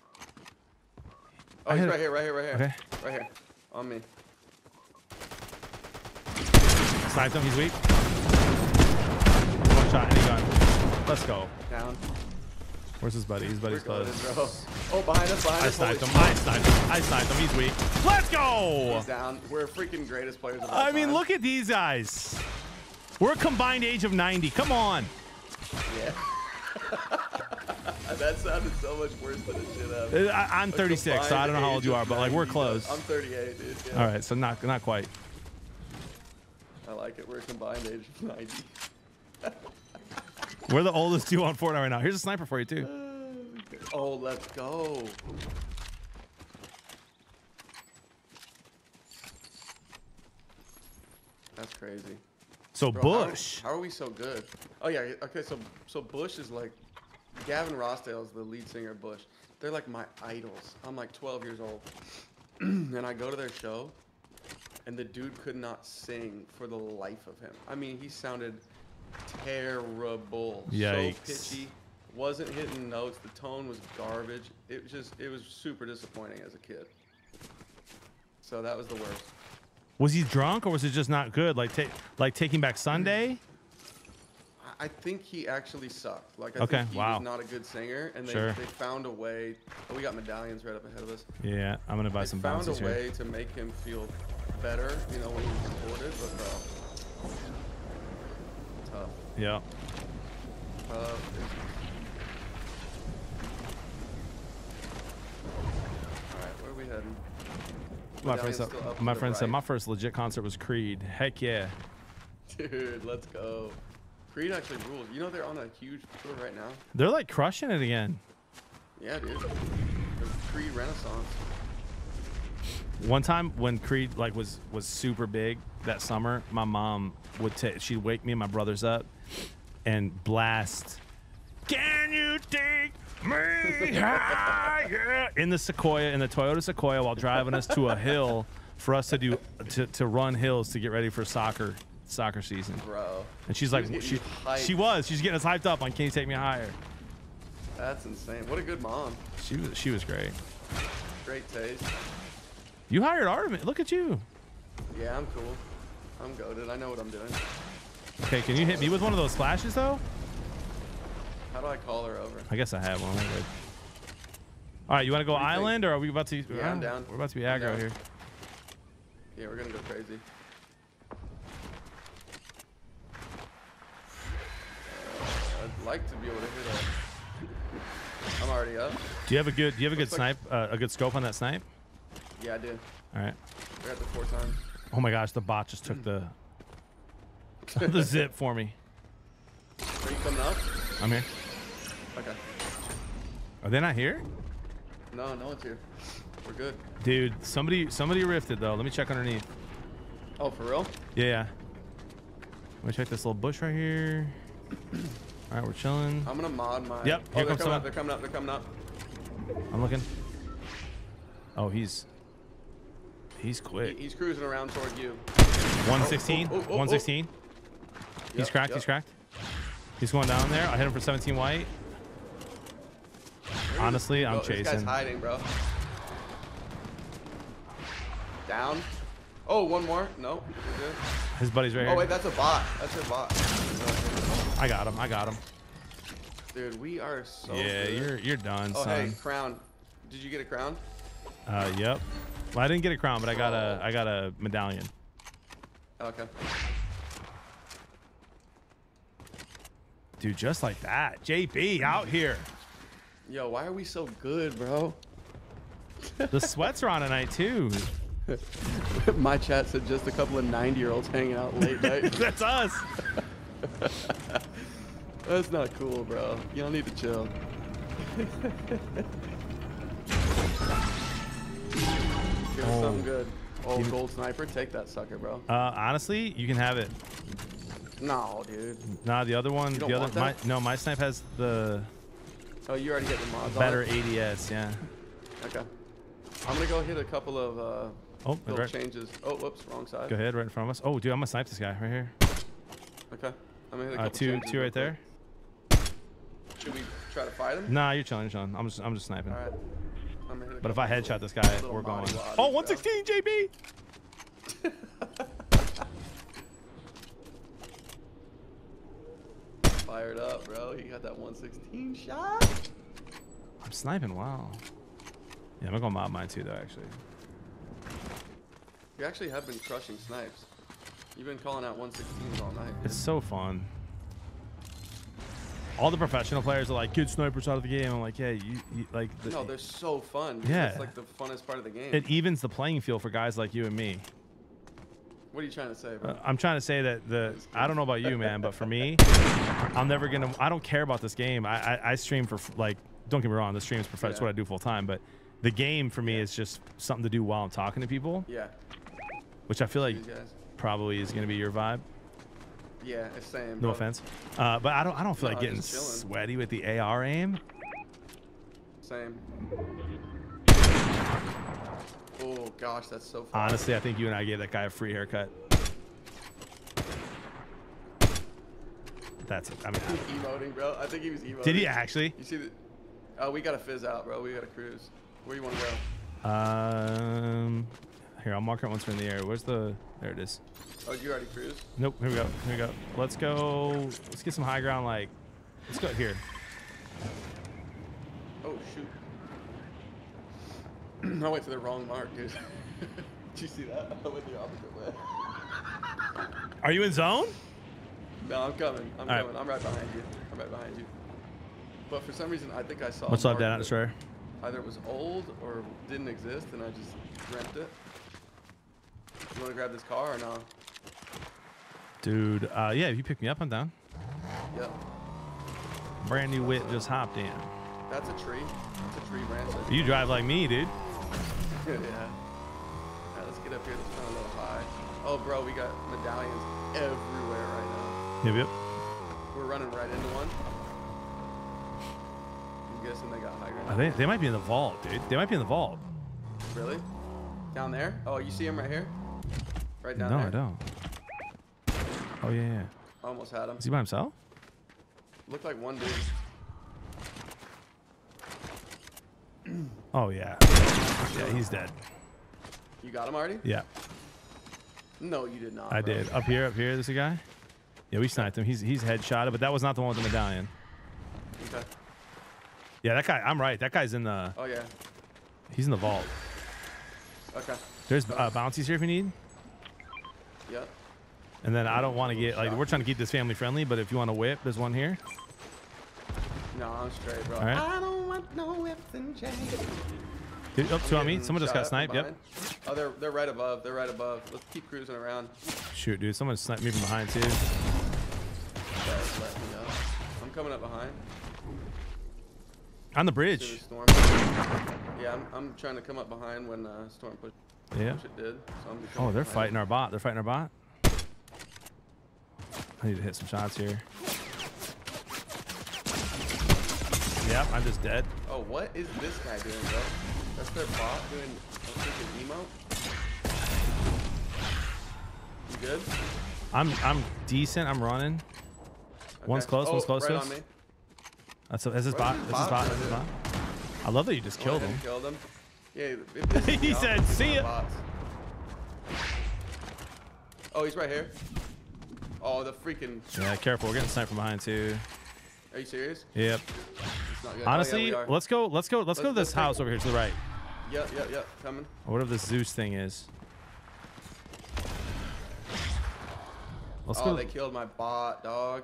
Oh, I he's right here, right here, right here. Okay. Right here. On me. Sniped him. He's weak. One shot he gone. Let's go. Down. Where's his buddy? His buddy's We're close. Oh, behind us, behind I us. Sniped him. I sniped him. I sniped him. He's weak. Let's go. He's down. We're freaking greatest players of all I mean, look at these guys. We're a combined age of 90. Come on. Yeah. that sounded so much worse than it should have. I, I'm 36, so I don't know how old you are, but like we're close. I'm 38, dude. Yeah. All right, so not not quite. I like it. We're a combined age of 90. We're the oldest two on Fortnite right now. Here's a sniper for you too. Oh, let's go. That's crazy. So Bro, how- Bush. How, are we so good? Oh yeah. Okay. So so Bush is like, Gavin Rossdale is the lead singer of Bush. They're like my idols. I'm like 12 years old, and I go to their show, and the dude could not sing for the life of him. I mean, he sounded terrible. Yikes. So pitchy. Wasn't hitting notes. The tone was garbage. It was just it was super disappointing as a kid. So that was the worst. Was he drunk or was it just not good? Like ta- like Taking Back Sunday? I- I think he actually sucked. Like I Okay, think he wow. was not a good singer, and they, Sure. they found a way. Oh, we got medallions right up ahead of us. Yeah, I'm gonna buy They some found a here. way to make him feel better, you know, when he was recorded, but bro, tough, Yeah. tough. All right, where are we heading? My friend said, still up to my friend said my first legit concert was Creed. Heck yeah. Dude, let's go. Creed actually rules. You know they're on a huge tour right now. They're like crushing it again. Yeah, dude. The Creed Renaissance. One time when Creed like was was super big that summer, my mom would take she'd wake me and my brothers up and blast Can you take me higher in the Sequoia in the Toyota Sequoia while driving us to a hill for us to do to, to run hills to get ready for soccer soccer season. Bro. And she's like she she was she's getting us hyped up on Can you take me higher? That's insane. What a good mom. She was she was great. Great taste. You hired Artemis. Look at you. Yeah, I'm cool. I'm goaded. I know what I'm doing. Okay, can you hit me with one of those flashes though? How do I call her over? I guess I have one. All right, you want to go you think? island, or are we about to? Yeah, I'm uh, down. We're about to be aggro here. Yeah, we're gonna go crazy. Uh, I'd like to be able to hit i'm already up. Do you have a good? Do you have a good like- snipe? Uh, a good scope on that snipe? Yeah, I did. All right. We're at the four times. Oh my gosh, the bot just took the the zip for me. Are you coming up? I'm here. Okay. Are they not here? No, no one's here. We're good. Dude, somebody somebody rifted though. Let me check underneath. Oh, for real? Yeah, yeah. Let me check this little bush right here. All right, we're chilling. I'm gonna mod my. Yep, Oh, here they're comes someone. up. They're coming up. They're coming up. I'm looking. Oh, he's he's He- quick. he's cruising around toward you. 116. Oh, oh, oh, oh, 116. He's Yep, cracked. He's cracked. He's going down there. I hit him for 17 white. Honestly, I'm chasing. This guy's hiding, bro. Down. Oh, one more. No. His buddy's right Oh here. wait, that's a bot. That's a bot. I got him. I got him. Dude, we are so. yeah, good. you're you're done, Oh son. hey, crown. Did you get a crown? Uh, yep. Well, I didn't get a crown, but I got a I got a medallion. Okay. Dude, just like that. JB out here. Yo, why are we so good, bro? The sweats are on tonight too. My chat said just a couple of 90 year olds hanging out late night. That's us. That's not cool, bro. You don't need to chill. Give us Oh. something good. Oh, Give gold sniper, take that sucker, bro. Uh, honestly, you can have it. No, dude. Nah, the other one, You don't the other, want my, no, my snipe has the Oh, you already hit the mods. better? ADS. Yeah. Okay. I'm gonna go hit a couple of uh, Oh, little right. changes. Oh, whoops, wrong side. Go ahead, right in front of us. Oh, dude, I'm gonna snipe this guy right here. Okay. I'm gonna hit a Uh, couple two, changes two real right there. Should we try to fight him? Nah, you're chilling, you're. I'm just, I'm just sniping. All right. But if I headshot this guy, we're going. Oh, bro. 116 JB. Fired up, bro. He got that 116 shot. I'm sniping. Wow. Yeah, I'm gonna go mob mine too, though. Actually. You actually have been crushing snipes. You've been calling out 116s all night. It's so fun. All the professional players are like, "Get snipers out of the game." I'm like, "Yeah, you, you like." The, No, they're so fun. Yeah. It's like the funnest part of the game. it evens the playing field for guys like you and me. what are you trying to say? Uh, I'm trying to say that the I don't know about you, man, but for me, I'm never gonna. I don't care about this game. I I, I stream for like. Don't get me wrong. The stream is professional. It's what I do full time. But the game for me is just something to do while I'm talking to people, yeah. which I feel like probably is gonna be your vibe. Yeah, it's same. No offense, uh, but I don't. I don't feel No, like getting sweaty with the AR aim. Same. Oh gosh, that's so fun. Honestly, I think you and I gave that guy a free haircut. That's it. I mean, emoting, bro. I think he was emoting. Did he actually? You see the? Oh, we gotta fizz out, bro. We gotta cruise. Where you wanna go? um, here I'll mark it once we're in the air. Where's the? There it is. Oh, you already cruise? Nope. Here we go. Here we go. Let's go. Let's get some high ground. Like, let's go here. Oh shoot. I went to the wrong mark, dude. Did you see that? I went the opposite way. Are you in zone? No, I'm coming. I'm All right. coming. I'm right behind you. I'm right behind you. But for some reason, I think I saw. What's up, that Destroyer? Either it was old or didn't exist, and I just dreamt it. You want to grab this car or no? Dude, uh, yeah. If you pick me up, I'm down. Yep. Brand new whip just hopped in. That's a tree. That's a tree branch. That's You drive like me, dude. yeah. Alright, let's get up here. Let's run a little high. Oh, bro, we got medallions everywhere right Yep, yep. now. We're running right into one. I'm guessing they got high ground. I think they might be in the vault, dude. They might be in the vault. Really? Down there? Oh, you see him right here? Right down no, there. No, I don't. Oh yeah, yeah. Almost had him. Is he by himself? Looked like one dude. Oh yeah. Yeah, he's dead. You got him already? Yeah, No, you did not. I bro. did. Up here, up here, this a guy. Yeah, we sniped him. He's he's headshotted, but that was not the one with the medallion. Okay. Yeah, that guy. I'm right. That guy's in the. Oh yeah. He's in the vault. Okay. There's uh, bounties here if you need. Yep. And then I don't want to get like we're trying to keep this family friendly, but if you want to whip, there's one here. No, I'm straight, bro. All right. I don't want no whips and chains. Dude, oh, two on me. Someone just got sniped. Yep. Oh, they're they're right above. They're right above. Let's keep cruising around. Shoot, dude. Someone sniped me from behind too. Let me know. I'm coming up behind. On the bridge. Yeah, I'm, I'm trying to come up behind when uh, Storm push. Yeah. Push it did. So Oh, they're behind. fighting our bot. They're fighting our bot. I need to hit some shots here. Yep, I'm just dead. Oh, what is this guy doing, bro? That's their bot doing a freaking emote. You good? I'm I'm decent. I'm running. One's Okay. close. One's Oh, close right to on us. me. That's that's his Where's bot. his That's his bot bot. right That's his bot. I love that you just oh, killed him. Killed him. Yeah, if this He said, "See of ya." bots. Oh, he's right here. Oh, the freaking. Yeah, careful. We're getting sniped from behind too. Are you serious? Yep. Good. Oh, yeah, Honestly, let's go. Let's go. Let's, go to this let's house over here to the right. Yep, yep, yep. Coming. Whatever this Zeus thing is. Let's oh, go. they killed my bot, dog.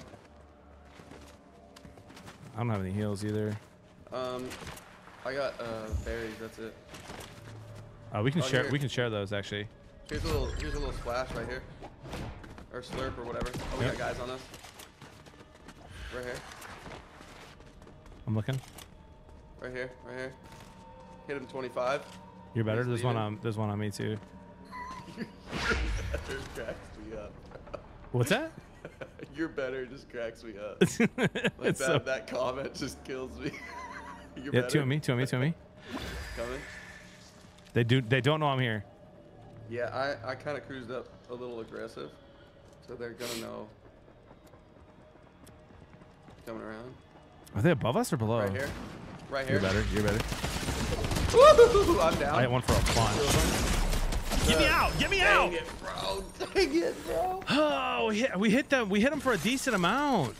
I don't have any heals either. Um, I got uh berries. That's it. Uh, we can Oh, share. here. We can share those actually. Here's a little. Here's a little splash right here. Or slurp or whatever. Oh, we Yep. got guys on us. Right here. I'm looking. Right here. Right here. Hit him 25. You're better. He's There's one on. There's one on me too. Better cracks me up. What's that? You're better just cracks me up. like that, so- that comment just kills me. You're Yeah, better. two on me. Two on me. Two on me. Coming. They do. They don't know I'm here. Yeah, I, I kind of cruised up a little aggressive, so they're gonna know. Coming around. Are they above us or below? Right here. Right here. You're better. You're better. Woo! I'm down. I hit one for a plunge. Get me out! Get me out! Dang it, bro. Dang it, bro. Oh, we hit, we hit them. We hit them for a decent amount.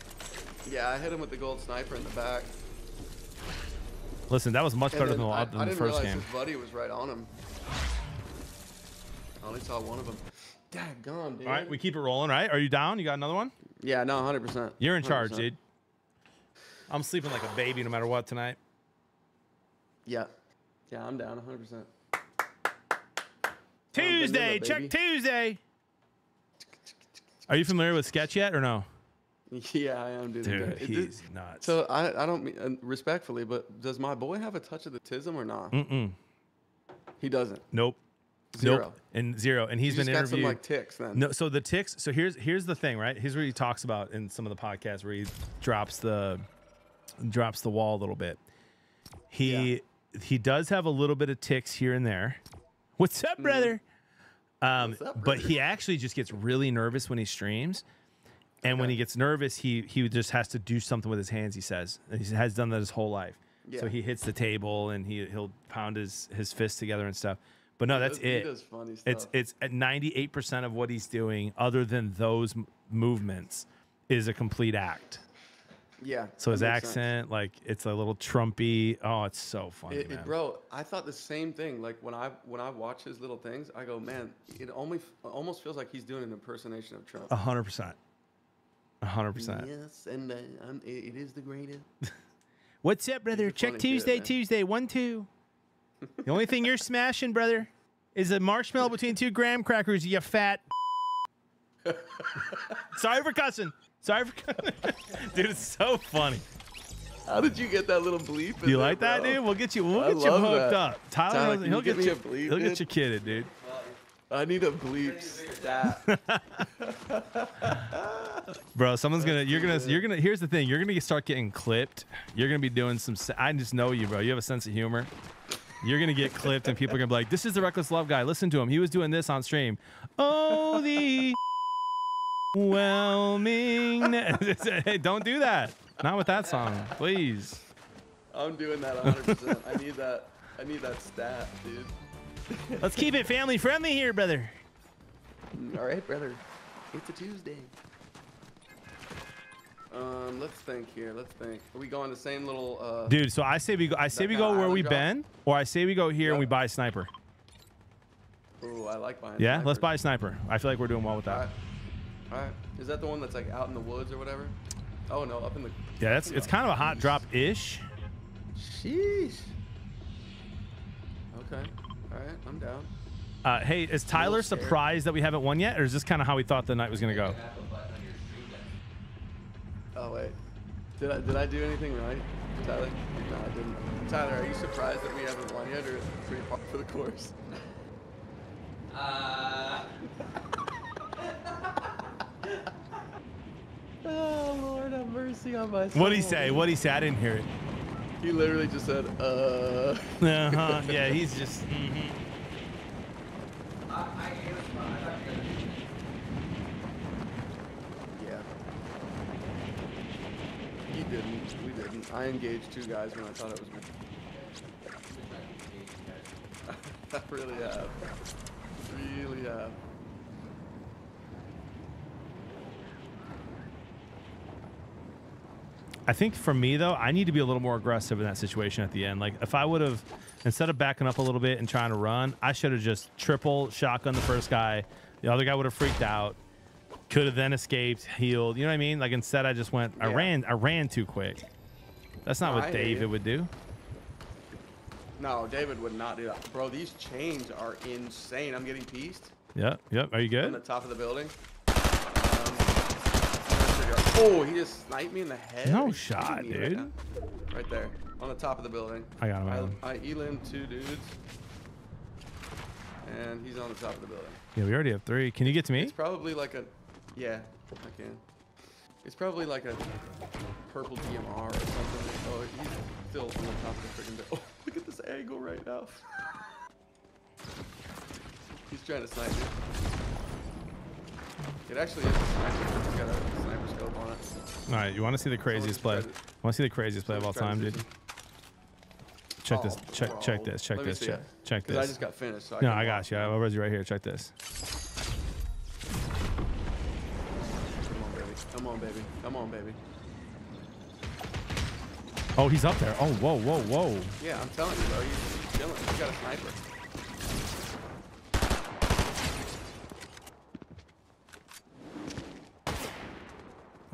Yeah, I hit him with the gold sniper in the back. Listen, that was much And better then than the, I, than I the didn't first realize game. his buddy was right on him. I only saw one of them. Daggone, dude. All right, we keep it rolling, right? Are you down? You got another one? Yeah, no, 100%. You're in charge, 100%. dude. I'm sleeping like a baby no matter what tonight. Yeah. Yeah, I'm down 100%. Tuesday, vanilla, check. Tuesday. Are you familiar with Sketch yet or no? Yeah, I am, dude. Dude, it- he's nuts. So I, I don't mean uh, respectfully, but does my boy have a touch of the tism or not? Mm-mm. He doesn't. Nope. Zero. Nope. And zero. And he's He's been just got some, like, ticks then. No. So the ticks. So here's here's the thing, right? Here's where he talks about in some of the podcasts where he drops the drops the wall a little bit. He he does have a little bit of ticks here and there. What's up, brother? Um, but he actually just gets really nervous when he streams. And when he gets nervous, he he just has to do something with his hands. He says, and he has done that his whole life. So he hits the table and he he'll pound his his fists together and stuff. But no, that's does- he it. does funny It's stuff. it's at ninety eight percent of what he's doing, other than those m- movements, is a complete act. Yeah. So his makes sense. accent, like it's a little Trumpy. Oh, it's so funny, It, man. it, bro, I thought the same thing. Like when I when I watch his little things, I go, man, it only almost feels like he's doing an impersonation of Trump. A hundred percent. A hundred percent. Yes, and uh, it, is the greatest. What's up, brother? Check funny kid, Tuesday. Tuesday, one two. The only thing you're smashing, brother, is a marshmallow between two graham crackers. You fat. Sorry for cussing. Sorry for cussing. Dude, it's so funny. How did you get that little bleep? in Do you there, like that, bro? dude? We'll get you. We'll I get you hooked that. up. Tyler, Tyler, knows- can he'll you get me you. a bleep, he'll get you kidded, dude. I need a bleep stat. Bro, someone's gonna. You're gonna. You're gonna. Here's the thing. You're gonna start getting clipped. You're gonna be doing some. I just know you, bro. You have a sense of humor. You're gonna get clipped, and people are gonna be like, "This is the reckless love guy. Listen to him. He was doing this on stream." Oh, the whelming. hey, don't do that. Not with that song, please. I'm doing that 100. percent I need that. I need that stat, dude. Let's keep it family friendly here, brother. All right, brother. It's a Tuesday. Um, let's think here. Let's think. Are we going the same little? Uh, Dude, so I say we go. I say we go where we been, or I say we go here and we buy a sniper. Ooh, I like buying. Yeah, let's buy a sniper. I feel like we're doing well with that. Alright. Alright. Is that the one that's like out in the woods or whatever? Oh no, up in the. Yeah, that's it's kind of a hot drop ish. Sheesh. Okay. Alright, I'm down. Uh, hey, is Tyler surprised that we haven't won yet, or is this kind of how he thought the night was gonna go? Oh wait. Did I did I do anything right, Tyler? No, I didn't. Tyler, are you surprised that we haven't won yet, or is it pretty par for the course? Uh, Oh Lord, have mercy on my soul. What'd he say? What'd he say? I didn't hear it. He literally just said, uh. Uh-huh. Yeah, he's just. mhm. Yeah. I engaged two guys when I thought it was me. I really have. Really have. I think for me though, I need to be a little more aggressive in that situation at the end. Like if I would have, instead of backing up a little bit and trying to run, I should have just triple shotgun the first guy. The other guy would have freaked out, could have then escaped, healed. You know what I mean? Like instead, I just went. Yeah. I ran. I ran too quick. That's not No, what I David would do. No, David would not do that. Bro, these chains are insane. I'm getting pieced Yep. Yep. Are you good? on the top of the building. Um, oh, he just sniped me in the head. No shot, me right dude. Right, there, on the top of the building. I got him, I got him. I, I elim two dudes, and he's on the top of the building. Yeah, we already have three. Can you get to me? It's probably like a, yeah, I can. It's probably like a purple DMR or something. Oh, he's still on the top of the freaking. Oh, look at this angle right now. he's trying to snipe me. It actually is a sniper. It's got a sniper scope on it. All right. You want to see the craziest play? to- Want to see the craziest play of all time, dude? Check this. Oh, Check. Check bro. this. Check Let this. Check. it. Check 'Cause this. I just got finished. So I no, I watch got you. I was right here. Check this. Come on, baby. Come on, baby. Come on, baby. Oh, he's up there. Oh, whoa, whoa, whoa. Yeah, I'm telling you, bro. He's, chilling. He's got a sniper.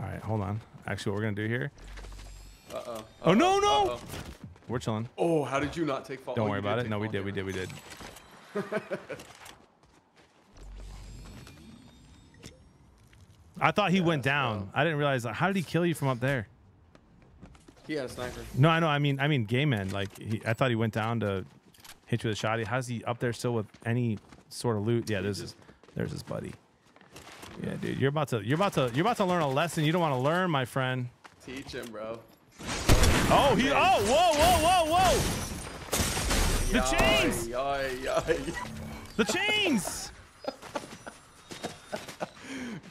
All right, hold on. Actually, what we're gonna do here? Uh oh. Oh no, no! We're chilling. Oh, how did you not take fall? Don't oh, worry about it. No, we fall did. We did. We did. I thought he went down. I didn't realize. How did he kill you from up there? He had a sniper. No, I know. I mean, I mean, gay man. Like, he, I thought he went down to hit you with a shot. How's he up there still with any sort of loot? Yeah, there's his, there's his buddy. Yeah, dude, you're about to, you're about to, you're about to learn a lesson you don't want to learn, my friend. Teach him, bro. Oh, he, oh, whoa, whoa, whoa, whoa! The chains! Yay, yay, yay. The chains!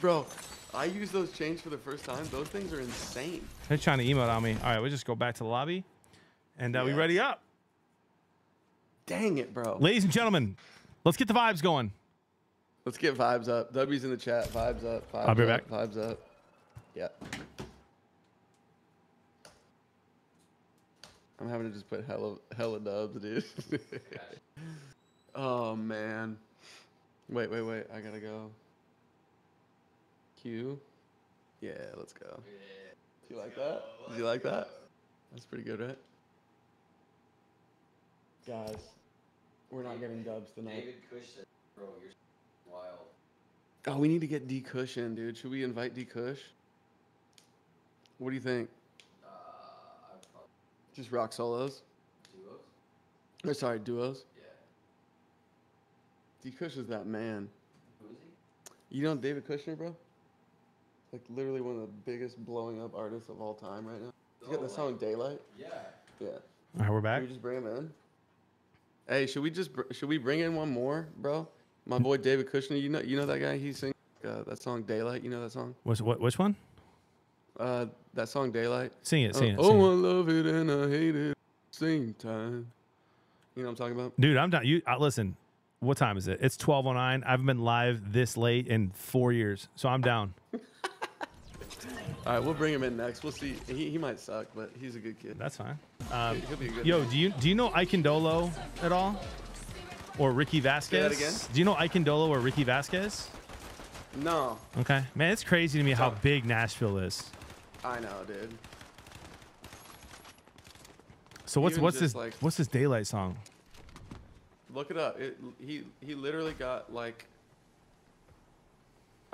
Bro, I used those chains for the first time. Those things are insane. They're trying to emote on me. All right, we just go back to the lobby, and uh, we Yeah. ready up, Dang it, bro. ladies and gentlemen. Let's get the vibes going. Let's get vibes up. W's in the chat. Vibes up. Vibes I'll be up, back. Vibes up. Yeah. I'm having to just put hella hella dubs, dude. oh man. Wait, wait, wait. I gotta go. Q. Yeah, let's go. Do you like that? Do you like that? That's pretty good, right? Guys, we're not getting dubs tonight. David Cush said, bro, you're wild. Oh, we need to get D Cush in, dude. Should we invite D Cush? What do you think? Uh, probably Just rock solos? duos. Or sorry, duos? Yeah. D Cush is that man. Who is he? You know David Kushner, bro? Like literally one of the biggest blowing up artists of all time right now. He's got Oh, the song Daylight. Yeah. Yeah. All right, we're back. Should we just bring him in? Hey, should we just br- should we bring in one more, bro? My boy David Kushner, you know you know that guy? He sings uh, that song Daylight. You know that song? Which, what, which one? Uh, that song Daylight. Sing it, Uh, sing it, Oh, sing it. I love it and I hate it at same time. You know what I'm talking about? Dude, I'm down. You uh, listen. What time is it? It's 12:09. I haven't been live this late in four years, so I'm down. All right, we'll bring him in next. We'll see. He, he might suck, but he's a good kid. That's fine. Um, He'll be a good yo, man. do you do you know Ike Ndolo at all, or Ricky Vasquez? that again? Do you know Ike Ndolo or Ricky Vasquez? No, Okay, man, it's crazy to me how big Nashville is. I know, dude. So what's Even what's this like- what's this daylight song? Look it up. It, he he literally got like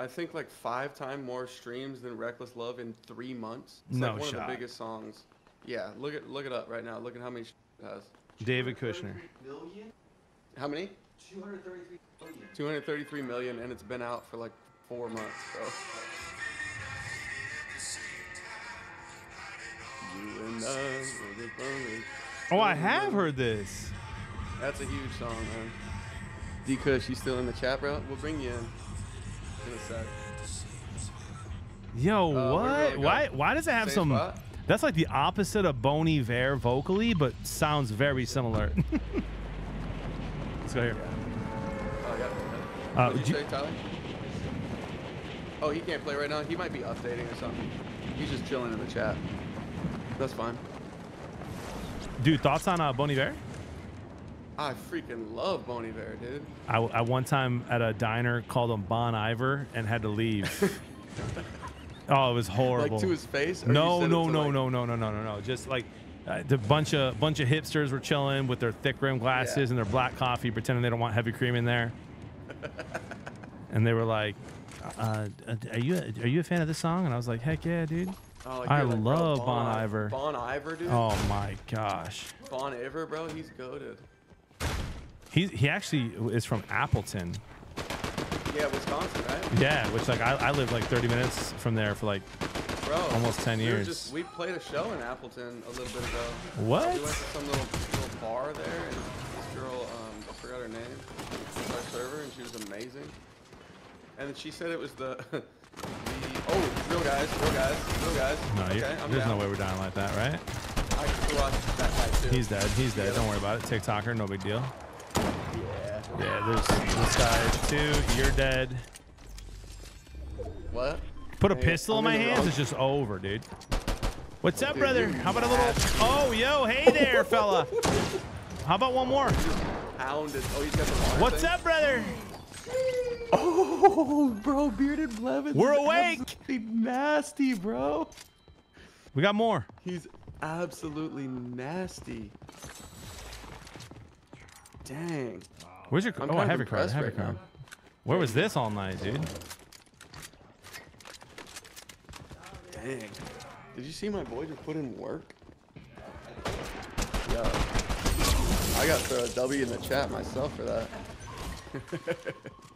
I think like five times more streams than Reckless Love in three months. It's No like one shot. of the biggest songs. Yeah, look at look it up right now. Look at how many sh- it has. David Kushner. Million? How many? 233 million. 233 million, and it's been out for like four months, bro. You and I the. Oh, I have heard this. That's a huge song, man. D Kush, you still in the chat, bro? We'll bring you in in a sec. Yo, Uh, where do we what? Why? Why does it have Same some? spot? That's like the opposite of Bon Iver vocally, but sounds very similar. Let's go here. Oh, yeah. Uh, What'd you you- say, Tyler? Oh, he can't play right now. He might be updating or something. He's just chilling in the chat. That's fine. Dude, thoughts on uh, Bon Iver? I freaking love Bon Iver, dude. I, I one time at a diner called him Bon Iver and had to leave. oh, it was horrible. Like to his face, No, no, no, like- no, no, no, no, no, no. Just like uh, the bunch of bunch of hipsters were chilling with their thick rim glasses and their black coffee, pretending they don't want heavy cream in there. and they were like, uh, uh, "Are you are you a fan of this song?" And I was like, "Heck yeah, dude! Oh, like, I like, bro, love Bon Bon Iver." Bon Iver, dude. Oh my gosh. Bon Iver, bro, he's goaded. He he actually is from Appleton. Yeah, Wisconsin, right? Yeah, which like I, I lived like 30 minutes from there for like Bro, almost 10 we years. Just, we played a show in Appleton a little bit ago. What? We went to some little, little bar there, and this girl, um, I forgot her name, was our server, and she was amazing. And then she said it was the, the oh, real guys, real guys, real guys. No, okay, there's down. no way we're dying like that, right? I can that fight too. He's dead. He's dead. Don't worry about it. TikToker, no big deal. Yeah, there's this guy too. You're dead. What? Put a Hey, pistol in I'm my in the hands. wrong- It's just over, dude. What's up, Dude, brother? How about a little? Oh, yo, hey there, fella. How about one more? Pounded. Oh, he's got the What's thing? up, brother? Oh, bro, bearded Blevins. We're awake. Nasty, bro. We got more. He's absolutely nasty. Dang. Where's your? I'm oh, kind of heavy card. impressed Heavy right card. Where was this all night, dude? Dang. Did you see my boy just put in work? Yo. I got to throw a W in the chat myself for that.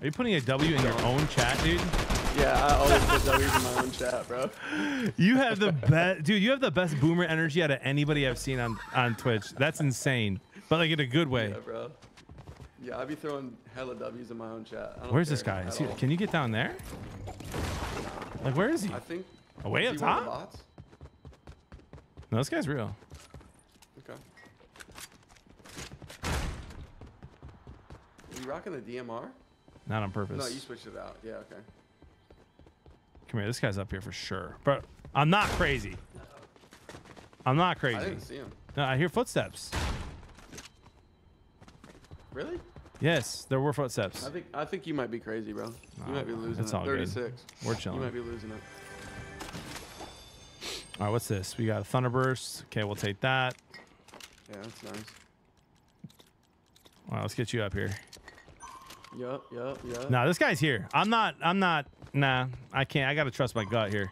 Are you putting a W in your own chat, dude? Yeah, I always put W's in my own chat, bro. You have the best, dude. You have the best boomer energy out of anybody I've seen on on Twitch. That's insane, but like in a good way. Yeah, bro. Yeah, I be throwing hella W's in my own chat. Where's this guy? Is he- can you get down there? Like, where is he? I think. Way is up he one of the top? No, this guy's real. Okay. Are you rocking the DMR? Not on purpose. No, you switched it out. Yeah, okay. Come here. This guy's up here for sure. But I'm not crazy. I'm not crazy. I didn't see him. No, I hear footsteps. Really? Yes, there were footsteps. I think I think you might be crazy, bro. You might be losing it's it. all good. 36. We're chilling. You might be losing it. All right, what's this? We got a Thunderburst. Okay, we'll take that. Yeah, that's nice. All right, let's get you up here. Yup, yup, yup. Nah, this guy's here. I'm not. I'm not. Nah, I can't. I gotta trust my gut here.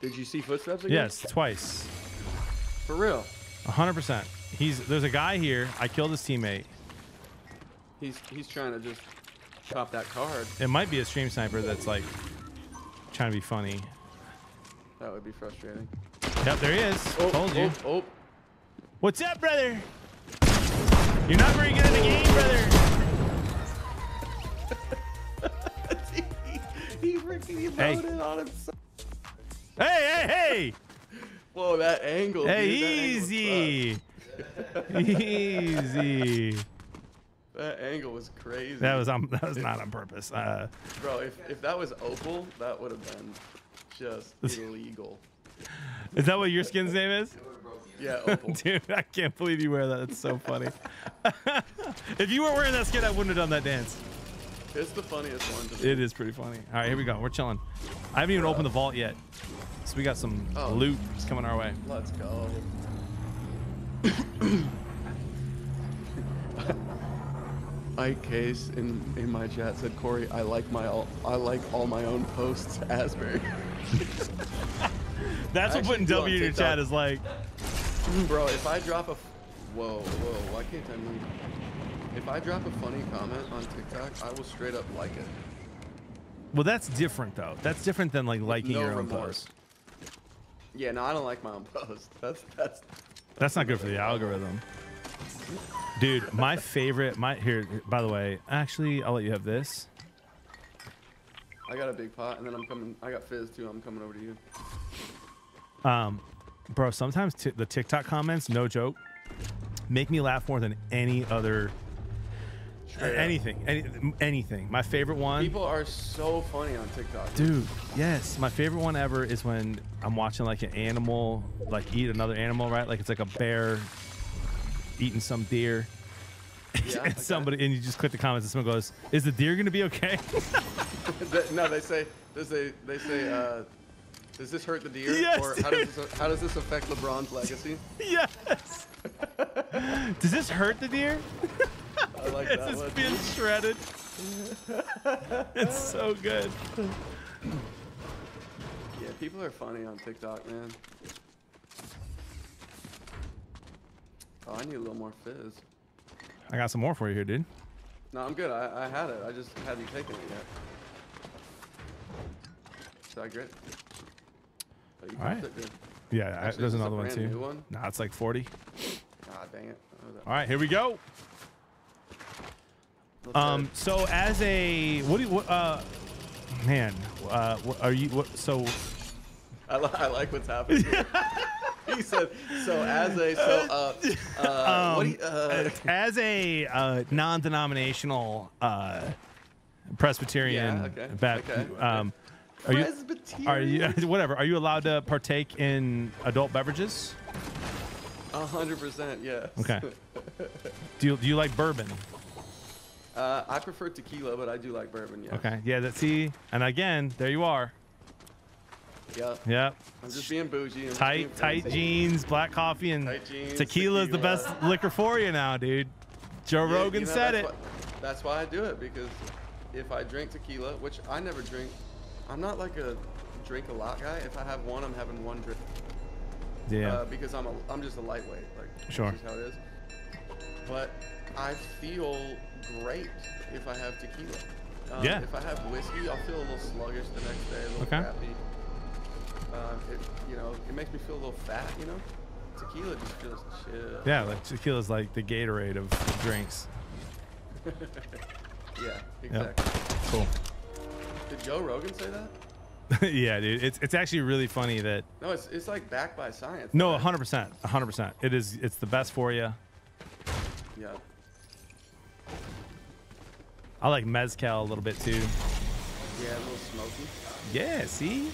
Did you see footsteps again? Yes, twice. For real? hundred percent. He's there's a guy here. I killed his teammate. He's he's trying to just chop that card. It might be a stream sniper that's like trying to be funny. That would be frustrating. Yep, there he is. Oh, Told you. Oh, oh. What's up, brother? You're not very good at the game, brother. Freaking he Hey. loaded on himself. Hey, hey, hey! Whoa, that angle. Hey, dude, that angle easy. sucked. Easy. That angle was crazy. That was um, that was not on purpose. Uh, Bro, if, if that was Opal, that would have been just illegal. is that what your skin's name is? Yeah, Opal. Dude, I can't believe you wear that. That's so funny. if you weren't wearing that skin, I wouldn't have done that dance. It's the funniest one to. It is pretty funny. All right, here we go. We're chilling. I haven't even opened the vault yet, so we got some Oh. loot coming our way. Let's go. Ike Case in, in my chat said, Cory, I like my all, I like all my own posts, Asbury. That's I what putting actually do on W in your chat is like. Bro, if I drop a, whoa, whoa, why can't I move? If I drop a funny comment on TikTok, I will straight up like it. Well, that's different though. That's different than like liking no your own remorse. post. Yeah, no, I don't like my own post. That's that's. That's not good for the algorithm. Dude, my favorite, my here. By the way, actually, I'll let you have this. I got a big pot, and then I'm coming. I got fizz too. I'm coming over to you. Um, bro, sometimes t- the TikTok comments, no joke, make me laugh more than any other Anything, any, anything. My favorite one. People are so funny on TikTok. Dude, yes. My favorite one ever is when I'm watching like an animal like eat another animal, right? Like it's like a bear eating some deer. Yeah, and somebody and you just click the comments and someone goes, "Is the deer gonna be okay?" No, they say, they, they say, uh, does this hurt the deer? Yes, or how does, this, how does this affect LeBron's legacy? yes. Does this hurt the deer? I like It's that just one. being shredded. it's so good. Yeah, people are funny on TikTok, man. Oh, I need a little more fizz. I got some more for you here, dude. No, I'm good. I, I had it. I just hadn't taken it yet. Should I grit? Oh, All right. Yeah, Actually, there's this is a another one too. one? Nah, it's like 40. Ah, dang it. Oh, All right, here we go. Let's Um, so as a what do you what, uh man, uh what, are you what so I, li- I like what's happening. he said, so as a, so, uh, uh, what you, uh, as a uh, non-denominational uh Presbyterian Yeah, okay, Bap- okay, okay. Are you are you whatever, are you allowed to partake in adult beverages? A hundred percent, yes. Okay. Do you do you like bourbon? Uh, I prefer tequila, but I do like bourbon, yeah. Okay. Yeah, that see, and again, there you are. Yep. Yep. I'm just being bougie. I'm just being Tight, tight jeans, black coffee, and jeans, tequila is the best liquor for you now, dude. Joe Yeah, Rogan you know, said that's it. why- that's why I do it because if I drink tequila, which I never drink, I'm not like a drink a lot guy. If I have one, I'm having one drink. Yeah. Uh, because I'm a, I'm just a lightweight. Like Sure. This is how it is. But I feel great if I have tequila. Um, Yeah. If I have whiskey, I'll feel a little sluggish the next day, a little Okay. crappy. Uh, it, you know, it makes me feel a little fat. You know, tequila just feels chill. Yeah, like tequila's like the Gatorade of drinks. yeah. Yep. Exactly. Cool. Did Joe Rogan say that? yeah, dude. It's it's actually really funny that No, it's it's like backed by science. no, 100%, 100%. It is it's the best for you. Yeah. I like mezcal a little bit too. Yeah, a little smoky. Yeah, see?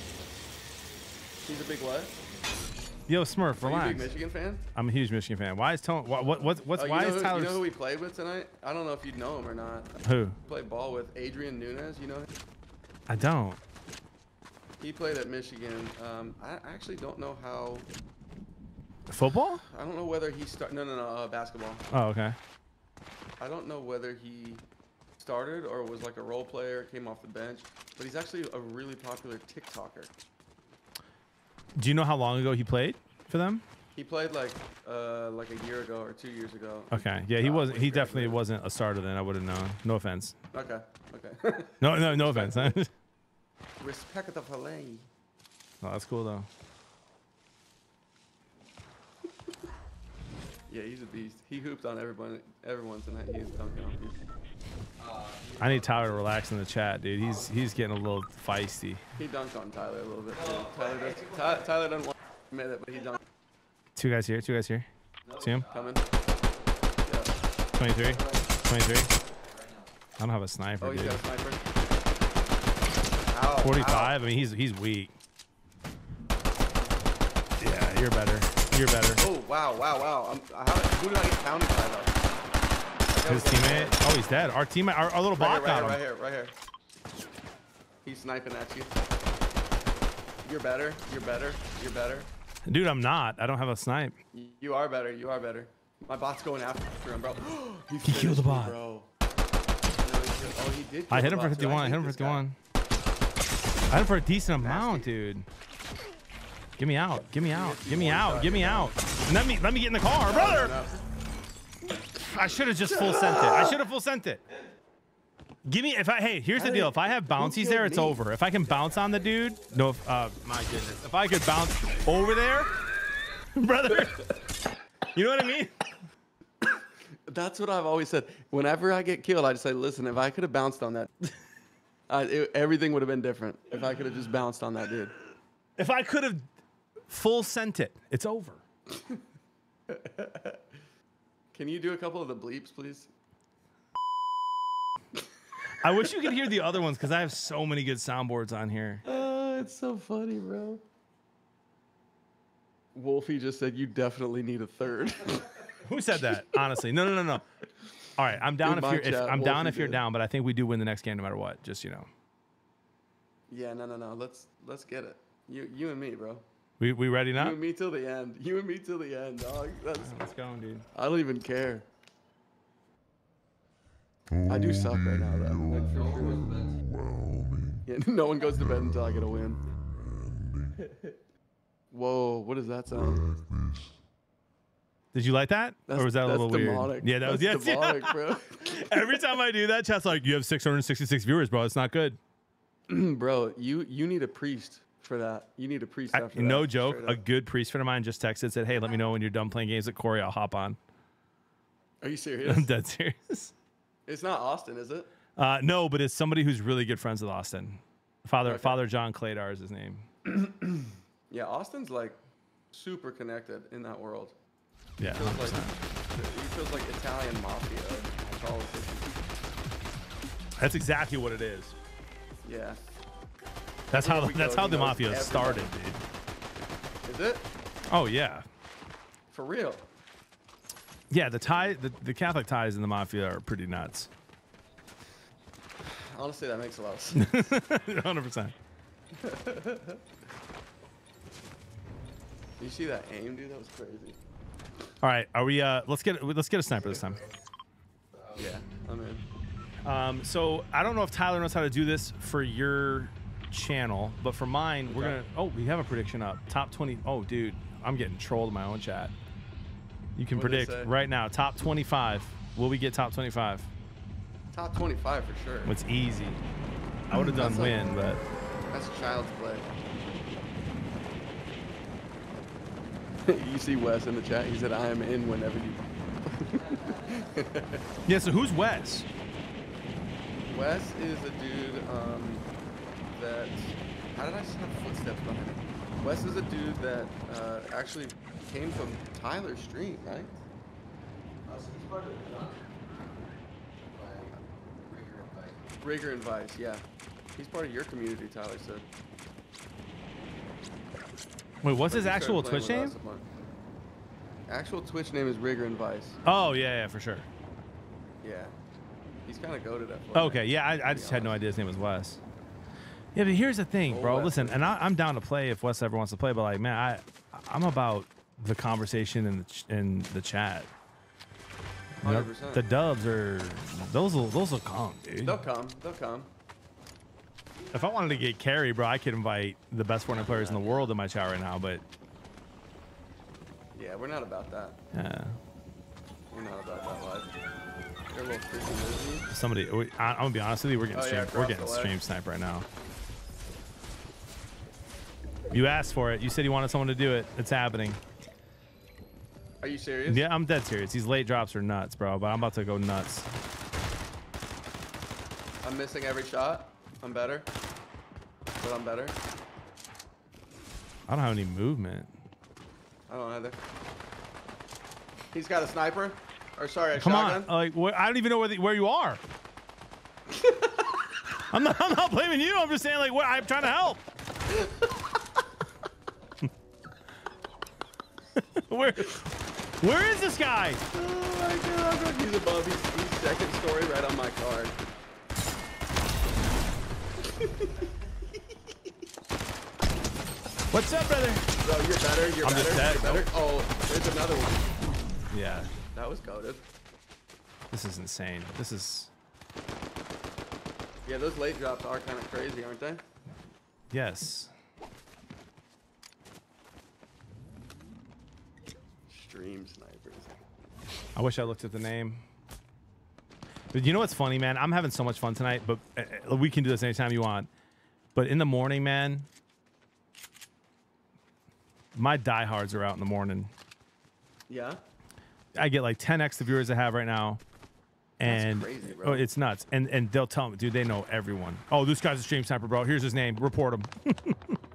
He's a big what? Yo, Smurf, Are you a relax. big Michigan fan? I'm a huge Michigan fan. Why is Tone? What what what what's Oh, why is who, Tyler? You know who we played with tonight? I don't know if you'd know him or not. Who? Played ball with Adrian Nunez. You know him? I don't. He played at Michigan. Um, I actually don't know how. Football? I don't know whether he start. No, no, no. Uh, basketball. Oh, okay. I don't know whether he started or was like a role player, came off the bench. But he's actually a really popular TikToker. Do you know how long ago he played for them? He played like uh, like a year ago or two years ago. Okay. Yeah, he Uh, wasn't. He definitely wasn't a starter then. I would have known. No offense. Okay. Okay. No, no, no offense. no, Respect the filet. Oh, that's cool though. Yeah, he's a beast. He hooped on everyone, everyone tonight. He was dunking on people. I need Tyler to relax in the chat, dude. He's he's getting a little feisty. He dunked on Tyler a little bit. Too. Tyler, does, Ty, Tyler doesn't want to admit it, but he dunked. Two guys here. Two guys here. See him? Coming. 23. 23. I don't have a sniper, Oh, he's dude. got a sniper. Ow, 45. I mean, he's he's weak. Yeah, you're better. You're better. Oh wow, wow, wow! I'm, I haven't, who did I get pounded by though? His teammate. Oh, he's dead. Our teammate. Our, our little Right bot here, right, got here, him. right here, right here. He's sniping at you. You're better. You're better. You're better. Dude, I'm not. I don't have a snipe. You are better. You are better. My bot's going after him, bro. he, killed the finished me, bot. bro. No, he killed- Oh, he did. I hit him for bot, 51. I hit him for this guy. 51. I hit him for a decent amount, dude. Get me out. Get me out. Get me out. Get me out. Let me let me get in the car, brother. I should have just full sent it. I should have full sent it. Give me if I hey, here's the deal. If I have bouncies there, it's over. If I can bounce on the dude, no if, uh my goodness. If I could bounce over there, brother. You know what I mean? That's what I've always said. Whenever I get killed, I just say, "Listen, if I could have bounced on that, I, it, everything would have been different. If I could have just bounced on that dude." If I could have full sent it, it's over. Can you do a couple of the bleeps, please? I wish you could hear the other ones because I have so many good soundboards on here. Oh, it's so funny, bro. Wolfie just said you definitely need a third. Who said that? Honestly, no, no, no, no. All right, I'm down In if you're. If, I'm down if you're did. down, but I think we do win the next game no matter what. Just you know, yeah, no, no, no. Let's let's get it. You you and me, bro. we we ready now? You and me till the end. You and me till the end, dog. That's, Let's go, dude. I don't even care. I do suck right now, though. Like, for sure. Yeah, no one goes to bed until I get a win. Whoa, what does that sound? Did you like that, That's- or was that a little weird? Yeah, that was That's yes, yeah. demonic, bro. Every time I do that, chat's like, "You have 666 viewers, bro. It's not good." bro, you you need a priest for that. You need a priest I- no that. joke. A good priest friend of mine just texted said, "Hey, let me know when you're done playing games at Cory. I'll hop on." Are you serious? I'm dead serious. it's not Austin, is it? Uh, no, but it's somebody who's really good friends with Austin. Father Okay. Father John Cladar is his name. Yeah, Austin's like super connected in that world. Yeah, He feels like, 100%. he feels like Italian mafia. That's exactly what it is. Yeah. That's how that's how the mafia everybody. started, dude. Is it? Oh yeah, For real? yeah. The tie, the, the Catholic ties in the mafia are pretty nuts. Honestly, that makes a lot of sense. Hundred percent. you see that aim, dude? That was crazy. All right, are we? Uh, let's get let's get a sniper this time. Yeah, I'm in. Um, so I don't know if Tyler knows how to do this for your channel, but for mine, we're gonna. Oh, we have a prediction up. Top twenty. Oh, dude, I'm getting trolled in my own chat. You can What'd predict right now. Top twenty-five. Will we get top twenty-five? Top 25 for sure. It's easy. I would have done That's like- win, but That's child's play. you see Wes in the chat. He said, "I am in whenever you." yeah. So who's Wes? Wes is a dude um, that. How did I just have footsteps behind him? Wes is a dude that uh, actually came from Tyler's stream, right? Rigger and Vice, yeah. He's part of your community, Tyler said. Wait, what's his actual Twitch name? us a bunch. Actual Twitch name is Rigger and Vice. Oh yeah, yeah, for sure. Yeah. He's kind of goaded at Fortnite, Okay, yeah, I, I just had no idea his name was Wes. Yeah, but here's the thing, bro. Listen, and I, I'm down to play if Wes ever wants to play, but like, man, I, I'm about the conversation in the ch- in the chat. You know, 100%. the dubs are those will those will come, dude. They'll come. They'll come. If I wanted to get carry, bro, I could invite the best Fortnite players in the world in my chat right now. But Yeah, we're not about that. yeah, We're not about that life. They're a little freaking busy. somebody, we, I, I'm gonna be honest with you, we're getting Oh, yeah, we're getting stream snipe right now. You asked for it. You said you wanted someone to do it. It's happening. Are you serious? Yeah, I'm dead serious. These late drops are nuts, bro. But I'm about to go nuts. I'm missing every shot. I'm better. But I'm better. I don't have any movement. I don't either. He's got a sniper. Or sorry, a Come shotgun. on, like wh- I don't even know where the, where you are. I'm not. I'm not blaming you. I'm just saying, like, I'm trying to help. where, where is this guy? Oh my god, he's above. He's, he's second story right on my card. What's up, brother? Bro, you're better. You're I'm better. just dead. You're better. Oh, there's another one. Yeah, That was goaded. this is insane. This is Yeah, those late drops are kind of crazy, aren't they? yes. Stream snipers. I wish I looked at the name. You know what's funny, man? I'm having so much fun tonight, but uh, we can do this anytime you want. But in the morning, man, my diehards are out in the morning. Yeah. I get like 10x the viewers I have right now. And crazy, bro. oh, it's nuts. And and they'll tell me, dude, they know everyone. Oh, this guy's a stream sniper, bro. Here's his name. Report him.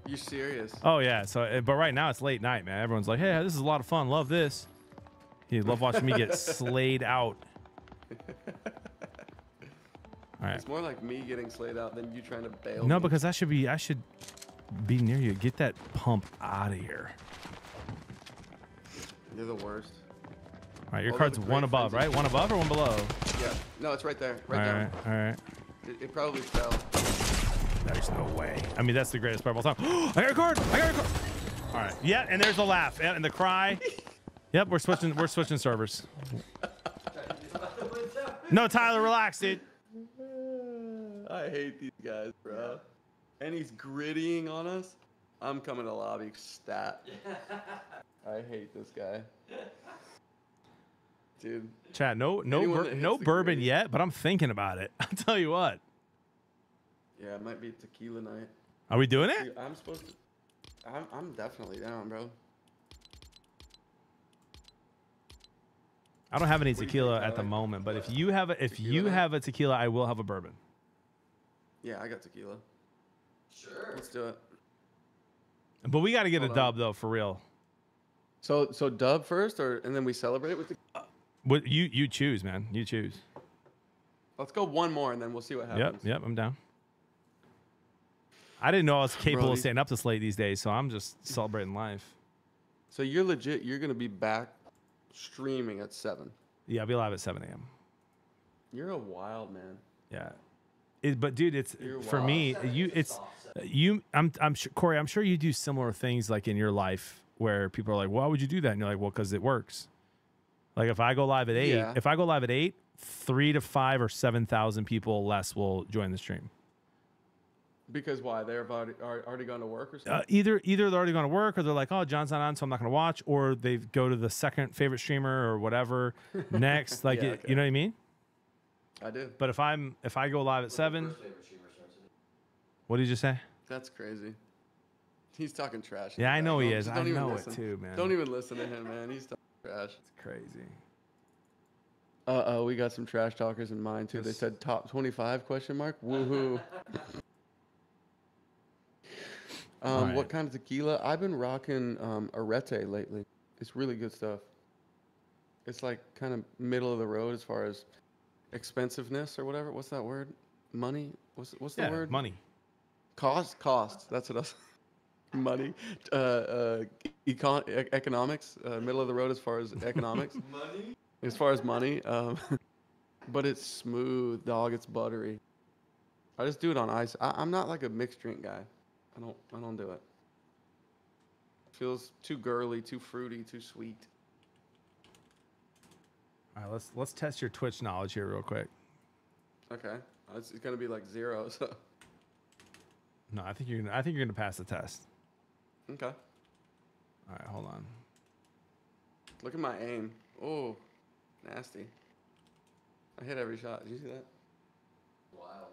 You serious? oh yeah. So, uh, but right now it's late night, man. Everyone's like, hey, this is a lot of fun. Love this. You love watching me get slayed out. All right. It's more like me getting slayed out than you trying to bail. No, me. because I should be. I should be near you. Get that pump out of here. you're the worst. All right, your Although card's one above, right? One above or one below? Yeah. No, it's right there. Right all there. right, all right. It, it probably fell. There's no way. I mean, that's the greatest part of all time. I got a card. I got a card. All right. Yeah, and there's the laugh yeah, and the cry. Yep, we're switching. We're switching servers. No, Tyler, relax, dude. I hate these guys, bro. And he's grittying on us. I'm coming to lobby stat. I hate this guy. Dude. Chat, no, no, bur- no bourbon gritty- yet, but I'm thinking about it. I'll tell you what. Yeah, it might be tequila night. Are we doing it? Dude, I'm supposed to. I'm, I'm definitely down, bro. I don't have any What do think, tequila at the moment, but if you have a, if Tequila you night? have a tequila, I will have a bourbon. Yeah, I got tequila. Sure. Let's do it. But we got to get Hold a on. dub though, for real. So so dub first, or and then we celebrate with the. Uh, what you you choose, man. You choose. Let's go one more, and then we'll see what happens. yep, yep, I'm down. I didn't know I was capable of staying up this late these days, so I'm just celebrating life. So you're legit. You're gonna be back streaming at seven. Yeah, I'll be live at 7 a.m. You're a wild man. Yeah. It, but dude, it's You're for wild. me. You, it's you. I'm, I'm sure, Cory. I'm sure you do similar things like in your life where people are like, "Why would you do that?" And you're like, "Well, because it works." Like if I go live at eight, Yeah. if I go live at eight, three to five or seven thousand people less will join the stream. Because why? They've already already gone to work or something. Uh, either either they're already going to work, or they're like, "Oh, John's not on, so I'm not going to watch," or they go to the second favorite streamer or whatever next. Like, Yeah, it, okay. you know what I mean? I do. But if I'm if I go live at seven, what did you just say? That's crazy. He's talking trash. Yeah, I know he is. I don't even know it listen. too, man. Don't even listen to him, man. He's talking trash. It's crazy. Uh oh, we got some trash talkers in mind too. They said top 25 question mark. Woohoo. um, Alright. what kind of tequila? I've been rocking um, Arette lately. It's really good stuff. It's like kind of middle of the road as far as expensiveness or whatever. What's that word? Money? What's what's the Yeah, word? money. Cost, cost. That's what I was. Money, uh, uh, econ- e- economics, uh, middle of the road as far as economics. Money? As far as money, um, but it's smooth, dog. It's buttery. I just do it on ice. I, I'm not like a mixed drink guy. I don't. I don't do it. Feels too girly, too fruity, too sweet. All right, let's let's test your Twitch knowledge here real quick. Okay, Uh, it's, it's gonna be like zero. So No, I think you're gonna I think you're gonna pass the test. okay. All right, hold on. Look at my aim. Oh, nasty. I hit every shot. Did you see that? Wild.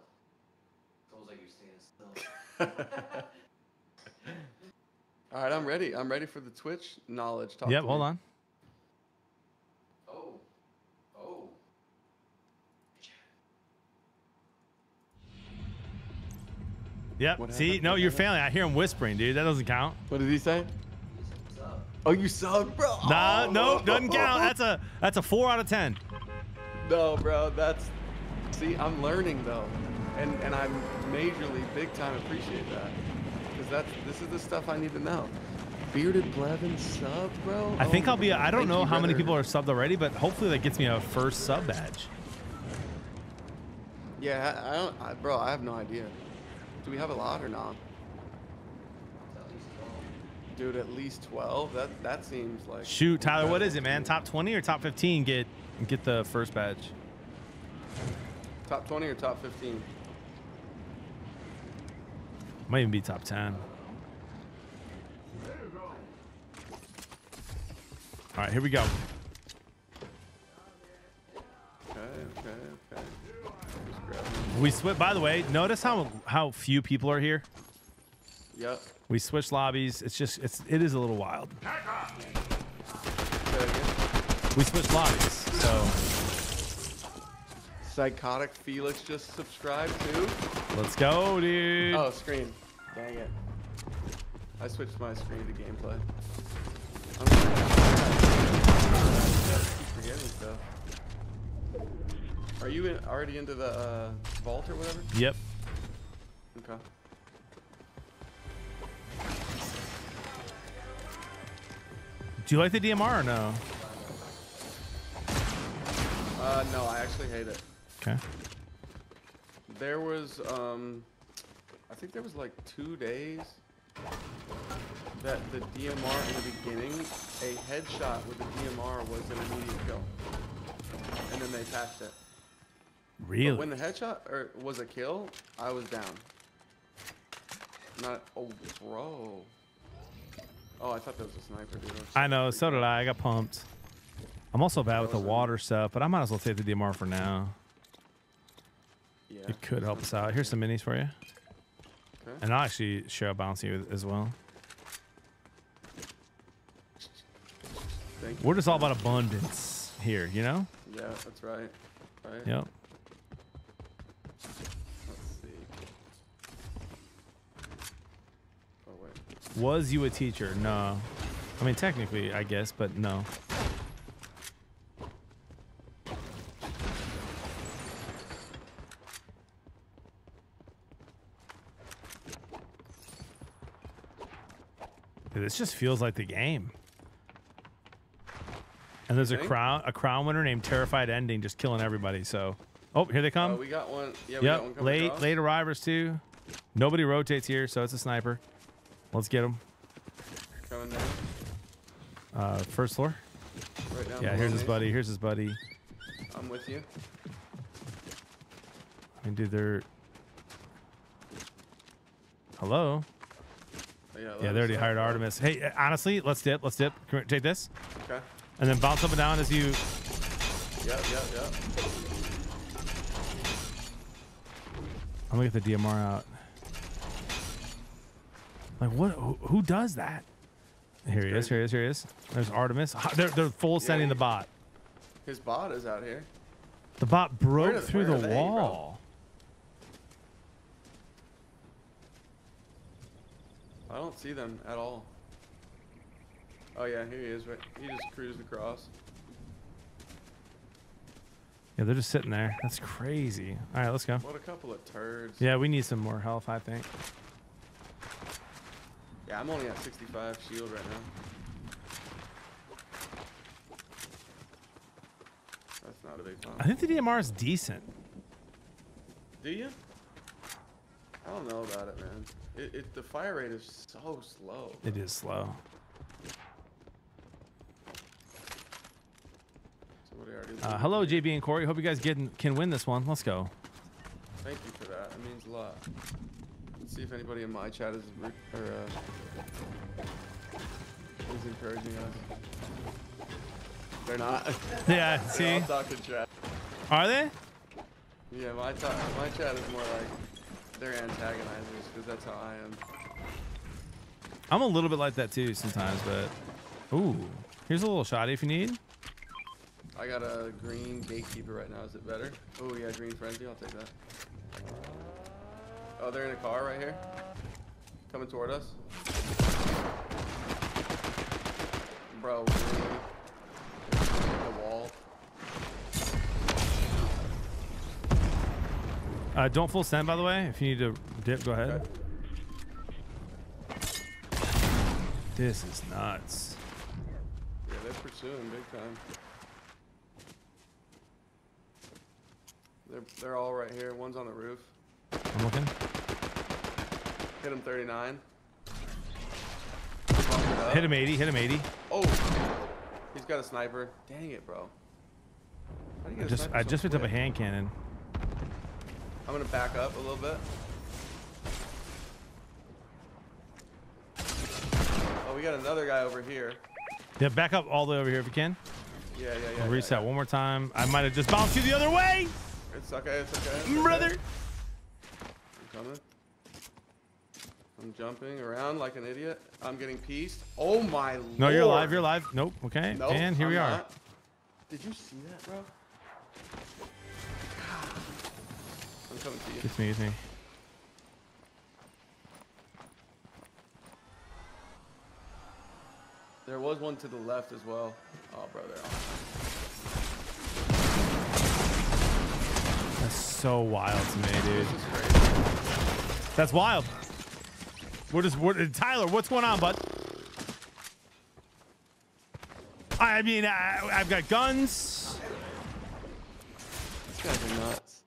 It's almost like you're standing still. All right, I'm ready. I'm ready for the Twitch knowledge. Talk yep, to hold me. on. Oh. Oh. Yep. What See, no, you're failing. I hear him whispering, dude. That doesn't count. What did he say? Oh, you subbed, bro. Nah, Oh, no, doesn't count. That's a that's a four out of ten. No, bro, that's. See, I'm learning though, and and I'm majorly, big time appreciate that, because that's this is the stuff I need to know. Bearded Blevin sub, bro. I think Oh I'll be. my oh, I don't know how many people are subbed already, but hopefully that gets me a first sub badge. Yeah, I, I don't, I, bro. I have no idea. Do we have a lot or not? Dude, at least twelve. That that seems like. Shoot, Tyler, what is it, man? Top twenty or top fifteen? Get get the first badge. Top twenty or top fifteen? Might even be top ten. All right, here we go. Okay, okay, okay. We switch. By the way, notice how how few people are here. Yep. We switch lobbies. It's just it's it is a little wild. Say it again. We switch lobbies, so Psychotic Felix just subscribed too. let's go, dude. Oh, screen. Dang it. I switched my screen to gameplay. I'm sorry. I keep forgetting stuff. Are you in, already into the uh, vault or whatever? Yep. Okay. Do you like the DMR or no? Uh, no, I actually hate it. Okay. There was, um, I think there was like two days that the DMR in the beginning, a headshot with the DMR was an immediate kill. And then they patched it. But when the headshot or was a kill, I was down. Not, oh, bro. Oh, I thought that was a sniper, dude. I know. So did I. I got pumped. I'm also bad with the water stuff, but I might as well take the DMR for now. Yeah. It could help us out. Here's some minis for you. Okay. And I'll actually share a bouncy as well. Thank We're just all about abundance here, you know? Yeah, that's right. Right? Yep. Let's see. Oh, wait. Was you a teacher? No. I mean, technically, I guess, but no. Dude, this just feels like the game. And there's a crown a crown winner named Terrified Ending just killing everybody. So, oh, here they come. Oh, we got one. Yeah, we got one Yep, coming late across. late arrivers too. Nobody rotates here, so it's a sniper. Let's get him. Coming down. Uh, first floor. Right down Yeah, here's his buddy. Here's his buddy. I'm with you. I mean, dude, they're. Hello. Oh, yeah, Yeah, they already hired Artemis. Hey, uh, honestly, let's dip. Let's dip. Come here, take this, Okay. and then bounce up and down as you. Yep, yep, yep. I'm gonna get the DMR out. Like what? Who, who does that? Here he is. Here he is. Here he is. There's Artemis. They're they're full sending the bot. His bot is out here. The bot broke do- through the are they, bro? wall. I don't see them at all. Oh yeah, here he is. Right, he just cruised across. Yeah, they're just sitting there. That's crazy. All right, let's go. What a couple of turds. Yeah, we need some more health, I think. Yeah, I'm only at 65 shield right now. That's not a big pump. I think the DMR is decent. Do you? I don't know about it, man. It, it the fire rate is so slow. It is slow. So what are you already Uh, hello, JB and Cory. Hope you guys get, can win this one. Let's go. Thank you for that. It means a lot. Let's see if anybody in my chat is or uh, is encouraging us. They're not. Yeah, They're see? talking chat. Are they? Yeah, my talk, my chat is more like they're antagonizers because that's how I am. I'm a little bit like that too sometimes, but ooh, here's a little shot if you need. I got a green gatekeeper right now. Is it better? Oh yeah, green frenzy. I'll take that. Oh, they're in a car right here, coming toward us. Bro, really? The wall. Uh, don't full send, by the way. If you need to dip, go ahead. This is nuts. Yeah, they're pursuing big time. They're they're all right here. One's on the roof. I'm looking. Hit him 39. Hit him 80. Hit him 80. Oh, he's got a sniper. Dang it, bro. How do you I just I so just picked up a hand cannon. I'm gonna back up a little bit. Oh, we got another guy over here. Yeah, back up all the way over here if you can. Yeah, yeah, yeah. I'll yeah, reset yeah. one more time. I might have just bounced you the other way, It's okay. It's okay. it's okay. brother. I'm coming. I'm jumping around like an idiot. I'm getting pieced. Oh my lord. No, you're alive. You're alive. Nope. Okay. Nope, and here I'm we are. not. Did you see that, bro? I'm coming to you. It's me. It's me. There was one to the left as well. Oh, bro, they're on. so wild to me, dude. That's wild. What is what? Tyler, what's going on, bud? I mean, I, I've got guns. These guys are nuts.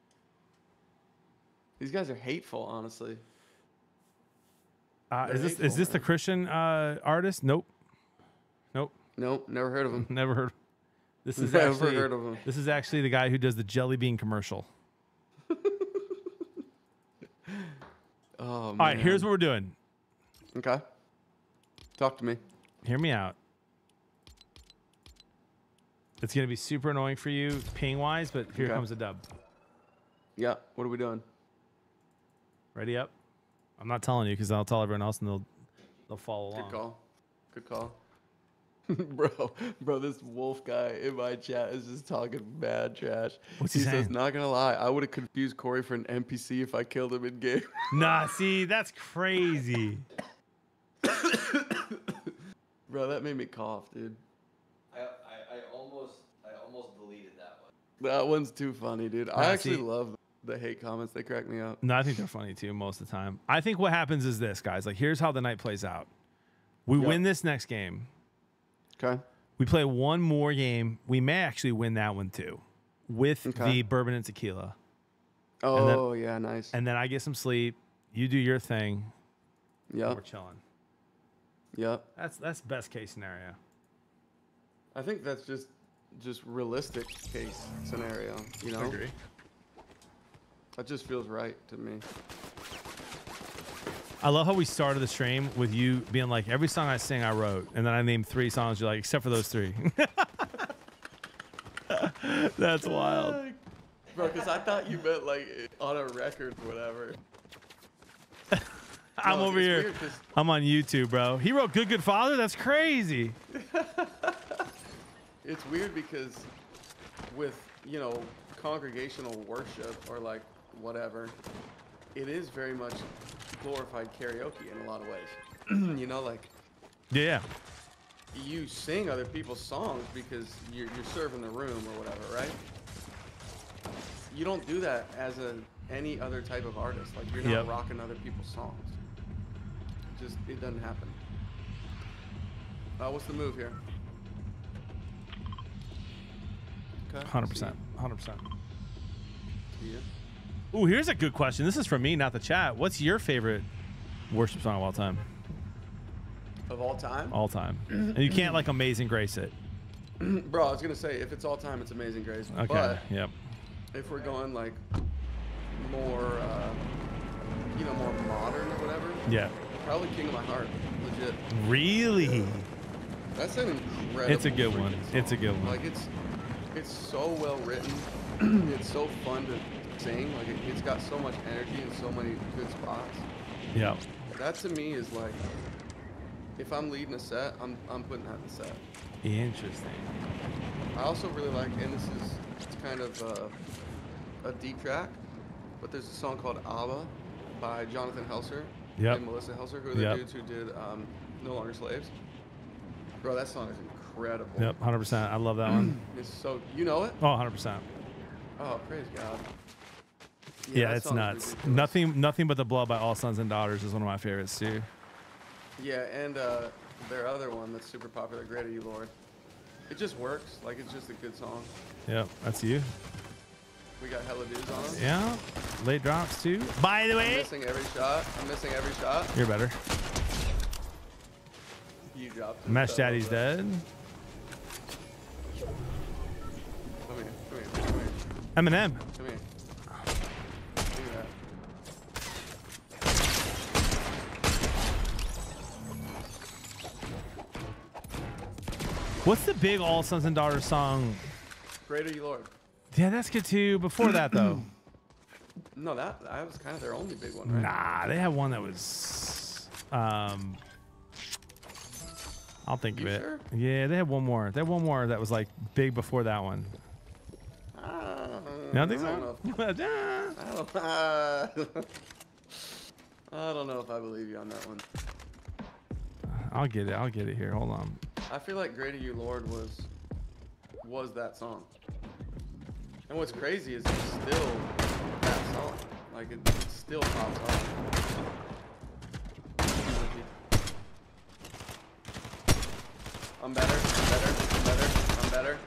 These guys are hateful, honestly. Uh, is this is hateful, this the Christian uh, artist? Nope. Nope. Nope, never heard of him. Never heard. This is Never actually heard of him. this is actually the guy who does the jelly bean commercial. Oh, All right, here's what we're doing. Okay. Talk to me. Hear me out. It's gonna be super annoying for you ping wise, but here Okay. comes a dub. Yeah, what are we doing? Ready up? I'm not telling you because I'll tell everyone else and they'll they'll follow Good along. Good call. Good call. bro, bro, this wolf guy in my chat is just talking bad trash. What's he says, saying? not gonna lie, I would have confused Cory for an NPC if I killed him in game. Nah, see, that's crazy. bro, that made me cough, dude. I, I, I almost I almost deleted that one. That one's too funny, dude. I actually see- love the hate comments. They crack me up. No, I think they're funny too most of the time. I think what happens is this, guys. Like, here's how the night plays out. We Yep. win this next game. Okay. We play one more game. We may actually win that one too, with Okay. the bourbon and tequila. Oh, yeah, nice. And then I get some sleep. You do your thing. Yeah. We're chilling. Yep. That's that's best case scenario. I think that's just just realistic case scenario, you know? I Agree. That just feels right to me. I love how we started the stream with you being like, every song I sing, I wrote, and then I named three songs. You're like, except for those three. That's wild. Bro, because I thought you meant like on a record or whatever. I'm over here. I'm on YouTube, bro. He wrote "Good Good Father." That's crazy. It's weird because with, you know, congregational worship or like whatever, it is very much glorified karaoke in a lot of ways. you know, like Yeah. you sing other people's songs because you're, you're serving the room or whatever, right? You don't do that as a any other type of artist. Like you're not Yep. rocking other people's songs. It just it doesn't happen. Uh, what's the move here? Hundred percent. Hundred percent. See. Ooh, here's a good question. This is from me, not the chat. What's your favorite worship song of all time? Of all time? All time. and you can't like Amazing Grace it. Bro, I was gonna say if it's all time, it's Amazing Grace. Okay. But yep. if we're going like more, uh, you know, more modern or whatever, Yeah. Probably King of My Heart. Legit. Really? That's an incredible. It's a good one. freaking It's a good one. Like it's, it's so well written. it's so fun to sing. Like it, it's got so much energy and so many good spots. Yeah. That to me is like, if I'm leading a set, I'm I'm putting that in the set. Interesting. I also really like, and this is it's kind of uh, a deep track, but there's a song called ABBA by Jonathan Helser Yep. and Melissa Helser, who are the Yep. dudes who did um, No Longer Slaves. Bro, that song is incredible. Yep. Hundred percent. I love that one. It's so you know it? Oh, 100 percent. Oh, praise God. Yeah, that it's nuts. ridiculous. Nothing, nothing but the blood by All Sons and Daughters is one of my favorites too. Yeah, and uh, their other one that's super popular, Great Are You Lord. It just works. Like it's just a good song. Yep, that's you. We got hella dudes on it. Yeah, late drops too. By the way. I'm missing every shot. I'm missing every shot. you're better. You dropped it. Mesh so Daddy's dead. Come here, come here, come here, Eminem. come here. What's the big All Sons and Daughters song? Great Are You Lord. Yeah, that's good too. Before that though, No, that that was kind of their only big one, right? nah, they had one that was. Um, I'll think of it. sure? Yeah, they had one more. They had one more that was like big before that one. Uh, You don't think I don't know. I don't, uh, I don't know if I believe you on that one. I'll get it. I'll get it here. Hold on. I feel like Great Are You Lord was was that song. And what's crazy is it's still that song. Like it, still pops off. I'm better. I'm better. I'm better. I'm better.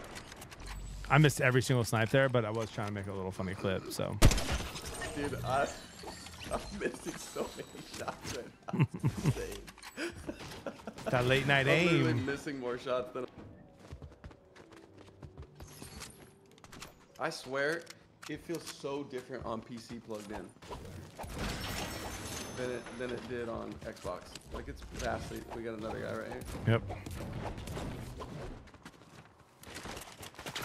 I missed every single snipe there, but I was trying to make a little funny clip. So Dude, I, I'm missing so many shots right now. It's insane. that late night I'm aim. missing more shots than. I swear, it feels so different on PC plugged in than it than it did on Xbox. Like it's vastly. We got another guy right here. Yep.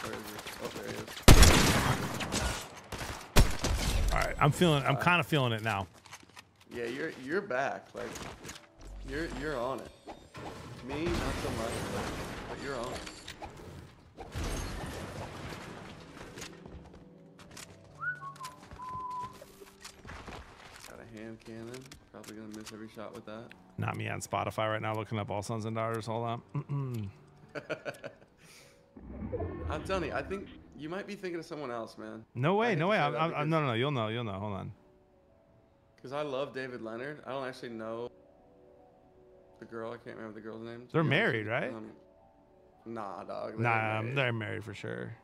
Where is he? Oh, there he is. All right, I'm feeling. I'm kind of feeling it now. Yeah, you're you're back. Like you're you're on it. Me, not so much, but, but you're on it. Got a hand cannon. Probably gonna miss every shot with that. Not me on Spotify right now, looking up all sons and daughters. Hold on. I'm telling you, I think you might be thinking of someone else, man. No way, no way. I'm, I'm, no, no, no. You'll know. You'll know. Hold on. Because I love David Leonard. I don't actually know the girl. I can't remember the girl's name. They're married, right? um, nah, dog. they Nah, married. they're married for sure.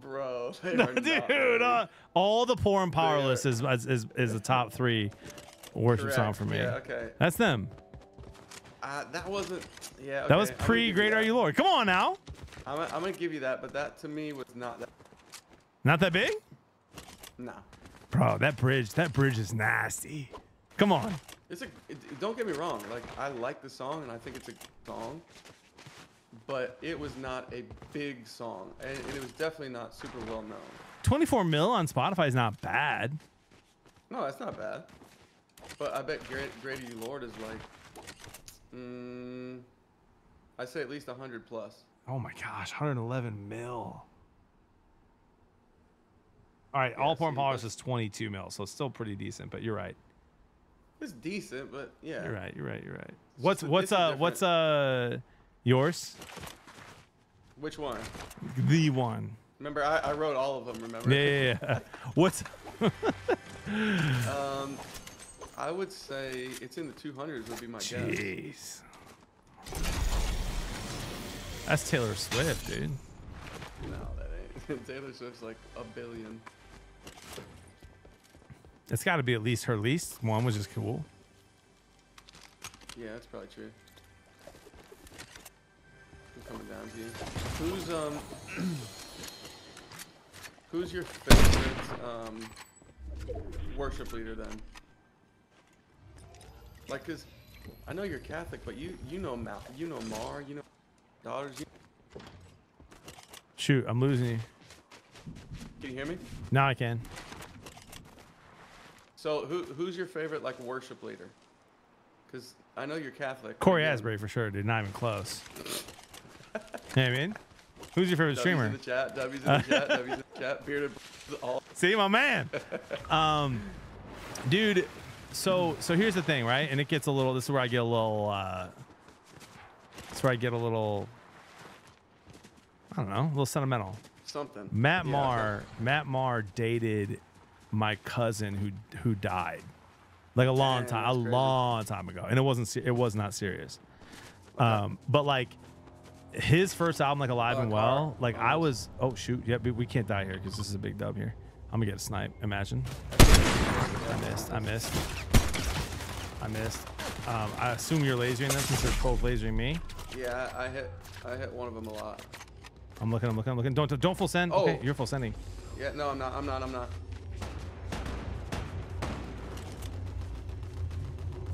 Bro, they No, are dude, uh, all the poor and powerless is, is is is the top three worship song for me. yeah, okay. That's them. Uh, that wasn't. Yeah. That was okay, I'm gonna pre Great Are. You Lord. Come on now. I'm, gonna- I'm gonna give you that, but that to me was not that. Not that big, No. bro. That bridge, that bridge is nasty. Come on. It's a. It, don't get me wrong. Like I like the song and I think it's a song, but it was not a big song, and, and it was definitely not super well known. 24 mil on Spotify is not bad. No, that's not bad. But I bet Great Greater You Lord is like, mm, I'd say at least 100 plus. Oh my gosh, 111 mil. All right, all porn powerless is 22 mil, so it's still pretty decent. But you're right. It's decent, but yeah. You're right. You're right. You're right. What's what's uh what's uh yours? Which one? The one. Remember, I, I wrote all of them. Remember? Yeah, yeah, yeah. What's um, I would say it's in the 200s. Would be my guess. Jeez. That's Taylor Swift, dude. No, that ain't. Taylor Swift's like a billion. It's got to be at least her least one, which is cool. Yeah, that's probably true. Coming down to you. Who's um Who's your favorite um worship leader then? Like, cause I know you're Catholic, but you you know Mal, you know Mar, you know daughters. You, Shoot, I'm losing you. can you hear me? Now I can. So who who's your favorite like worship leader? Cause I know you're Catholic. Cory Asbury for sure, dude. Not even close. You know what I mean? Who's your favorite W's streamer? in the chat. W's in the chat. W's in the chat. Bearded. All. See, my man. Um, dude. So, so here's the thing, right? And it gets a little. This is where I get a little. uh This is where I get a little. I don't know, a little sentimental. Something. Matt Yeah, Maher. Matt Maher dated my cousin who who died, like a long Damn, time, a crazy. long time ago, and it wasn't. It was not serious. Um, but like his first album, like Alive and Well, like I was. Oh shoot, yeah, we- we can't die here because this is a big dub here. I'm gonna get a snipe. Imagine. I missed. I missed. I missed. Um, I assume you're lasering them since they're both lasering me. Yeah, I hit I hit one of them a lot. I'm looking. I'm looking. I'm looking. Don't don't full send. Oh. Okay, you're full sending. Yeah, no, I'm not. I'm not. I'm not.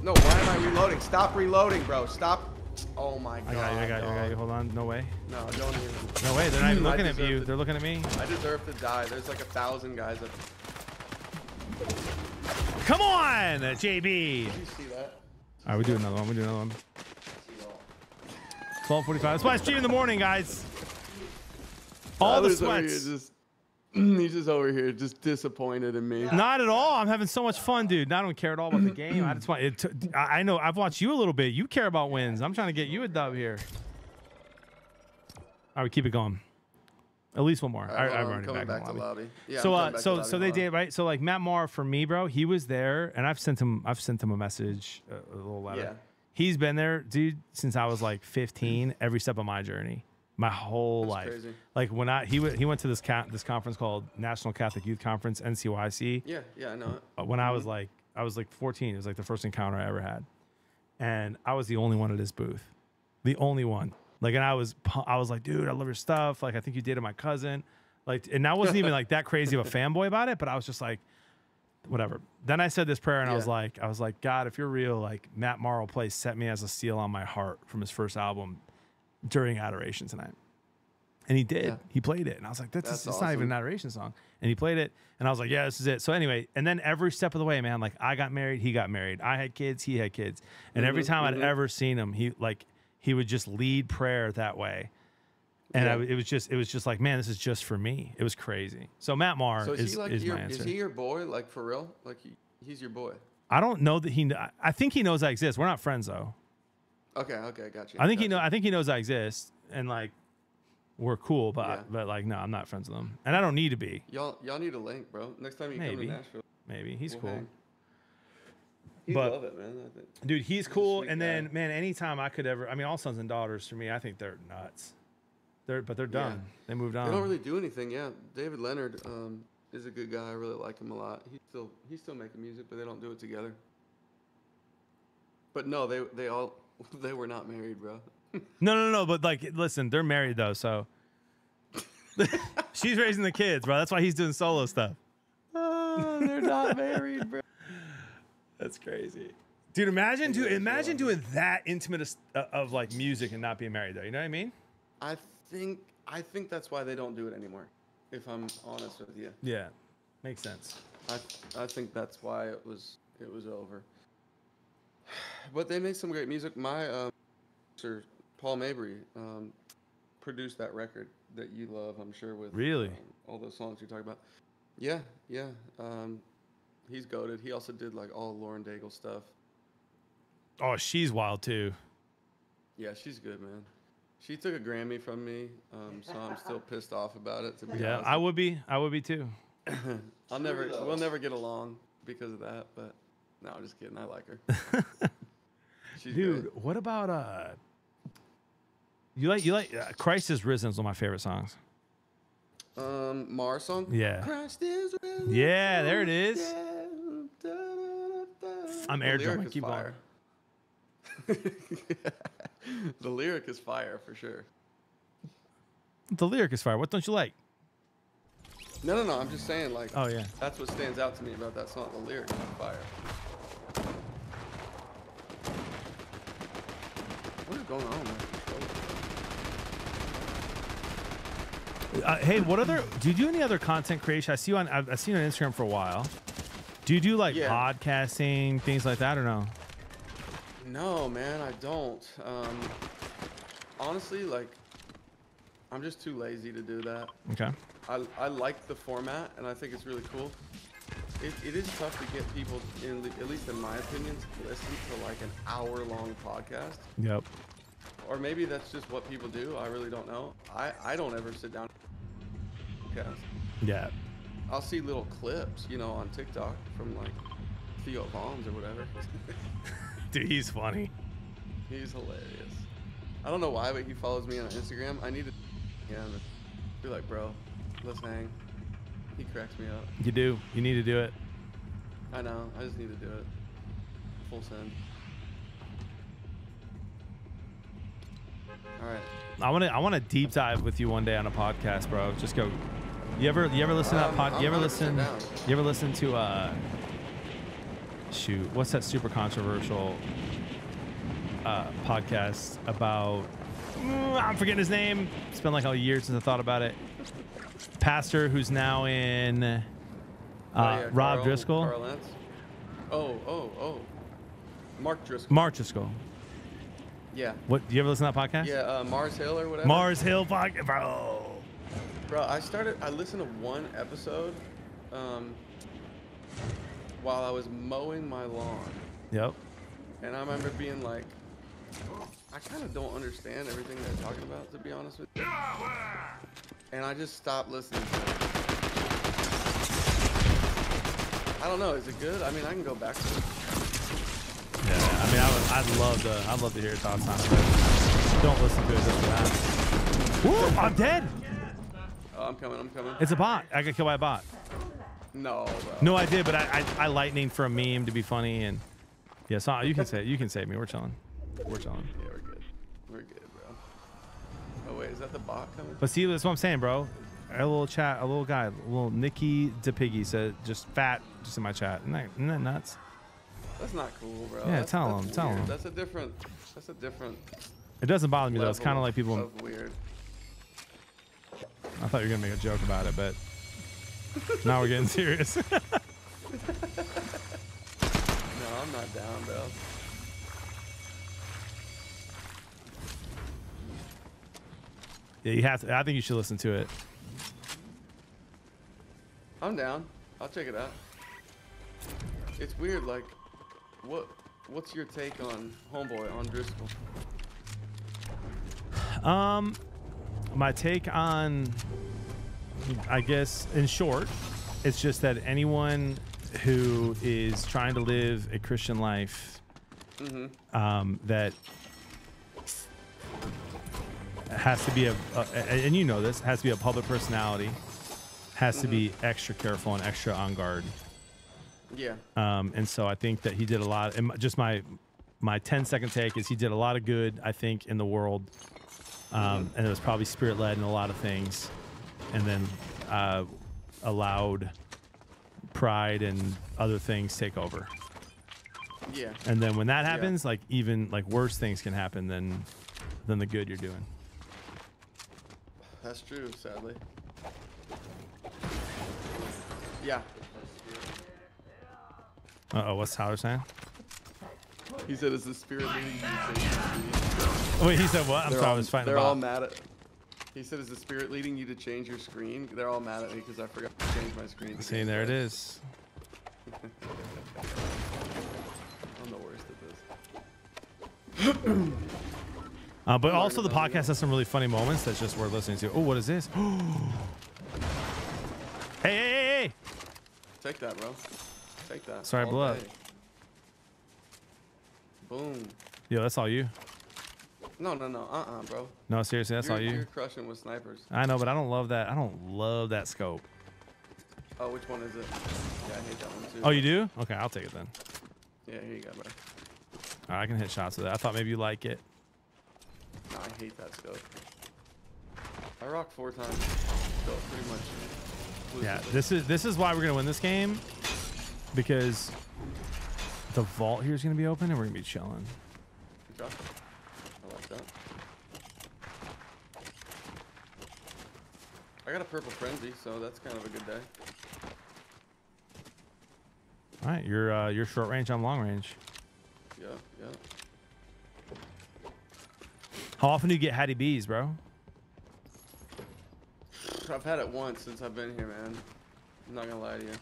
No, why am I reloading? Stop reloading, bro. Stop. Oh my god. I got you. I got you. I got you. Hold on. No way. No, don't even. No way. They're not even looking at deserve you. to- They're looking at me. I deserve to die. There's like a thousand guys up. Come on, JB. Did you see that? All right, we do another one. We do another one. 12:45. That's why I stream in the morning, guys. All the Tyler's over sweats. Just, he's just over here, just disappointed in me. Not at all. I'm having so much fun, dude. I don't care at all about the game. I just want it. To, I I know. I've watched you a little bit. You care about wins. I'm trying to get you a dub here. All right, keep it going. At least one more. All I, right, I'm well, already back, back to lobby. lobby. Yeah, so uh, so lobby, so they did right. So like Matt Maher for me, bro. He was there, and I've sent him. I've sent him a message, a, a little letter. Yeah. He's been there, dude, since I was like 15. Every step of my journey, my whole That's life. crazy. Like when I he went he went to this ca- this conference called National Catholic Youth Conference NCYC. Yeah, yeah, I know it. Uh, when I was like I was like 14. It was like the first encounter I ever had, and I was the only one at his booth, the only one. Like, and I was I was like, dude, I love your stuff. Like, I think you dated my cousin. Like, and I wasn't even like that crazy of a fanboy about it, but I was just like, whatever. Then I said this prayer, and I was like, I was like, God, if you're real, like Matt Maher plays "Set Me as a Seal on My Heart" from his first album during adoration tonight. And he did. Yeah. He played it. And I was like, that's, That's it's not even an adoration song. And he played it. And I was like, yeah, this is it. So anyway, and then every step of the way, man, like I got married, he got married. I had kids, he had kids. And every Mhm, time I'd mhm. ever seen him, he like he would just lead prayer that way. And I, it was just it was just like, man, this is just for me. It was crazy. So Matt Maher So is, is, he like is your, my answer. is he your boy, like for real? Like he, he's your boy? I don't know that he I think he knows I exist. We're not friends though. Okay, okay, got you. I think he know I think he knows I exist and like we're cool, but Yeah. but like no, I'm not friends with him. And I don't need to be. Y'all, y'all need a link, bro. Next time you Maybe. come to Nashville, Maybe. He's we'll cool. hang. He'd But- love it, man. I think. Dude, he's cool. And guy. then, man, anytime I could ever, I mean, all sons and daughters for me, I think they're nuts. They're, but they're Yeah. done. They moved on. They don't really do anything. Yeah, David Leonard um, is a good guy. I really like him a lot. He's still he's still making music, but they don't do it together. But no, they they all they were not married, bro. no, no, no. But like, listen, they're married though, so she's raising the kids, bro. That's why he's doing solo stuff. Oh, they're not married, bro. That's crazy, dude. Imagine, dude. Imagine doing that intimate of, uh, of like music and not being married, though. You know what I mean? I think I think that's why they don't do it anymore. If I'm honest with you, Yeah, makes sense. I I think that's why it was it was over. But they make some great music. My um, sir Paul Mabury um, produced that record that you love, I'm sure, with Really? um, all those songs you talk about. Yeah, yeah. Um, he's goaded. He also did like all Lauren Daigle stuff. Oh, she's wild too. Yeah, she's good, man. She took a Grammy from me, um, so I'm still pissed off about it. To be Yeah, honest. I would be. I would be too. I'll never. We'll never get along because of that. But no, I'm just kidding. I like her. Dude, good. what about uh? You like you like uh, Christ is Risen is one of my favorite songs. Um, Maher's song. Yeah. Christ is risen Yeah, there it is. from is. the dead. Da-da-da-da. I'm air drumming. Keep fire. the lyric is fire for sure. The lyric is fire. What don't you like? No, no, no. I'm just saying, like, Oh, yeah. that's what stands out to me about that song. The lyric is fire. What is going on. Uh, hey, what other? Do you do any other content creation? I see you on. I've, I've seen you on Instagram for a while. Do you do like Yeah. podcasting things like that or no? No, man, I don't. Um, honestly, like, I'm just too lazy to do that. Okay. I, I like the format, and I think it's really cool. It, it is tough to get people, in, the- at least in my opinion, to listen to like an hour-long podcast. Yep. Or maybe that's just what people do. I really don't know. I, I don't ever sit down. Yeah. I'll see little clips, you know, on TikTok from like Theo Von or whatever. Dude, he's funny. He's hilarious. I don't know why, but he follows me on Instagram. I need to, yeah, be like, bro, let's hang. He cracks me up. You do. You need to do it. I know. I just need to do it. Full send. All right. I want to. I want to deep dive with you one day on a podcast, bro. Just go. You ever? You ever listen to that Um, pod? I'm You ever listen? down. You ever listen to uh? Shoot, what's that super controversial uh, podcast about? Mm, I'm forgetting his name. It's been like a year since I thought about it. Pastor who's now in uh, Oh, yeah, Rob Carl- Driscoll. Carl Oh, oh, oh. Mark Driscoll. Mark Driscoll. Yeah. What? Do you ever listen to that podcast? Yeah, uh, Mars Hill or whatever. Mars Hill podcast, bro. Bro, I started. I listened to one episode, um, while I was mowing my lawn, Yep. and I remember being like, I kind of don't understand everything they're talking about, to be honest with you. and I just stopped listening to it. I don't know. Is it good? I mean, I can go back to it. Yeah, I mean, I would, I'd love to. I'd love to hear your thoughts on it. but Don't listen to it just for that. Woo, I'm dead. Oh, I'm coming. I'm coming. It's a bot. I got killed by a bot. No, bro. No, I did, but I, I, I lightning for a meme to be funny, and yeah, so you can say you can save me. We're chilling. We're chilling. Yeah, we're good. We're good, bro. Oh wait, is that the bot coming? But see, that's what I'm saying, bro. A little chat, a little guy, a little Nikki DePiggy said, just fat, just in my chat. Isn't that, isn't that nuts? That's not cool, bro. Yeah, that's, tell that's him, tell him. That's a different. That's a different. It doesn't bother me though. It's kind of like people. Of weird. I thought you were gonna make a joke about it, but now we're getting serious. No, I'm not down, bro. yeah, you have to. I think you should listen to it. I'm down. I'll check it out. It's weird, like, what? What's your take on Homeboy on Driscoll? Um, my take on, I guess, in short, it's just that anyone who is trying to live a Christian life, Mm-hmm. um, that has to be a, a, a- and you know this, has to be a public personality, has to be extra careful and extra on guard. Yeah. Um, and so I think that he did a lot. And just my my 10 second take is he did a lot of good. I think in the world, um, and it was probably spirit led in a lot of things, and then uh, allowed pride and other things take over. Yeah. And then when that Yeah. happens, like even like worse things can happen than than the good you're doing. That's true, sadly. Yeah. Uh oh, what's Tyler saying? He said, "Is the spirit leading you to change your screen?" Wait, he said what? I'm They're sorry, I was fighting They're the all mad at. He said, "Is the spirit leading you to change your screen?" They're all mad at me because I forgot to change my screen. See, there it is. I'm the worst at this. Uh, but also the podcast has some really funny moments that's just worth listening to. Oh, what is this? hey, hey, hey, hey! Take that, bro. Take that. Sorry, all blew day. Boom. Yo, that's all you. No, no, no. Uh-uh, bro. No, seriously, that's you're, all you. You're crushing with snipers. I know, but I don't love that. I don't love that scope. Oh, which one is it? Yeah, I hate that one too. Oh, you do? Okay, I'll take it then. Yeah, here you go, bro. All right, I can hit shots with it. I thought maybe you like it. No, I hate that scope. I rock four times, so pretty much. Yeah, this is this is why we're gonna win this game because the vault here is gonna be open and we're gonna be chilling. I like that. I got a purple frenzy, so that's kind of a good day. All right, you're uh, you're short range. I'm long range. Yeah, yeah. How often do you get Hattie B's, bro? I've had it once since I've been here, man. I'm not gonna lie to you.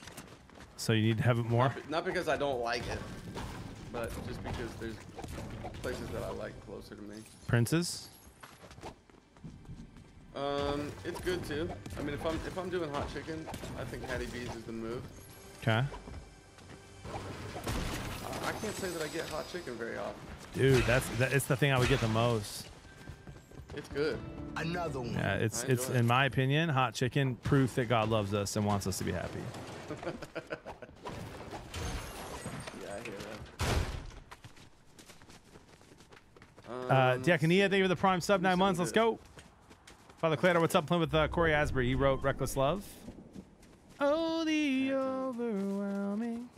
So you need to have it more. Not, not because I don't like it, but just because there's places that I like closer to me. Prince's. Um, it's good too. I mean, if I'm if I'm doing hot chicken, I think Hattie B's is the move. Okay. I, I can't say that I get hot chicken very often. Dude, that's that, it's the thing I would get the most. It's good. Another one. Yeah, it's it's it. in my opinion, hot chicken proof that God loves us and wants us to be happy. Yeah, I hear that. Uh, Diaconia, thank you for the prime sub nine months. Let's go. Father Claire, what's up? Playing with uh, Cory Asbury. He wrote "Reckless Love." Oh, the overwhelming.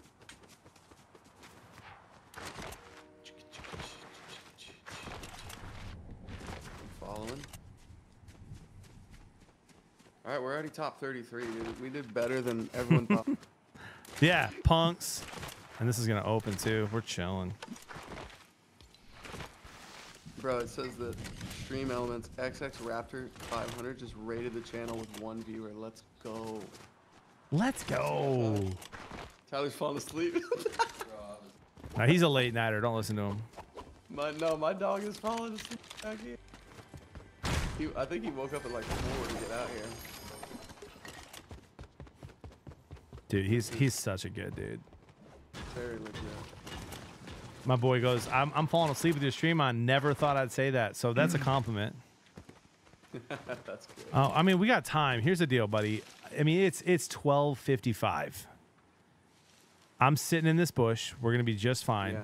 Following. All right, we're already top 33, dude. We did better than everyone thought. Yeah, punks. And this is gonna open too. We're chilling. Bro, it says that Stream Elements XX Raptor 500 just rated the channel with one viewer. Let's go. Let's go. Tyler's falling asleep. Now he's a late nighter. Don't listen to him. my no, my dog is falling asleep back here. He, I think he woke up at like four to get out here. Dude, he's he's such a good dude. Very legit. My boy goes, I'm, I'm falling asleep with your stream on. Never thought I'd say that. So that's a compliment. That's good. Oh, I mean, we got time. Here's the deal, buddy. I mean, it's it's 12:55. I'm sitting in this bush. We're gonna be just fine. Yeah.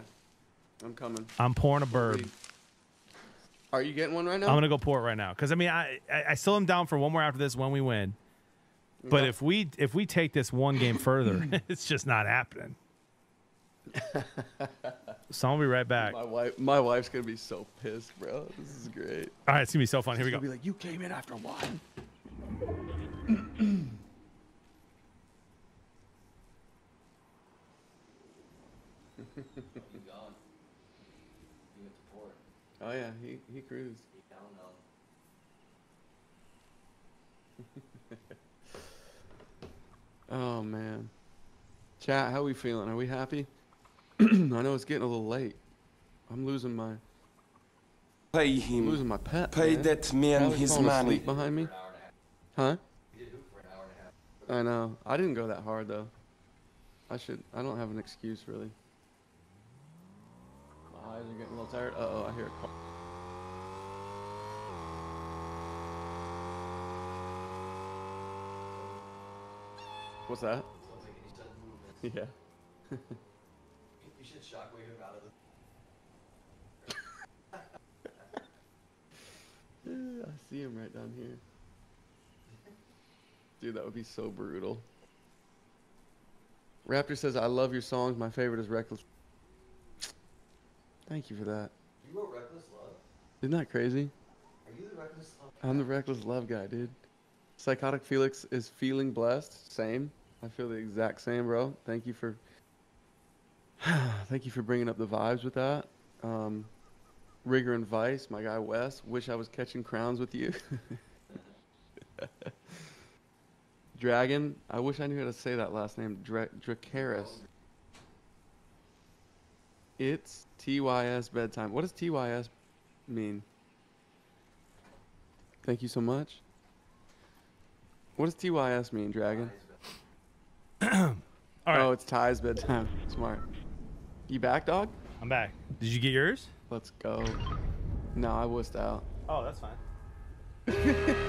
I'm coming. I'm pouring a burb. Are you getting one right now? I'm gonna go pour it right now because I mean, I, I I still am down for one more after this when we win. But if we if we take this one game further, it's just not happening. so I'll be right back. My wife, my wife's gonna be so pissed, bro. This is great. All right, it's gonna be so fun. Here we go. gonna Be like, you came in after one. Oh yeah, he he cruised. oh man, chat, how we feeling? Are we happy? I know it's getting a little late. I'm losing my Pay him. losing my pet. Pay man. that man his money. behind me. Huh? I know. I didn't go that hard though. I should. I don't have an excuse really. My eyes are getting a little tired. Uh oh, I hear a car. What's that? Yeah. You should shockwave him out of the. I see him right down here. Dude, that would be so brutal. Raptor says, I love your songs. My favorite is Reckless. Thank you for that. You wrote Reckless Love? Isn't that crazy? Are you the Reckless Love? I'm the Reckless Love guy, dude. Psychotic Felix is feeling blessed. Same. I feel the exact same, bro. Thank you for. Thank you for bringing up the vibes with that. Um, Rigor and Vice, my guy Wes. Wish I was catching crowns with you. Dragon. I wish I knew how to say that last name. Dra- Dracaris. It's TYS bedtime. What does TYS mean? Thank you so much. What does TYS mean, Dragon? All right. Oh, it's Ty's bedtime. Smart. You back, dog? I'm back. Did you get yours? Let's go. No, I wussed out. Oh, that's fine.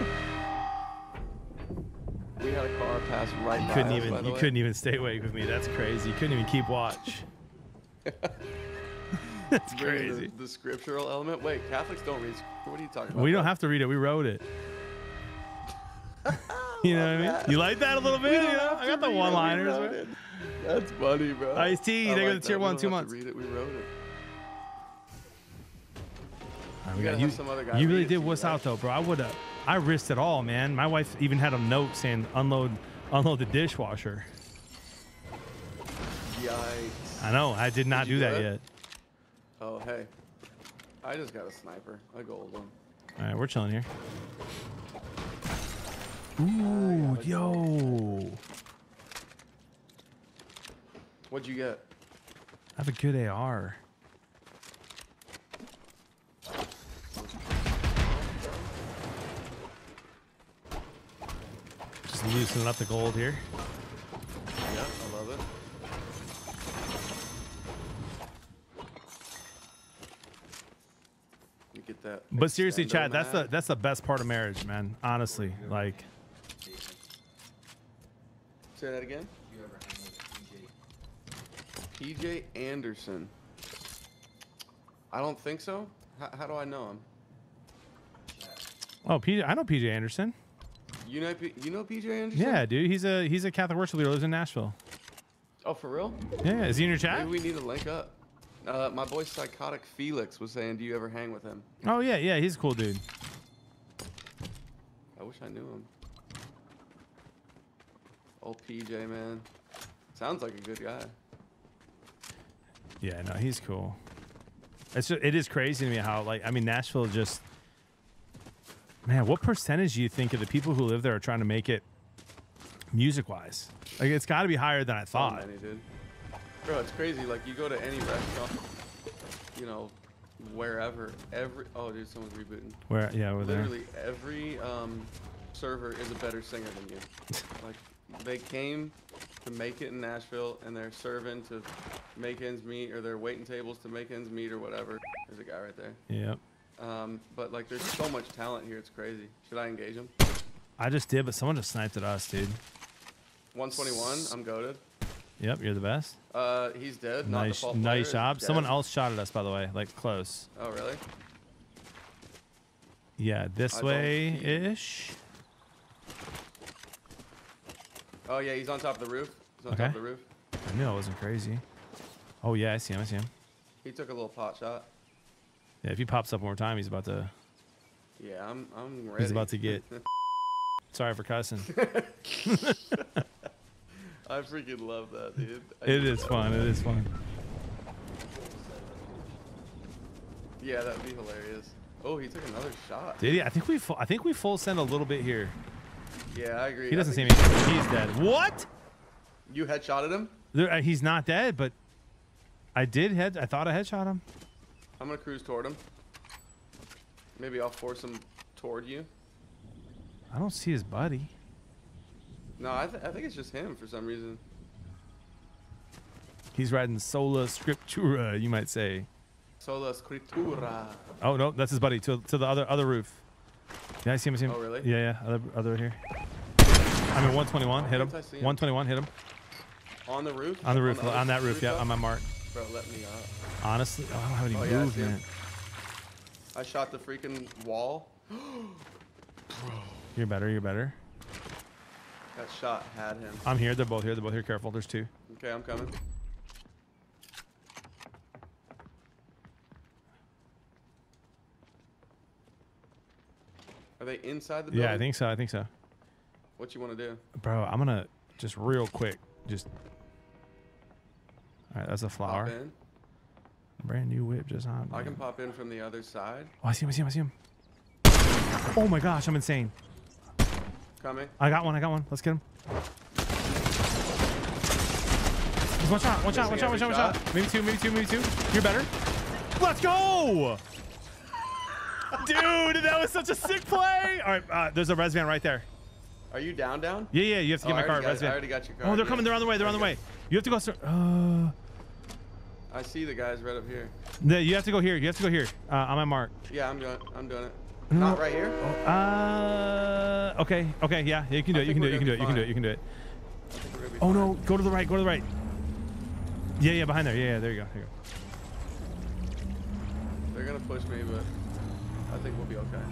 We had a car pass right You couldn't us, even you way. couldn't even stay awake with me. That's crazy. You couldn't even keep watch. That's crazy. The, the scriptural element. Wait, Catholics don't read. What are you talking about? We don't have to read it. We wrote it. You know what I mean? You like that a little bit? You know? I got the read it, we one-liners. wrote it. That's funny, bro. Ice T, I they got like the tier one, two months. Read it. We wrote it. Right, we got- you, some other guy you really did you, right? out though, bro. I would have. I risked it all, man. My wife even had a note saying unload, unload the dishwasher. Yikes. I know. I did not Did you do that it? yet. Oh, hey. I just got a sniper. A gold one. All right, we're chilling here. Ooh, yo. What'd you get? I have a good AR. Just loosening up the gold here. Yeah, I love it. You get that. But seriously, Chad, that's the that's the best part of marriage, man. Honestly, like Say that again. You ever hang with PJ? PJ Anderson. I don't think so. How, how do I know him? oh, PJ, I know PJ Anderson. You know, P- you know PJ Anderson? Yeah, dude, he's a he's a Catholic worship leader. Lives in Nashville. Oh, for real? Yeah, is he in your chat? Maybe we need to link up. Uh, my boy Psychotic Felix was saying, "Do you ever hang with him?" Oh yeah, yeah, he's a cool dude. I wish I knew him. Old PJ man, sounds like a good guy. Yeah, no, he's cool. It's just, it is crazy to me how like I mean Nashville just man, what percentage do you think of the people who live there are trying to make it music wise? Like it's got to be higher than I So thought. many, dude. Bro, it's crazy. Like you go to any restaurant, you know, wherever every oh dude someone's rebooting. Where? Yeah, over there. Literally every um, server is a better singer than you. like they came to make it in Nashville and they're serving to make ends meet or they're waiting tables to make ends meet or whatever. There's a guy right there. Yep. Um, but like there's so much talent here, it's crazy. Should I engage him? I just did, but someone just sniped at us, dude. 121, I'm goaded. Yep, you're the best. Uh, he's dead. Not nice, nice job. Someone else shot at us, by the way, like close. Oh really? Yeah, this I way ish. Oh yeah, he's on top of the roof. He's on Okay. top of the roof. I knew I wasn't crazy. Oh yeah, I see him. I see him. He took a little pot shot. Yeah, if he pops up one more time, he's about to. Yeah, I'm I'm ready. He's about to get. Sorry for cussing. I freaking love that, dude. I It is fun. It is fun. Yeah, that'd be hilarious. Oh, he took another shot. Did he? I think we. I think we full send a little bit here. Yeah, I agree. He doesn't see me. He's dead. What? You headshotted him? There, uh, he's not dead, but I did head. I thought I headshot him. I'm gonna cruise toward him. Maybe I'll force him toward you. I don't see his buddy. No, I, th- I think it's just him for some reason. He's riding sola scriptura, you might say. Sola Scriptura. Oh no, that's his buddy to to the other other roof. Yeah, I see him. I see him. Oh, really? Yeah, yeah. Other other here. I mean, 121. Hit him. think I him. 121. Hit him. On the roof? On the roof. other On that roof. Yeah, on my mark. Bro, let me up. Honestly, I don't have any Oh, yeah, I see him. movement. I shot the freaking wall. Bro. You're better. You're better. That shot had him. I'm here. They're both here. They're both here. Careful. There's two. Okay, I'm coming. Are they inside the building? Yeah, I think so. I think so. What you want to do? Bro, I'm gonna just real quick. Just. All right, that's a flower. Pop in. Brand new whip just on. I can pop in from the other side. Oh, I see him. I see him. I see him. Oh my gosh, I'm insane. Coming. I got one. I got one. Let's get him. One shot. One shot. One shot. One shot. One shot. Maybe two. Maybe two. Maybe two. You're better. Let's go. Dude, that was such a sick play. All right, uh, there's a res van right there. Are you down, down? Yeah, yeah. You have to Oh, get my car. got- Res van. I already got your Oh, they're yeah. coming. They're on the way. They're on the way. You have to go. Start, uh, I see the guys right up here. no, you have to go here. You have to go here. Uh, on my mark. Yeah, I'm doing. I'm doing it. No. Not right here. Uh, okay. Okay. Yeah. yeah you can do I it. You can do it. You can do it. You can do it. You can do it. I think we're gonna be Oh fine. no! Go to the right. Go to the right. Yeah, yeah, behind there. Yeah, yeah. There you go. There you go. They're gonna push me, but I think we'll be okay.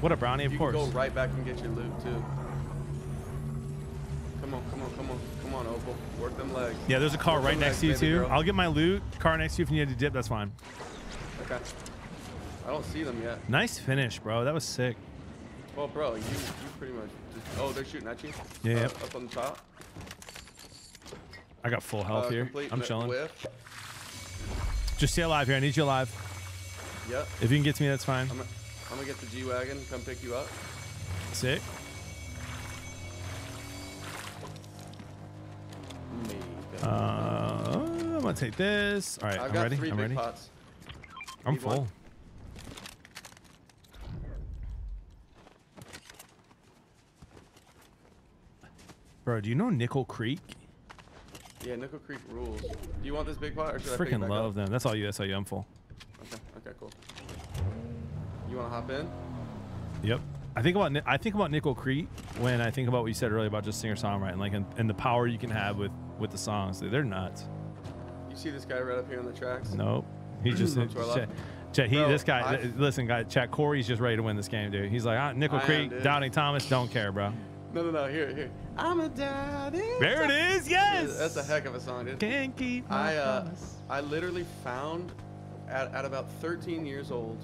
What a brownie, of you course. can go right back and get your loot too. Come on, come on, come on, come on, Opal. Work them legs. Yeah, there's a car Work right next to you too. girl. I'll get my loot. Car next to you if you need to dip. That's fine. Okay. I don't see them yet. Nice finish, bro. That was sick. Well, bro, you you pretty much just. Oh, they're shooting at you. Yeah, Uh, yep. Up on the top. I got full health Uh, here. I'm chilling. Whiff. Just stay alive here. I need you alive. Yep. If you can get to me, that's fine. I'm, gonna- I'm gonna get the G wagon. Come pick you up. Sick. Uh, I'm gonna take this. All right, I've I'm got ready. three I'm big ready. pots. I'm Need one? full. Bro, do you know Nickel Creek? Yeah, Nickel Creek rules. Do you want this big pot or should I Freaking love up? them. That's all you. That's all you. I'm full. Okay. Cool. You wanna hop in? Yep. I think about I think about Nickel Creek when I think about what you said earlier about just singer songwriting, like and, and the power you can have with with the songs. They're nuts. You see this guy right up here on the tracks? Nope. He's just to Chet. Chet, he Bro, this guy. I- li- listen, guy. Chat Corey's just ready to win this game, dude. He's like ah, Nickel I Creek. Doubting Thomas, don't care, bro. No, no, no. Here, here. I'm a daddy. There it is. Yes. That's a heck of a song, dude. Can't keep my I uh, promise. I literally found at, at about 13 years old.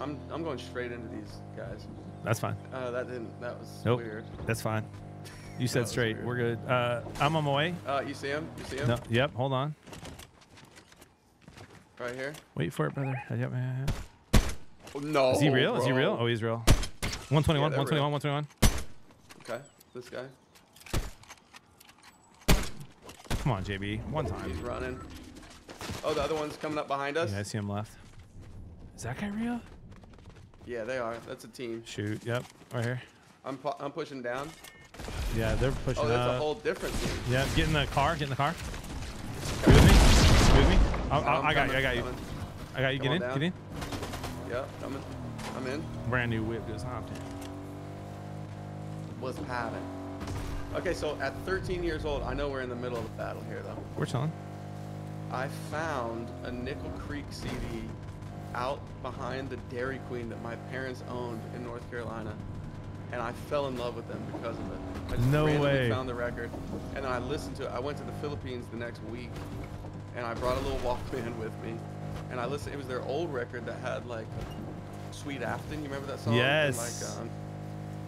I'm I'm going straight into these guys. That's fine. Uh, that didn't. That was Nope. weird. That's fine. You said straight. weird. We're good. Uh, I'm on my way. Uh, you see him? You see him? No. Yep. Hold on. Right here. Wait for it, brother. Yep, yeah, yeah. Oh, no. Is he real? Is he real? Oh, he's real. 121, Yeah, they're 121, 121. Okay. This guy. Come on, JB. One time. He's running. Oh, the other one's coming up behind us. Yeah, I see him left. Is that guy real? Yeah, they are. That's a team. Shoot. Yep. Right here. I'm pu- I'm pushing down. Yeah, they're pushing Oh, that's up. a whole different team. Yeah, get in the car. Get in the car. You with me? You with me? I'll, I'll, I'm I got you. I got you. coming. I got you. Come Get in. down. Get in. Yep, coming. I'm in. Brand new whip just hopped in. Was having. Okay, so at 13 years old, I know we're in the middle of the battle here, though. We're chilling. I found a Nickel Creek CD out behind the Dairy Queen that my parents owned in North Carolina, and I fell in love with them because of it. I just No randomly way. found the record, and then I listened to it. I went to the Philippines the next week, and I brought a little Walkman with me, and I listened. It was their old record that had like Sweet Afton. You remember that song? And, Yes. like, um,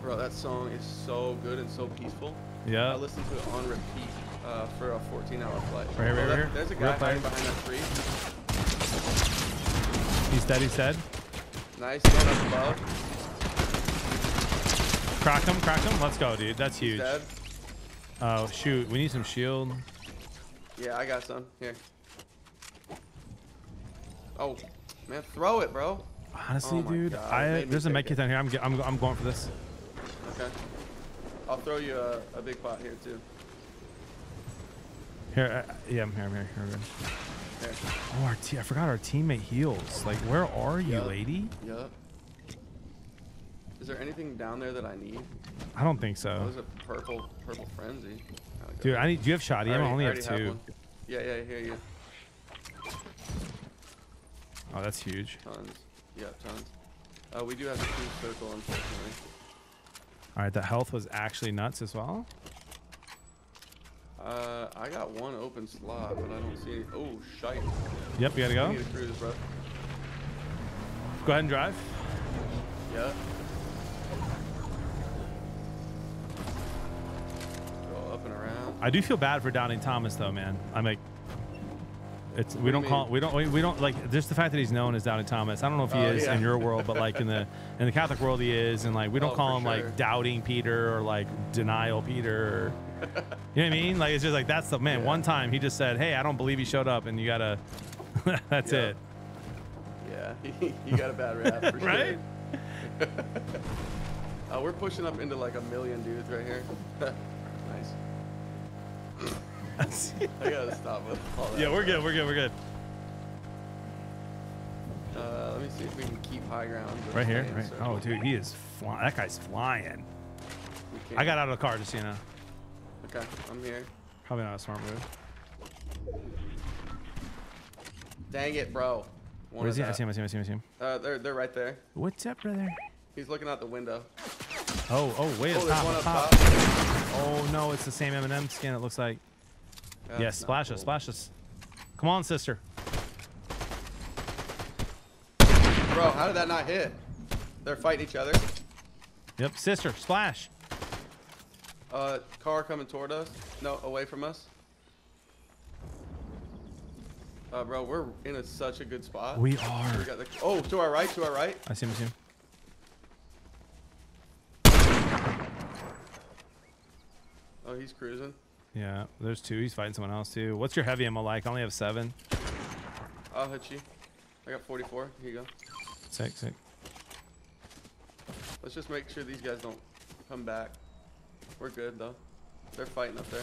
bro, that song is so good and so peaceful. Yeah. I listened to it on repeat uh, for a 14-hour flight. Right Oh, right that- There's a guy hiding behind that tree. He's dead. He's dead. Nice, going up above. Crack him. Crack him. Let's go, dude. That's He's huge. dead. Oh shoot. We need some shield. Yeah, I got some. Here. Oh, man, throw it, bro. Honestly, Oh my dude, God, I there's a take med kit down here. I'm, I'm I'm going for this. Okay. I'll throw you a, a big pot here too. Here. Uh, yeah, I'm here. I'm here. Here. Here. Oh, our te- I forgot our teammate heals. Like, where are you, Yup. lady? Yup. Is there anything down there that I need? I don't think Oh, so. there's a purple purple frenzy. Oh, Dude, I need. Do you have shoddy? I already- only have already two. one. Yeah, yeah, here you. Oh, that's huge. Tons. Yeah, tons. Uh, we do have a team circle, unfortunately. All right, the health was actually nuts as well. Uh, I got one open slot, but I don't see any. Oh, shite. Yep, you gotta go. need cruise, bro. Go ahead and drive. Yeah. Go up and around. I do feel bad for doubting Thomas though, man. I'm like, it's we do don't call we don't we, we don't like just the fact that he's known as doubting Thomas. I don't know if he Oh, is yeah. in your world, but like in the in the Catholic world he is, and like we don't Oh, call him sure. like doubting Peter or like denial Peter. Or, you know what I mean? Like it's just like that's the man. One time he just said, "Hey, I don't believe he showed up," and you gotta. that's Yeah. it. Yeah, you got a bad rap for Right? sure. uh, we're pushing up into like a million dudes right here. nice. I gotta stop with all that. Yeah, we're good. We're good. We're good. Uh, let me see if we can keep high ground. Right here. Right. Oh, dude, he is flying. That guy's flying. I got out of the car just you know. Okay, I'm here. Probably not a smart move. Dang it, bro. One Where is he? I that. see him. I see him. I see him. I see him. Uh, they're they're right there. What's up, brother? He's looking out the window. Oh, oh, wait, Oh, up top, one top. top. Oh no, it's the same M&M skin. It looks like. That's not splash us, splash us. Come on, sister. Bro, how did that not hit? They're fighting each other. Yep, sister, splash. Uh, car coming toward us. No, away from us. Uh, bro, we're in a, such a good spot. We are. We got the, oh, to our right, to our right. I see him. I see him. Oh, he's cruising. Yeah, there's two. He's fighting someone else too. What's your heavy ammo like? I only have seven. I'll hit you. I got 44. Here you go. Sick, sick. Let's just make sure these guys don't come back. We're good though. They're fighting up there.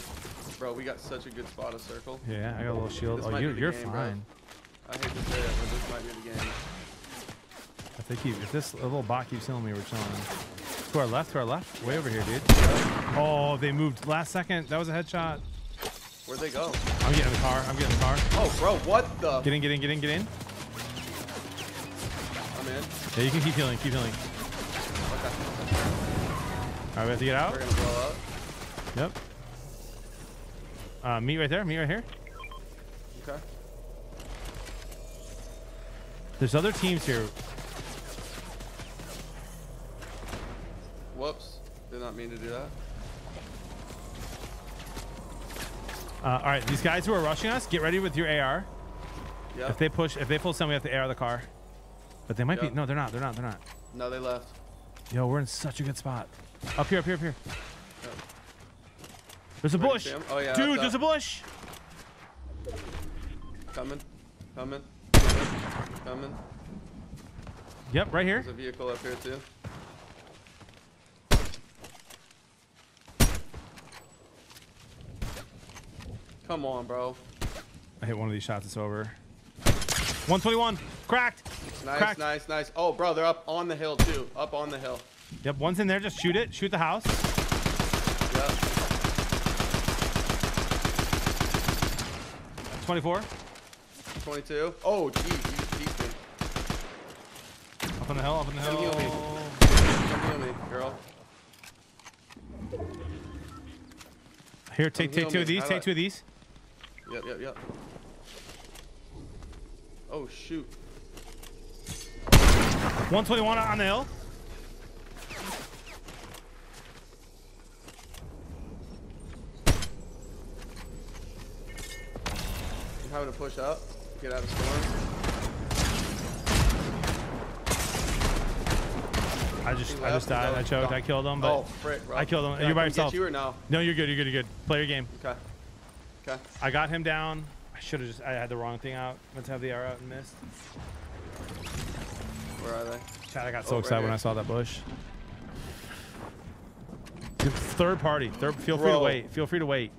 Bro, we got such a good spot of circle. Yeah, I got a little shield. This Oh, you, you're game, bro. fine. I hate to say it, but this might be the game. If they keep, if this little bot keeps healing me, we're chilling. To our left, to our left, way over here, dude. Oh, they moved last second. That was a headshot. Where'd they go? I'm getting the car. I'm getting the car. Oh, bro, what the? Get in, get in, get in, get in. I'm in. Yeah, you can keep healing, keep healing. Okay. All right, we have to get out. We're gonna blow up. Yep. Uh, meet right there. Meet right here. Okay. There's other teams here. Whoops. Did not mean to do that. Uh, all right, these guys who are rushing us, get ready with your AR. Yeah. If they push, if they pull some, we have to AR the car. But they might Yeah. be. No, they're not. They're not. They're not. No, they left. Yo, we're in such a good spot. Up here, up here, up here. There's a bush. Oh, yeah, Dude, there's a bush. Coming. Coming. Coming. Yep, right here. There's a vehicle up here too. Come on, bro. I hit one of these shots. It's over. 121. Cracked. Nice, Cracked. nice, nice. Oh, bro, they're up on the hill too. Up on the hill. Yep, one's in there. Just shoot it. Shoot the house. Yep. 24. 22. Oh, geez, me. Up on the hill. Up on the Come heal me. hill. Come heal me, girl. Here, take take two of these. How Take two of these. Yep, yep, yep. Oh, shoot. 121 on the hill. I'm having to push up. Get out of storm. I just I just died. I choked. I killed him. But Oh, frick, bro. I killed him. You're by yourself. you or no? No, you're good. You're good. You're good. Play your game. Okay. Okay. I got him down. I should have just. I had the wrong thing out. Let's have the arrow out and missed. Where are they? Chad, I got Oh, so right excited when. I saw that bush. Third party. Third. Feel free to wait. Feel free to wait.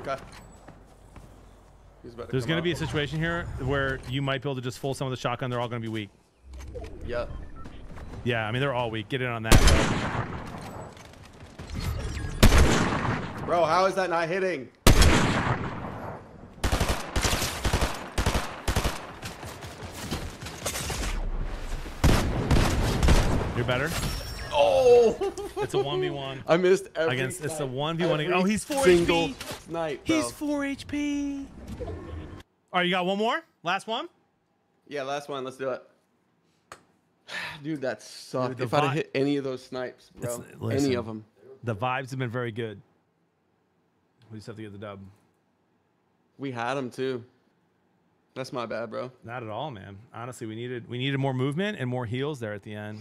Okay. He's about There's come going to out. be a situation here where you might be able to just full some of the shotgun. They're all going to be weak. Yep. Yeah, I mean they're all weak. Get in on that. Bro, how is that not hitting? You're better. Oh! It's a one v one. I missed every Against it's a one v one. Oh, every Oh, he's four single HP. Snipe, bro. He's four HP. All right, you got one more. Last one. Yeah, last one. Let's do it. Dude, that sucked. Dude, if I'd have hit any of those snipes, bro, It's- any of them. The vibes have been very good. We just have to get the dub. We had them too. That's my bad, bro. Not at all, man. Honestly, we needed we needed more movement and more heals there at the end.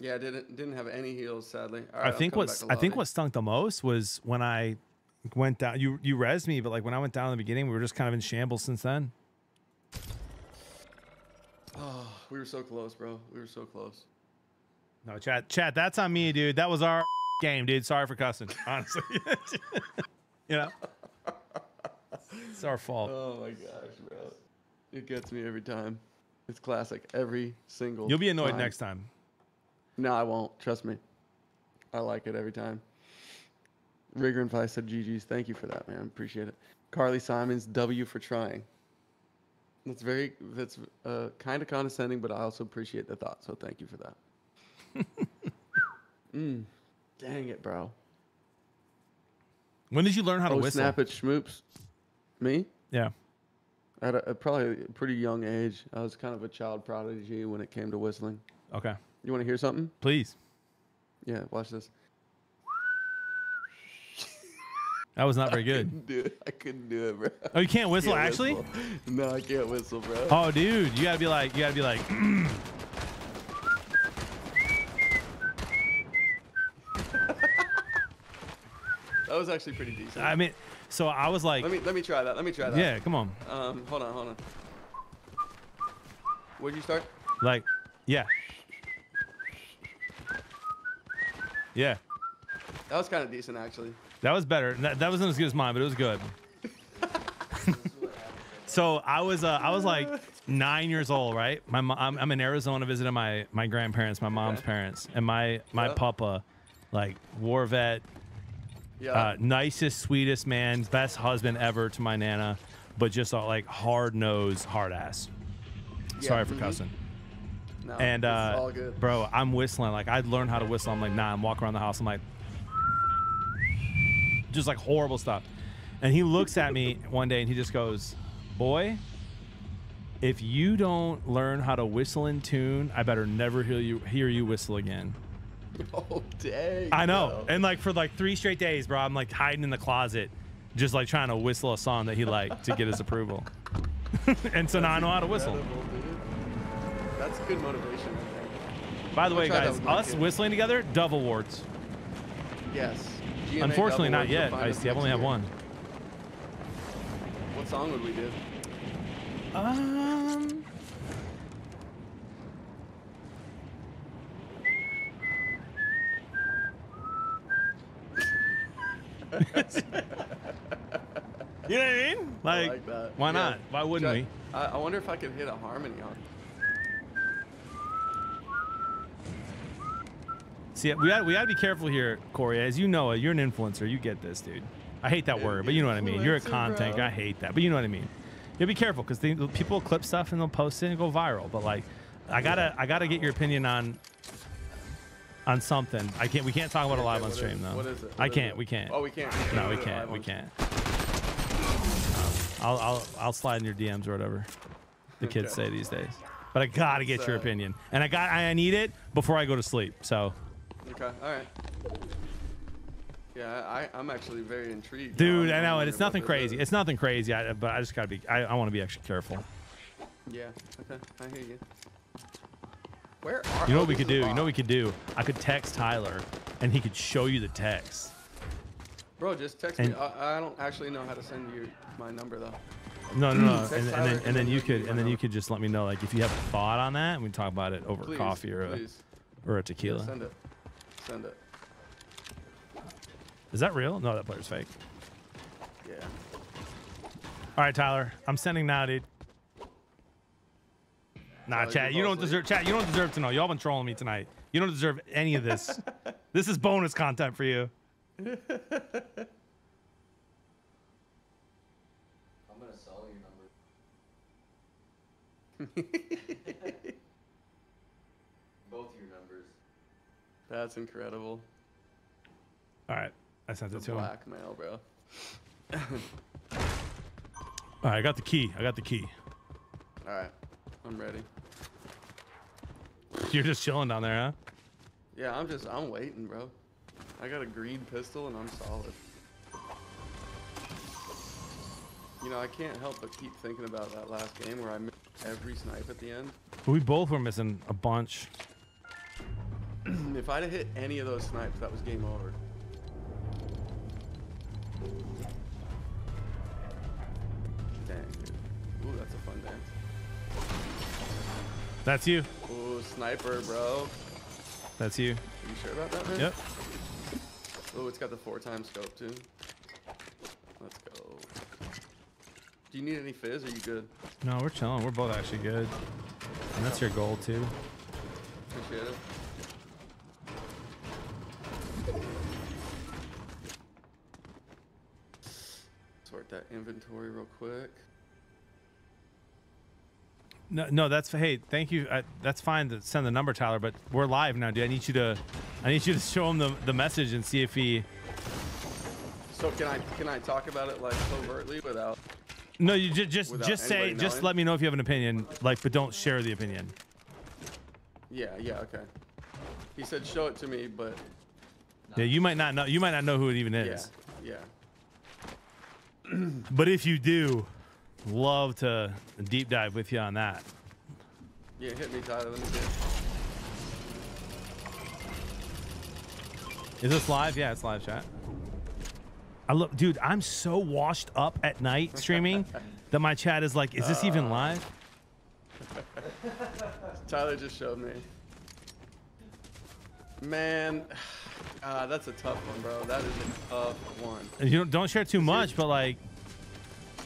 Yeah, I didn't didn't have any heals, sadly. I think coming what's back to I think what stunk the most was when I went down. You you res me, but like when I went down in the beginning, we were just kind of in shambles since then. Oh, we were so close, bro. We were so close. No, chat chat. That's on me, dude. That was our game, dude. Sorry for cussing. Honestly, you know, it's our fault. Oh my gosh, bro. It gets me every time. It's classic. Every single. You'll be annoyed time. next time. No, I won't. Trust me. I like it every time. Rigger and Vice said GG's. Thank you for that, man. Appreciate it. Carly Simons, W for trying. That's very, that's uh, kind of condescending, but I also appreciate the thought. So thank you for that. mm, dang it, bro. When did you learn how to oh, whistle? snap it, schmoops. Me? Yeah. At a, a probably a pretty young age, I was kind of a child prodigy when it came to whistling. Okay. You want to hear something? Please. Yeah, watch this. That was not very I good. couldn't do it. I couldn't do it, bro. Oh, you can't whistle, Can't actually? whistle. No, I can't whistle, bro. Oh, dude, you gotta be like, you gotta be like. That was actually pretty decent. I mean, so I was like, let me let me try that. Let me try that. Yeah, come on. Um, hold on, hold on. Where'd you start? like, yeah, yeah. That was kind of decent, actually. That was better. That, that wasn't as good as mine, but it was good. so I was, uh, I was like nine years old, right? My mom, I'm, I'm in Arizona visiting my my grandparents, my mom's parents, and my my Yeah. papa, like war vet, Yeah. uh, nicest, sweetest man, best husband ever to my nana, but just uh, like hard nose, hard ass. Yeah, Sorry for mhm. cussing. No, and uh, bro, I'm whistling. Like I'd learned how to whistle. I'm like, nah. I'm walking around the house. I'm like, just like horrible stuff. And he looks at me one day and he just goes, "Boy, if you don't learn how to whistle in tune, I better never hear you hear you whistle again." Oh dang. I know. bro. And like for like three straight days, bro, I'm like hiding in the closet, just like trying to whistle a song that he liked to get his approval. and so now I know how to whistle. Dude that's good motivation. By the way, guys, us whistling together, Dove awards. Yes. GMA Unfortunately, not yet. I see. I only year. have one. What song would we do? Um. you know what I mean? Like, I like why not? Why wouldn't we? I, I wonder if I could hit a harmony on. See, we got we got to be careful here, Cory. As you know, you're an influencer. You get this, dude. I hate that word, but you know what I mean. You're a content. bro. guy. I hate that, but you know what I mean. You be careful because people clip stuff and they'll post it and go viral. But like, I gotta I gotta get your opinion on on something. I can't. We can't talk about it live Okay, on stream is- though. what is it? I can't. it? We can't. Oh, we can't. We No, can't we can't. We can't. Um, I'll I'll I'll slide in your DMs or whatever the kids Okay. say these days. But I gotta get your opinion, and I got I need it before I go to sleep. So. Okay. All right. Yeah, I, I'm actually very intrigued. Dude, I'm know, and it's nothing crazy. is. It's nothing crazy, I, but I just gotta be. I, I want to be extra careful. Yeah. Okay. I hear you. Where are? You know what we could do? You know what we could do? I could text Tyler, and he could show you the text. Bro, just text And- me. I, I don't actually know how to send you my number though. No, no, no. And, and then and then you could and then you could just let me know like if you have a thought on that, and we can talk about it over Please, coffee or a, please. or a Yeah, tequila. send it. Send it. Is that real? No, that player's fake. Yeah. All right, Tyler, I'm sending now, dude. Nah, Tyler, chat. you You don't asleep? deserve. Chat. You don't deserve to know. Y'all been trolling me tonight. You don't deserve any of this. this is bonus content for you. I'm gonna sell your number. Both your numbers. That's incredible. All right, I sent it to him. blackmail, bro. All right, I got the key. I got the key. All right, I'm ready. You're just chilling down there, huh? Yeah, I'm just, I'm waiting, bro. I got a green pistol and I'm solid. You know, I can't help but keep thinking about that last game where I missed every snipe at the end. We both were missing a bunch. If I'd have hit any of those snipes, that was game over. Dang, dude. Ooh, that's a fun dance. That's you. Ooh, sniper, bro. That's you. Are you sure about that, man? Yep. Oh, it's got the four times scope too. Let's go. Do you need any fizz? Are you good? No, we're chilling. We're both actually good. And that's your goal too. Appreciate it. Sort that inventory real quick. No, no, that's hey, thank you. Uh, that's fine to send the number, Tyler. But we're live now, dude. I need you to, I need you to show him the, the message and see if he. So can I can I talk about it like covertly without? No, you just just just say, anybody just let me know if you have an opinion, like, but don't share the opinion. Yeah, yeah, okay. He said show it to me, but Yeah, you might not know. You might not know who it even is. yeah, is. yeah. But if you do, love to deep dive with you on that. Yeah, hit me, Tyler. Let me get. Is this live? Yeah, it's live chat. I look, dude. I'm so washed up at night streaming that my chat is like, "Is this even uh. live?" Tyler just showed me. Man, uh, that's a tough one, bro. That is a tough one. And You don't don't share too much, but like,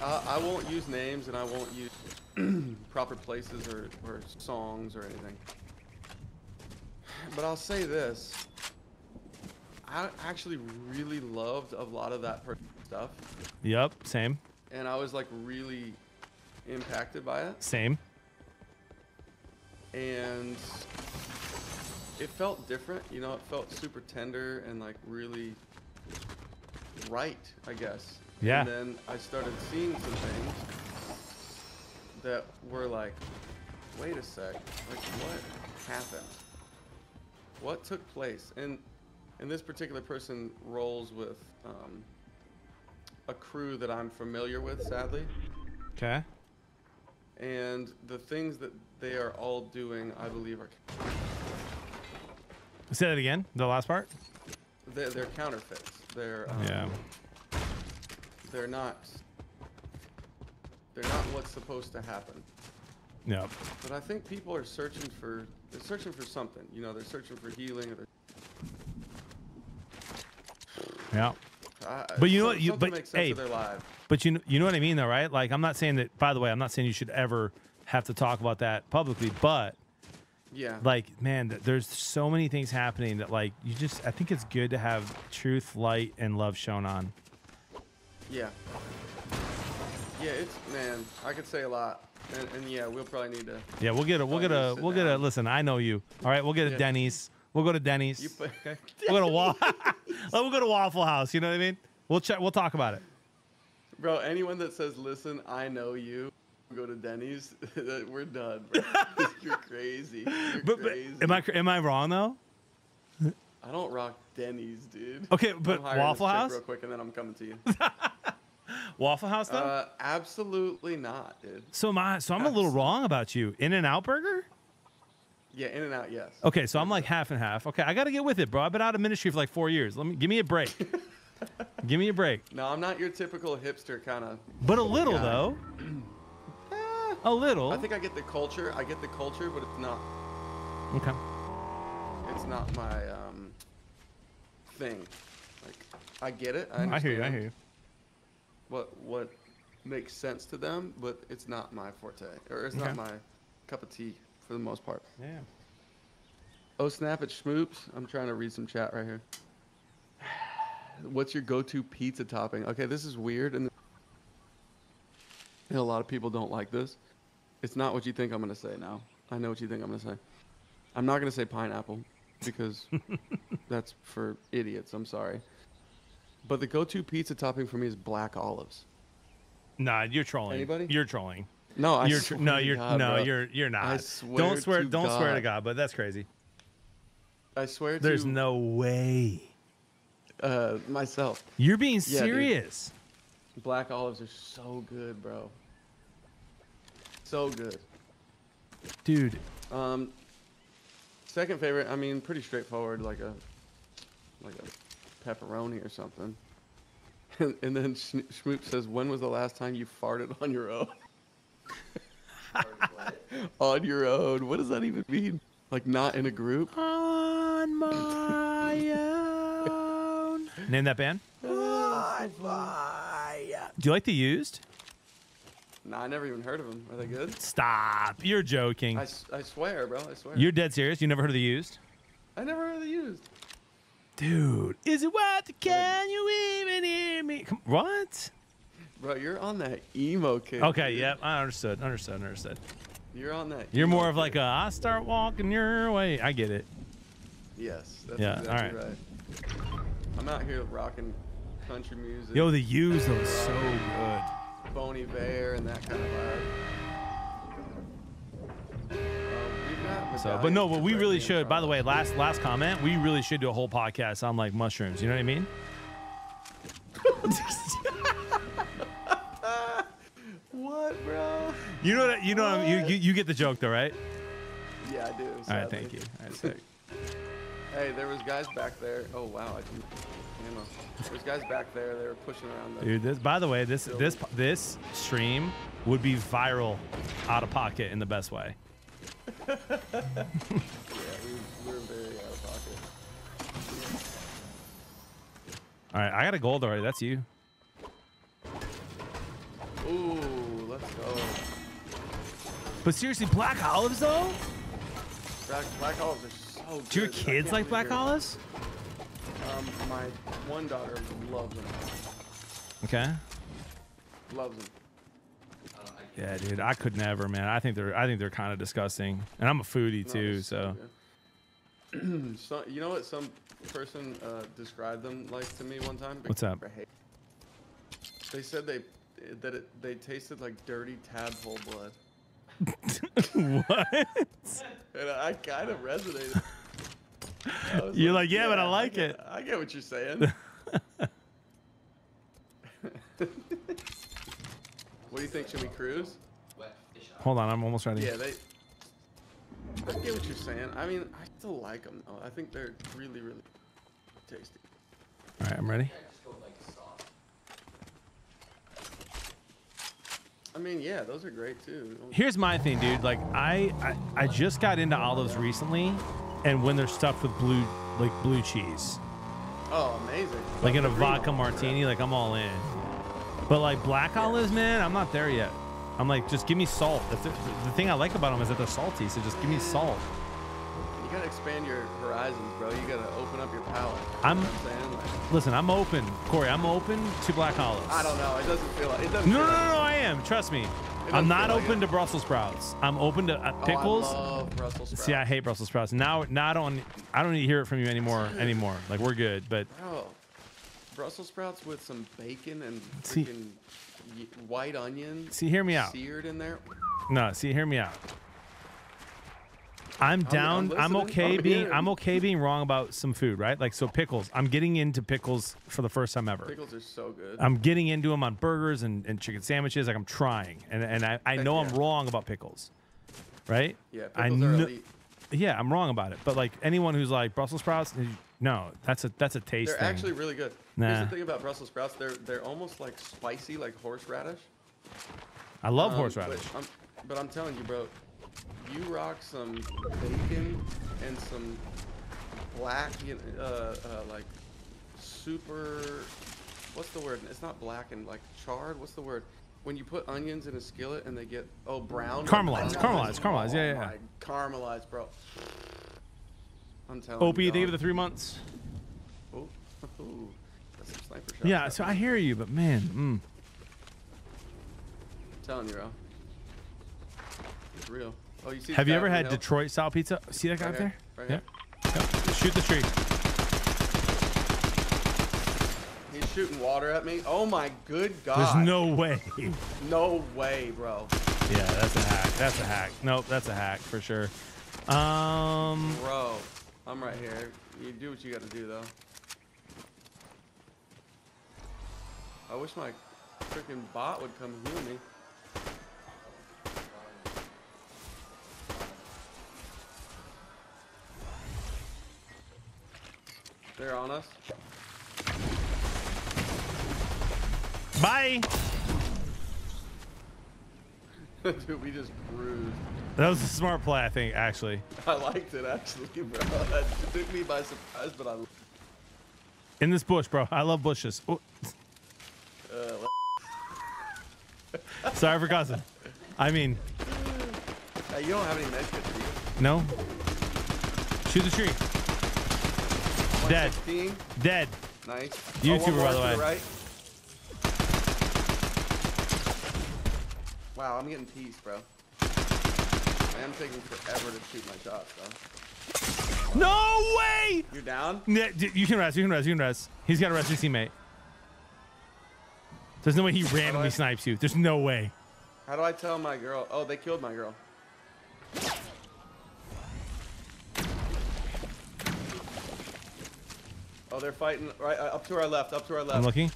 Uh, I won't use names and I won't use proper places or, or songs or anything. But I'll say this. I actually really loved a lot of that stuff. yep, same, And I was like really impacted by it. same. and it felt different you know it felt super tender and like really right i guess Yeah. and then i started seeing some things that were like wait a sec like what happened what took place and and this particular person rolls with um, a crew that i'm familiar with sadly Okay. and the things that they are all doing, I believe, are Say that again. The last part. they're, they're counterfeits. They're um, Yeah. They're not. They're not what's supposed to happen. Yep. But I think people are searching for. They're searching for something. You know, they're searching for healing. Yeah. I, But you know what? You but makes sense hey, but you know, you know what I mean though, right? Like I'm not saying that. By the way, I'm not saying you should ever have to talk about that publicly, but Yeah. like man, there's so many things happening that like you just. I think it's good to have truth, light, and love shown on. Yeah. Yeah, it's man. I could say a lot, and, and yeah, we'll probably need to. Yeah, we'll get a we'll get a we'll get a listen. I know you. All right, we'll get a Yeah. Denny's. We'll go to Denny's. You put, We'll go to Wa- we'll go to Waffle House. You know what I mean? We'll check. We'll talk about it. bro. Anyone that says, "Listen, I know you," go to Denny's. we're done. You're crazy. You're But, but am I am I wrong though? I don't rock Denny's, dude. Okay, but Waffle House? real quick, and then I'm coming to you. Waffle House though. Uh, absolutely not, dude. so am I. So I'm a little wrong about you. In and Out Burger. Yeah, In and Out, yes. Okay, so I'm like half and half. Okay, I got to get with it, bro. I've been out of ministry for like four years. Let me give me a break. give me a break. No, I'm not your typical hipster kind of. But a little guy. though. a little. I think I get the culture. I get the culture, but it's not. okay. It's not my um thing. Like, I get it. I, I hear you. I hear you. What what makes sense to them, but it's not my forte, or it's Okay. not my cup of tea for the most part. Yeah. Oh snap! It's Schmoops. I'm trying to read some chat right here. What's your go-to pizza topping? Okay, this is weird, and and a lot of people don't like this. It's not what you think I'm gonna say now. I know what you think I'm gonna say. I'm not gonna say pineapple because that's for idiots. I'm sorry. But the go-to pizza topping for me is black olives. Nah, you're trolling. Anybody? You're trolling. No, I you're swear no, you're God, no, bro. you're you're not. I swear don't swear to Don't swear to God. God, but that's crazy. I swear There's to no way. uh, myself. You're being Yeah, dude. serious. Black olives are so good, bro. So good. dude. Um, second favorite, I mean, pretty straightforward, like a like a pepperoni or something. And, and then Schn- Schmoop says, "When was the last time you farted on your own?" on your own. What does that even mean? Like not in a group? On my own. Name that band. Uh, Do you like the used? Nah, I never even heard of them. Are they good? Stop. You're joking. I, I swear, bro. I swear. You're dead serious. You never heard of the used? I never heard of the used. Dude, is it what? Can you even hear me? Come, what? Bro, you're on that emo kick. Okay, dude. yep. I understood. Understood. Understood. You're on that. You're more of like a I start walking your way. I get it. Yes. That's Yeah, exactly alright. right. I'm out here rocking country music. Yo, the used is so good. And that kind of vibe. Um, So, but no, but we really should. By the way, last last comment, we really should do a whole podcast on like mushrooms. You know what I mean? What, bro? You know that you know you, you you get the joke though, right? Yeah, I do. All right, thank you. All right, sick. Hey, there was guys back there. Oh wow, I can. Ammo. There's guys back there. They were pushing around the. Dude, this by the way, this this this stream would be viral out of pocket in the best way. Yeah, we, we were very out of pocket. All right, I got a gold already. That's you. Ooh, let's go. But seriously, black olives though? Black, black olives are good. Do your kids like black olives? Um, my one daughter loves them. Okay. Loves them. Yeah, dude, I could never, man. I think they're I think they're kind of disgusting, and I'm a foodie No, too. So so, you know what some person uh, described them like to me one time? What's up? They said they that it, they tasted like dirty tadpole blood. what? And I kind of resonated. I You're like, yeah, but I I like get- it. I get what you're saying. what do you think? Should we cruise? Hold on, I'm almost ready. Yeah, they. I get what you're saying. I mean, I still like them. Though. I think they're really, really tasty. All right, I'm ready. I mean, yeah, those are great too. Here's my thing, dude. Like I, I I just got into olives recently, and when they're stuffed with blue like blue cheese, Oh, amazing. Like in a vodka martini, like I'm all in. But like black olives, man, I'm not there yet. I'm like, just give me salt. That's the, the thing I like about them is that they're salty. So just give me salt. You gotta expand your horizons, bro. You gotta open up your palate. I'm- You know I'm saying? Like, Listen, I'm open, Cory. I'm open to black olives. I don't know. It doesn't feel like it doesn't. No, no, no, no, I am. Trust me. I'm not like open it. to Brussels sprouts. I'm open to uh, Oh, pickles. sprouts. See, I hate Brussels sprouts. Now, now I don't. I don't need to hear it from you anymore. Anymore. Like we're good. But Bro, Brussels sprouts with some bacon and freaking y- white onion. See, hear me out. Seared in there. no, see, hear me out. I'm I'm down. I'm, okay I'm being. I'm okay being wrong about some food, right? Like so, pickles. I'm getting into pickles for the first time ever. Pickles are so good. I'm getting into them on burgers and, and chicken sandwiches. Like I'm trying, and and I, I know I'm wrong about pickles, right? Yeah, I pickles are elite. Yeah, I'm wrong about it. But like anyone who's like Brussels sprouts, no, that's a that's a taste They're thing. actually really good. Nah. Here's the thing about Brussels sprouts. They're they're almost like spicy, like horseradish. I love Um, horseradish. But I'm, but I'm telling you, bro, you rock some bacon and some black, you know, uh, uh, like super. What's the word? It's not black and like charred. What's the word? When you put onions in a skillet and they get oh brown. Caramelized, caramelized, caramelized, yeah, Oh yeah. my- Caramelized, bro. I'm telling Opie, you. you for dog. the three months. Oh, ooh, that's some sniper shots. Yeah, so I hear you, but man, mm. I'm telling you, bro. It's real. Oh, you see? have you ever had Hill? Detroit style pizza? See that guy Right up here, there? right here. Yep. Shoot the tree. He's shooting water at me. Oh my good God. There's no way. No way, bro. Yeah, that's a hack. That's a hack. Nope, that's a hack for sure. Um, Bro, I'm right here. You do what you gotta do, though. I wish my freaking bot would come heal me. They're on us. bye. Dude, we just bruised. That was a smart play, I think. Actually, I liked it actually, bro. That took me by surprise, but I. in this bush, bro. I love bushes. Uh, sorry for cussing. I mean, hey, you don't have any medkits, do you? no. Shoot the tree. Dead. 116? Dead. Nice. YouTuber, oh, by the way. right. Wow, I'm getting peace, bro. I am taking forever to shoot my shots, though. No way. You're down? Yeah, you can rest. You can rest. You can rest. He's got to rest his teammate. There's no way he randomly snipes you. There's no way. How do I tell my girl? Oh, they killed my girl. Oh, they're fighting right uh, up to our left, up to our left. I'm looking.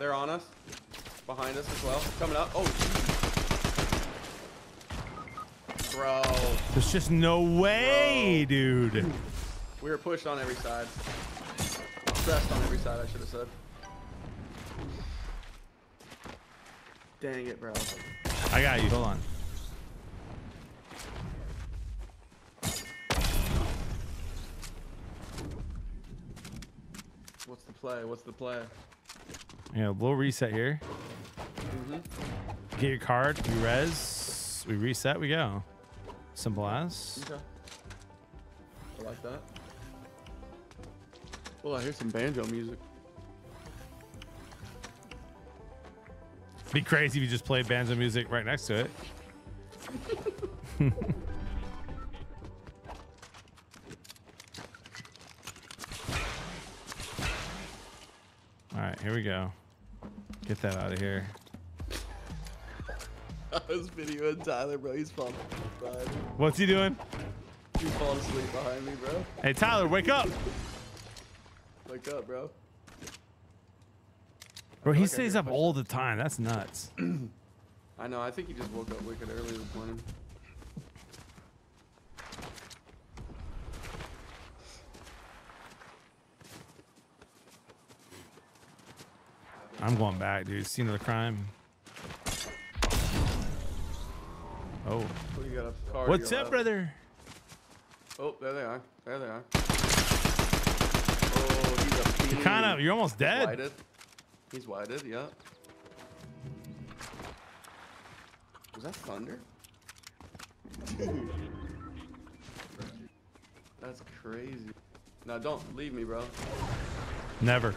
They're on us. Behind us as well. Coming up. Oh. Bro. There's just no way, dude. We were pushed on every side. Pressed on every side, I should have said. Dang it, bro. I got you. Hold on. Play? What's the play? Yeah, we'll reset here. Mm-hmm. Get your card. We res. We reset. We go. Simple as. Okay. I like that. Oh, I hear some banjo music. It'd Be crazy if you just played banjo music right next to it. here we go. Get that out of here. I was videoing Tyler, bro. He's falling behind me. What's he doing? He's falling asleep behind me, bro. Hey, Tyler, wake up. Wake up, bro. Bro, he like stays up all the time. That's nuts. I know. I think he just woke up wicked early this morning. I'm going back, dude. Scene of the crime. Oh. You got a car. What's up, left. brother? Oh, there they are. There they are. Oh, he's a fiend. kind of- you're almost He's dead. Whited. He's whited, yeah. Was that thunder? Dude. That's crazy. Now don't leave me, bro. Never.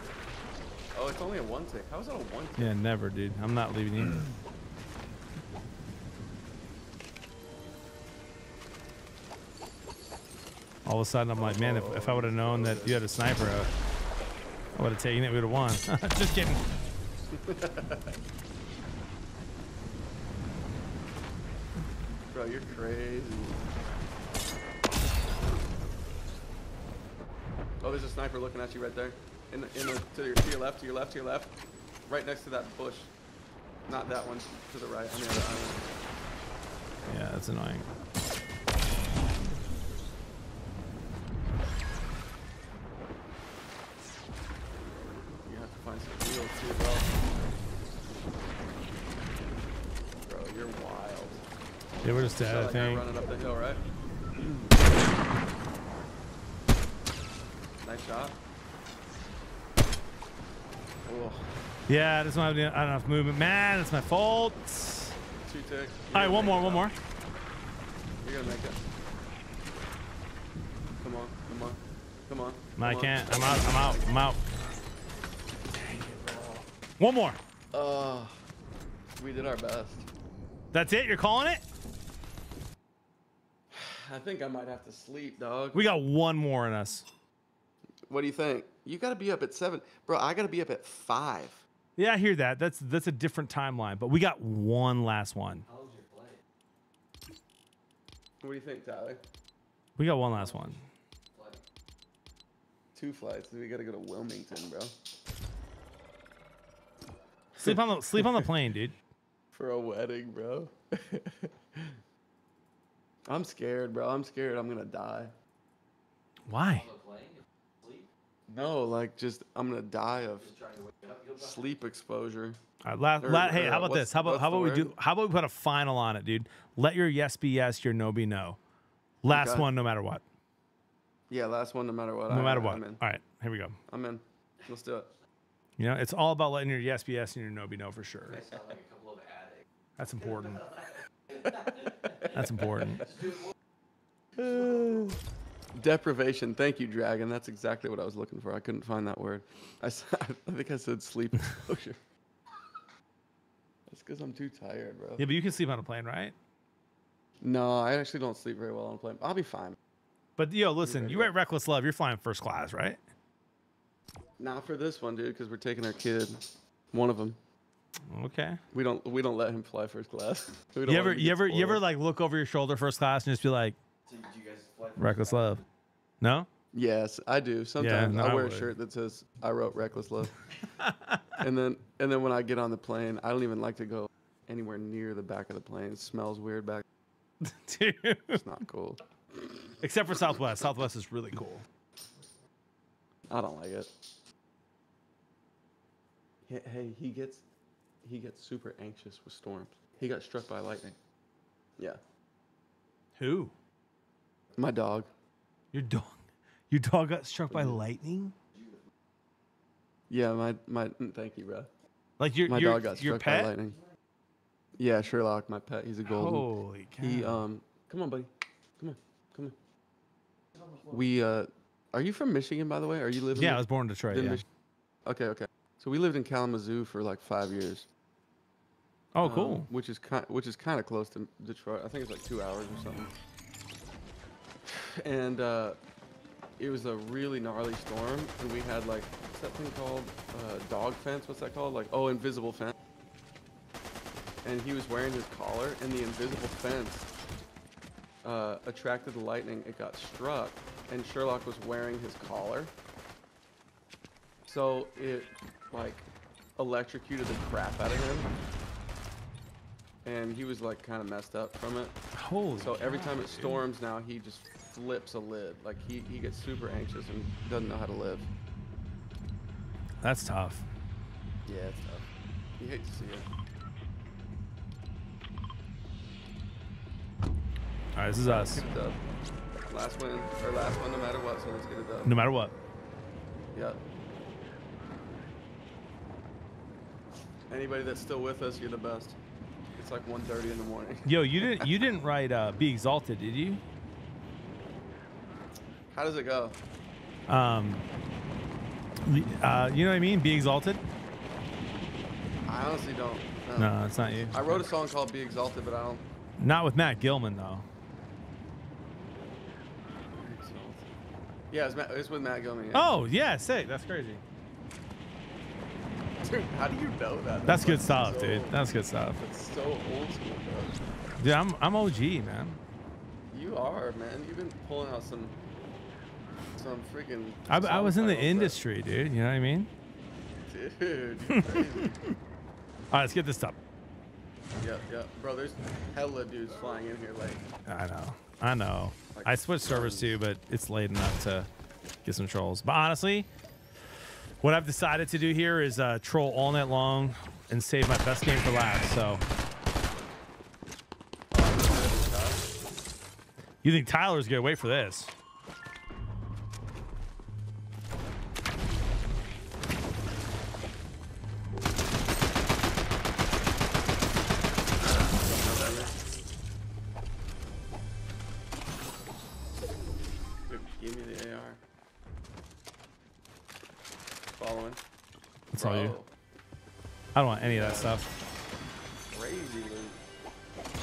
Oh, it's only a one tick. How is that a one tick? Yeah, never, dude. I'm not leaving you. All of a sudden, I'm like, man, if, if I would have known that you had a sniper, I would have taken it. We would have won. Just kidding. Bro, you're crazy. Oh, there's a sniper looking at you right there. In the, in the, to, your, to your left, to your left, to your left. Right next to that bush. Not that one, to the right. Mean, the other one. Yeah, that's annoying. You have to find some heals too, bro. Bro, you're wild. Yeah, we're just dead, I think. running up the hill, right? nice shot. Oh, Yeah, this that's not not enough movement. Man, it's my fault. two tick. All right, one more, one more. You're gonna make it. Come on, come on, come on. No, I on. can't. I'm out. I'm out. I'm out. One more. Oh, we did our best. That's it? You're calling it? I think I might have to sleep, dog. We got one more in us. What do you think? You gotta be up at seven, bro. I gotta be up at five. Yeah, I hear that. That's that's a different timeline, but we got one last one. What do you think, Tyler? We got one last one. Two flights. We gotta go to Wilmington, bro. Sleep on the sleep on the plane, dude. For a wedding, bro. I'm scared, bro. I'm scared. I'm gonna die. Why? No, like just I'm gonna die of sleep exposure. All right, la- Or- la- hey, how about this? How about how about we do? How about we put a final on it, dude? Let your yes be yes, your no be no. Last Okay. one, no matter what. Yeah, last one, no matter what. No All matter right, what. I'm in. All right, here we go. I'm in. Let's do it. You know, it's all about letting your yes be yes and your no be no for sure. That's important. That's important. Deprivation. Thank you, Dragon. That's exactly what I was looking for. I couldn't find that word. I think I said sleep oh, exposure. That's because I'm too tired, bro. Yeah, but you can sleep on a plane, right? No, I actually don't sleep very well on a plane. I'll be fine. But yo, listen, you at Reckless Love, you're flying first class, right? Not for this one, dude, because we're taking our kid. One of them. Okay. We don't. We don't let him fly first class. You ever, you ever, you ever like look over your shoulder first class and just be like, Reckless Love? No. Yes, I do. Sometimes no, I I wear a would. shirt that says "I wrote Reckless Love," and then and then when I get on the plane, I don't even like to go anywhere near the back of the plane. It smells weird back. Dude. It's not cool. Except for Southwest. Southwest is really cool. I don't like it. Hey, hey, he gets he gets super anxious with storms. He got struck by lightning. Yeah, Who? My dog. Your dog. Your dog got struck by lightning. Yeah, my my. mm, Thank you, bro. Like your my your, dog got your struck pet. by lightning. Yeah, Sherlock, my pet. He's a golden. Holy cow. He um, come on, buddy, come on, come on. We uh, are you from Michigan, by the way? Are you living? Yeah, in- I was born in Detroit. in Yeah. Mich- okay, okay. So we lived in Kalamazoo for like five years. Oh, um, cool. which is kind, which is kind of close to Detroit. I think it's like two hours or something. And uh, it was a really gnarly storm, and we had like what's that thing called? Uh, dog fence. What's that called? Like oh, invisible fence. And he was wearing his collar, and the invisible fence uh, attracted the lightning. It got struck, and Sherlock was wearing his collar. So it like electrocuted the crap out of him. And he was like kind of messed up from it. Holy So every time it dude. storms now, he just flips a lid. Like he, he gets super anxious and doesn't know how to live. That's tough. Yeah, it's tough. You hate to see it. All right, this is us. Get it dub. Last win, or last one no matter what, so let's get it done. No matter what. Yep. Anybody that's still with us, you're the best. It's like 1.30 in the morning. Yo, you didn't you didn't write uh, "Be Exalted," did you? How does it go? Um, uh, you know what I mean? Be exalted. I honestly don't. know. No, it's not you. I wrote a song called "Be Exalted," but I don't. Not with Matt Gilman though. Yeah, it's, Matt, it's with Matt Gilman. Yeah. Oh yeah, sick. That's crazy. Dude, how do you know that? That's good like stuff, so- dude. That's good stuff. It's so old school, bro. Dude, I'm I'm OG, man. You are, man. You've been pulling out some, some freaking. I, I was in the titles that- industry, dude. You know what I mean? Dude, you're crazy. All right, let's get this up. yep, yep, bro. There's hella dudes flying in here late. I know. I know. Like I switched servers too, but it's late enough to get some trolls. But honestly, what I've decided to do here is uh, troll all night long and save my best game for last. So. You think Tyler's gonna wait for this? You. I don't want any of that stuff. Crazy loot.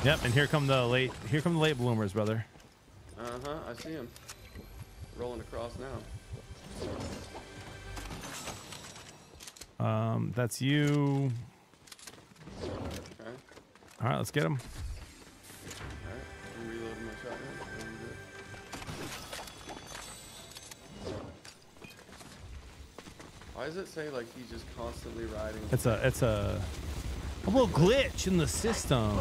Yep, and here come the late here come the late bloomers, brother. Uh huh. I see him. Rolling across now. Um, that's you. Okay. All right, let's get him. Why does it say like he's just constantly riding? It's a it's a a little glitch in the system.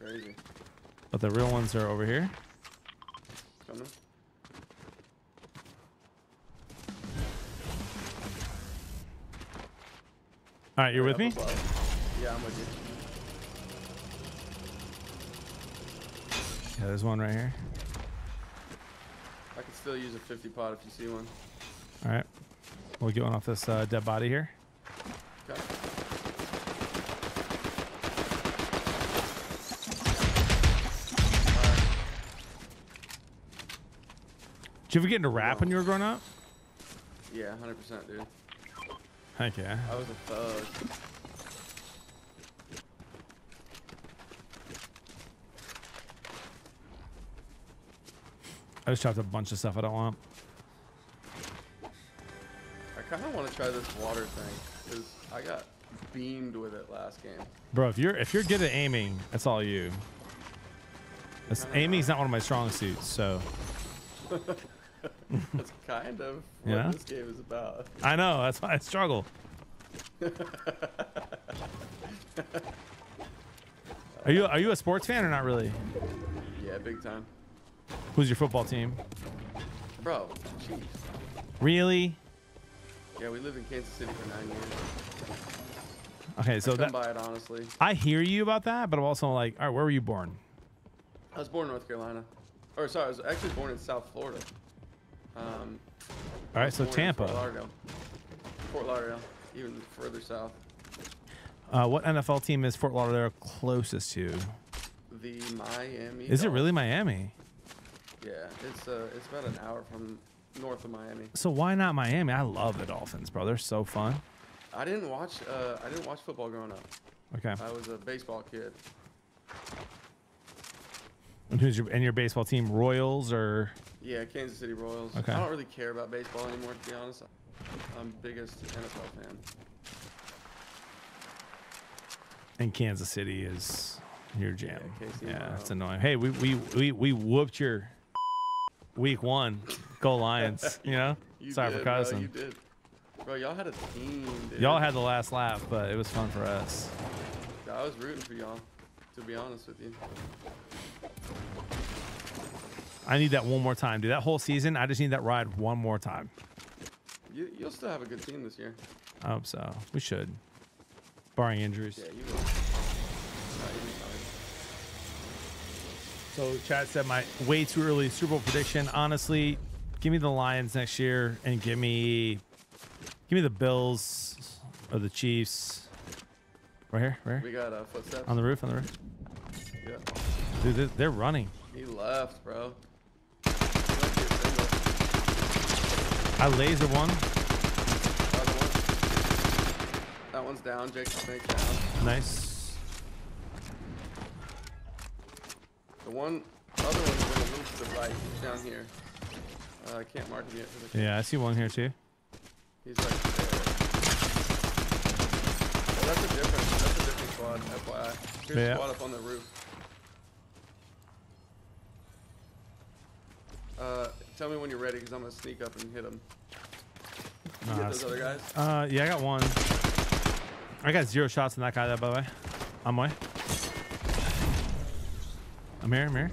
Crazy. But the real ones are over here. Coming. All right, you're with me? Yeah, I'm with you. Yeah, there's one right here. I could still use a 50 pot if you see one. All right, we'll get one off this uh, dead body here. Okay. Did you ever get into rap when you were growing up? Yeah, 100%, dude. Heck yeah. I was a thug. I just chopped a bunch of stuff I don't want. I kind of want to try this water thing because I got beamed with it last game. Bro, if you're if you're good at aiming, that's all you. That's, aiming's not one of my strong suits, so That's kind of what Yeah? this game is about. I know that's why I struggle. Are you are you a sports fan or not really? Yeah, big time. Who's your football team? Bro, Chiefs. Really? Yeah, we lived in Kansas City for nine years. Okay, so I that buy it honestly. I hear you about that, but I'm also like, all right, where were you born? I was born in North Carolina. Or sorry, I was actually born in South Florida. Um, All right, so Tampa. Fort Lauderdale. Fort Lauderdale, even further south. Uh, what NFL team is Fort Lauderdale closest to? The Miami. Is it really Miami? Yeah, it's uh, it's about an hour from north of Miami. So why not Miami? I love the Dolphins, bro. They're so fun. I didn't watch. Uh, I didn't watch football growing up. Okay. I was a baseball kid. And who's your and your baseball team? Royals or Yeah, Kansas City Royals. Okay. I don't really care about baseball anymore, to be honest. I'm biggest NFL fan. and Kansas City is your jam. Yeah, Yeah, it's annoying. Hey, we we we, we whooped your week one. Go Lions. You know. You Sorry did, for cussing. you did. Bro, y'all had a team. Y'all had the last laugh, but it was fun for us. I was rooting for y'all, to be honest with you. I need that one more time, dude. That whole season, I just need that ride one more time. you you'll still have a good team this year. I hope so. We should, barring injuries. Yeah, you will. Nah, you'll be fine. So Chad said my way too early Super Bowl prediction. Honestly, Give me the Lions next year, and give me, give me the Bills or the Chiefs. Right here, right here. We got uh, footsteps. on the roof, on the roof. Yeah. Dude, they're, they're running. He left, bro. He might be a single. I laser one. That one's down. Jake's down. Nice. The one other one's going to move to the right. He's down here. Uh, I can't mark him yet. I Yeah, I see one here too. He's right there. Oh, that's a different. That's a different squad. FYI. Here's Yeah. a squad up on the roof. Uh, tell me when you're ready, because I'm gonna sneak up and hit him. Nah, get those other guys? Uh, yeah, I got one. I got zero shots on that guy, though, by the way. On my way. I'm here, I'm here.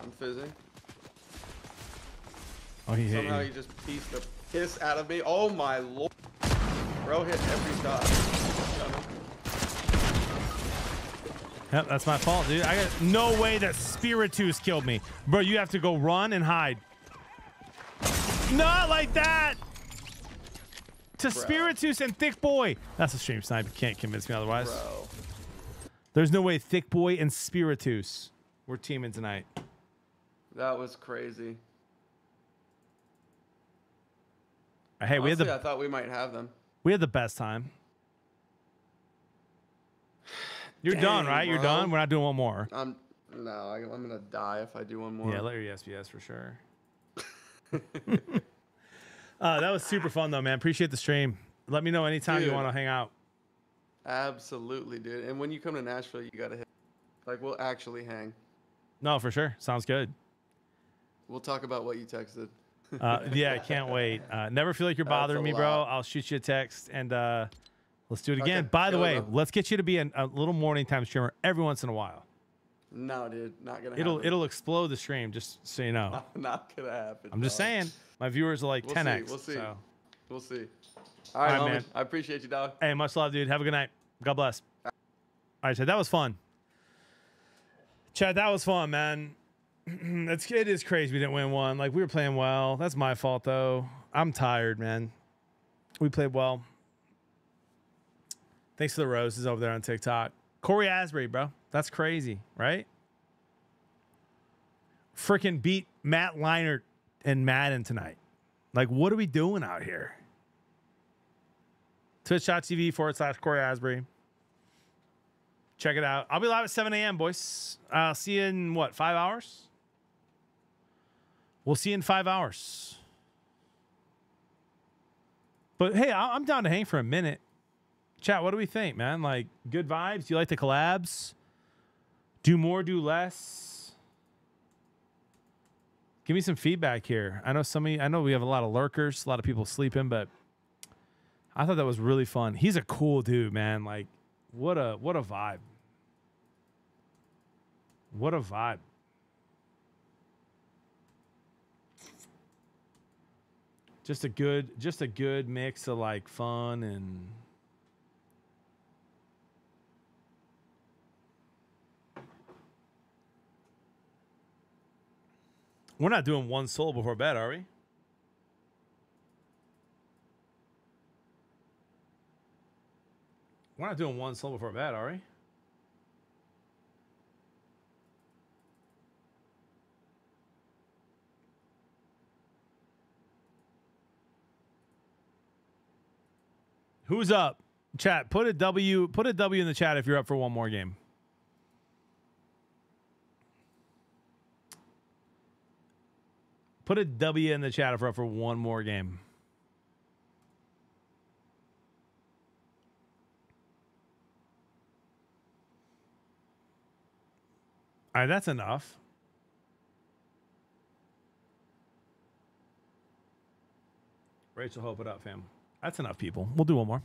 I'm fizzing. Oh, he hit Somehow you. he just pieced the piss out of me. Oh my lord. Bro hit every shot. Yep, that's my fault, dude. I got no way that Spiritus killed me. Bro, you have to go run and hide. Not like that! To Spiritus and Thick Boy. That's a stream snipe. You can't convince me otherwise. Bro. There's no way Thick Boy and Spiritus. We're teaming tonight. That was crazy. Hey, we had the I thought we might have them. we had the best time. You're done, Dang, right? You're done. We're not doing one more. I'm no, I, I'm gonna die if I do one more. Yeah, let your SPS for sure. uh, that was super fun though, man. Appreciate the stream. Let me know anytime you want to hang out. Absolutely, dude. And when you come to Nashville, you gotta hit. Like, we'll actually hang. No, for sure. Sounds good. We'll talk about what you texted. Uh, yeah, I can't wait. Uh, never feel like you're bothering me, bro. I'll shoot you a text and uh, let's do it again. Okay, By the way, let's get you to be an, a little morning time streamer every once in a while. No, dude, not gonna. It'll happen. it'll explode the stream, just so you know. not gonna happen. I'm just saying, my viewers are like We'll 10x. see. We'll see. so. We'll see. All right, All right, man. I appreciate you, dog. Hey, much love, dude. Have a good night. God bless. All right, Chad, that was fun. Chad, that was fun, man. it's it is crazy we didn't win one. Like we were playing well. That's my fault though. I'm tired, man. We played well. Thanks for the roses over there on TikTok. Cory Asbury, bro. That's crazy, right? Freaking beat Matt Leinart and Madden tonight. Like, what are we doing out here? Twitch.tv forward slash Cory Asbury. Check it out. I'll be live at 7 a.m., boys. I'll see you in what, five hours? We'll see you in five hours. But hey, I'm down to hang for a minute. Chat, what do we think, man? Like, good vibes? Do you like the collabs? Do more, do less? Give me some feedback here. I know some of you, I know we have a lot of lurkers, a lot of people sleeping, but I thought that was really fun. He's a cool dude, man. Like, what a what a vibe. What a vibe. Just a good just a good mix of like fun and We're not doing one soul before bed, are we? We're not doing one soul before bed, are we? Who's up? Chat, put a W, put a W in the chat if you're up for one more game. Put a W in the chat if we're up for one more game. All right, that's enough. Rachel, hope it up, fam. That's enough people. We'll do one more.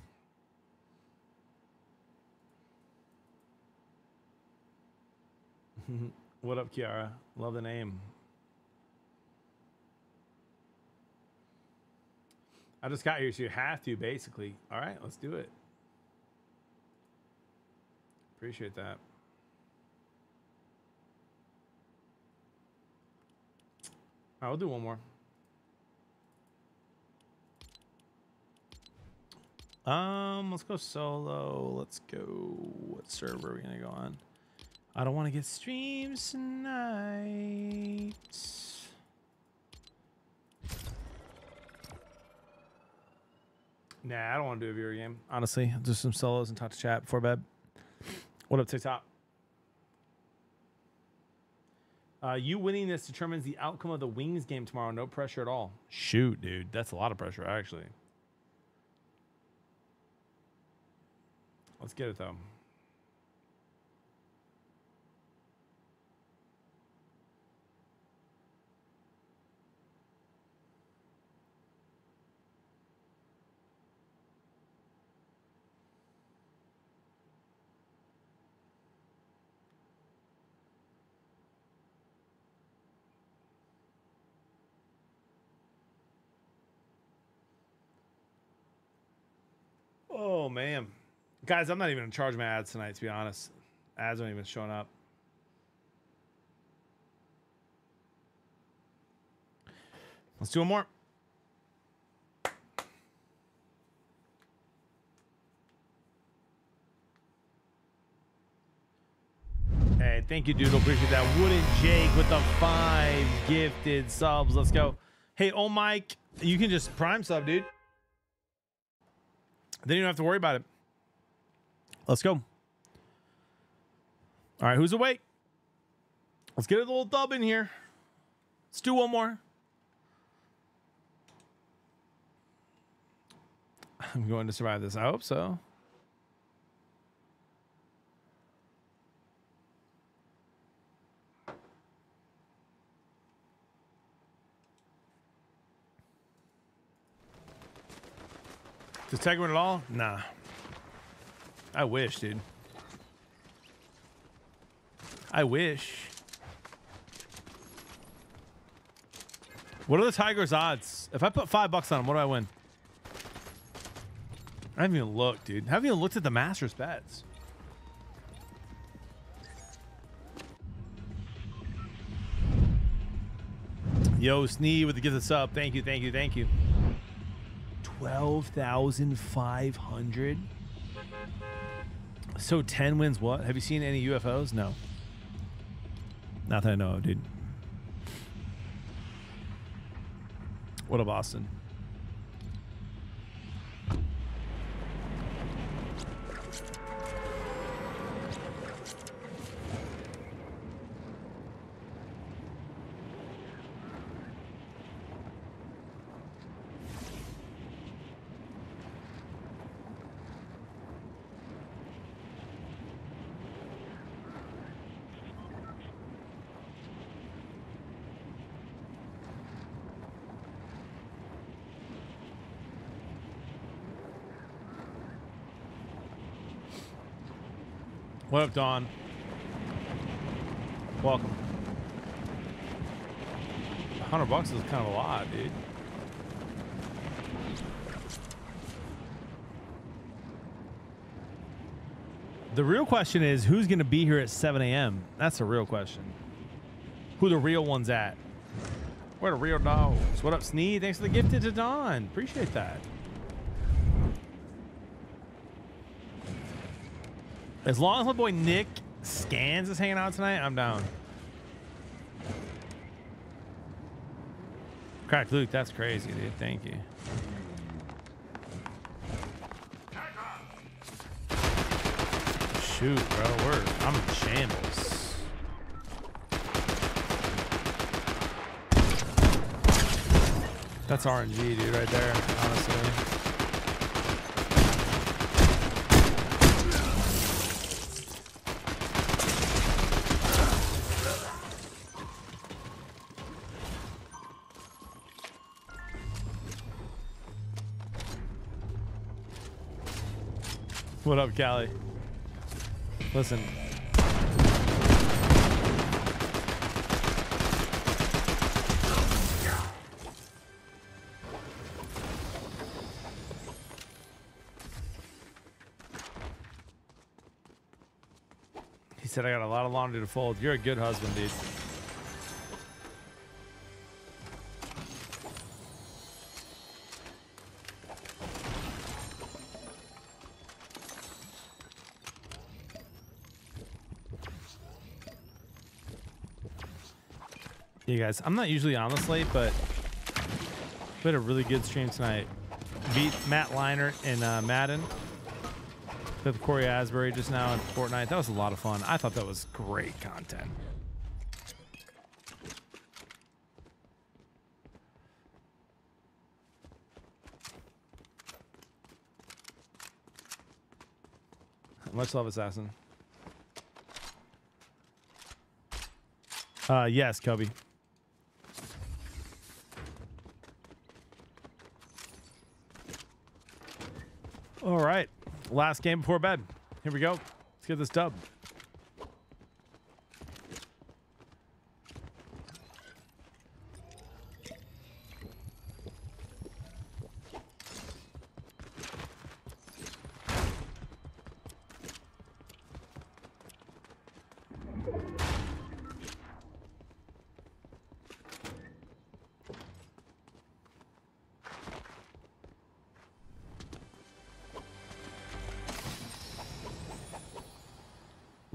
what up, Kiara? Love the name. I just got here, so you have to, basically. All right, let's do it. Appreciate that. Right, we'll do one more. Um, let's go solo. Let's go. What server are we gonna go on? I don't want to get streams tonight. Nah, I don't want to do a viewer game. Honestly, just some solos and talk to chat before bed. What up, TikTok? Uh, you winning this determines the outcome of the Wings game tomorrow. No pressure at all. Shoot, dude. That's a lot of pressure, actually. Let's get it, though. Oh man, guys, I'm not even in charge of my ads tonight. To be honest, ads aren't even showing up. Let's do one more. Hey, thank you, Doodle. Appreciate that. Wooden Jake with the five gifted subs. Let's go. Hey, oh Mike, you can just prime sub, dude. Then you don't have to worry about it. Let's go. All right, who's awake? Let's get a little dub in here. Let's do one more. I'm going to survive this. I hope so. Does Tiger win it all? Nah. I wish, dude. I wish. What are the Tigers' odds? If I put five bucks on them, what do I win? I haven't even looked, dude. I haven't even looked at the Masters bets. Yo, Snee with the gift of sub. Thank you, thank you, thank you. 12,500. So 10 wins what? Have you seen any UFOs? No. Not that I know of, dude. What a Boston. What up, Don? Welcome. 100 bucks is kind of a lot, dude. The real question is who's going to be here at 7 a.m.? That's the real question. Who the real one's at? Where the real dogs? What up, Sneed? Thanks for the gift to Don. Appreciate that. As long as my boy Nick Scans is hanging out tonight, I'm down. Crack Luke, that's crazy, dude. Thank you. Shoot, bro. We're I'm in shambles. That's RNG, dude, right there, honestly. What up, Callie? Listen. He said, I got a lot of laundry to fold. You're a good husband, dude. Guys, I'm not usually on the slate, but we had a really good stream tonight. Beat Matt Leinart in uh, Madden. With Cory Asbury just now in Fortnite. That was a lot of fun. I thought that was great content. Much love, Assassin. Uh, yes, Kobe. All right. Last game before bed. Here we go. Let's get this dub.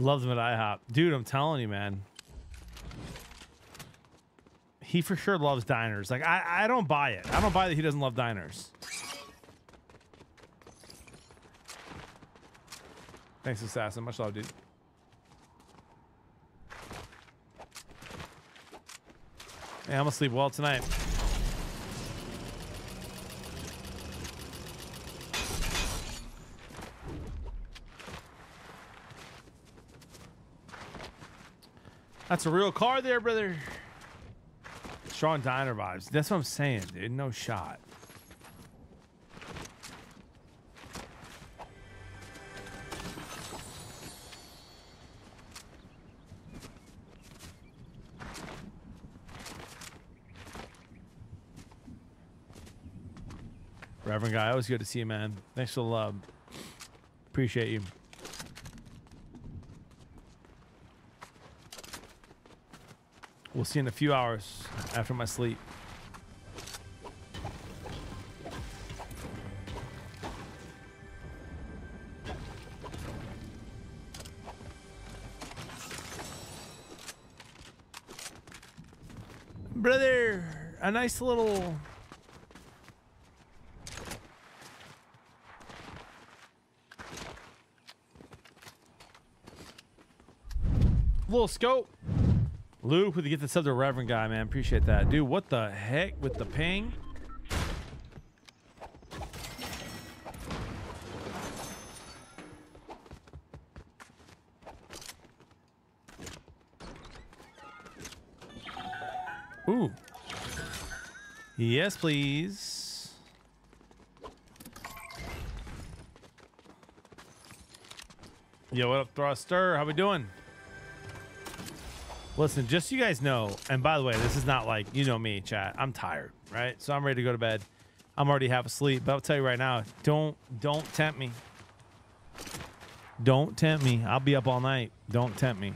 Loves him at IHOP. Dude, I'm telling you, man. He for sure loves diners. Like, I, I don't buy it. I don't buy that he doesn't love diners. Thanks, Assassin. Much love, dude. Hey, I'm gonna sleep well tonight. That's a real car there, brother. Strong diner vibes. That's what I'm saying, dude. No shot. Reverend guy, always good to see you, man. Thanks for the love. Appreciate you. We'll see in a few hours after my sleep. Brother, a nice little little scope. Luke with the get the sub to Reverend guy, man. Appreciate that. Dude, what the heck with the ping? Ooh. Yes, please. Yo, what up, Thruster? How we doing? Listen, just so you guys know, and by the way, this is not like, you know me, chat. I'm tired, right? So I'm ready to go to bed. I'm already half asleep, but I'll tell you right now, don't don't tempt me. Don't tempt me. I'll be up all night. Don't tempt me.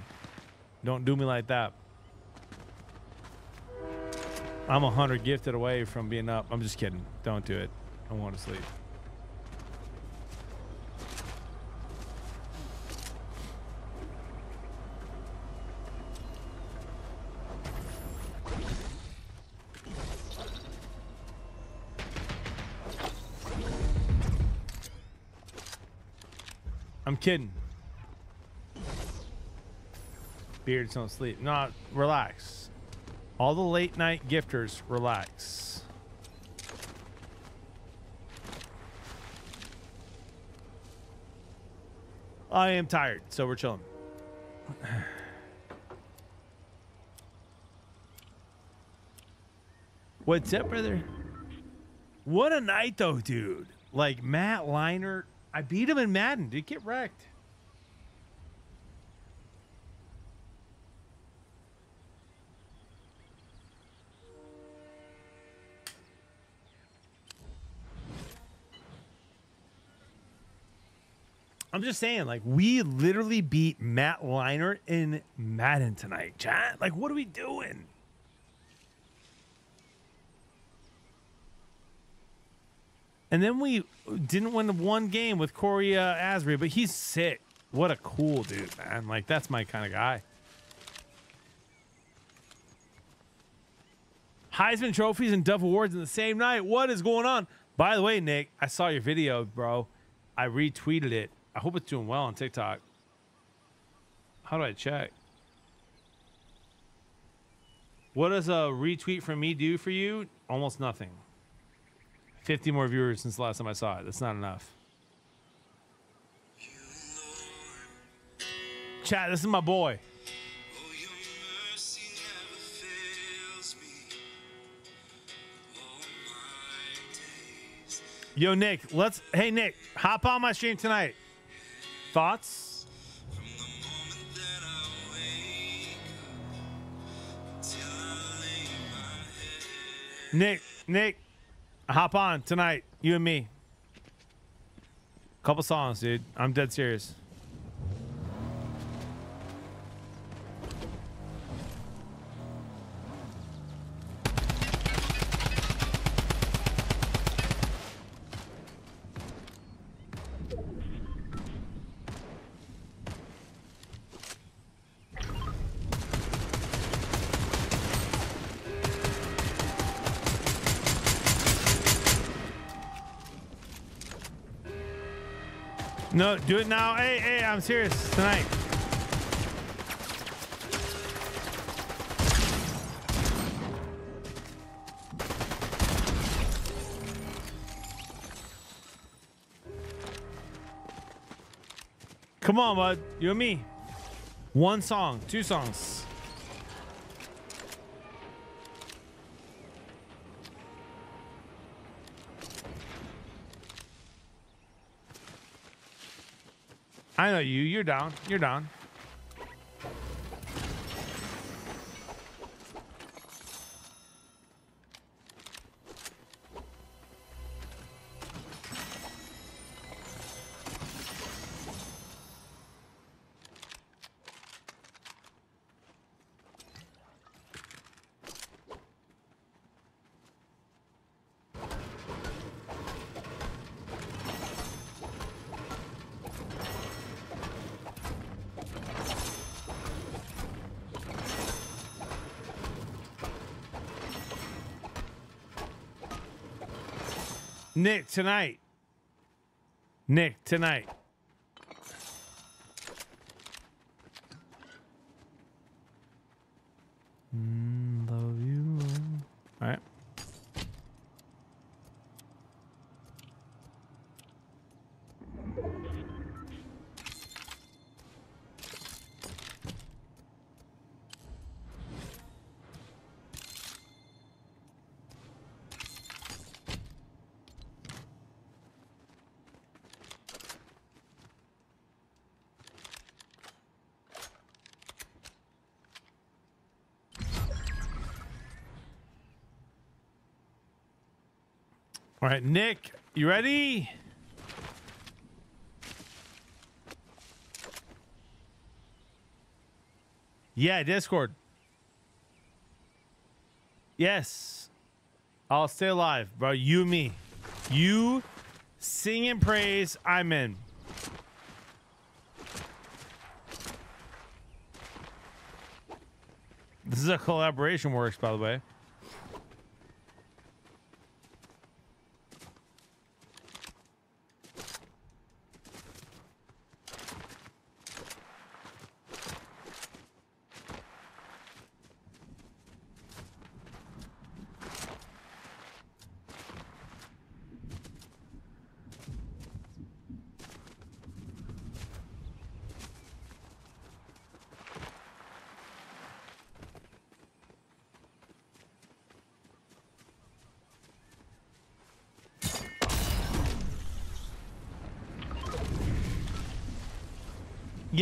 Don't do me like that. I'm a hundred gifted away from being up. I'm just kidding. Don't do it. I want to sleep. Kidding. Beards don't sleep. No, relax. All the late night gifters, relax. I am tired, so we're chilling. What's up, brother? What a night, though, dude. Like Matt Leinart, I beat him in Madden. Dude, get wrecked. I'm just saying, like, we literally beat Matt Leinart in Madden tonight, chat. Like, what are we doing? And then we didn't win one game with Cory uh, Asbury, but he's sick. What a cool dude, man. Like, that's my kind of guy. Heisman trophies and Dove Awards in the same night. What is going on? By the way, Nick, I saw your video, bro. I retweeted it. I hope it's doing well on TikTok. How do I check? What does a retweet from me do for you? Almost nothing. 50 more viewers since the last time I saw it. That's not enough. Chat, this is my boy. Yo, Nick, let's. Hey, Nick, hop on my stream tonight. Thoughts? Nick, Nick, hop on tonight. You and me. Couple songs, dude. I'm dead serious. Do it now. Hey, hey, I'm serious tonight. Come on, bud. You and me. One song, two songs. I know you. You're down. You're down. Nick, tonight. Nick, tonight. Mm, love you. All right. All right, Nick, you ready? Yeah, Discord. Yes. I'll stay alive, bro. You me. You sing and praise. I'm in. This is a collaboration works, by the way.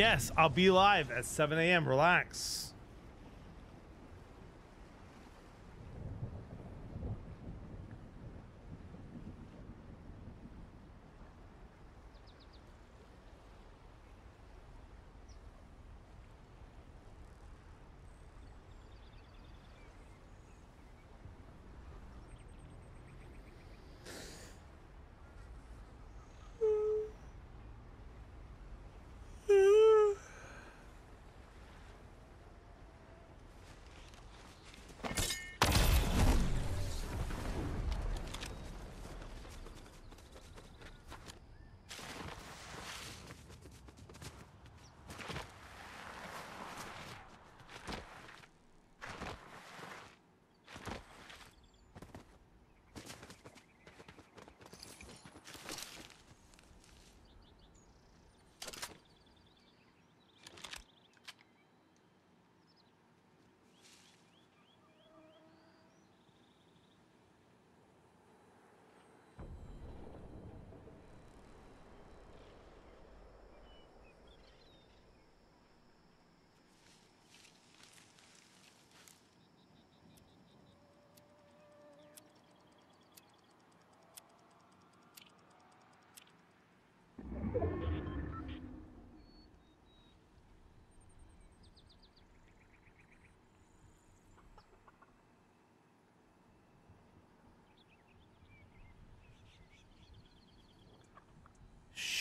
Yes, I'll be live at 7 a.m. Relax.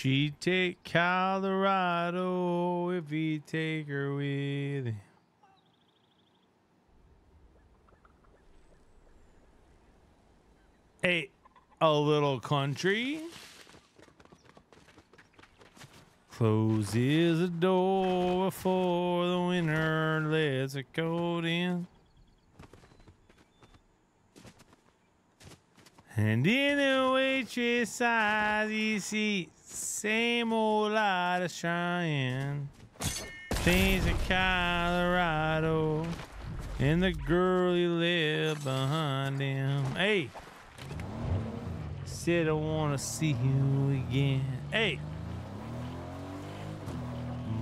She take Colorado if he take her with him. Hey, a little country closes the door before the winter lets it cold in. And in the waitress eyes, you see same old light of shine. Things in Colorado and the girl you left behind him. Hey, said I want to see you again. Hey,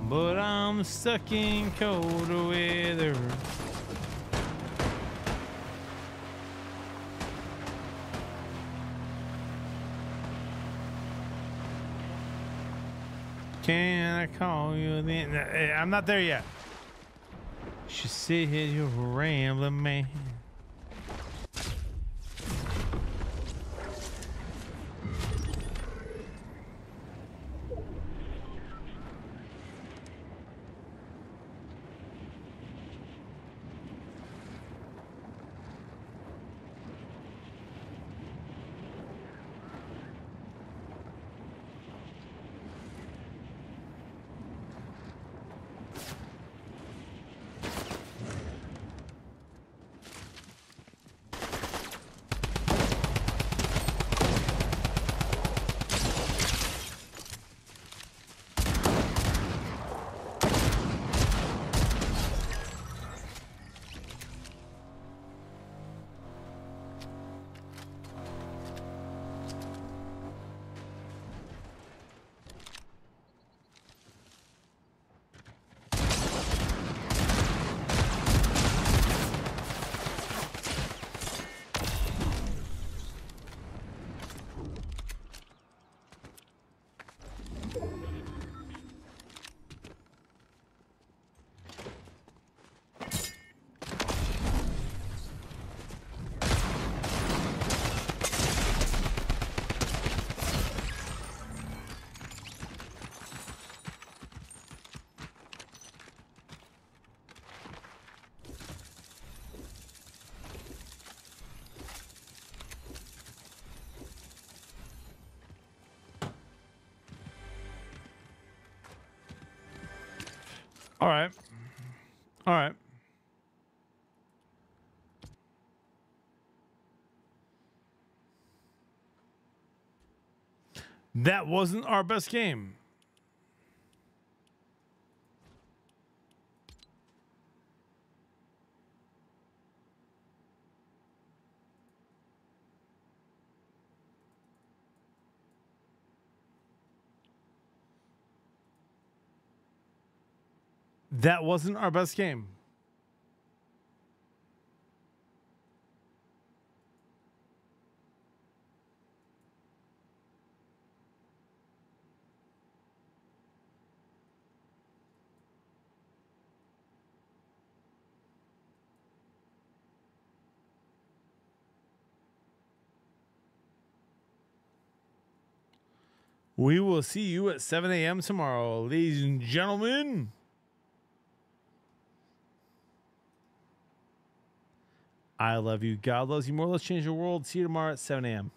but I'm stuck in colder weather. Can I call you then? Eh, I'm not there yet. She said you're a rambling man. All right. All right. That wasn't our best game. That wasn't our best game. We will see you at 7 a.m. tomorrow, ladies and gentlemen. I love you. God loves you more. Let's change the world. See you tomorrow at 7 a.m.